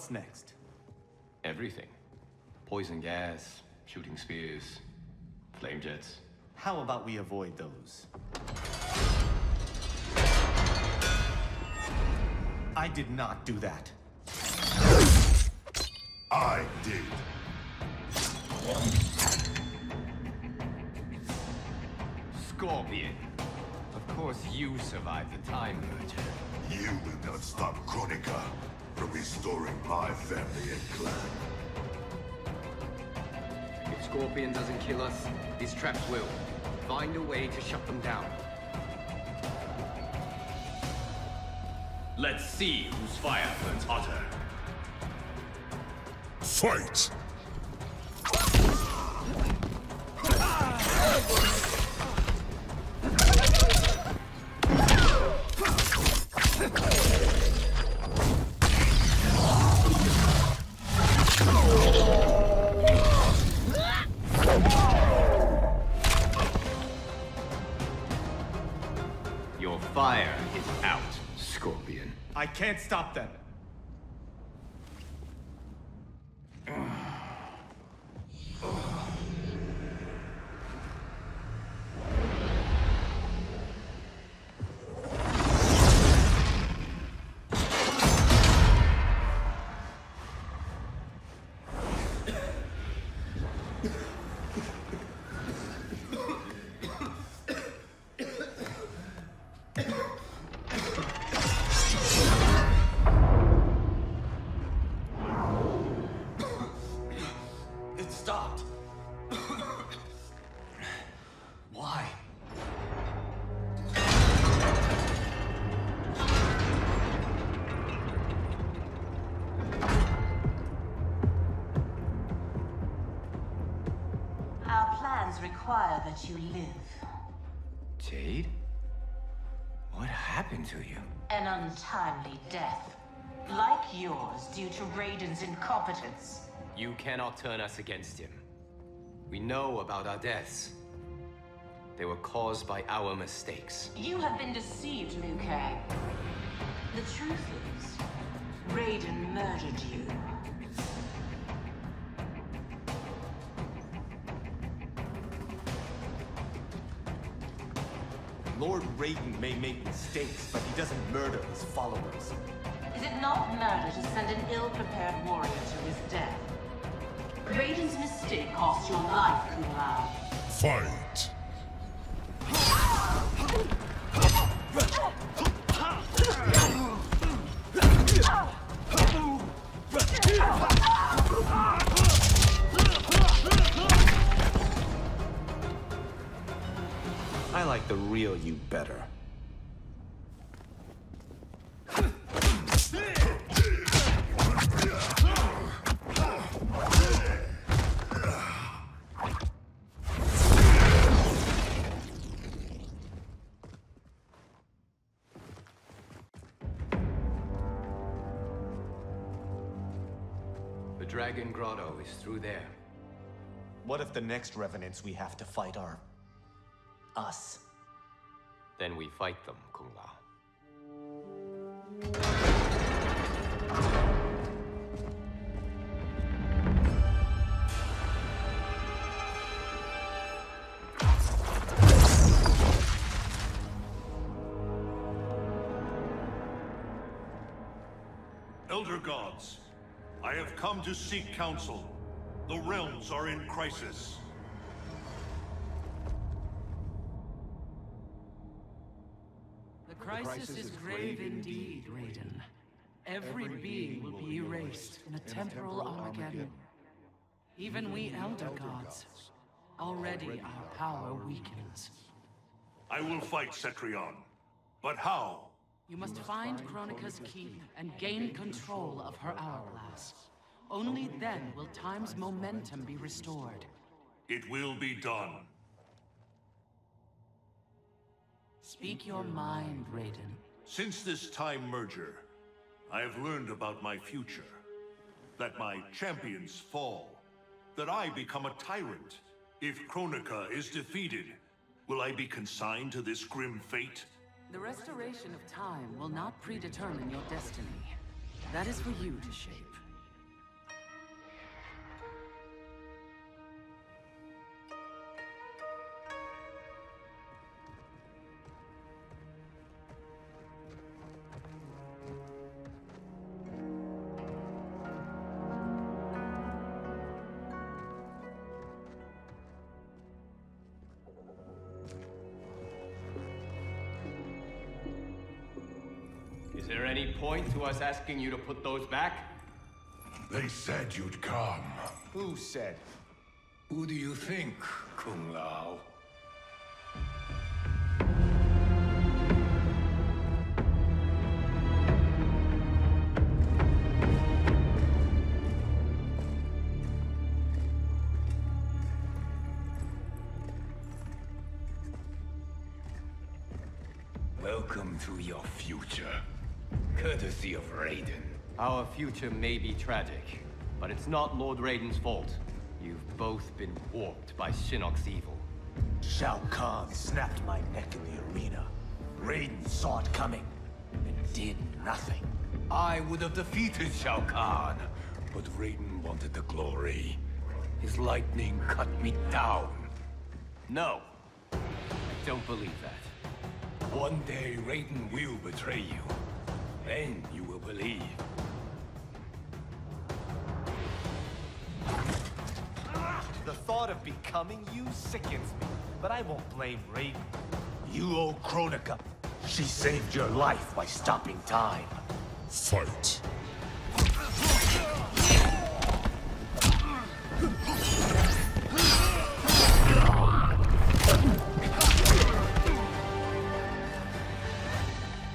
F: What's next? Everything. Poison gas, shooting spears,
C: flame jets. How about we avoid those? I did not do that. I did.
F: Scorpion. Of course you survived the time merger. You will not stop Kronika from restoring my family and clan. If Scorpion doesn't kill us, these traps will. Find a way to shut them down. Let's see whose fire burns hotter.
A: Fight!
H: can't stop them.
U: you live.
F: Jade? What happened to you?
U: An untimely death. Like yours, due to Raiden's incompetence.
F: You cannot turn us against him. We know about our deaths. They were caused by our mistakes.
U: You have been deceived, Liu Kang. The truth is, Raiden murdered you.
F: Lord Raiden may make mistakes, but he doesn't murder his followers.
U: Is it not murder to send an ill-prepared warrior to his death? Raiden's mistake cost your life, Kumar.
A: Fight!
C: better.
F: The Dragon Grotto is through there. What if the next revenants we have to fight are... us? Then we fight them, Kung
A: Elder gods, I have come to seek counsel. The realms are in crisis.
N: crisis is grave indeed, Raiden. Every being will be erased in a temporal Armageddon. Even we Elder Gods. Already our power weakens.
A: I will fight Cetrion. But how?
N: You must find Kronika's key and gain control of her hourglass. Only then will time's momentum be restored.
A: It will be done.
N: Speak your mind,
A: Raiden. Since this time merger, I have learned about my future. That my champions fall. That I become a tyrant. If Kronika is defeated, will I be consigned to this grim fate?
N: The restoration of time will not predetermine your destiny. That is for you to shape.
F: asking you to put those back? They said you'd come. Who said? Who do you think, Kung Lao? future may be tragic, but it's not Lord Raiden's fault. You've both been warped by Shinnok's evil. Shao Kahn snapped my neck in the arena. Raiden saw it coming, and did nothing. I would have defeated Shao Kahn, but Raiden wanted the glory. His lightning cut me down. No, I don't believe that. One day Raiden will betray you. Then you will believe. The thought of becoming you sickens me, but I won't blame Raiden. You owe Kronika.
A: She saved
F: your life by stopping time. Fight.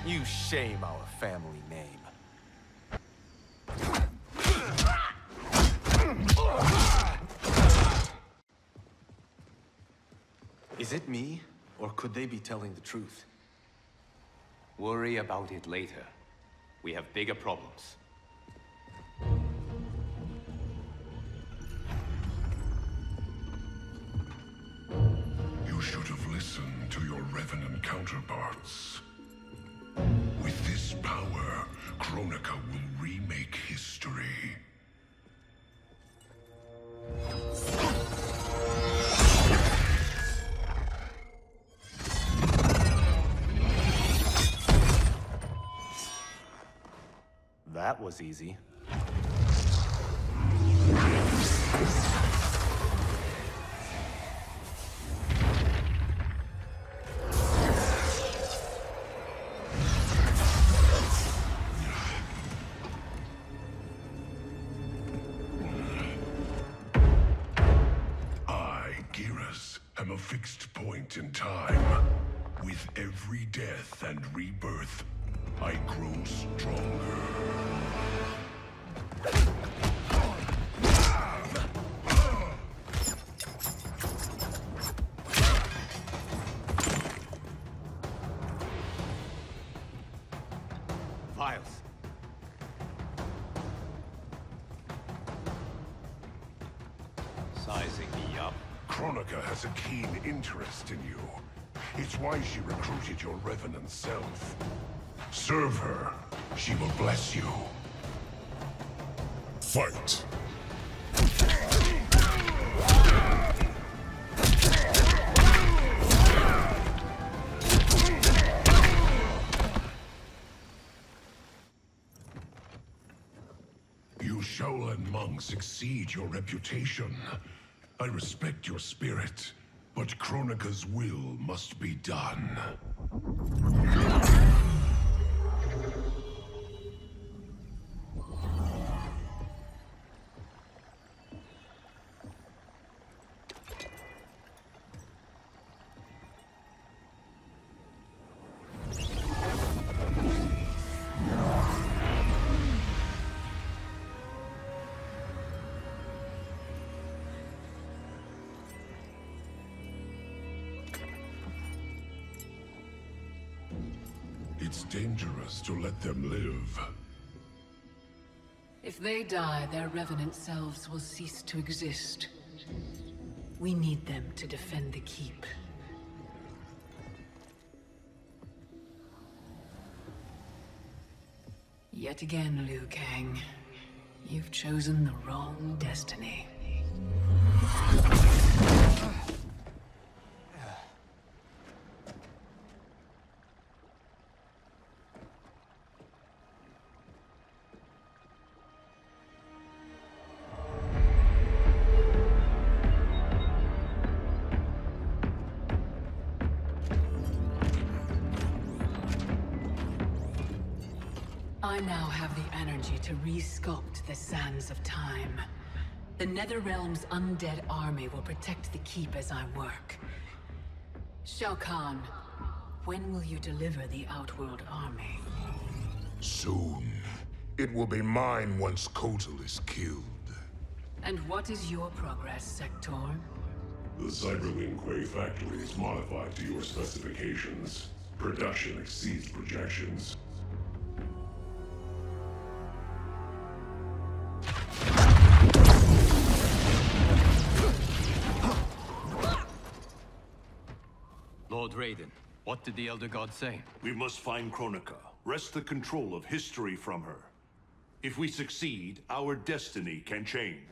F: You shame our family name.
C: Is it me, or could they be telling the truth?
F: Worry about it later. We have bigger problems.
A: You should have listened to your Revenant counterparts. With this power, Kronika will remake history. was easy. interest in you. It's why she recruited your revenant self. Serve her. She will bless you. Fight. You Shaolin monks exceed your reputation. I respect your spirit. But Kronika's will must be done.
O: If they die, their revenant selves will cease to exist. We need them to defend the keep. Yet again, Liu Kang. You've chosen the wrong destiny. energy to resculpt the sands of time. The Netherrealm's undead army will protect the keep as I work. Shao Kahn, when will you deliver the Outworld army?
A: Soon. It will be mine once Kotal is killed.
O: And what is your progress, Sektor?
A: The Cyber Lin Kuei factory is modified to your specifications. Production exceeds projections.
F: did the Elder God say? We must find Kronika,
A: wrest the control of history from her. If we succeed, our destiny can change.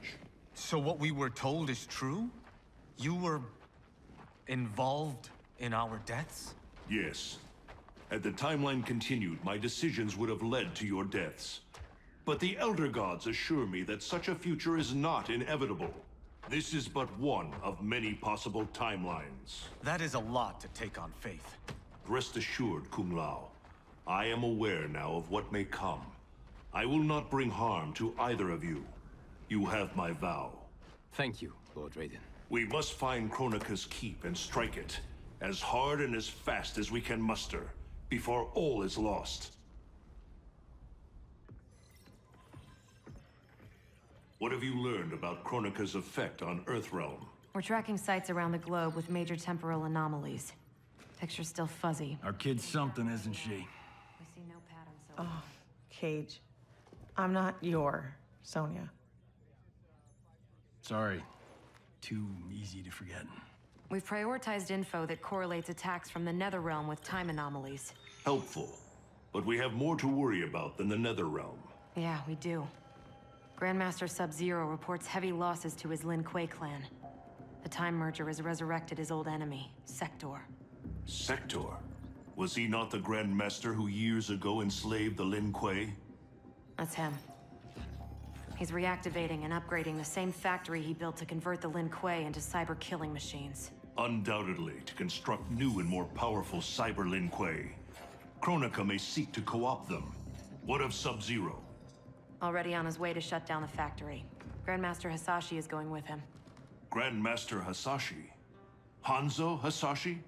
F: So what we were told is true? You were...
C: involved in our deaths?
A: Yes. Had the timeline continued, my decisions would have led to your deaths. But the Elder Gods assure me that such a future is not inevitable. This is but one of many possible timelines. That is a lot to take on faith. Rest assured, Kung Lao, I am aware now of what may come. I will not bring harm to either of you. You have my vow. Thank you, Lord Raiden. We must find Kronika's keep and strike it, as hard and as fast as we can muster, before all is lost. What have you learned about Kronika's effect on Earthrealm?
W: We're tracking sites around the globe with major temporal anomalies. Picture's still fuzzy.
A: Our kid's
E: something, isn't she? We
W: see no pattern so Oh,
T: Cage. I'm not your Sonya.
E: Sorry. Too easy to forget. We've
W: prioritized info that correlates attacks from the Netherrealm with time anomalies.
A: Helpful. But we have more to worry about than the Netherrealm.
W: Yeah, we do. Grandmaster Sub-Zero reports heavy losses to his Lin Kuei clan. The Time Merger has resurrected his old enemy, Sektor.
A: Sektor? Was he not the Grand Master who years ago enslaved the Lin Kuei?
W: That's him. He's reactivating and upgrading the same factory he built to convert the Lin Kuei into cyber-killing machines.
A: Undoubtedly, to construct new and more powerful cyber Lin Kuei. Kronika may seek to co-opt them. What of Sub-Zero?
W: Already on his way to shut down the factory. Grandmaster Hasashi is going with him.
A: Grandmaster Hasashi? Hanzo Hasashi?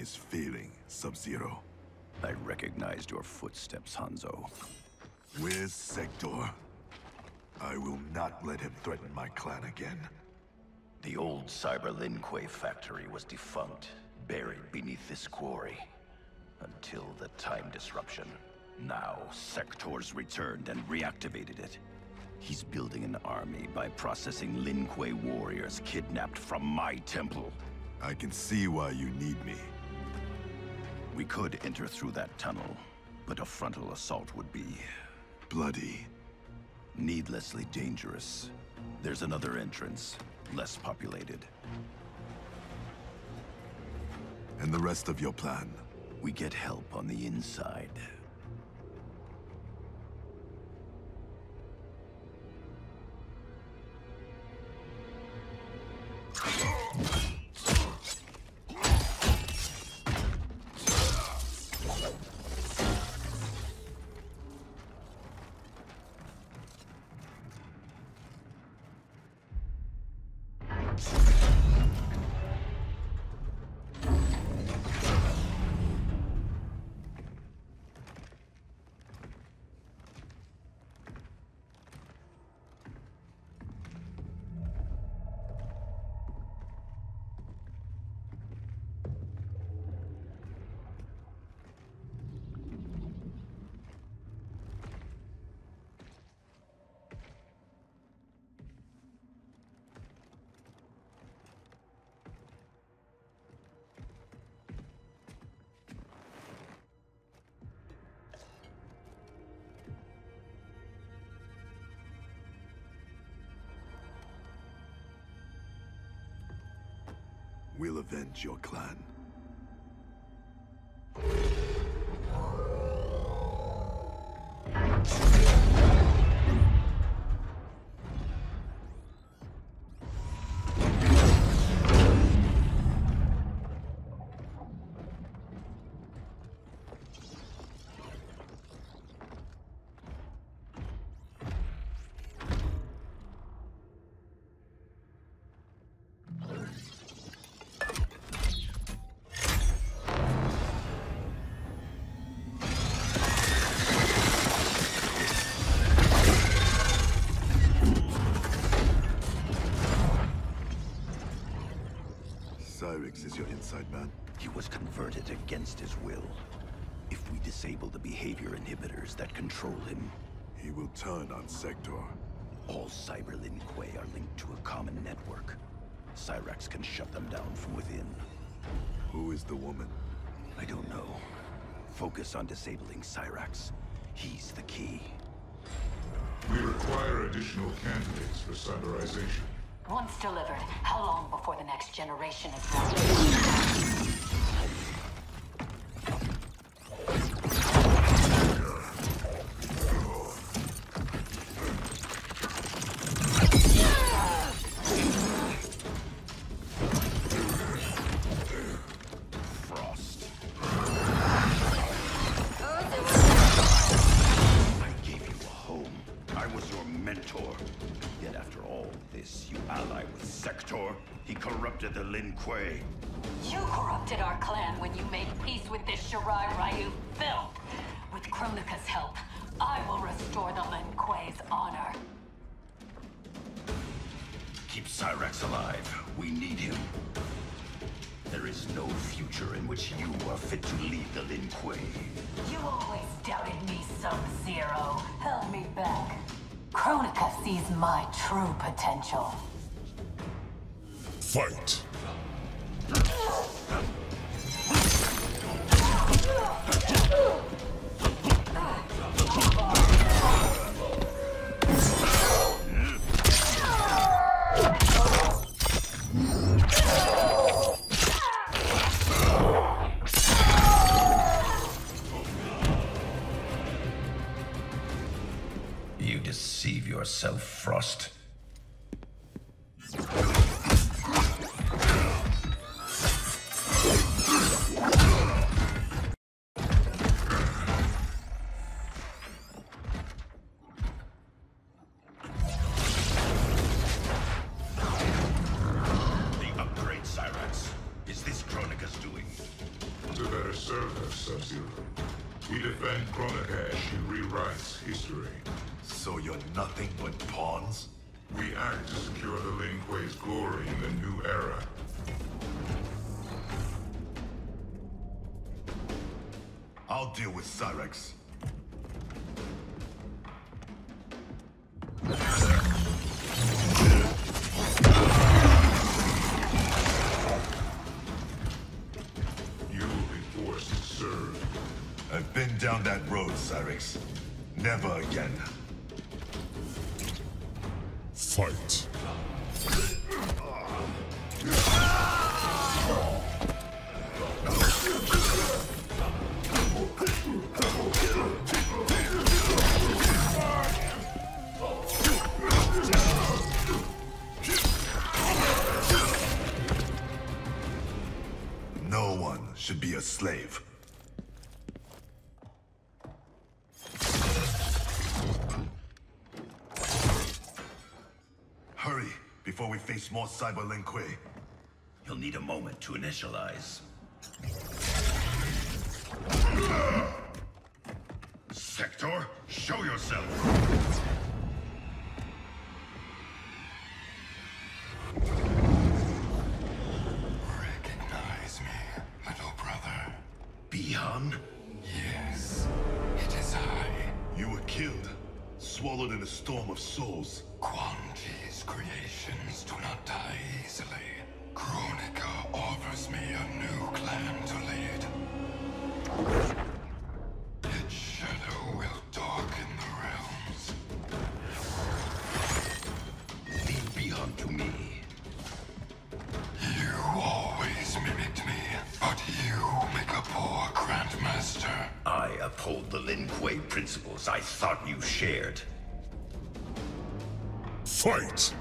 A: is failing, Sub-Zero. I recognized your footsteps, Hanzo. Where's Sektor? I will not let him threaten my clan again. The old Cyber factory was defunct, buried beneath this quarry. Until the time disruption. Now, Sektor's returned and reactivated it. He's building an army by processing Lin Kuei warriors kidnapped from my temple. I can see why you need me. We could enter through that tunnel, but a frontal assault would be... Bloody. Needlessly dangerous. There's another entrance, less populated. And the rest of your plan? We get help on the inside. avenge your clan. is the woman? I don't know. Focus on disabling Cyrax. He's the key. We require additional candidates for cyberization.
V: Once delivered, how long before the next generation is born?
A: Fight! place. Never again. Fight. No one should be a slave. face more Cyber Lin Kuei. You'll need a moment to initialize. Sektor, show yourself! Recognize me, little brother. Yes, it is I. You were killed, swallowed in a storm of souls. Humans do not die
H: easily. Kronika offers me a new clan to lead. Its shadow will darken the realms.
A: Lead beyond to me. You always mimicked me, but you make a poor Grandmaster. I uphold the Lin Kuei principles I thought you shared. Fight!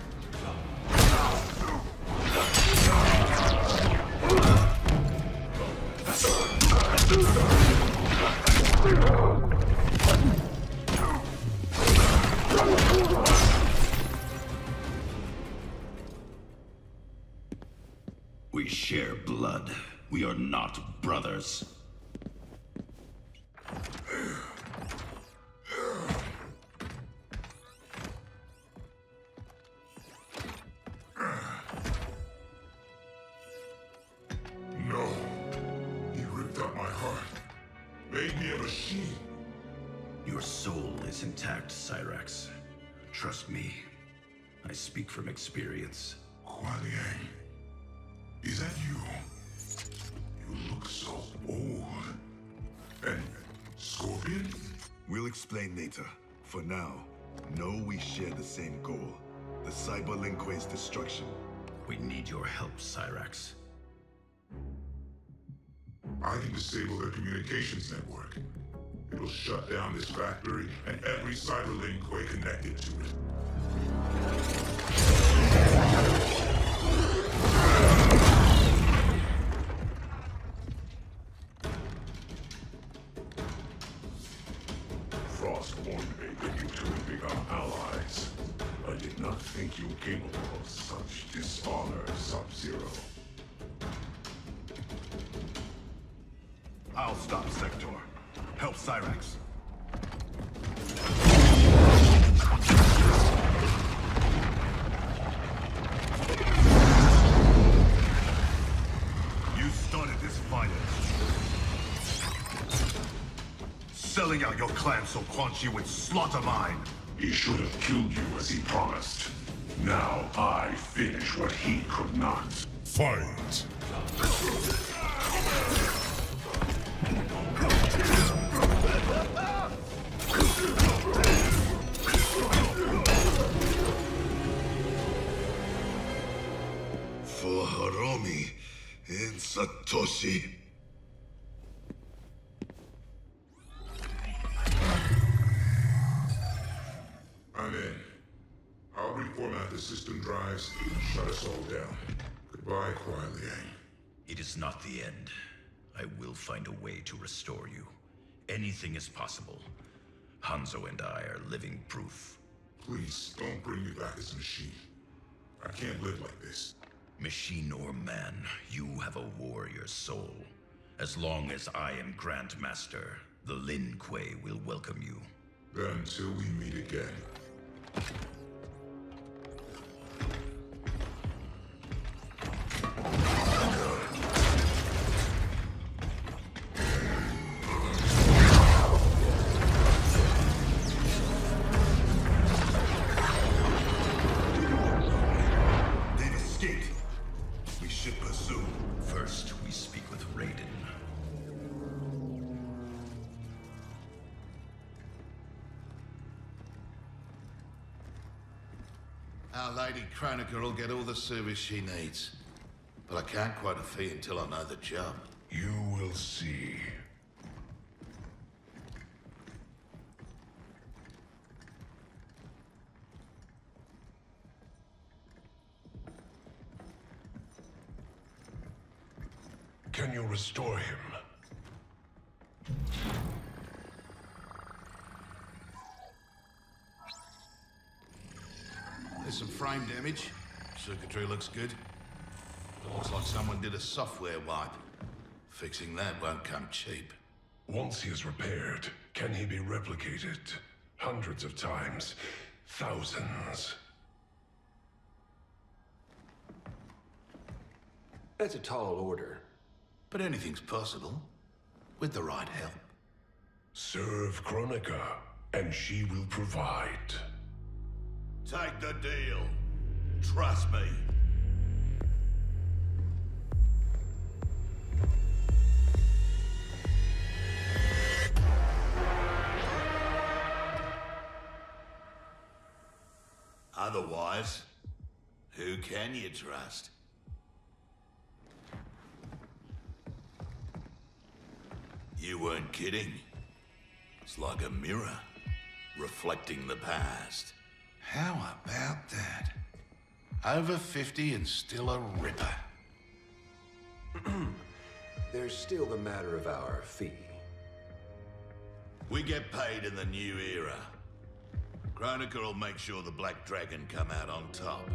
A: same goal. The Cyber Lin Kuei's destruction. We need your help, Cyrax. I can disable their communications network. It'll shut down this factory and every Cyberlingue connected to it. clan so quench you would slaughter mine. He should have killed you as he promised. Now I finish what he could not. Fight! is not the end. I will find a way to restore you. Anything is possible. Hanzo and I are living proof. Please, don't bring me back as a machine. I can't live like this. Machine or man, you have a warrior soul. As long as I am Grandmaster, the Lin Kuei will welcome you. until we meet again. you service she needs. But I can't quote a fee until I know the job. You will see. Can you restore him? There's some frame damage. Circuitry looks good. looks like someone did a software wipe. Fixing that won't come cheap. Once he is repaired, can he be replicated? Hundreds of times. Thousands. That's a tall order. But anything's possible. With the right help. Serve Kronika, and she will provide. Take the deal. Trust me. Otherwise, who can you trust? You weren't kidding. It's like a mirror, reflecting the past. How about that? Over 50 and still a ripper. There's still the matter of our fee. We get paid in the new era. Kronika will make sure the Black Dragon come out on top.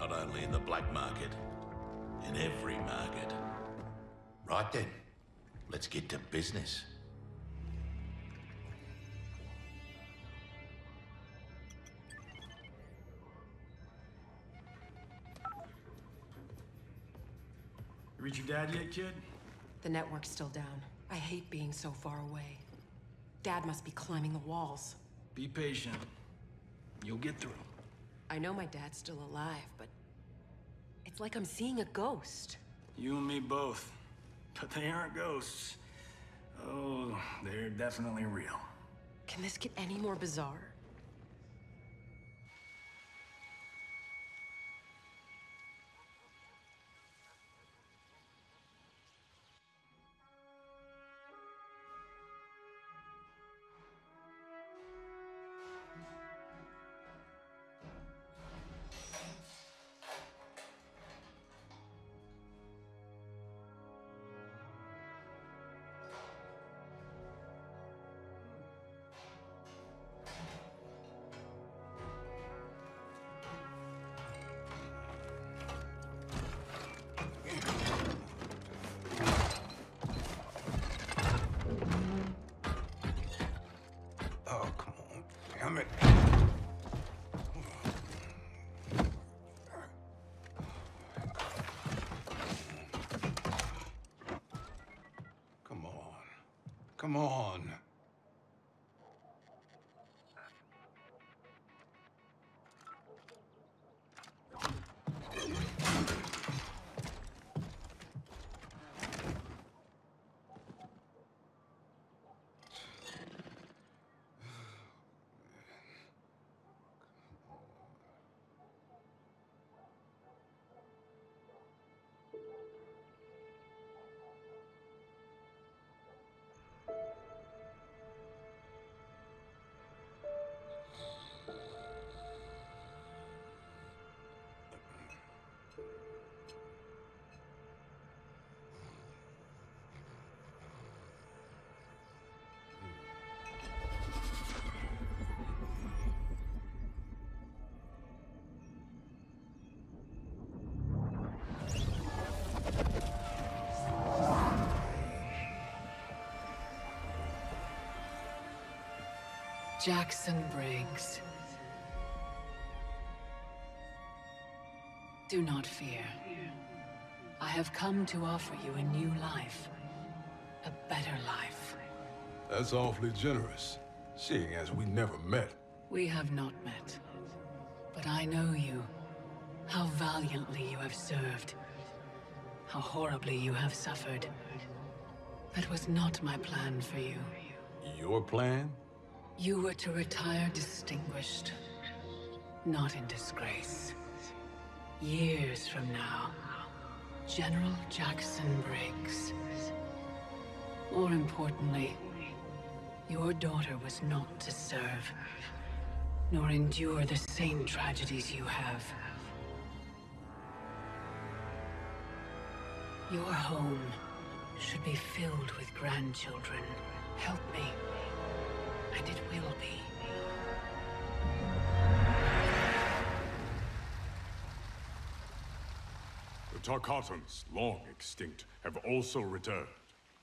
A: Not only in the black market, in every market. Right then, let's get to business.
E: You reach your dad yet, kid?
X: The network's still down. I hate being so far away. Dad must be climbing the walls.
E: Be patient. You'll get through.
X: I know my dad's still alive, but... It's like I'm seeing a ghost.
E: You and me both. But they aren't ghosts. Oh, they're definitely real.
X: Can this get any more bizarre?
I: Come on.
O: Jackson Briggs. Do not fear. I have come to offer you a new life. A better life.
I: That's awfully generous, seeing as we never met.
O: We have not met. But I know you. How valiantly you have served. How horribly you have suffered. That was not my plan for you.
I: Your plan?
O: You were to retire distinguished, not in disgrace. Years from now, General Jackson Briggs. More importantly, your daughter was not to serve, nor endure the same tragedies you have. Your home should be filled with grandchildren. Help me and it will be.
A: The Tarkatans, long extinct, have also returned.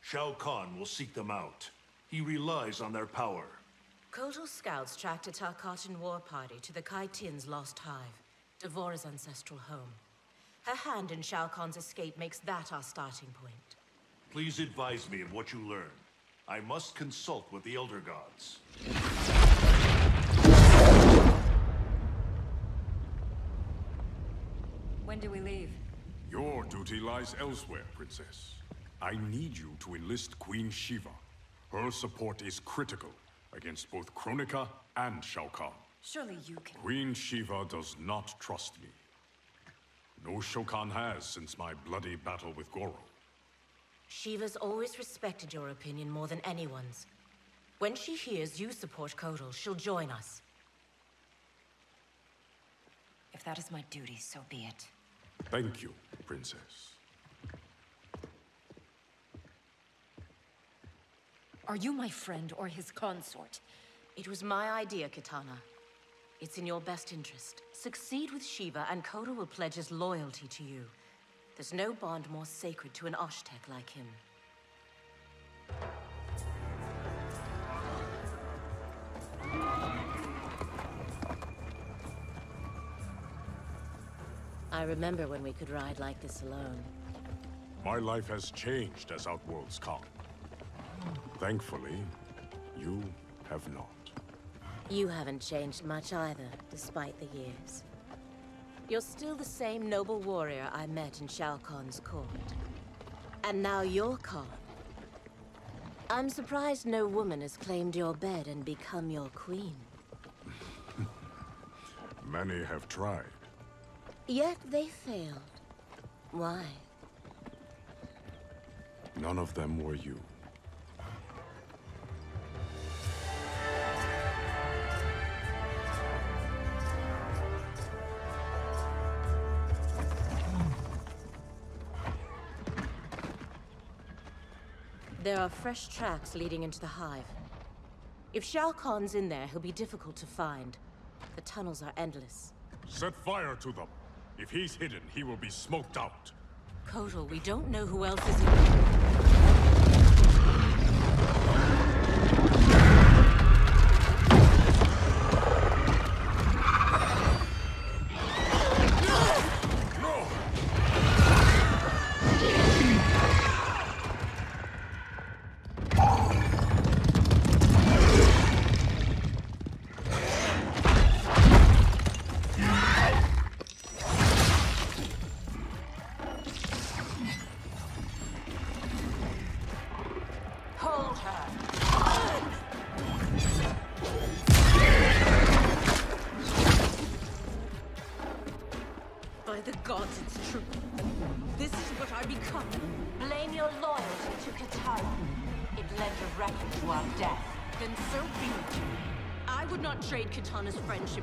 A: Shao Kahn will seek them out. He relies on their power.
U: Kotal scouts tracked a Tarkatan war party to the Kytinn's lost hive, D'Vorah's ancestral home. Her hand in Shao Kahn's escape makes that our starting point.
A: Please advise me of what you learned. I must consult with the Elder Gods.
V: When do we leave?
I: Your duty lies elsewhere, Princess. I need you to enlist Queen Sheeva. Her support is critical against both Kronika and Shao
A: Kahn.
V: Surely you can...
A: Queen Sheeva does not trust me. No Shokan has since my bloody battle with Goro.
U: Sheeva's always respected your opinion more than anyone's. When she hears you support Kotal, she'll join us.
V: If that is my duty, so be it.
A: Thank you, Princess.
V: Are you my friend or his consort? It was my idea, Kitana.
U: It's in your best interest. Succeed with Shiva, and Kotal will pledge his loyalty to you. There's no bond more sacred to an Osh-Tekk like him. I remember when we could ride like this alone.
A: My life has changed as Outworlds come. Thankfully, you have not.
U: You haven't changed much either, despite the years. You're still the same noble warrior I met in Shao Kahn's court. And now you're Khan. I'm surprised no woman has claimed your bed and become your queen.
A: Many have tried.
U: Yet they failed. Why?
I: None of them were you.
U: There are fresh tracks leading into the Hive. If Shao Kahn's in there, he'll be difficult to find. The tunnels are endless.
A: Set fire to them. If he's hidden, he will be smoked out.
U: Kotal, we don't know who else is in there.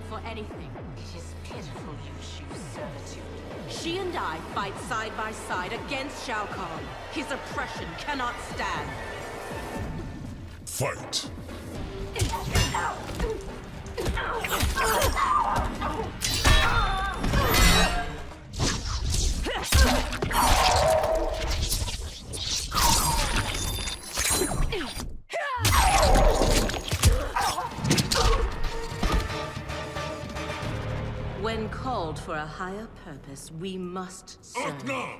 U: for anything. It is pitiful you choose servitude. She and I fight side by side against Shao Kahn. His oppression cannot stand.
A: Fight.
U: for a higher purpose we must serve. Atna!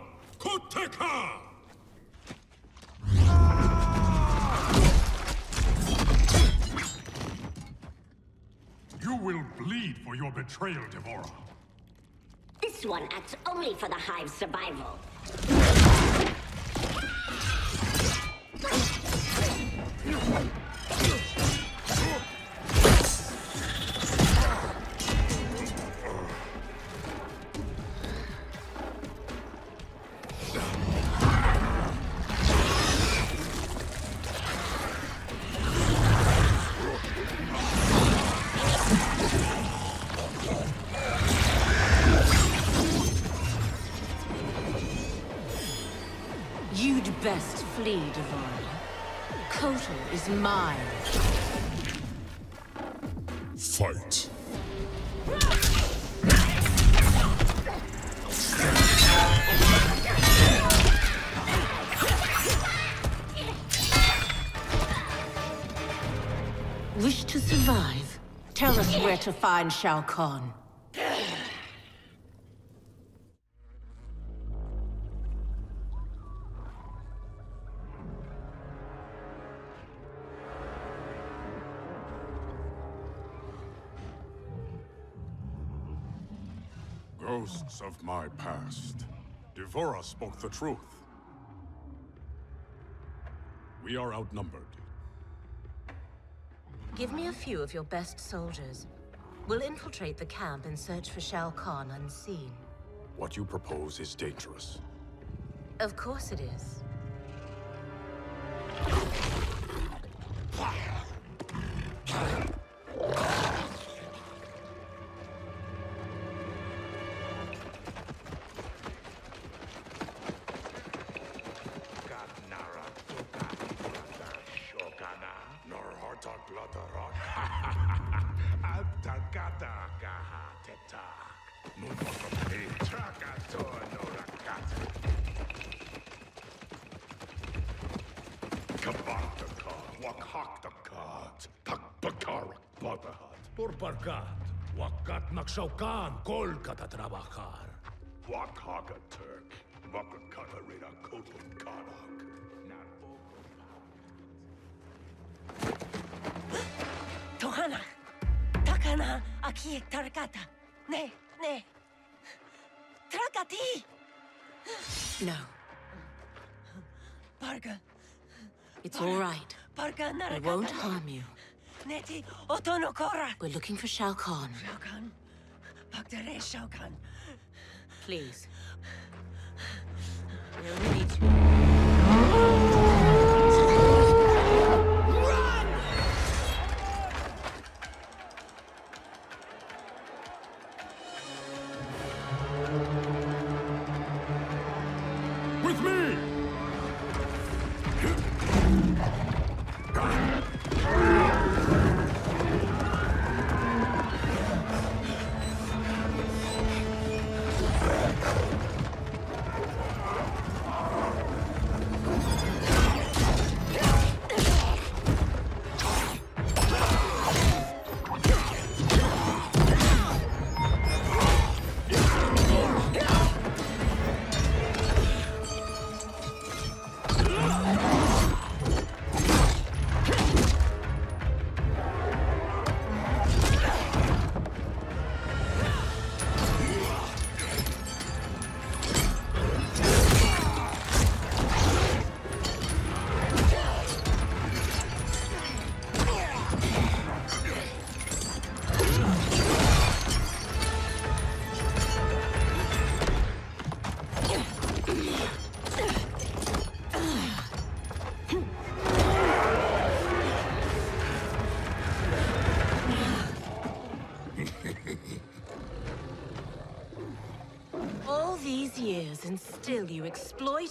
A: You will bleed for your betrayal, D'Vorah.
R: This one acts only for the Hive's survival.
U: to find Shao Kahn.
A: Ghosts of my past. D'Vorah spoke the truth. We
I: are outnumbered.
U: Give me a few of your best soldiers. We'll infiltrate the camp and search for Shao Kahn unseen.
A: What you propose is dangerous.
U: Of course it is.
A: Shao Kahn kolkata trabajar. Wakaka Turk, wakakata reda kotun kanak.
M: Tohana, takana aki tarkata. Ne, ne. Trakati! No. Parga. It's all right. Parga narakata. I won't harm you. Neti, otonokora.
U: We're looking for Shao Kahn.
M: Shao Kahn? Dr. Shogun.
U: Please. We'll need
L: you.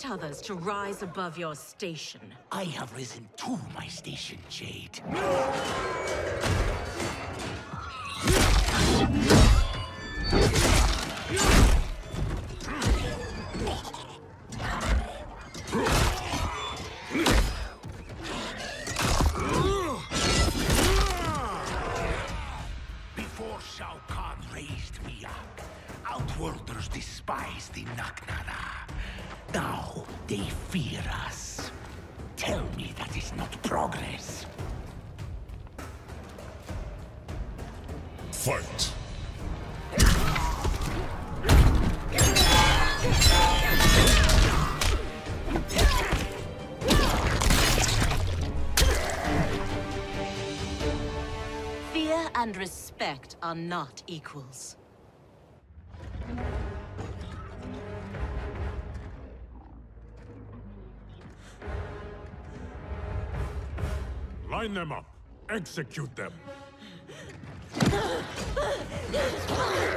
U: invite others to rise above your station. I have risen to my station, Jade. are not equals.
A: Line them up. Execute them.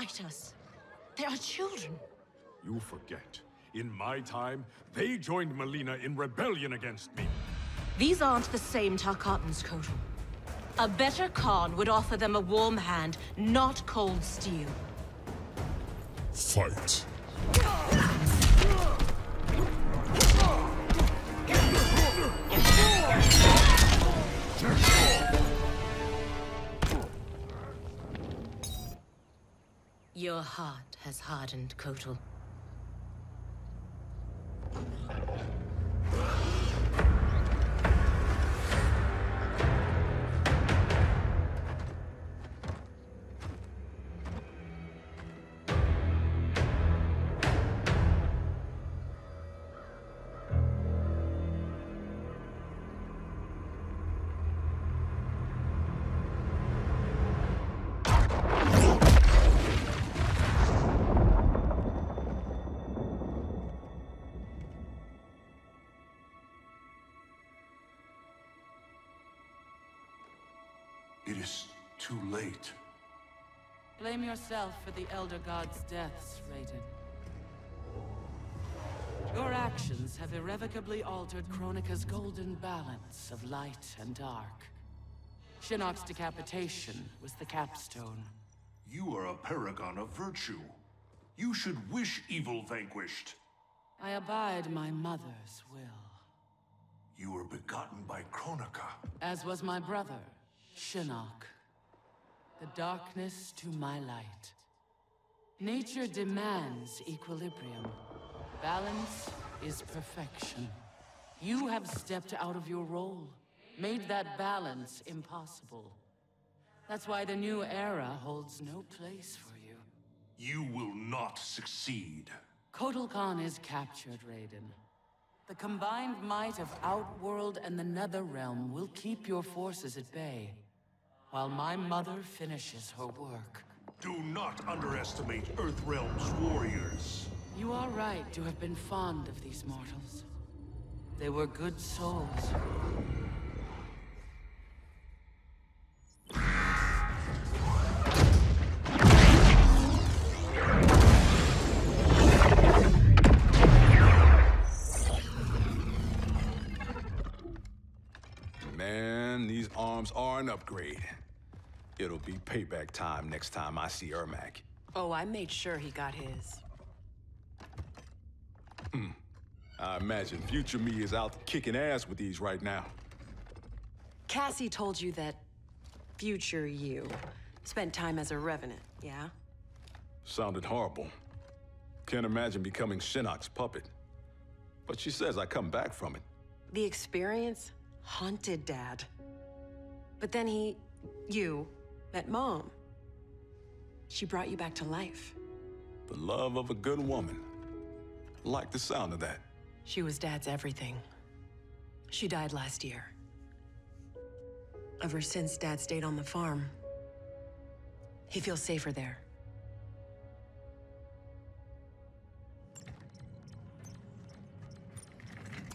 U: fight us. They are children.
A: You forget. In my time, they joined Mileena in rebellion against me.
U: These aren't the same Tarkatans, Kotal. A better Khan would offer them a warm hand, not cold steel.
A: Fight.
U: Your heart has hardened, Kotal.
A: late.
N: Blame yourself for the Elder God's deaths, Raiden. Your actions have irrevocably altered Kronika's golden balance of light and dark. Shinnok's decapitation was the capstone.
A: You are a paragon of virtue. You should wish evil vanquished.
N: I abide my mother's will.
A: You were begotten by Kronika.
N: As was my brother, Shinnok the darkness to my light. Nature demands equilibrium. Balance is perfection. You have stepped out of your role, made that balance impossible. That's why the new era
A: holds no place for you. You will not succeed.
N: Kotal Khan is captured, Raiden. The combined might of Outworld and the Netherrealm will keep your forces at bay while my mother finishes
A: her work. Do not underestimate Earthrealm's warriors.
N: You are right to have been fond of these mortals. They were good souls.
I: Man, these arms are an upgrade. It'll be payback time next time I see Ermac.
X: Oh, I made sure he got his.
I: Hmm. I imagine future me is out kicking ass with these right now.
X: Cassie told you that future you spent time as a revenant, yeah?
I: Sounded horrible. Can't imagine becoming Shinnok's puppet. But she says I come back from it.
X: The experience haunted Dad. But then he, you, Met mom. She brought you back to life.
I: The love of a good woman. Like the sound of that.
X: She was dad's everything. She died last year. Ever since dad stayed on the farm,
W: he feels safer there.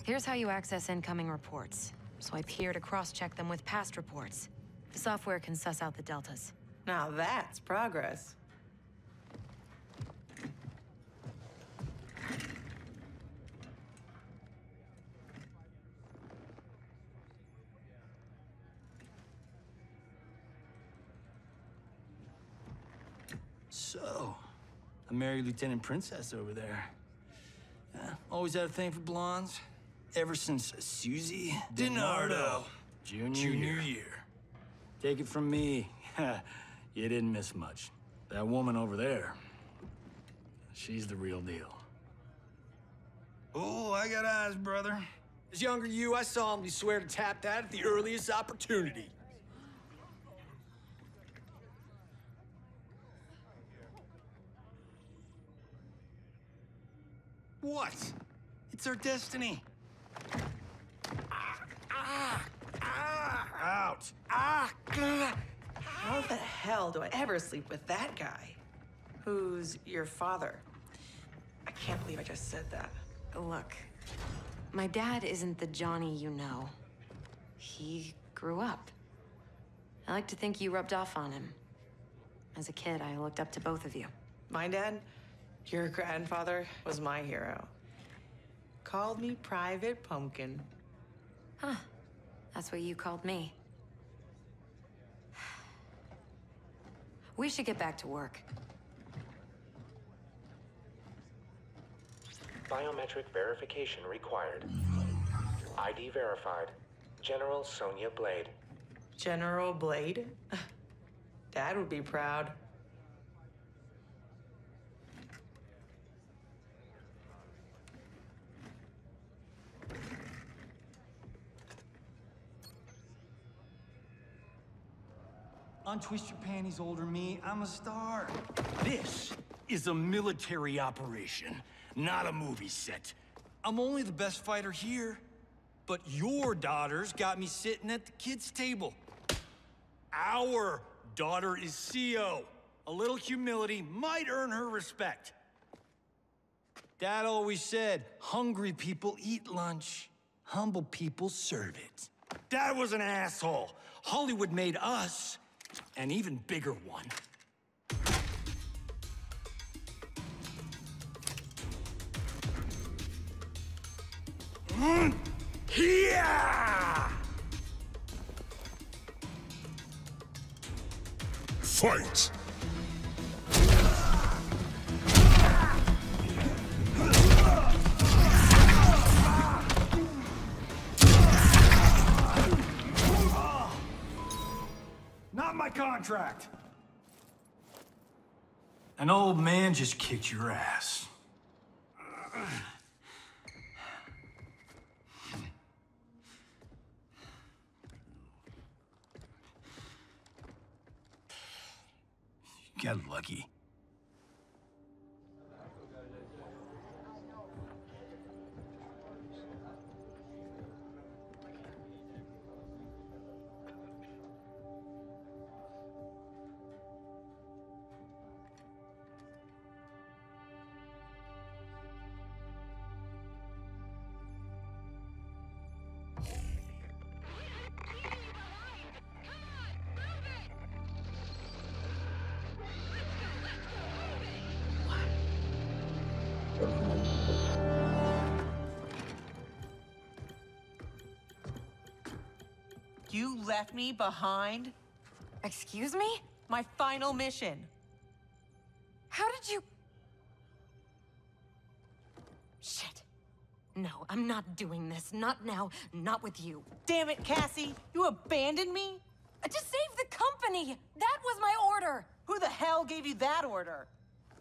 W: Here's how you access incoming reports. Swipe here to cross-check them with past reports. The software can suss out the deltas.
T: Now that's progress.
E: So, a married Lieutenant Princess over there. always had a thing for blondes. Ever since Susie DiNardo, Junior, junior year. year. Take it from me, you didn't miss much. That woman over there, she's the real deal. Oh, I got eyes, brother. As younger you, I saw him. You swear to tap that at the earliest opportunity. What? It's our destiny. Ah, ah.
T: Out! Ah! How the hell do I ever sleep with that guy? Who's your father? I can't believe I just said that.
W: Look, my dad isn't the Johnny you know. He grew up. I like to think you rubbed off on him.
T: As a kid, I looked up to both of you. My dad, your grandfather, was my hero. Called me Private Pumpkin. Huh.
W: That's what you called me. We should get back to work.
H: Biometric verification required. ID verified. General Sonya Blade.
T: General Blade? Dad would be proud.
E: Untwist your panties, older me. I'm a star. This is a military operation, not a movie set. I'm only the best fighter here. But your daughter's got me sitting at the kids' table. Our daughter is CEO. A little humility might earn her respect. Dad always said, hungry people eat lunch, humble people serve it. Dad was an asshole. Hollywood made us an even bigger one.
A: Mm, Fight!
E: not my contract! An old man just kicked your ass.
F: You got lucky.
T: left me behind? Excuse me? My final mission. How did you...
W: Shit. No, I'm not doing this. Not now. Not with you. Damn it,
T: Cassie! You abandoned me? Uh, to save the company! That was my order! Who the hell gave you that order?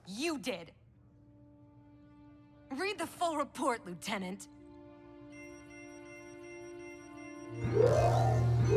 T: You did.
W: Read the full report, Lieutenant.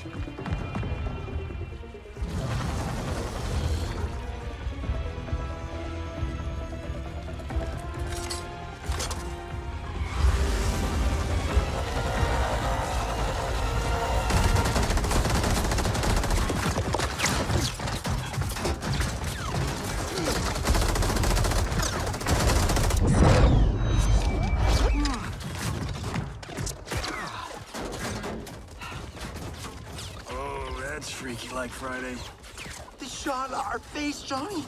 E: Thank you. like
H: Friday.
A: They shot our face, Johnny.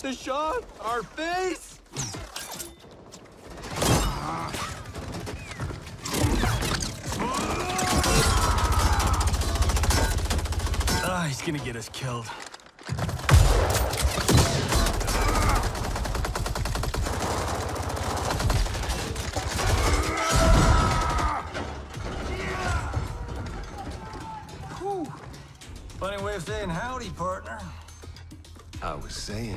A: They shot
E: our face. Ah, he's gonna get us killed. saying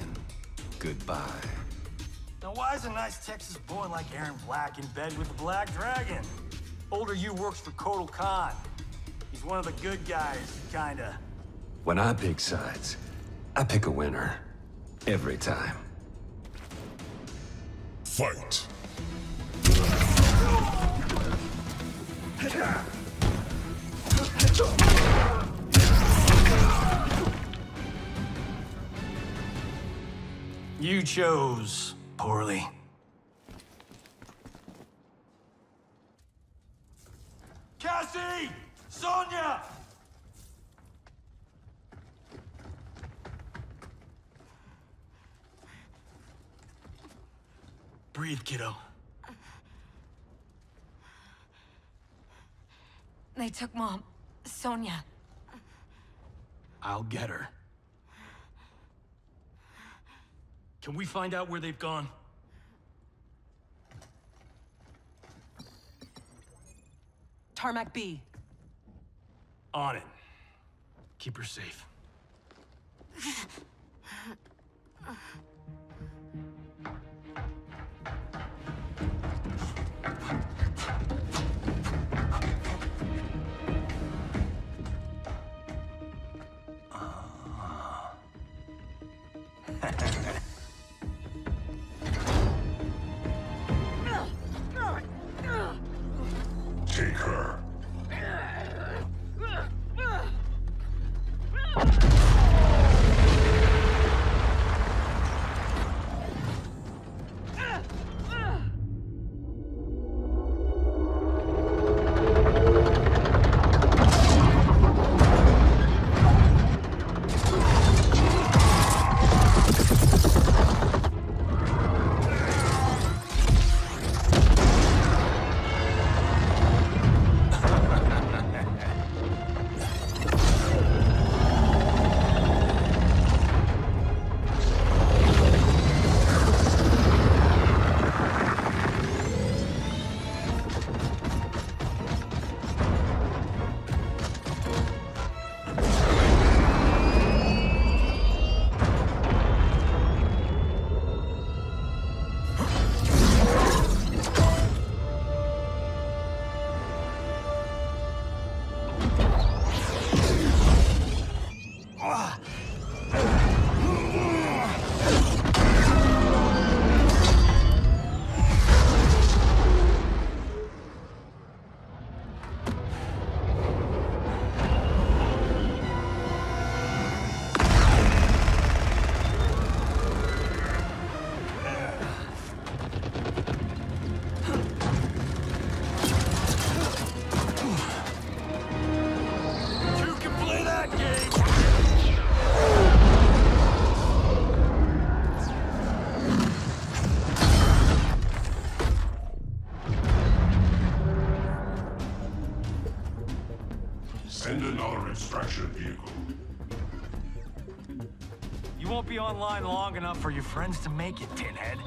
E: goodbye. Now why is a nice Texas boy like Erron Black in bed with the Black Dragon? Older you works for Kotal Khan. He's one of the good guys, kinda.
A: When I pick sides, I pick a winner. Every time. Fight!
E: You chose poorly. Cassie! Sonya!
G: Breathe, kiddo.
W: They took Mom. Sonya.
E: I'll get her. Can we find out where they've gone?
X: Tarmac B.
C: On it. Keep her safe.
E: line long enough for your friends to make it,
A: Tinhead.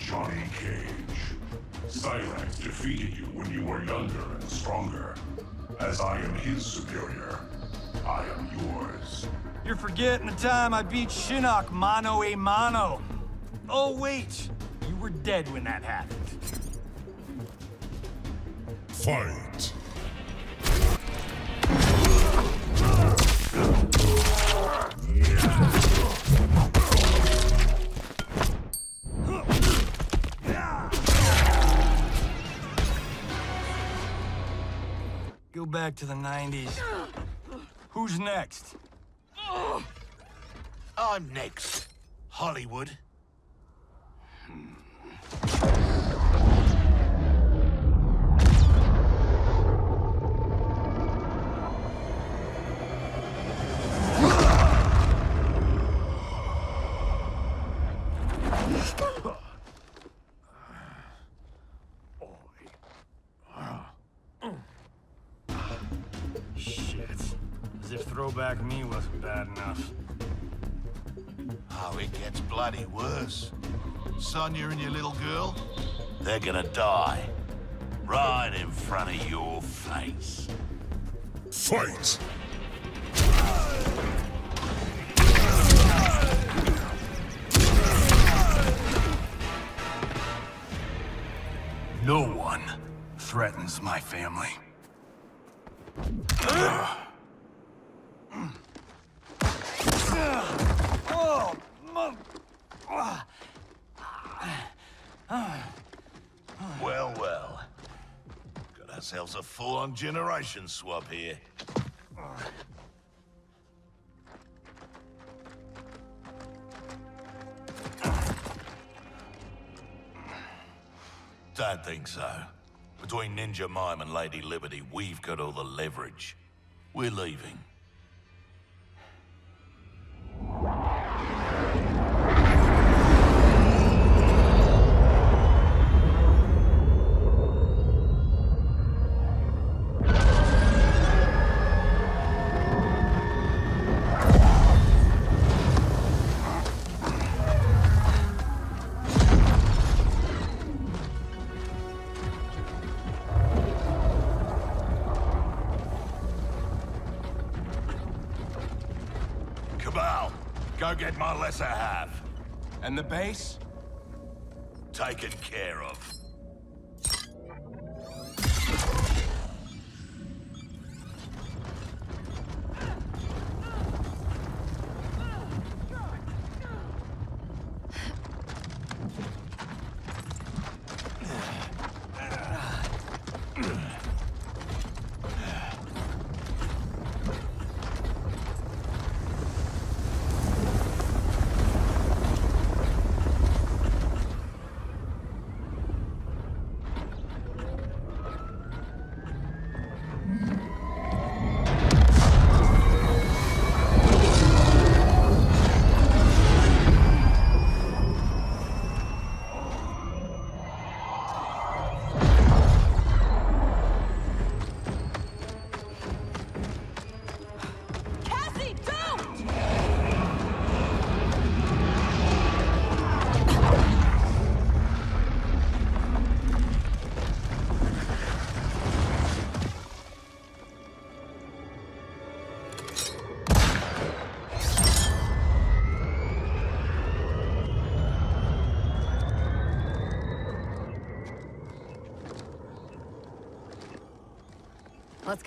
A: Johnny Cage. Cyrax defeated you when you were younger and stronger. As I am his superior, I am
E: yours. You're forgetting the time I beat Shinnok mano a mano. Oh, wait. You were dead when that happened. Fight. Go back to the 90s. Who's next? I'm next. Hollywood. Hmm.
A: Throwback me wasn't bad enough. Oh, it gets bloody worse. Sonya and your little girl, they're gonna die. Right in front of your face. Fight!
H: No one
E: threatens my family.
A: Well, well. Got ourselves a full-on generation swap here. Don't think so. Between Ninja Mime and Lady Liberty, we've got all the leverage. We're leaving. Yeah. Yes, I have. And the base? Taken care of.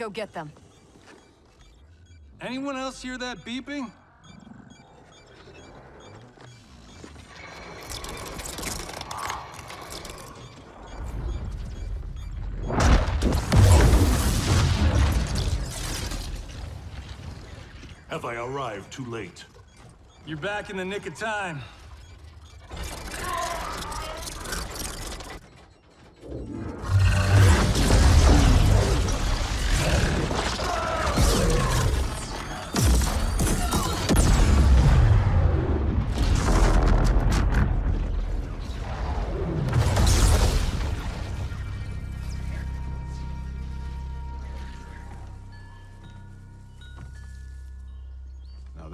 W: go get them.
E: Anyone else hear that beeping? Have I arrived too late? You're back in the nick of time.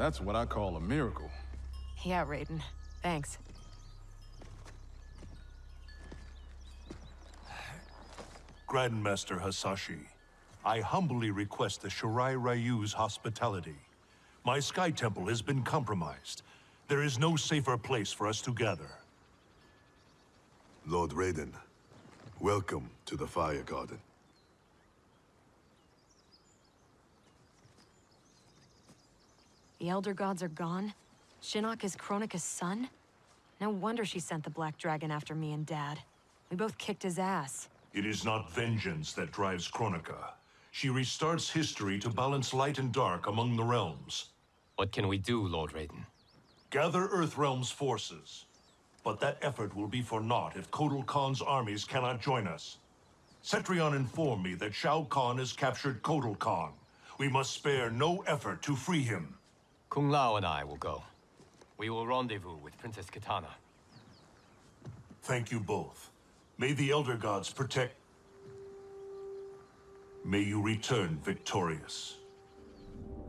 I: That's what I call a miracle.
W: Yeah, Raiden. Thanks.
A: Grandmaster Hasashi, I humbly request the Shirai Ryu's hospitality. My Sky Temple has been compromised. There is no safer place for us to gather. Lord Raiden, welcome to the Fire Garden.
W: The Elder Gods are gone? Shinnok is Kronika's son? No wonder she sent the Black Dragon after me and Dad. We both kicked his ass.
A: It is not vengeance that drives Kronika. She restarts history to balance light and dark among the realms. What can we do, Lord Raiden? Gather Earthrealm's forces. But that effort will be for naught if Kotal Khan's armies cannot join us. Cetrion informed me that Shao Kahn has captured Kotal Khan. We must spare no effort to free him. Kung Lao and I will go.
F: We will rendezvous with Princess Kitana.
A: Thank you both. May the Elder Gods protect... May you return victorious.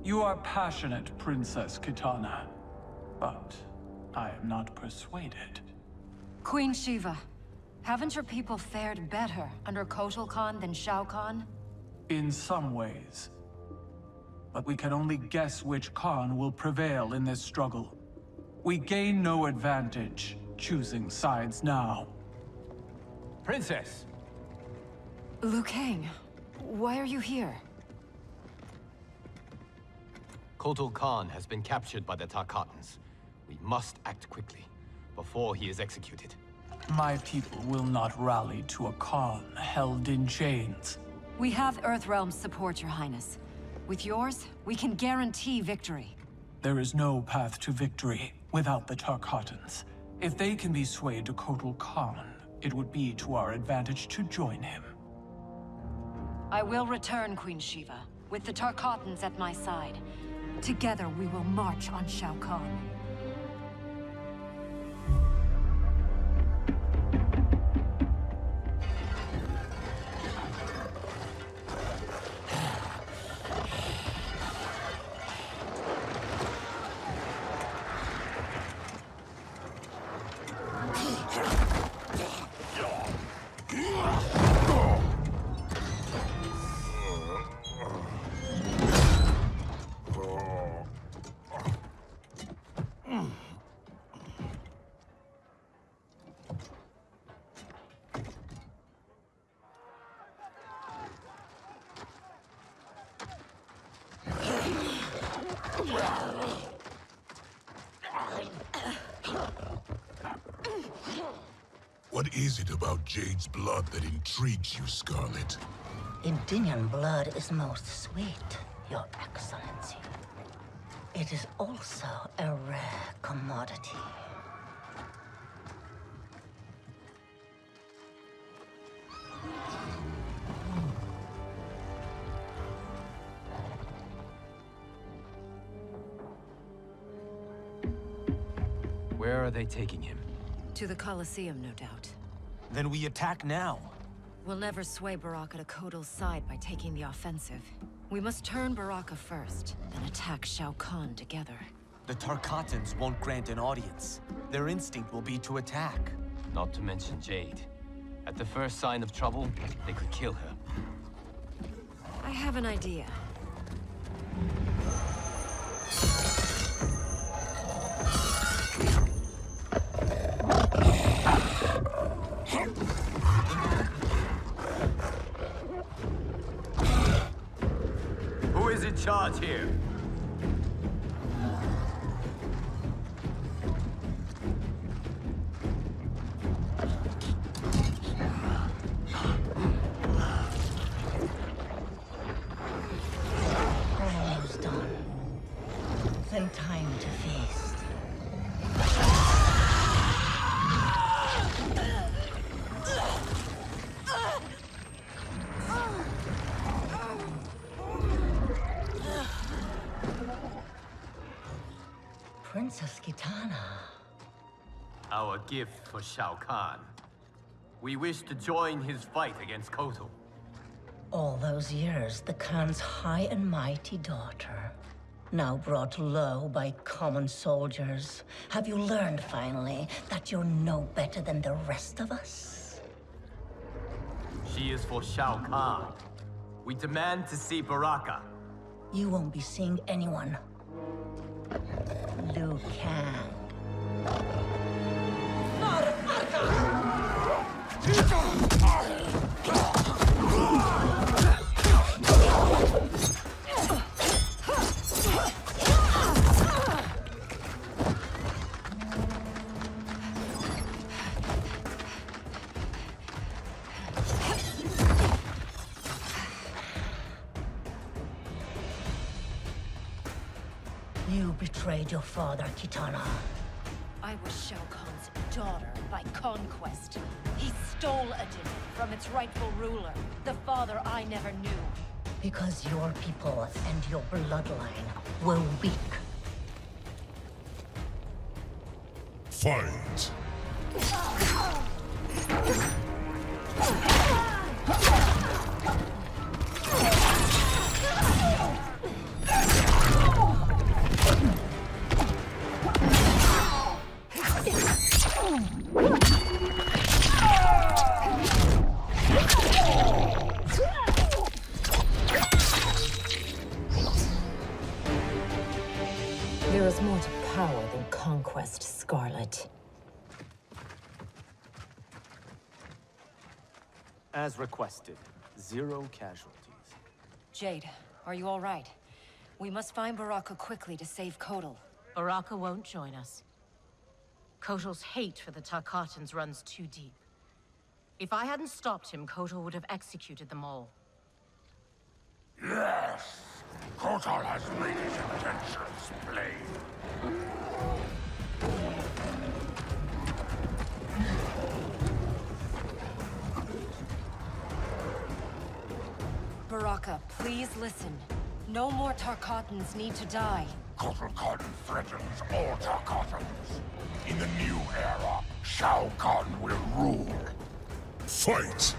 A: You are
E: passionate, Princess Kitana. But I am not persuaded.
V: Queen Sheeva, haven't your people fared better under Kotal Khan than Shao Kahn?
E: In some ways, but we can only guess which Khan will prevail in this struggle. We gain no advantage
F: choosing sides now. Princess!
V: Liu Kang, why are you here?
F: Kotal Khan has been captured by the Tarkatans. We must act quickly, before
V: he is executed.
G: My people will not rally to a Khan held in chains.
V: We have Earthrealm's support, Your Highness. With yours, we can guarantee victory.
G: There is no path to victory without the Tarkatans. If they can be swayed to Kotal Khan, it would be to our advantage to join him.
V: I will return, Queen Sheeva, with the Tarkatans at my side. Together we will march on Shao Kahn.
A: Jade's blood that intrigues you, Skarlet.
U: Edenian blood is most sweet, Your Excellency. It is also a rare commodity.
F: Where are they taking him?
V: To the Colosseum, no doubt.
C: Then we attack now.
V: We'll never sway Baraka to Kotal's side by taking the offensive. We must turn Baraka first, then attack Shao Kahn together.
F: The Tarkatans won't grant an audience. Their instinct will be to attack. Not to mention Jade. At the first sign of trouble, they could kill her.
V: I have an idea.
F: gift for Shao Kahn. We wish to join his fight against Kotal.
U: All those years, the Khan's high and mighty daughter, now brought low by common soldiers. Have you learned, finally, that you're no better than the rest of us?
F: She is for Shao Kahn. We demand to see Baraka.
U: You won't be seeing anyone. Liu Kang. You betrayed your father, Kitana.
V: I was Shao Kahn's daughter by conquest. He's stole Edenia from its rightful ruler, the father I never knew.
U: Because your people and your bloodline were weak. Fight!
V: Skarlet.
B: As requested, zero casualties.
V: Jade, are you all right? We must find Baraka quickly to save Kotal. Baraka won't join us. Kotal's hate for the
U: Tarkatans runs too deep. If I hadn't stopped him, Kotal would have executed them all.
A: Yes! Kotal has made his intentions plain.
V: Baraka, please listen. No more Tarkatans need to die.
A: Kotal Khan threatens all Tarkatans. In the new era, Shao Kahn will rule. Fight!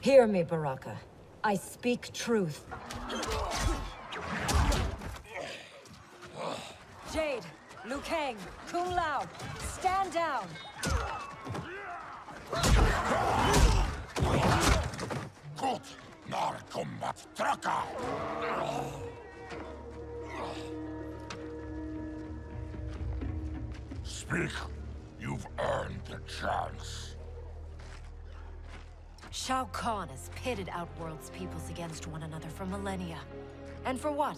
V: Hear me, Baraka. I speak truth. Jade, Liu Kang, Kung Lao, stand down! Gut,
A: naar combat Traka! Speak, you've earned the chance.
V: Shao Kahn has pitted Outworld's peoples against one another for millennia. And for what?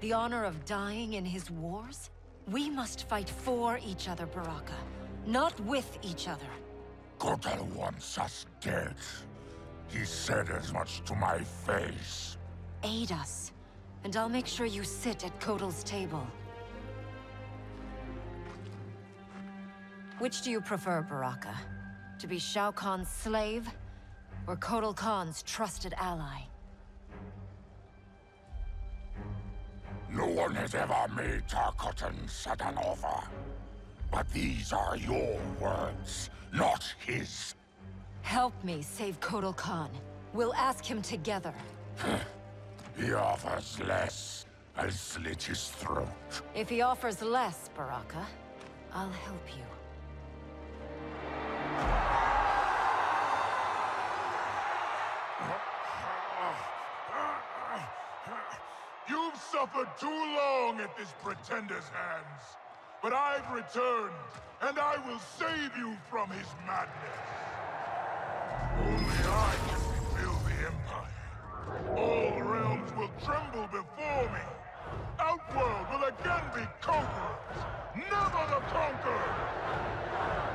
V: The honor of dying in his wars? We must fight for each other, Baraka. Not with each other.
A: Kotal wants us dead. He said as much to my face.
V: Aid us, and I'll make sure you sit at Kotal's table. Which do you prefer, Baraka? To be Shao Kahn's slave, or Kotal Khan's trusted ally?
A: No one has ever made an Sadanova. But these are your words, not his.
V: Help me save Kotal Khan. We'll ask him together.
A: he offers less. I'll slit his throat.
V: If he offers less, Baraka, I'll help you.
A: You've suffered too long at this pretender's hands. But I've returned, and I will save you from his madness. Only I can
L: rebuild the
A: Empire. All realms will tremble before me. Outworld will again be conquerors, never the conquered!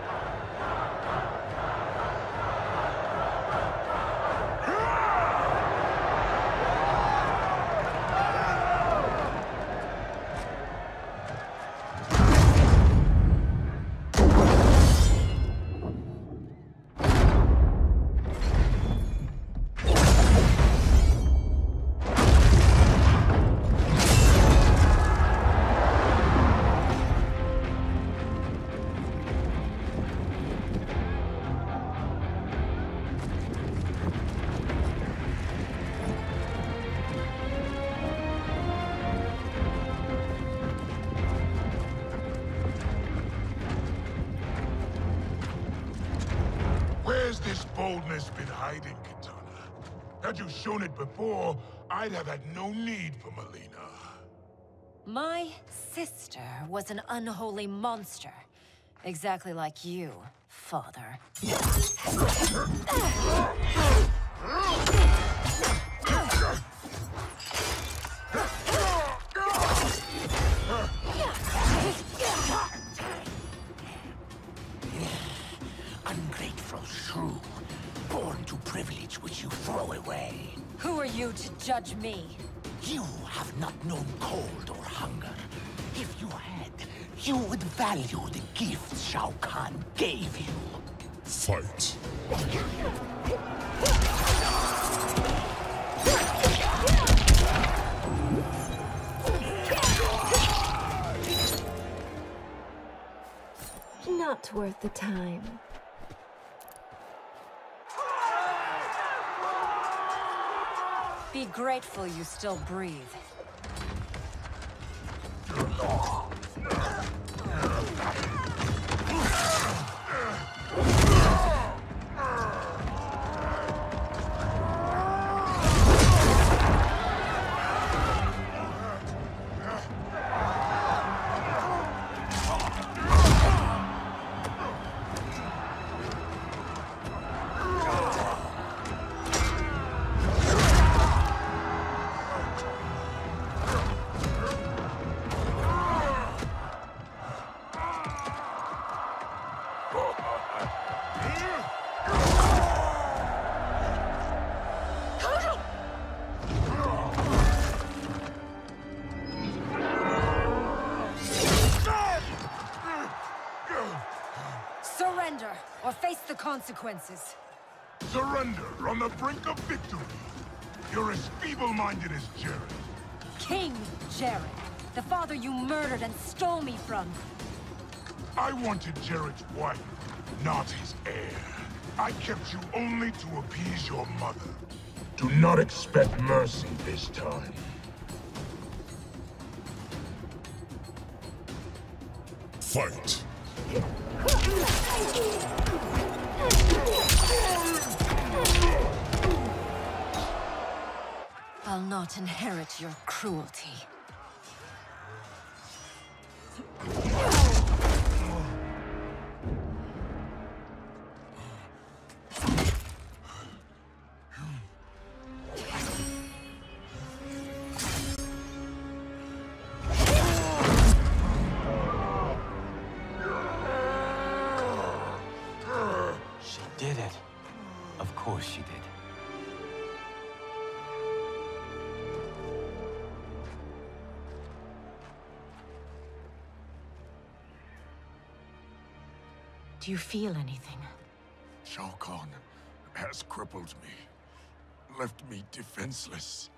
A: I'd have had no need for Mileena.
V: My sister was an unholy monster. Exactly like you, father.
B: Ungrateful shrew, born to privilege which you throw away.
V: Who are you to judge me? You have not known cold or hunger. If you had, you would value
B: the gifts Shao Kahn gave you. Fight.
V: Not worth the time. Be grateful you still breathe. consequences. Surrender on the brink of
A: victory. You're as feeble-minded as Jerrod.
V: King Jerrod, the father you murdered and stole me from.
A: I wanted Jerrod's wife, not his heir. I kept you only to appease your mother. Do not expect mercy this time. Fight!
V: I'll not inherit your cruelty.
U: Do you feel anything?
A: Shao Kahn has crippled me, left me defenseless.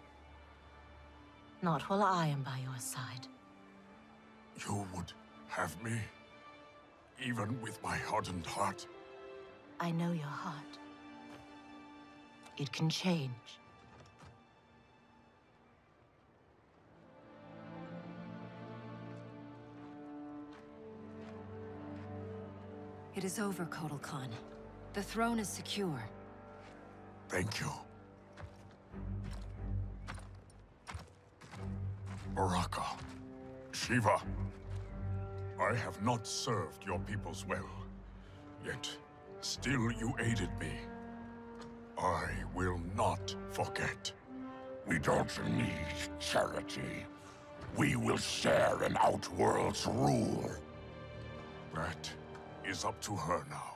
U: Not while I am by your side.
A: You would have me, even with my hardened heart.
U: I know your heart. It can change.
V: It is over, Kotal Khan. The throne is secure.
A: Thank you. Baraka, Sheeva, I have not served your peoples well, yet still you aided me. I will not forget. We don't need charity. We will share an Outworld's rule. That is up to her now.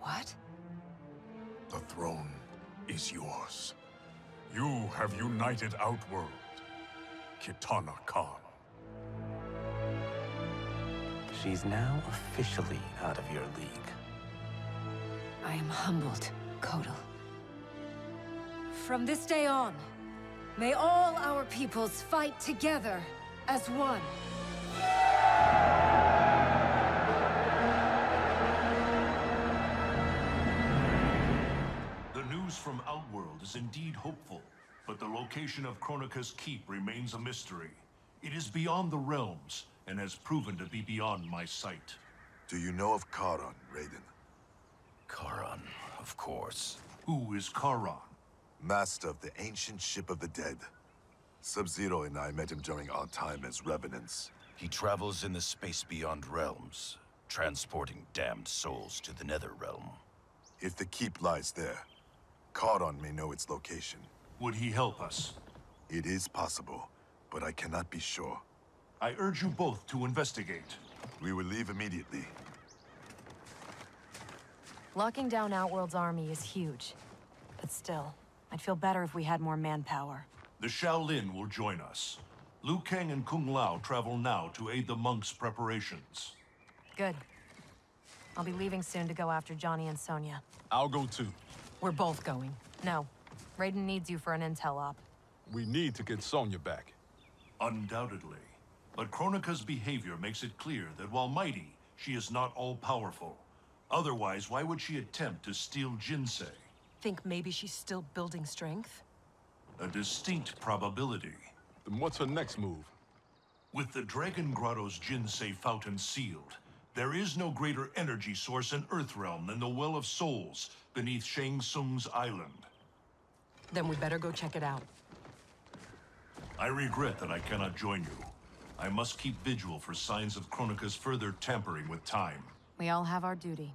A: What? The throne is yours. You have united Outworld, Kitana Khan. She's now officially out of your league.
V: I am humbled, Kotal. From this day on, may all our peoples fight together as one.
A: indeed hopeful, but the location of Kronika's keep remains a mystery. It is beyond the realms, and has proven to be beyond my sight. Do you know of Kharon, Raiden? Kharon, of course. Who is Kharon? Master of the ancient ship of the dead. Sub-Zero and I met him during our time as revenants. He travels in the space beyond realms, transporting damned souls to the Nether Realm. If the Keep lies there, on may know its location. Would he help us? It is possible, but I cannot be sure. I urge you both to investigate. We will leave immediately.
W: Locking down Outworld's army is huge. But still, I'd feel better if we had more manpower.
A: The Shaolin will join us. Liu Kang and Kung Lao travel now to aid the monks' preparations.
W: Good. I'll be leaving soon to go after Johnny and Sonya. I'll go too. We're both going. No. Raiden needs you for an intel op.
A: We need to get Sonya back. Undoubtedly. But Kronika's behavior makes it clear that while mighty, she is not all-powerful. Otherwise, why would she attempt to steal Jinsei?
X: Think maybe she's still building strength?
A: A distinct probability. Then what's her next move? With the Dragon Grotto's Jinsei fountain sealed, there is no greater energy source in Earthrealm than the Well of Souls, beneath Shang Tsung's island.
X: Then we better go check it out.
A: I regret that I cannot join you. I must keep vigil for signs of Kronika's further tampering with time.
W: We all have our duty.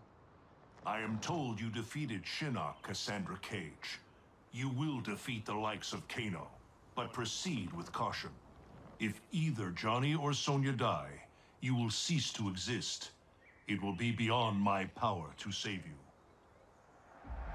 A: I am told you defeated Shinnok, Cassandra Cage. You will defeat the likes of Kano, but proceed with caution. If either Johnny or Sonya die, you will cease to exist. It will be beyond my power to save you.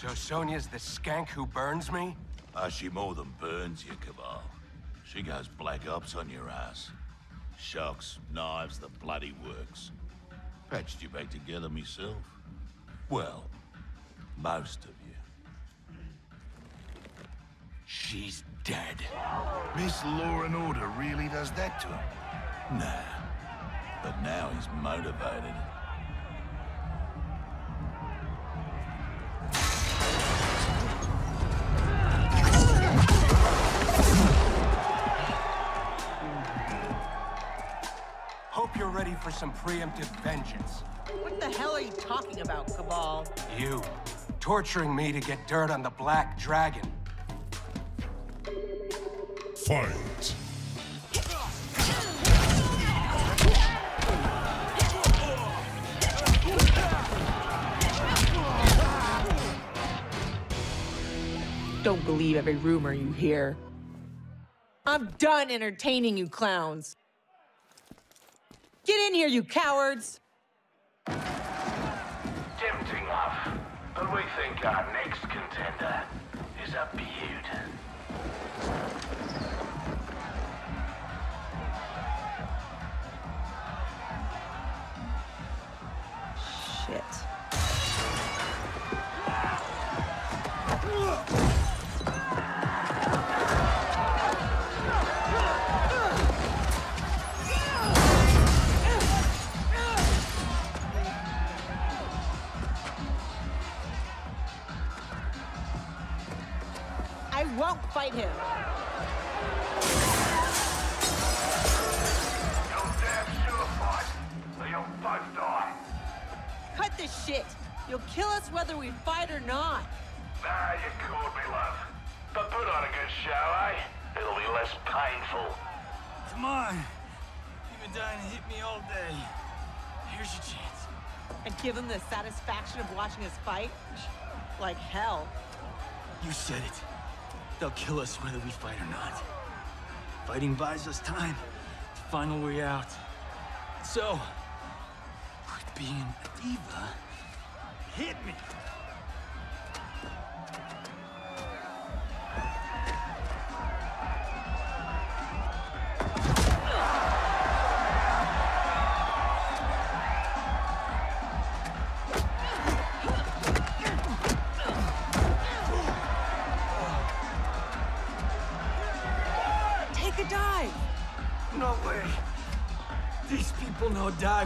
A: So Sonya's the skank who burns me? Ah, she more than burns you, Kabal. She goes black ops on your ass. Shocks, knives, the bloody works. Patched you back together myself. Well, most of you. She's dead. Miss Law and Order really does that to him? Nah. But now he's motivated.
F: ready for some preemptive vengeance.
T: What the hell are you talking about, Kabal?
E: You. Torturing me to get dirt on the Black Dragon. Fight.
T: Don't believe every rumor you hear. I'm done entertaining you clowns. Get in here, you cowards! Tempting,
A: love. But we think our next contender
B: is a beauty.
U: fight him.
T: Cut the shit. You'll kill us whether we fight or not.
A: Nah, you cooled me, love. But put on a good show, eh? It'll be less painful.
E: Come on. You've been dying to hit me all day. Here's your chance.
T: And give him the satisfaction of watching us fight? Like hell.
E: You said it. They'll kill us whether we fight or not. Fighting buys us time to find a way out. So, quit being a diva, hit me!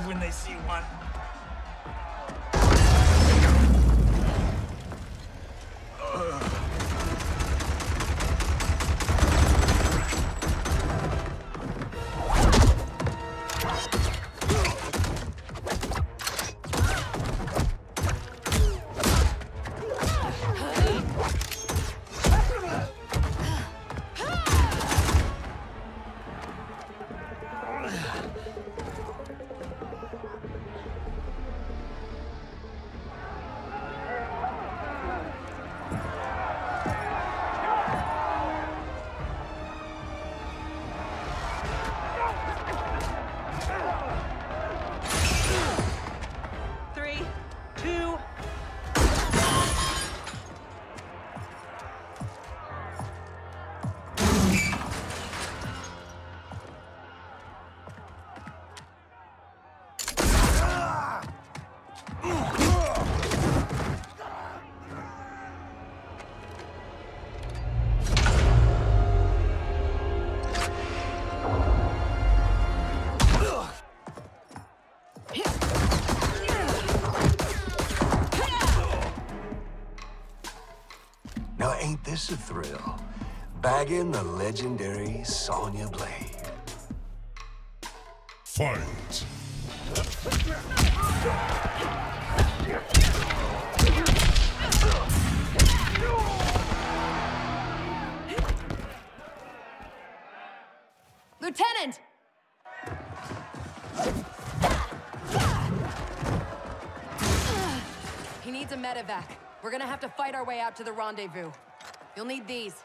E: when they see one.
A: It's a thrill. Bagging the legendary Sonya Blade. Fight!
W: Lieutenant! He needs a medevac. We're gonna have to fight our way out to the rendezvous. You'll need these.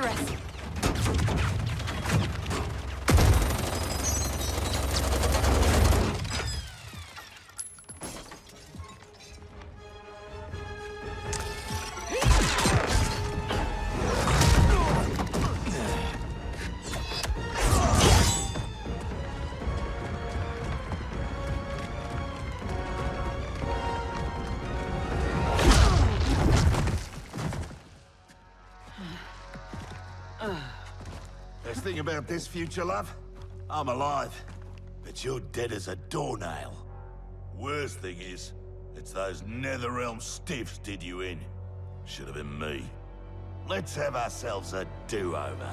W: dangerous.
A: thing about this future, love, I'm alive. But you're dead as a doornail. Worst thing is, it's those Netherrealm stiffs did you in. Should have been me. Let's have ourselves a do-over.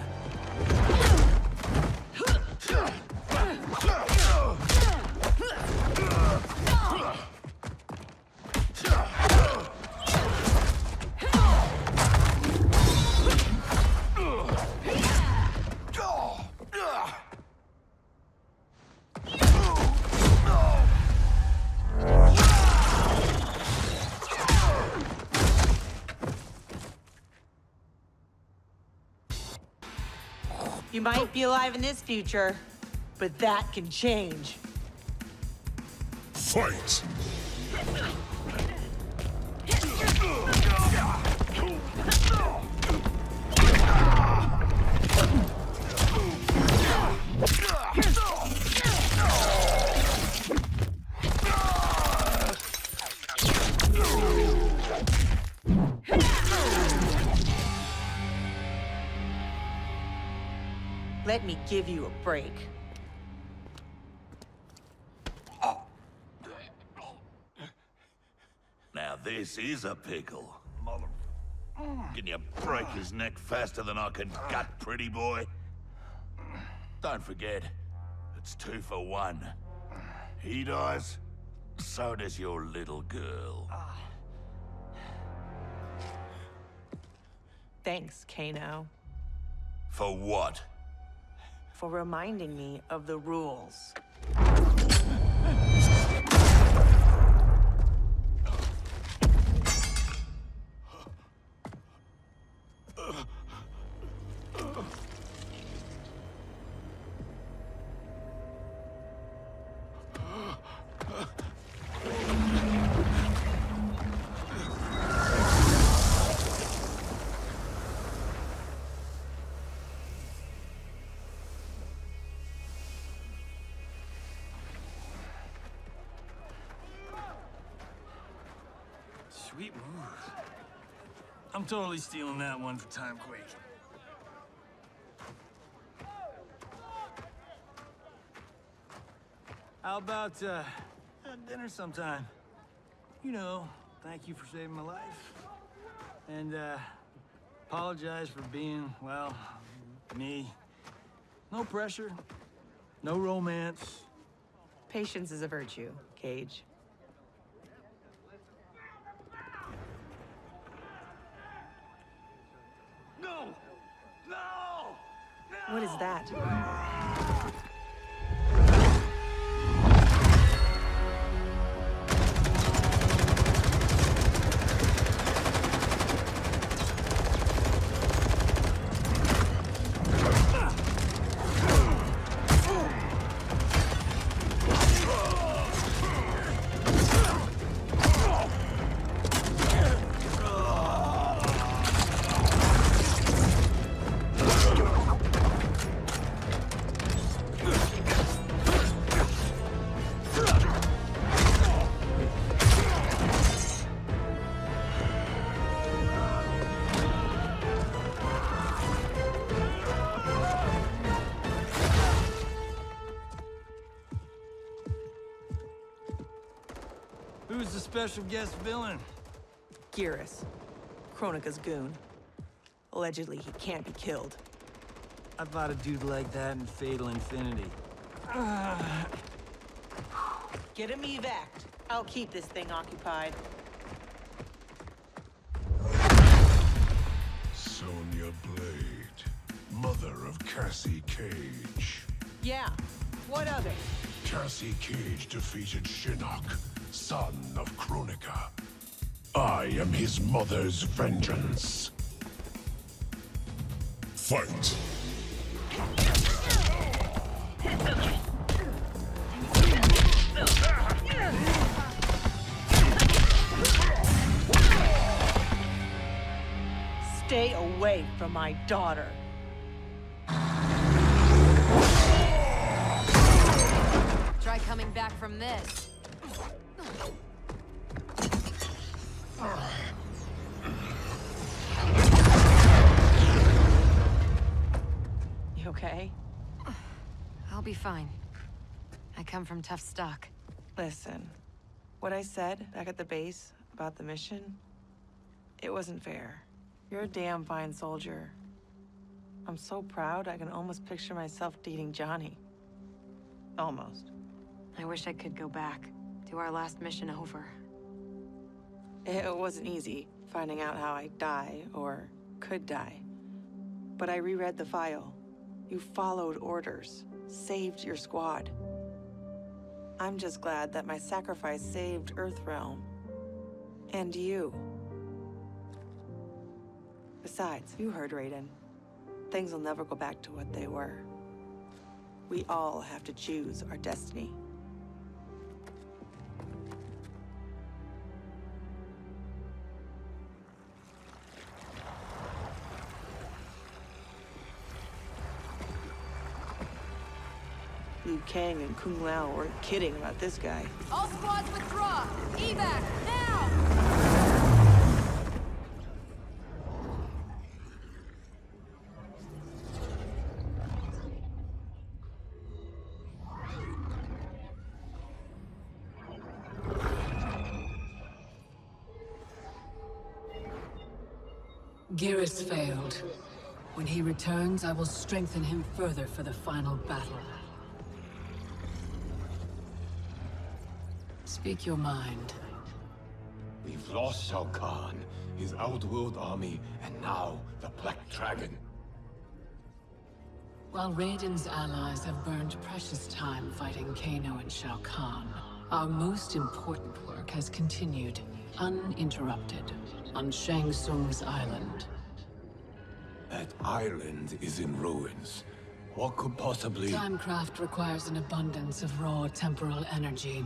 T: You might be alive in this future, but that can change.
A: Fight!
T: give you a break.
A: Now this is a pickle. Can you break his neck faster than I can gut, pretty boy? Don't forget, it's two for one. He dies, so does your little girl.
T: Thanks, Kano.
A: For what?
T: for reminding me of the rules.
E: totally stealing that one for Timequake. How about, uh, dinner sometime? You know, thank you for saving my life. And, uh, apologize for being, well, me.
T: No pressure, no romance. Patience is a virtue, Cage. What is that? special guest villain? Geras. Kronika's goon. Allegedly, he can't be killed. I fought a
E: dude like that in Fatal Infinity.
T: Get him evac'd. I'll keep this thing occupied.
A: Sonya Blade, mother of Cassie Cage.
T: Yeah, what other?
A: Cassie Cage defeated Shinnok son of Kronika. I am his mother's vengeance. Fight!
T: Stay away from my daughter.
W: Try coming back from this. You okay? I'll be fine. I come from tough stock.
T: Listen, what I said back at the base about the mission, it wasn't fair. You're a damn fine soldier. I'm so proud I can almost picture myself dating Johnny. Almost. I wish I could go back to our last mission over. It wasn't easy, finding out how I die, or could die. But I reread the file. You followed orders, saved your squad. I'm just glad that my sacrifice saved Earthrealm. And you. Besides, you heard Raiden. Things will never go back to what they were. We all have to choose our destiny. Liu Kang and Kung Lao were kidding about this guy.
P: All squads withdraw! Evac, now!
O: Geras failed. When he returns, I will strengthen him further for the final battle. Speak your mind.
F: We've lost Shao Kahn, his outworld army, and now the Black Dragon.
O: While Raiden's allies have burned precious time fighting Kano and Shao Kahn, our most important work has continued, uninterrupted, on Shang
F: Tsung's island. That island is in ruins. What could possibly...
O: Timecraft requires an abundance of raw temporal energy.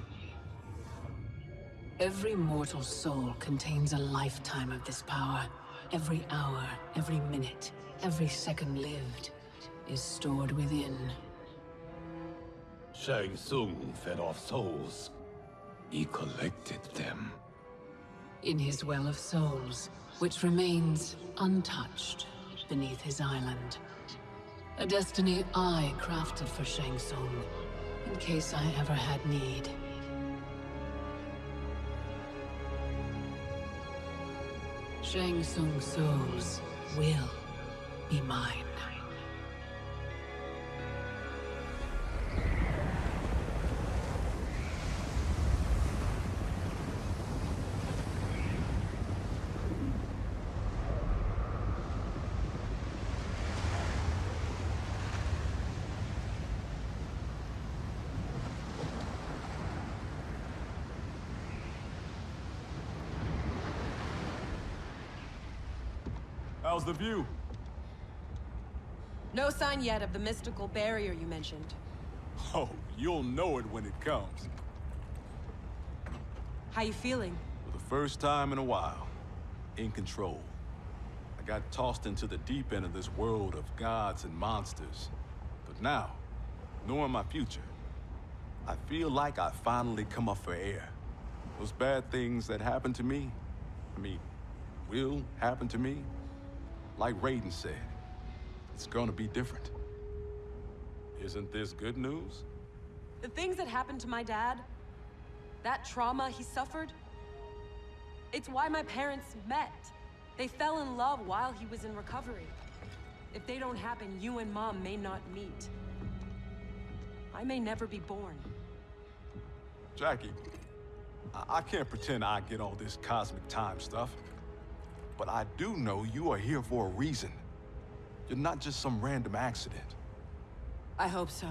O: Every mortal soul contains a lifetime of this power. Every hour, every minute, every second lived is stored within.
F: Shang Tsung fed off souls. He collected them.
O: In his well of souls, which remains untouched beneath his island. A destiny I crafted for Shang Tsung, in case I ever had need. Shang Tsung souls will be mine.
I: How's the view?
X: No sign yet of the mystical barrier you mentioned.
I: Oh, you'll know it when it comes.
X: How you feeling?
I: For the first time in a while, in control. I got tossed into the deep end of this world of gods and monsters. But now, knowing my future, I feel like I finally come up for air. Those bad things that happened to me, I mean, will happen to me, like Raiden said, it's gonna be different. Isn't this good news?
X: The things that happened to my dad, that trauma he suffered, it's why my parents met. They fell in love while he was in recovery. If they don't happen, you and Mom may not meet. I may never be born.
I: Jacqui, I, I can't pretend I get all this cosmic time stuff. But I do know you are here for a reason. You're not just some random accident.
X: I hope so.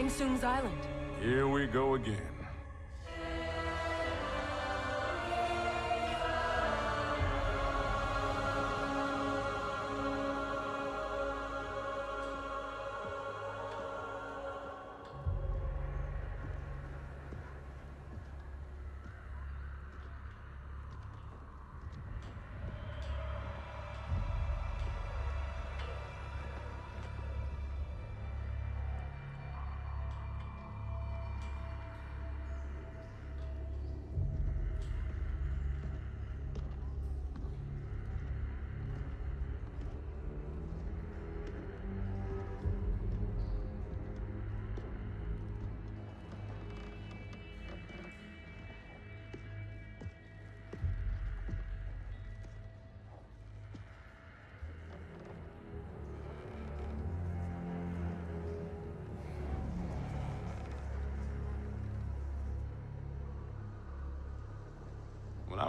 X: island.
I: Here we go again.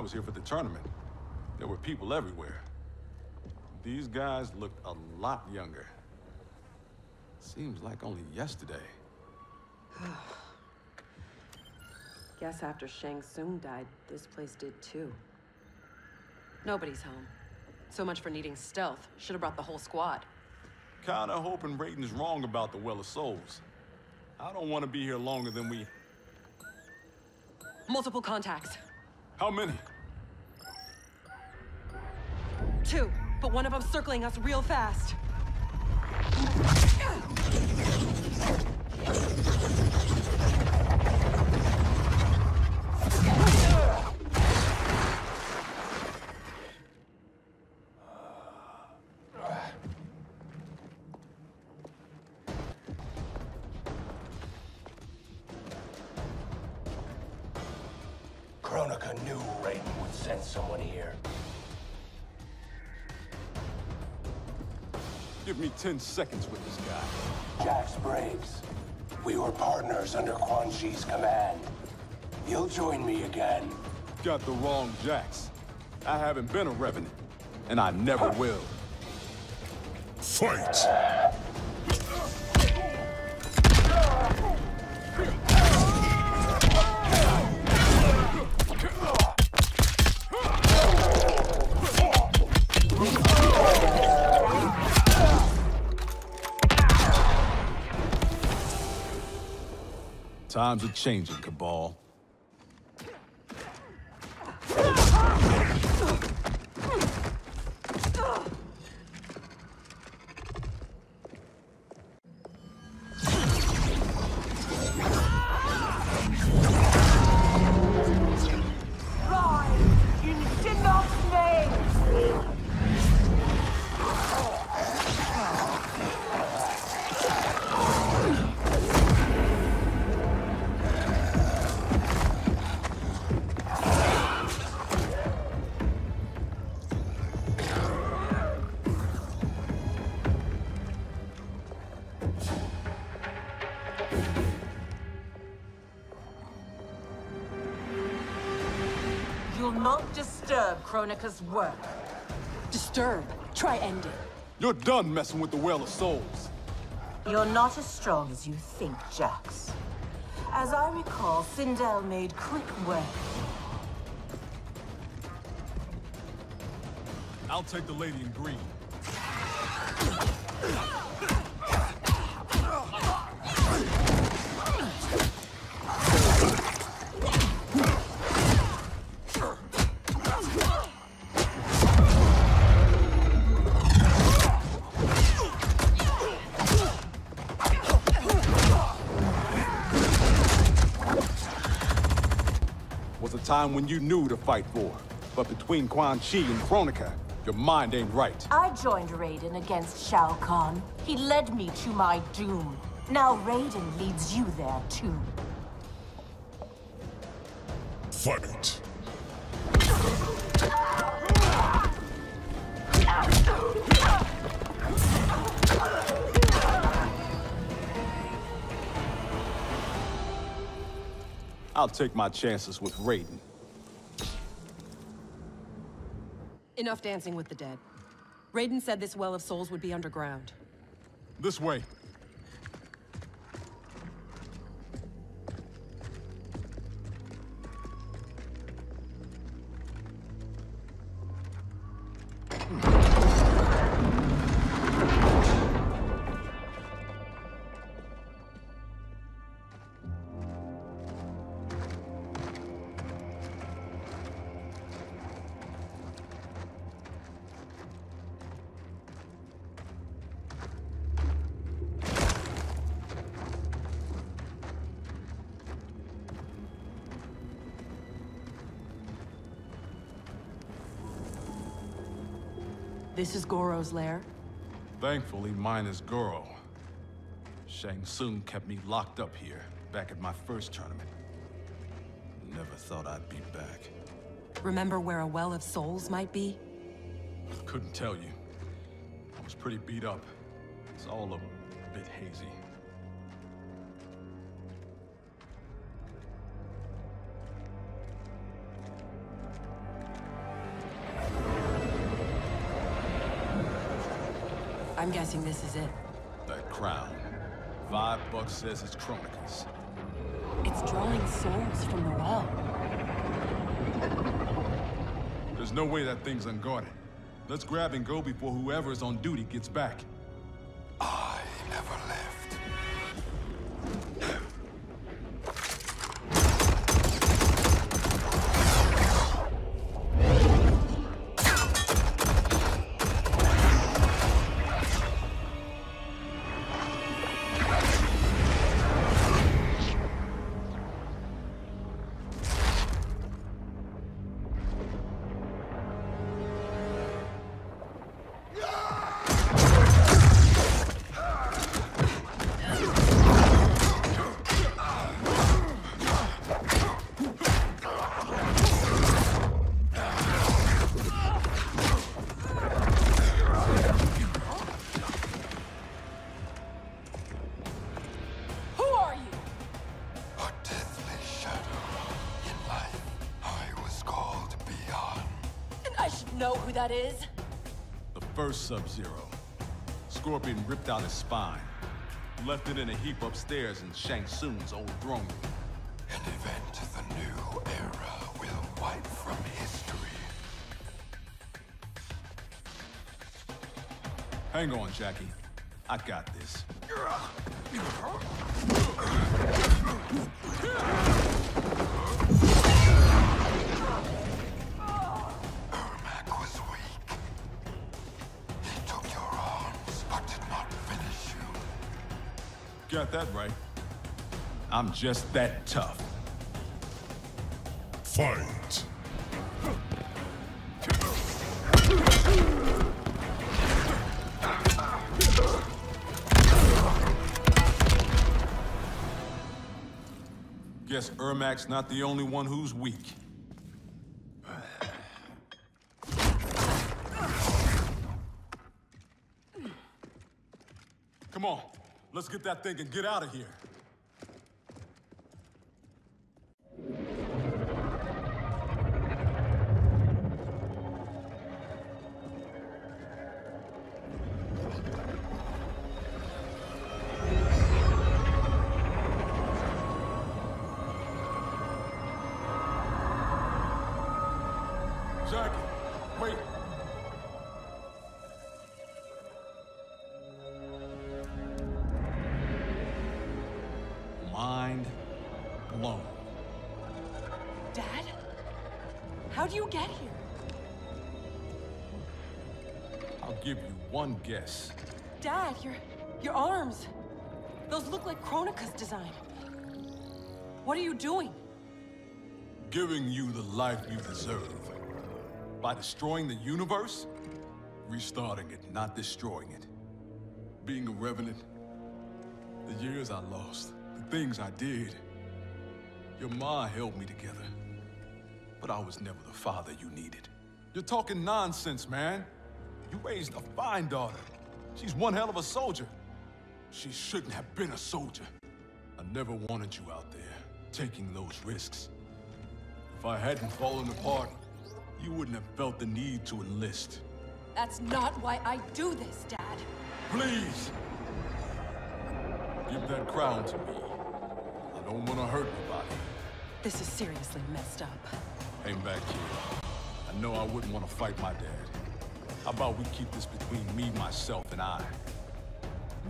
I: I was here for the tournament, there were people everywhere. These guys looked a lot younger. Seems like only yesterday.
X: Guess after Shang Tsung died, this place did too. Nobody's home. So much for needing stealth.
I: Should have brought the whole squad. Kinda hoping Raiden's wrong about the Well of Souls. I don't want to be here longer than we...
X: Multiple contacts. How many? two, but one of them's circling us real fast.
A: 10 seconds with this guy.
H: Jax Briggs. We were partners under Quan Chi's command. You'll join me again.
I: Got the wrong Jax. I haven't been a Revenant, and I never will. Fight! Times are changing, Kabal.
U: Kronika's work. Disturb. Try ending. You're done messing with the Well of Souls. You're not as strong as you think, Jax. As I recall, Sindel made quick work.
I: I'll take the lady in green. time when you knew to fight for. But between Quan Chi and Kronika, your mind ain't right.
U: I joined Raiden against Shao Kahn. He led me to my doom. Now Raiden leads you there, too.
A: Fight.
I: I'll take my chances with Raiden.
X: Enough dancing with the dead. Raiden said this Well of Souls would be underground. This way. This is Goro's
I: lair? Thankfully, mine is Goro. Shang Tsung kept me locked up here, back at my first tournament. Never thought I'd be back.
X: Remember where a Well of Souls might be?
I: Couldn't tell you. I was pretty beat up. It's all a bit hazy. guessing this is it. That crown. Five bucks says it's Kronika's.
N: It's drawing souls from the well.
I: There's no way that thing's unguarded. Let's grab and go before whoever is on duty gets back. that is? The first Sub-Zero. Scorpion ripped out his spine, left it in a heap upstairs in Shang Tsung's old throne room. An event the new era will wipe from history. Hang on, Jacqui. I got this. I'm just that tough. Fight! Guess Ermac's not the only one who's weak. Come on, let's get that thing and get out of here. guess.
X: Dad, your... your arms! Those look like Kronika's design. What are you doing?
I: Giving you the life you deserve. By destroying the universe, restarting it, not destroying it. Being a revenant, the years I lost, the things I did. Your ma held me together, but I was never the father you needed. You're talking nonsense, man. You raised a fine daughter. She's one hell of a soldier. She shouldn't have been a soldier. I never wanted you out there, taking those risks. If I hadn't fallen apart, you wouldn't have felt the need to enlist.
X: That's not why I do this, Dad.
I: Please! Give that crown to me. I don't want to hurt nobody.
X: This is seriously messed up.
I: Came back here. I know I wouldn't want to fight my dad. How about we keep this between me, myself, and I?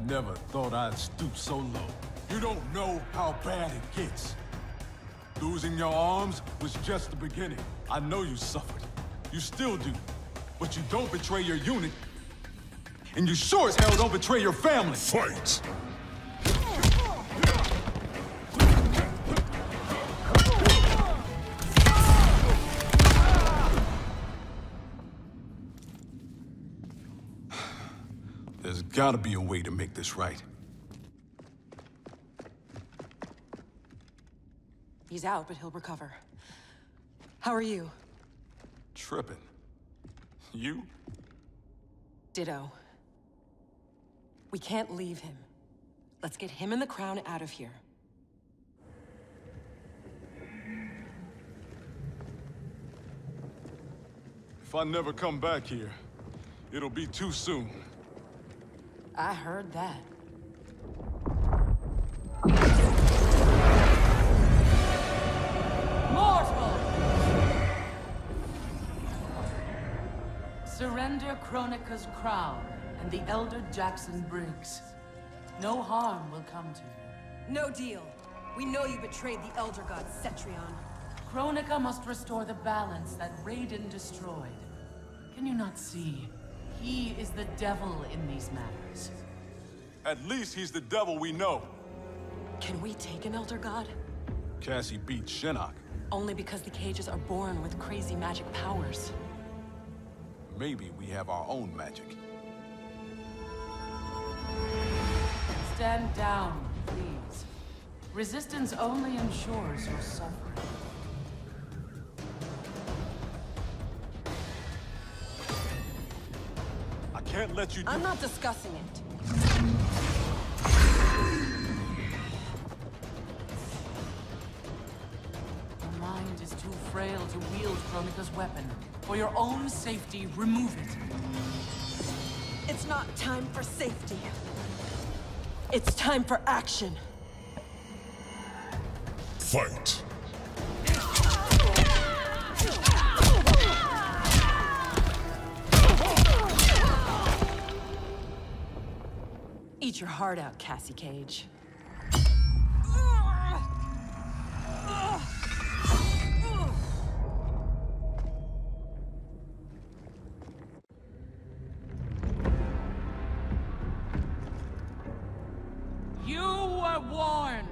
I: Never thought I'd stoop so low. You don't know how bad it gets. Losing your arms was just the beginning. I know you suffered. You still do. But you don't betray your unit. And you sure as hell don't betray your family. Fight! gotta be a way to make this right.
X: He's out, but he'll recover. How are you?
I: Tripping. You?
X: Ditto. We can't leave him. Let's get him and the crown out of here.
I: If I never come back here, it'll be too soon.
X: I heard that.
N: Mortal! Surrender Kronika's crown and the Elder Jackson Briggs. No harm will come to you. No deal. We know you betrayed the Elder God Cetrion. Chronica must restore the balance that Raiden destroyed. Can you not see? He is the devil in these matters.
I: At least he's the devil we know. Can we take an Elder God? Cassie beat Shinnok.
X: Only because the cages are born with
N: crazy magic powers.
I: Maybe we have our own magic.
N: Stand down, please. Resistance only ensures your suffering.
I: can't let you I'm
N: not discussing it. The mind is too frail to wield Kronika's weapon. For your own safety, remove it. It's
X: not time for safety. It's time for action.
A: Fight.
X: Eat your heart out, Cassie Cage.
N: You were warned!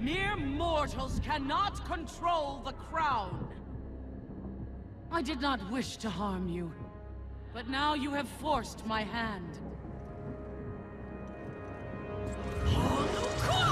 N: Mere mortals cannot control the crown! I did not wish to harm you, but now you have forced my hand. Hold the court!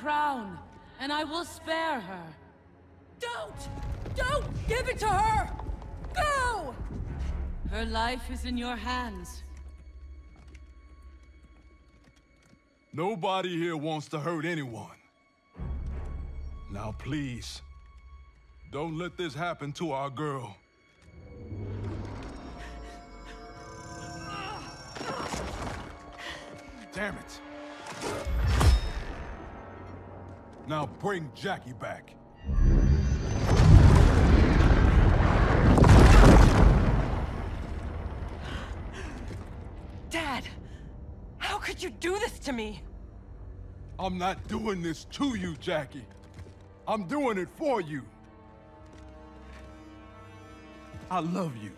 N: crown, and I will spare her. Don't! Don't give it to her! Go! Her life is in your hands.
I: Nobody here wants to hurt anyone. Now please, don't let this happen to our girl. Damn it! Now bring Jacqui back. Dad, how could you do this to me? I'm not doing this to you, Jacqui. I'm doing it for you. I love you.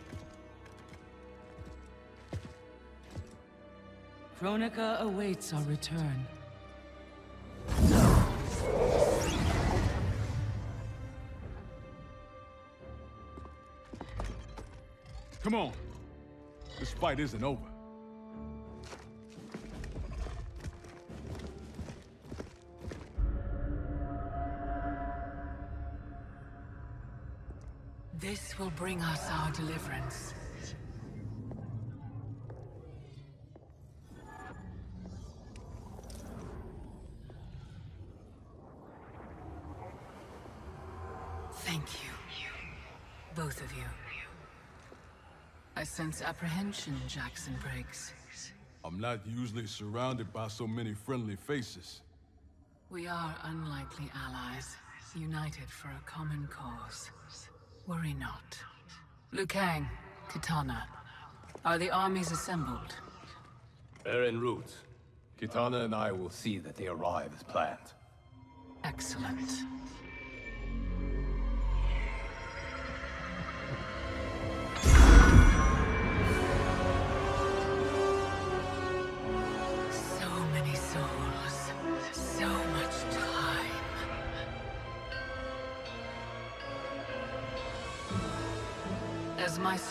N: Kronika awaits our return.
I: Come on. This fight isn't over.
O: This will bring us our deliverance. apprehension Jackson breaks.
I: I'm not usually surrounded by so many friendly faces.
O: We are unlikely allies, united for a common cause. Worry not. Liu Kang, Kitana, are the armies assembled?
F: They're en route. Kitana and I will see that they arrive as planned.
O: Excellent.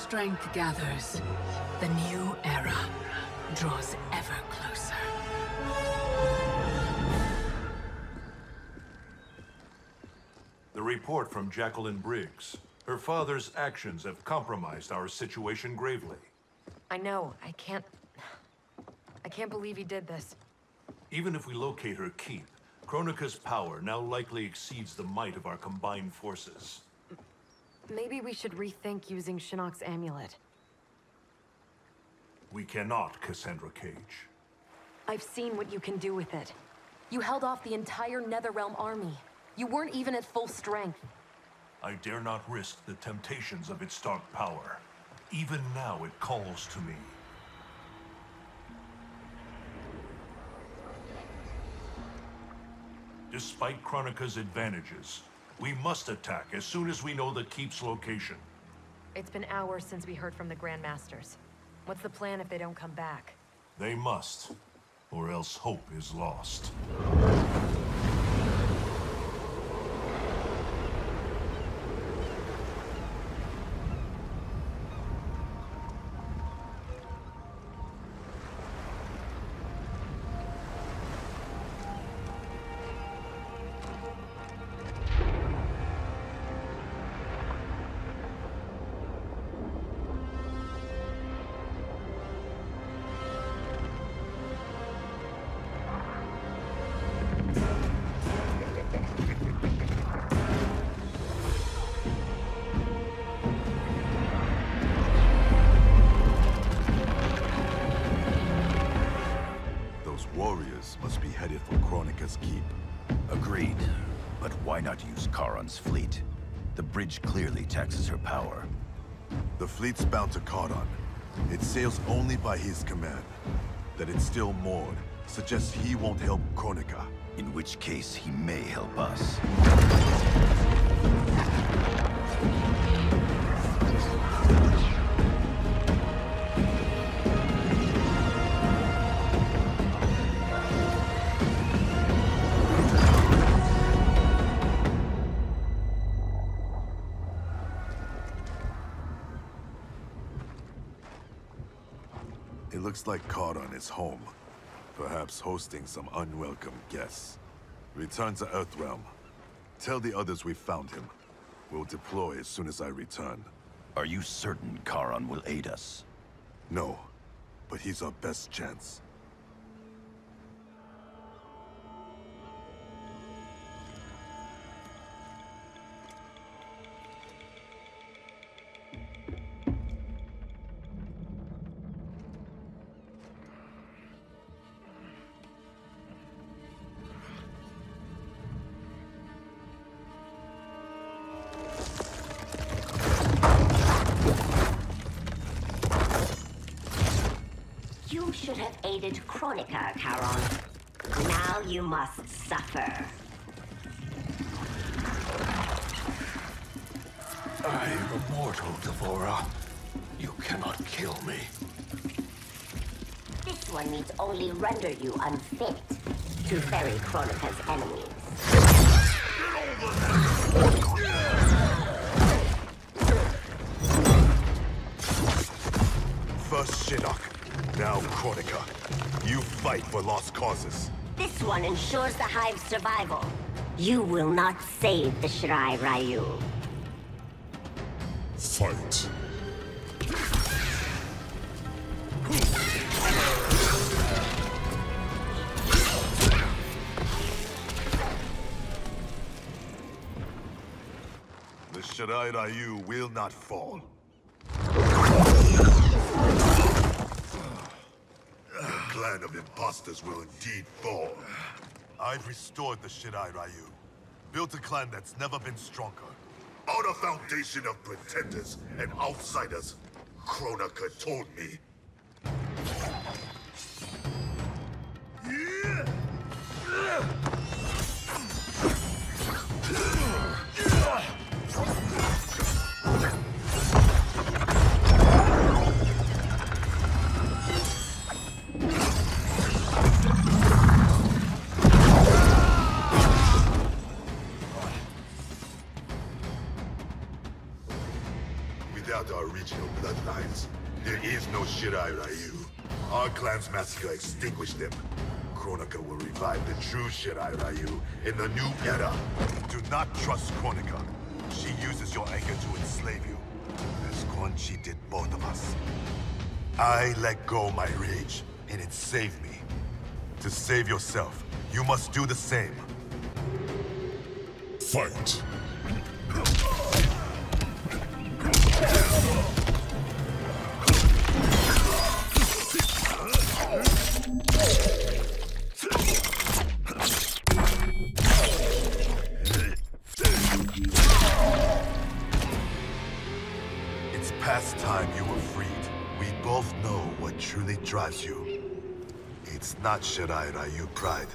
O: strength gathers, the new era draws ever closer.
A: The report from Jacqueline Briggs. Her father's actions have compromised our situation gravely.
W: I know. I can't... I can't believe he did this.
A: Even if we locate her keep, Kronika's power now likely exceeds the might of our combined forces.
W: Maybe we should rethink using Shinnok's amulet.
A: We cannot, Cassandra Cage.
W: I've seen what you can do with it. You held off the entire Netherrealm army. You weren't even at full strength.
A: I dare not risk the temptations of its dark power. Even now it calls to me. Despite Kronika's advantages, we must attack as soon as we know the Keep's location.
W: It's been hours since we heard from the Grandmasters. What's the plan if they don't come back?
A: They must, or else hope is lost. taxes her power. The fleet's bound to Kharon. It sails only by his command. That it's still moored suggests he won't help Kronika. In which case, he may help us. looks like caught is home. Perhaps hosting some unwelcome guests. Return to Earthrealm. Tell the others we found him. We'll deploy as soon as I return. Are you certain Kharon will aid us? No, but he's our best chance.
R: Kronika, Kharon. Now you must suffer.
A: I am immortal, D'Vorah. You cannot kill me.
R: This one needs only render you unfit to ferry Kronika's enemies.
A: now, Kronika. You fight for lost causes.
R: This one ensures the Hive's survival. You will not save the Shirai Ryu. Fight.
A: The Shirai Ryu will not fall. clan of imposters will indeed fall. I've restored the Shirai Ryu. Built a clan that's never been stronger. On a foundation of pretenders and outsiders, Kronika told me. Yeah! clan's massacre extinguished them. Kronika will revive the true Shirai Ryu in the new era. Do not trust Kronika. She uses your anger to enslave you, as Quan Chi did both of us. I let go my rage, and it saved me. To save yourself, you must do the same. Fight! It's past time you were freed. We both know what truly drives you. It's not Shirai Ryu pride.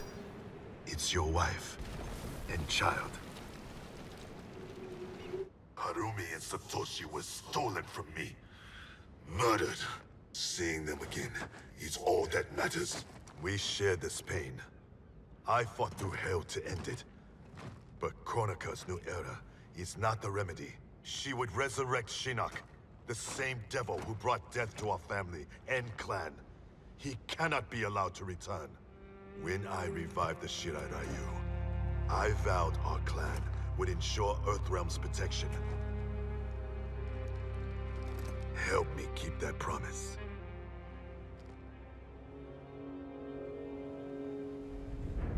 A: It's your wife and child. Harumi and Satoshi were stolen from me. Murdered. Seeing them again is all that matters. We share this pain. I fought through hell to end it. But Kronika's new era is not the remedy. She would resurrect Shinnok, the same devil who brought death to our family and clan. He cannot be allowed to return. When I revived the Shirai Ryu, I vowed our clan would ensure Earthrealm's protection. Help me keep that promise.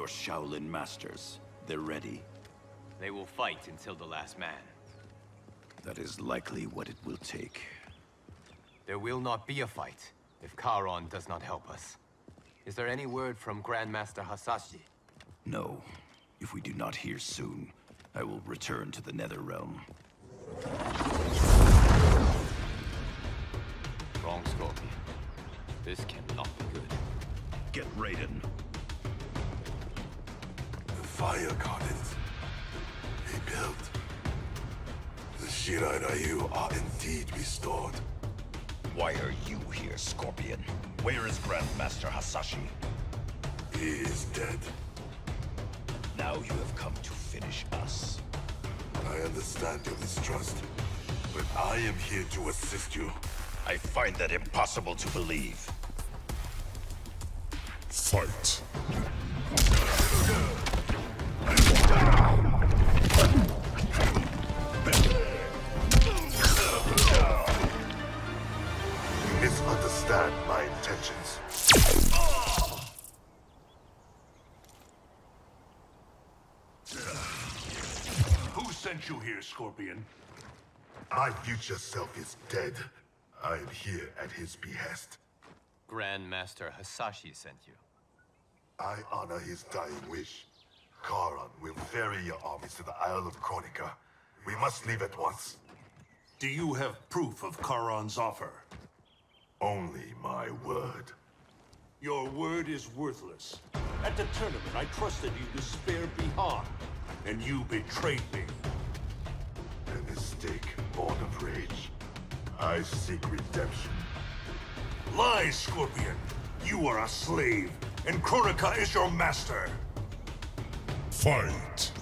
C: Your Shaolin masters, they're ready. They will fight until
F: the last man.
A: That is likely what it will take. There
F: will not be a fight if Kharon does not help us. Is there any word from Grandmaster Hasashi?
H: No. If we do not hear soon, I will return
F: to
A: the Netherrealm. Wrong Scorpion. This cannot be good. Get Raiden fire gardens he built. The Shirai Ryu are indeed restored. Why are you here, Scorpion? Where is Grandmaster Hasashi? He is dead. Now you have come to finish us. I understand your distrust, but I am here to assist you. I find that impossible to believe. Fight misunderstand my intentions. Who sent you here, Scorpion? My future self is dead. I am here at his behest.
F: Grand Master Hasashi sent you.
A: I honor his dying wish. Kharon will ferry your armies to the Isle of Kronika. We must leave at once. Do you have proof of Kharon's offer? Only my word. Your word is worthless. At the tournament, I trusted you to spare Bi-Han, and you betrayed me. A mistake born of rage. I seek redemption. Lie, Scorpion! You are a slave, and Kronika is your master! Fight! you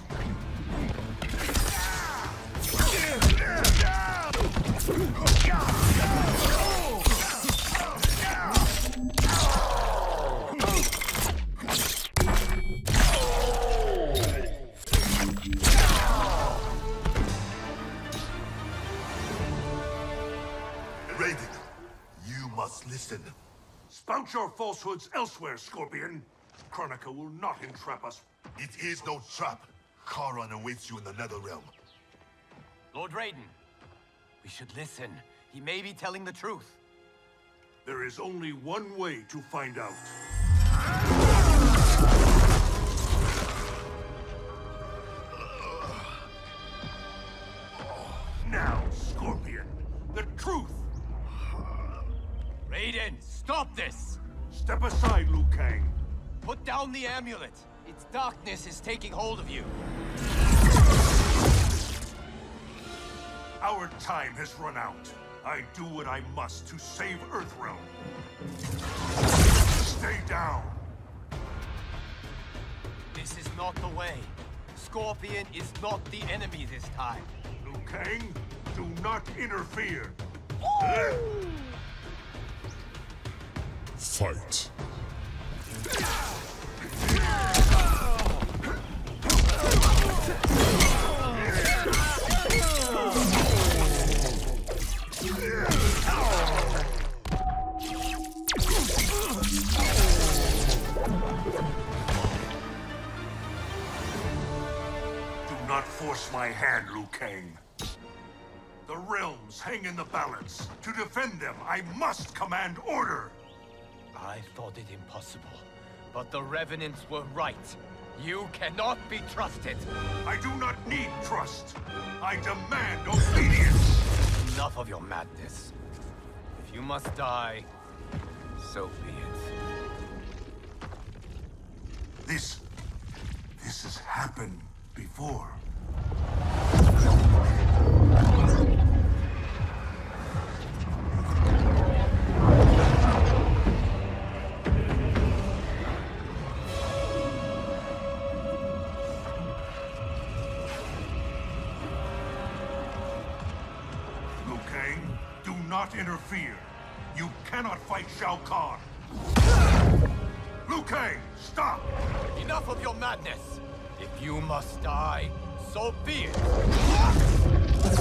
A: must listen. Spout your falsehoods elsewhere, Scorpion. Kronika will not entrap us it is no trap. Kharon awaits you in the Nether Realm. Lord Raiden, we should listen. He may be telling the truth. There is only one way to find out. Now, Scorpion, the truth! Raiden, stop this! Step aside, Liu Kang. Put down the amulet. Its darkness is taking hold of you. Our time has run out. I do what I must to save Earthrealm. Stay down!
F: This is not the way. Scorpion is not the enemy this
A: time. Liu Kang, do not interfere! Fight not force my hand, Liu Kang. The realms hang in the balance. To defend them, I must command order! I thought it impossible, but the Revenants
F: were right. You cannot be trusted. I do not need trust. I demand obedience. Enough of your madness. If you must die, so be it.
A: This... this has happened before. interfere. You cannot fight Shao Kahn. Liu Kang, stop!
F: Enough of your madness! If you must die, so be it!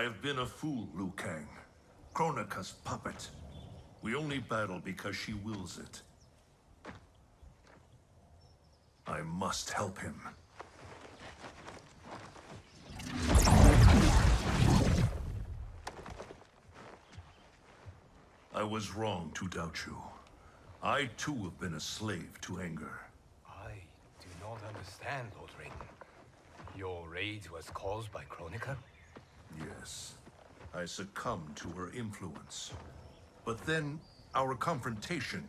A: I have been a fool, Liu Kang. Kronika's puppet. We only battle because she wills it. I must help him. I was wrong to doubt you. I too have been a slave to anger.
F: I do not understand, Lord Raiden. Your rage was caused by Kronika?
A: Yes. I succumbed to her influence. But then, our confrontation,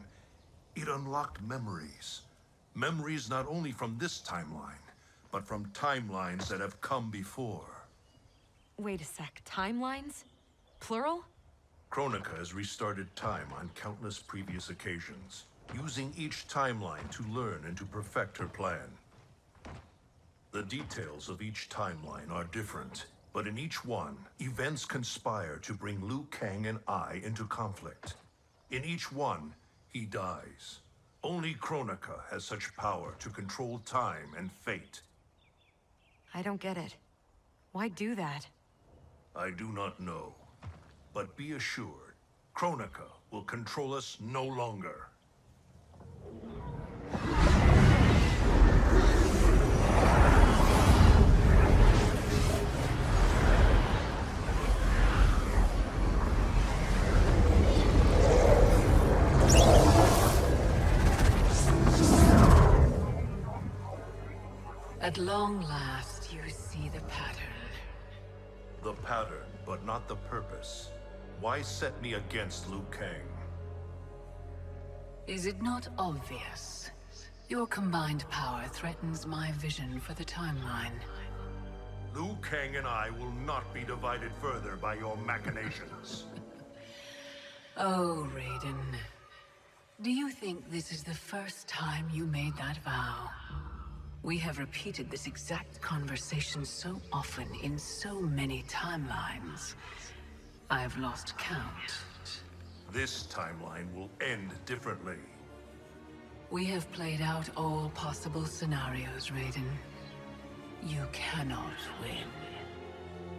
A: it unlocked memories. Memories not only from this timeline, but from timelines that have come before.
W: Wait a sec, timelines? Plural?
A: Kronika has restarted time on countless previous occasions, using each timeline to learn and to perfect her plan. The details of each timeline are different, but in each one, events conspire to bring Liu Kang and I into conflict. In each one, he dies. Only Kronika has such power to control time and fate.
W: I don't get it. Why do that?
A: I do not know. But be assured, Kronika will control us no longer.
O: long last, you see the pattern.
A: The pattern, but not the purpose. Why set me against Liu Kang?
O: Is it not obvious? Your combined power threatens my vision for the timeline.
A: Liu Kang and I will not be divided further by your machinations.
O: oh, Raiden. Do you think this is the first time you made that vow? We have repeated this exact conversation so often in so many timelines.
A: I have lost count. This timeline will end differently.
O: We have played out all possible scenarios, Raiden. You cannot win.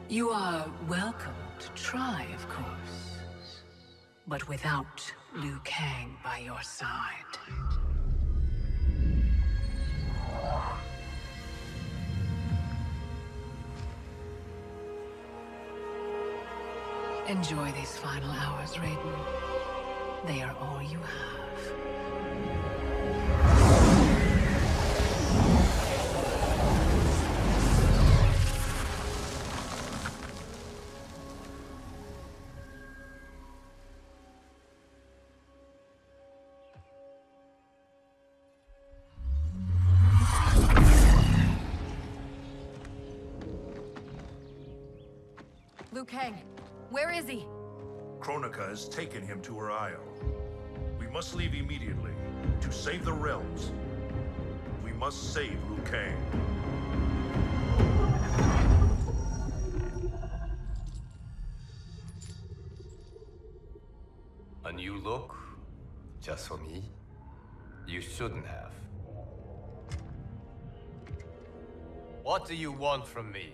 O: You are welcome to try, of course. But without Liu Kang by your side. Enjoy these final hours, Raiden. They are all you have.
V: Liu Kang.
W: Where is he?
A: Kronika has taken him to her isle. We must leave immediately, to save the realms. We must save Liu Kang.
F: A new look? Just for me? You shouldn't have. What do you want from me?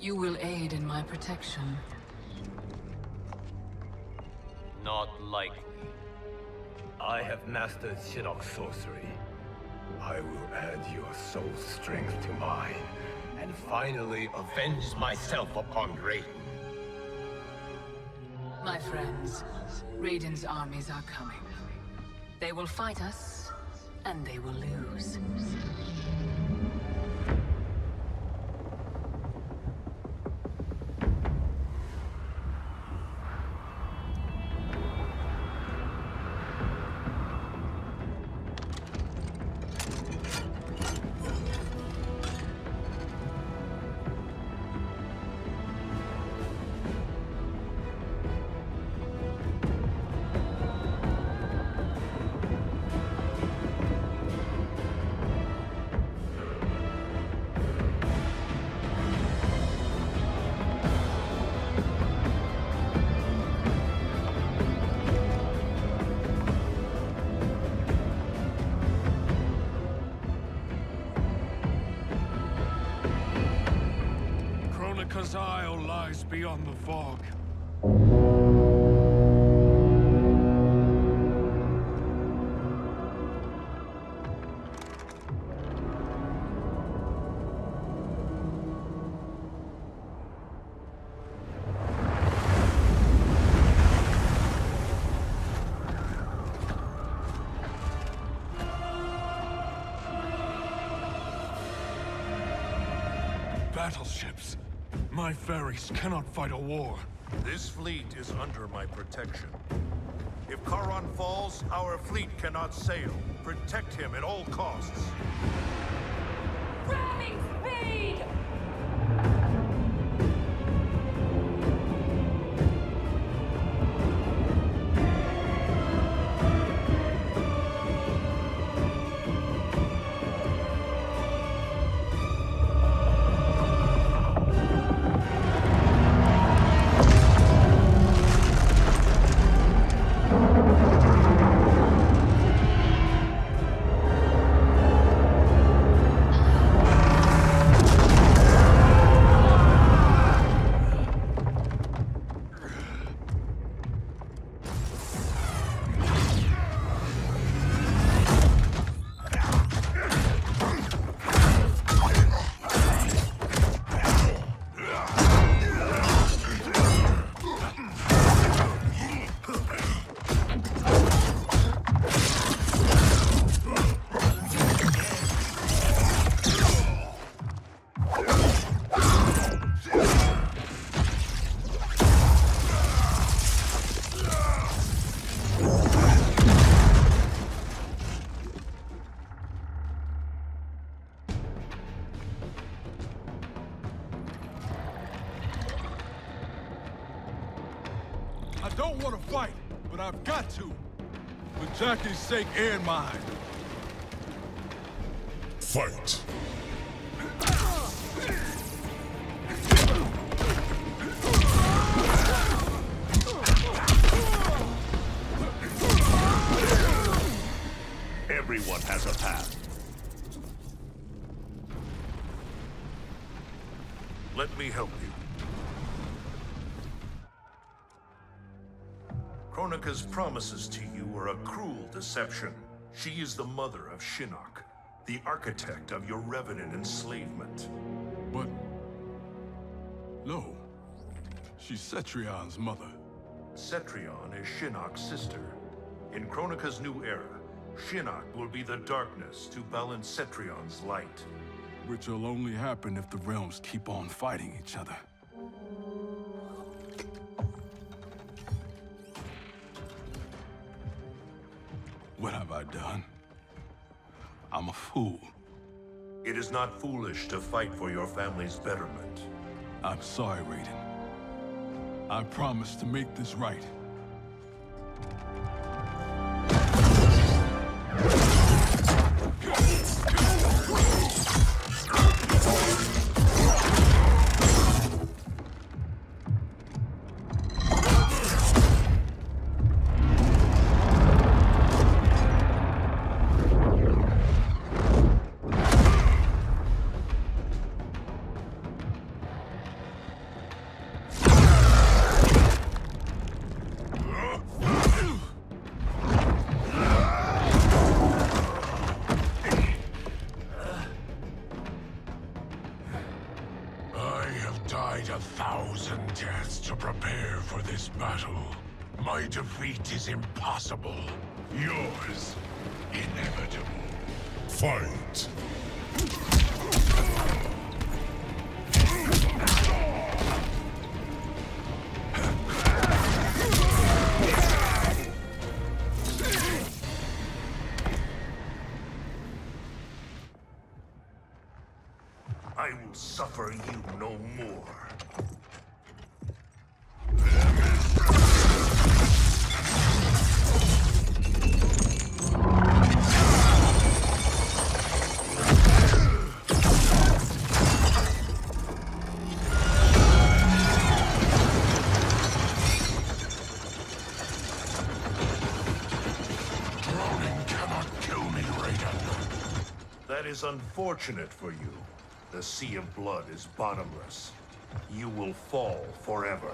O: You will aid in my protection
F: not likely. I have mastered Shidok sorcery. I will add your soul's strength to mine, and finally avenge myself upon Raiden.
O: My friends, Raiden's armies are coming. They will fight us, and they will lose.
A: Ferries cannot fight a war. This fleet is under my protection. If Kharon falls, our fleet cannot sail. Protect him at all costs.
L: Ramming speed!
I: Anaki's sake and mine.
A: Fight. Everyone has a path. Let me help you. Kronika's promises deception. She is the mother of Shinnok, the architect of your revenant enslavement. But... No. She's Cetrion's mother. Cetrion is Shinnok's sister. In Kronika's new era, Shinnok will be the darkness to balance Cetrion's light. Which
I: will only happen if the realms keep on fighting each other.
A: What have I done? I'm a fool. It is not foolish to fight for your family's betterment. I'm sorry, Raiden. I promise to make this right. Unfortunate for you, the Sea of Blood is bottomless. You will fall forever.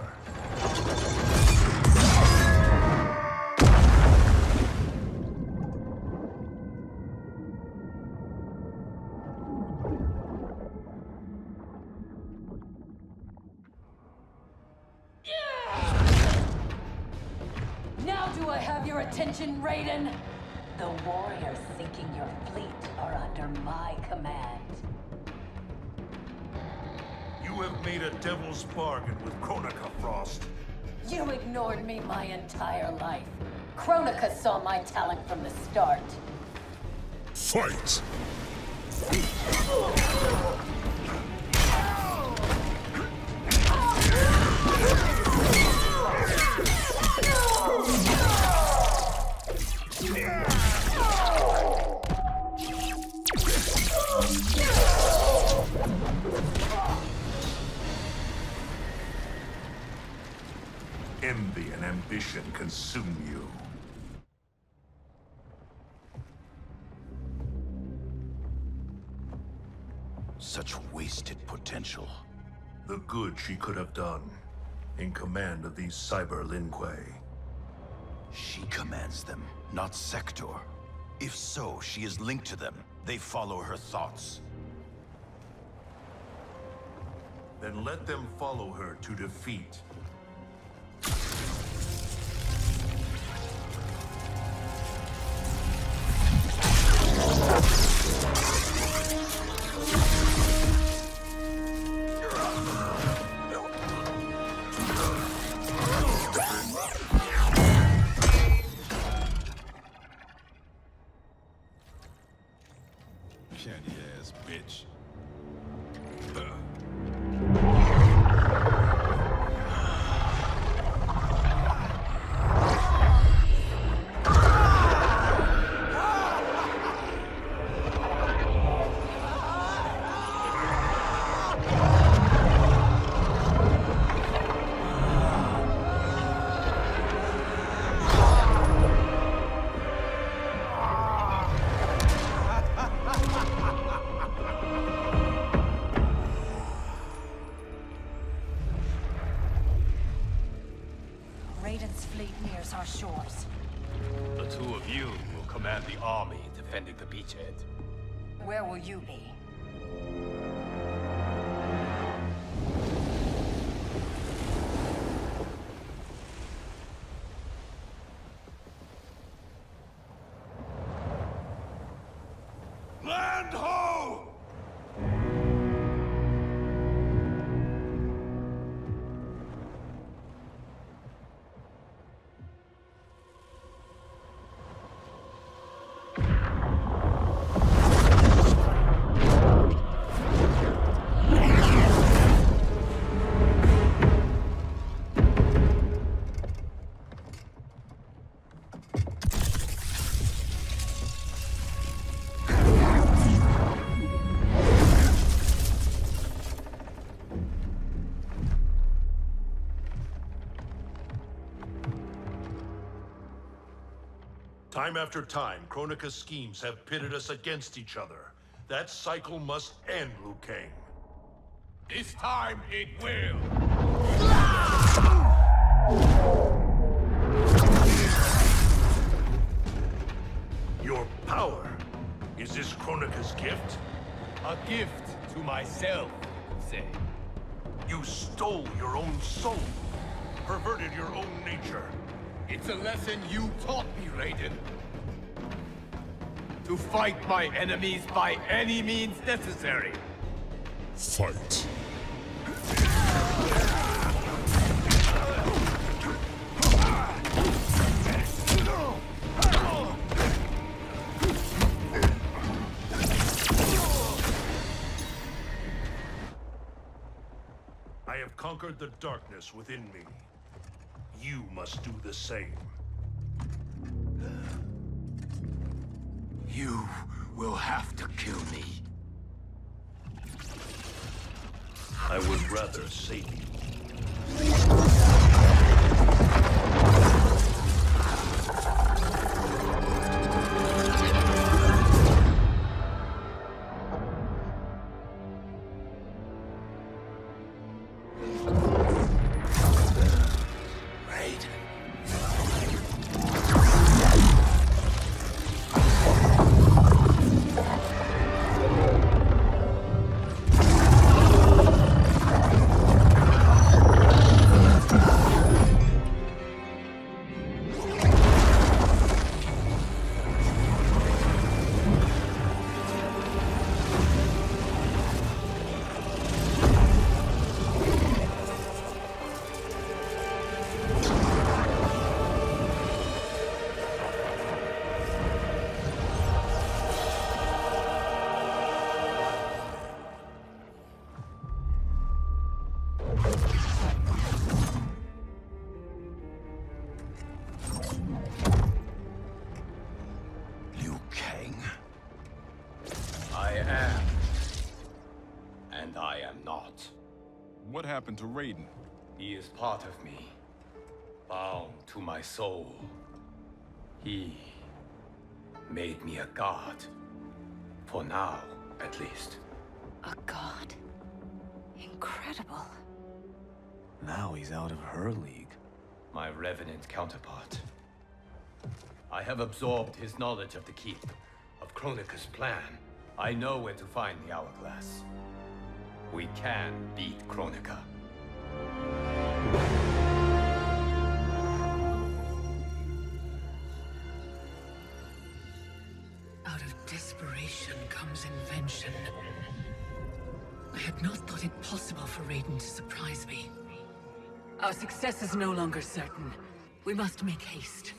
U: Now do I have your attention, Raiden? The warrior sinking your fleet under my command.
A: You have made a devil's bargain with Kronika Frost.
U: You ignored me my entire life. Kronika saw my talent from the
M: start.
A: Fight! ambition consume you. Such wasted potential. The good she could have done, in command of these Cyber Lin Kuei. She commands them, not Sektor. If so, she is linked to them. They follow her thoughts. Then let them follow her to defeat. Let's go.
V: will you be?
L: Land home!
A: Time after time, Kronika's schemes have pitted us against each other. That cycle must end, Liu Kang. This time it will. Your power. Is this Kronika's gift? A gift to myself, say. You stole your own soul, perverted your own nature, it's a lesson you taught me, Raiden.
F: To fight my enemies by any means necessary.
A: Fight. I have conquered the darkness within me you must do the same. You will have to kill me. I would rather save you.
F: to Raiden? He is part of me. Bound to my soul. He made me a god. For now, at least.
V: A god? Incredible.
F: Now he's out of her league. My Revenant counterpart. I have absorbed his knowledge of the Keep, of Kronika's plan. I know where to find the Hourglass. We can beat Kronika.
O: Out of desperation comes invention. I had not thought it possible for Raiden to surprise me. Our success is no longer certain. We must make haste.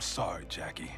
I: I'm sorry, Jacqui.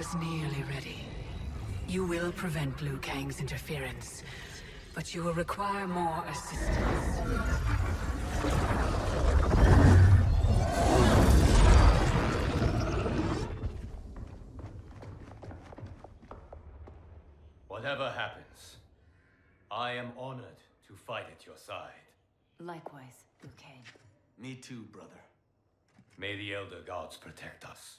O: is nearly ready. You will prevent Liu Kang's interference, but you will require more assistance.
F: Whatever happens, I am honored to fight at your side.
V: Likewise, Liu Kang.
F: Me too, brother. May the Elder Gods protect us.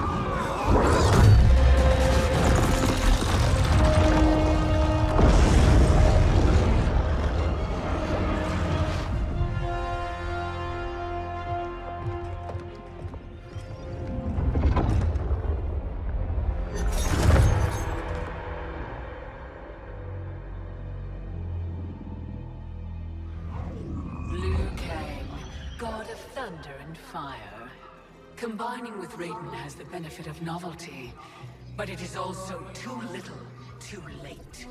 O: Rayden Raiden has the benefit of novelty, but it is also too little, too late.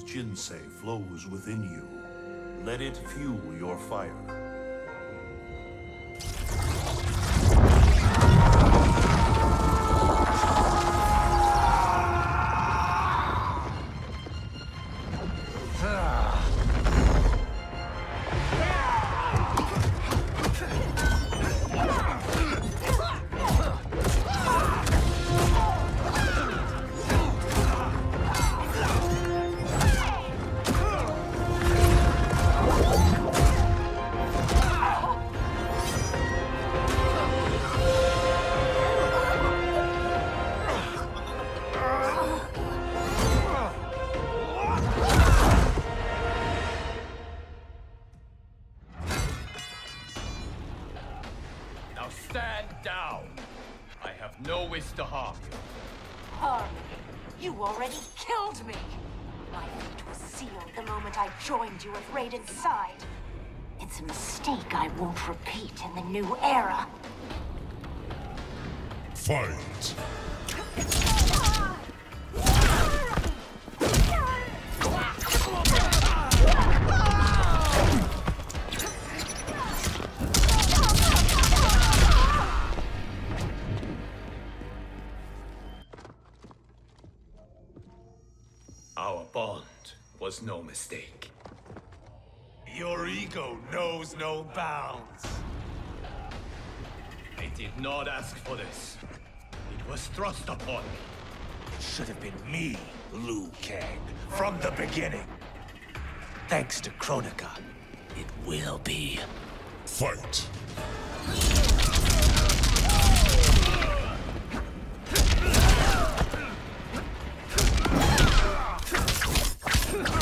A: Jinsei flows within you. Let it fuel your fire.
U: you with Raid inside. It's a mistake I won't repeat in the new era. Fight!
F: ego knows no bounds. I did not ask for this. It was thrust upon me. It should have been me, Liu Kang, from the beginning.
B: Thanks to Kronika, it will be. Fight!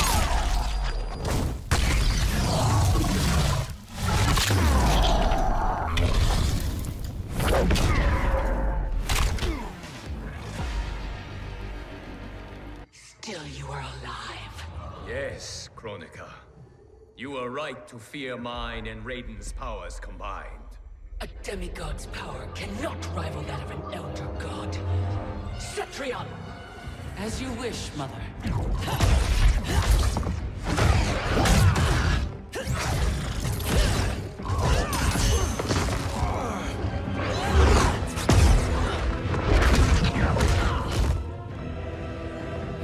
F: Yes, Kronika. You were right to fear mine and Raiden's powers combined.
O: A demigod's power cannot rival that of an elder god. Cetrion! As you wish, Mother.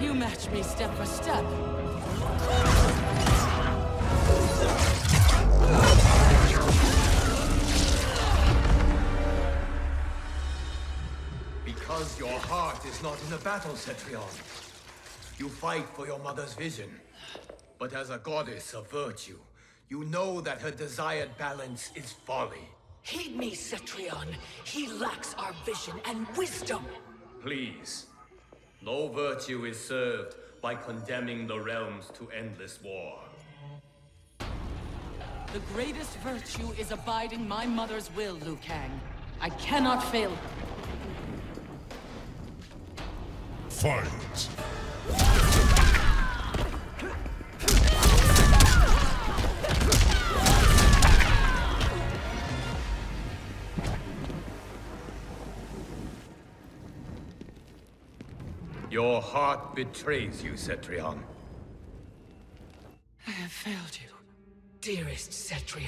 N: You match me step for step.
F: because your heart is not in the battle, Cetrion. You fight for your mother's vision. But as a goddess of virtue, you know that her desired balance is folly.
O: Heed me, Cetrion. He lacks our vision and wisdom.
F: Please. No virtue is served by condemning the realms to endless war.
N: The greatest virtue is abiding my mother's will, Liu Kang. I cannot fail her.
A: Fight!
F: Your heart betrays you, Cetrion.
O: I have failed you. Dearest Cetrion,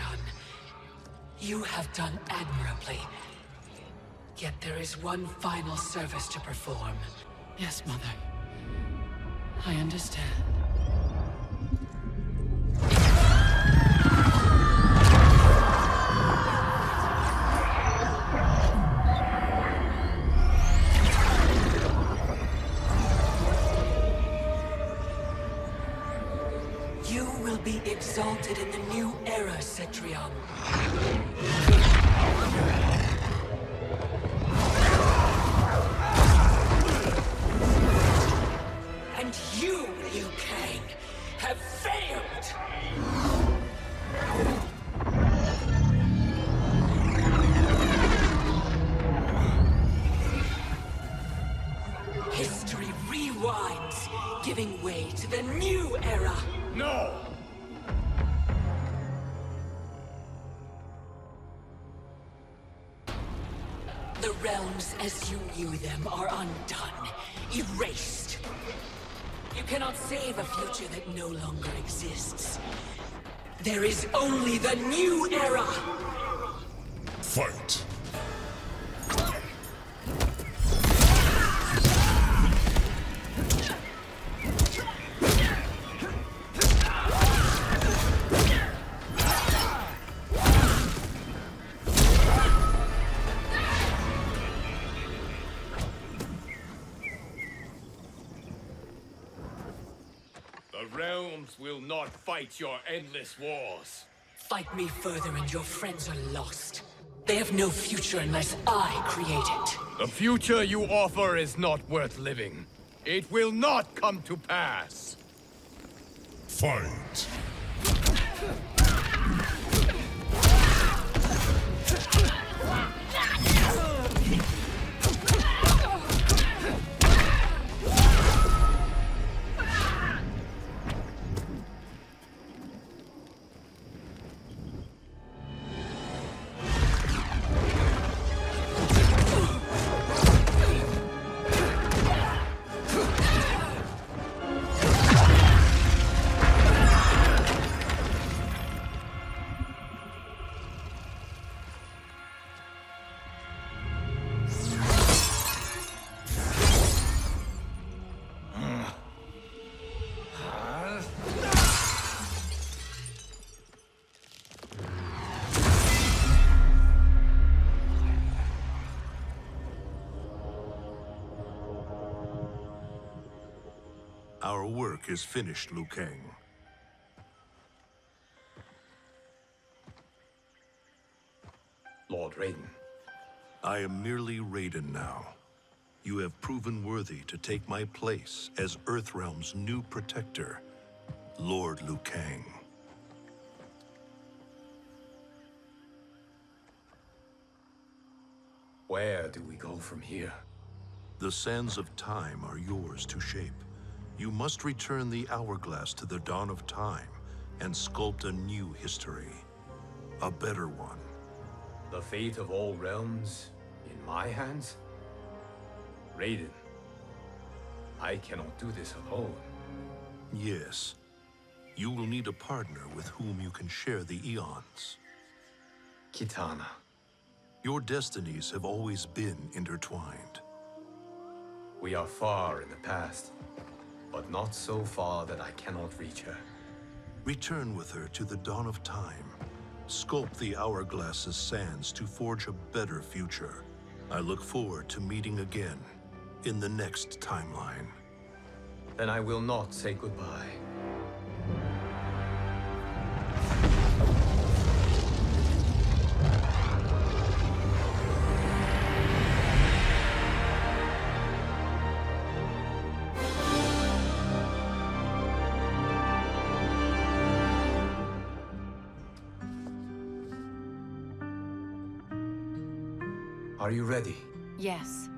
O: you have done admirably. Yet there is one final service to perform. Yes, Mother. I understand. You will be exalted in the new era, Cetrion. exists. There is only the new era! Fight!
F: fight your endless wars.
O: Fight me further and your friends are lost.
F: They have no future unless I create it. The future you offer is not worth living. It will not come to pass. Fight.
A: work is finished, Liu Kang. Lord Raiden. I am merely Raiden now. You have proven worthy to take my place as Earthrealm's new protector, Lord Liu Kang. Where do we go from here? The sands of time are yours to shape you must return the hourglass to the dawn of time and sculpt a new history, a better one. The
F: fate of all realms in my hands? Raiden,
A: I cannot do this alone. Yes. You will need a partner with whom you can share the eons. Kitana. Your destinies have always been intertwined. We are far in the past, but not so far that I cannot reach her. Return with her to the dawn of time. Sculpt the hourglass's sands to forge a better future. I look forward to meeting again in the next timeline. Then I will not say goodbye.
F: Are you ready?
V: Yes.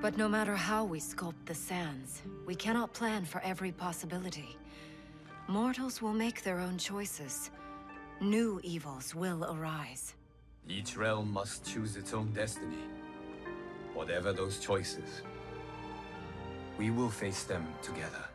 V: But no matter how we sculpt the sands, we cannot plan for every possibility. Mortals will make their own choices. New evils will arise.
F: Each realm must choose its own destiny. Whatever those choices, we will face them together.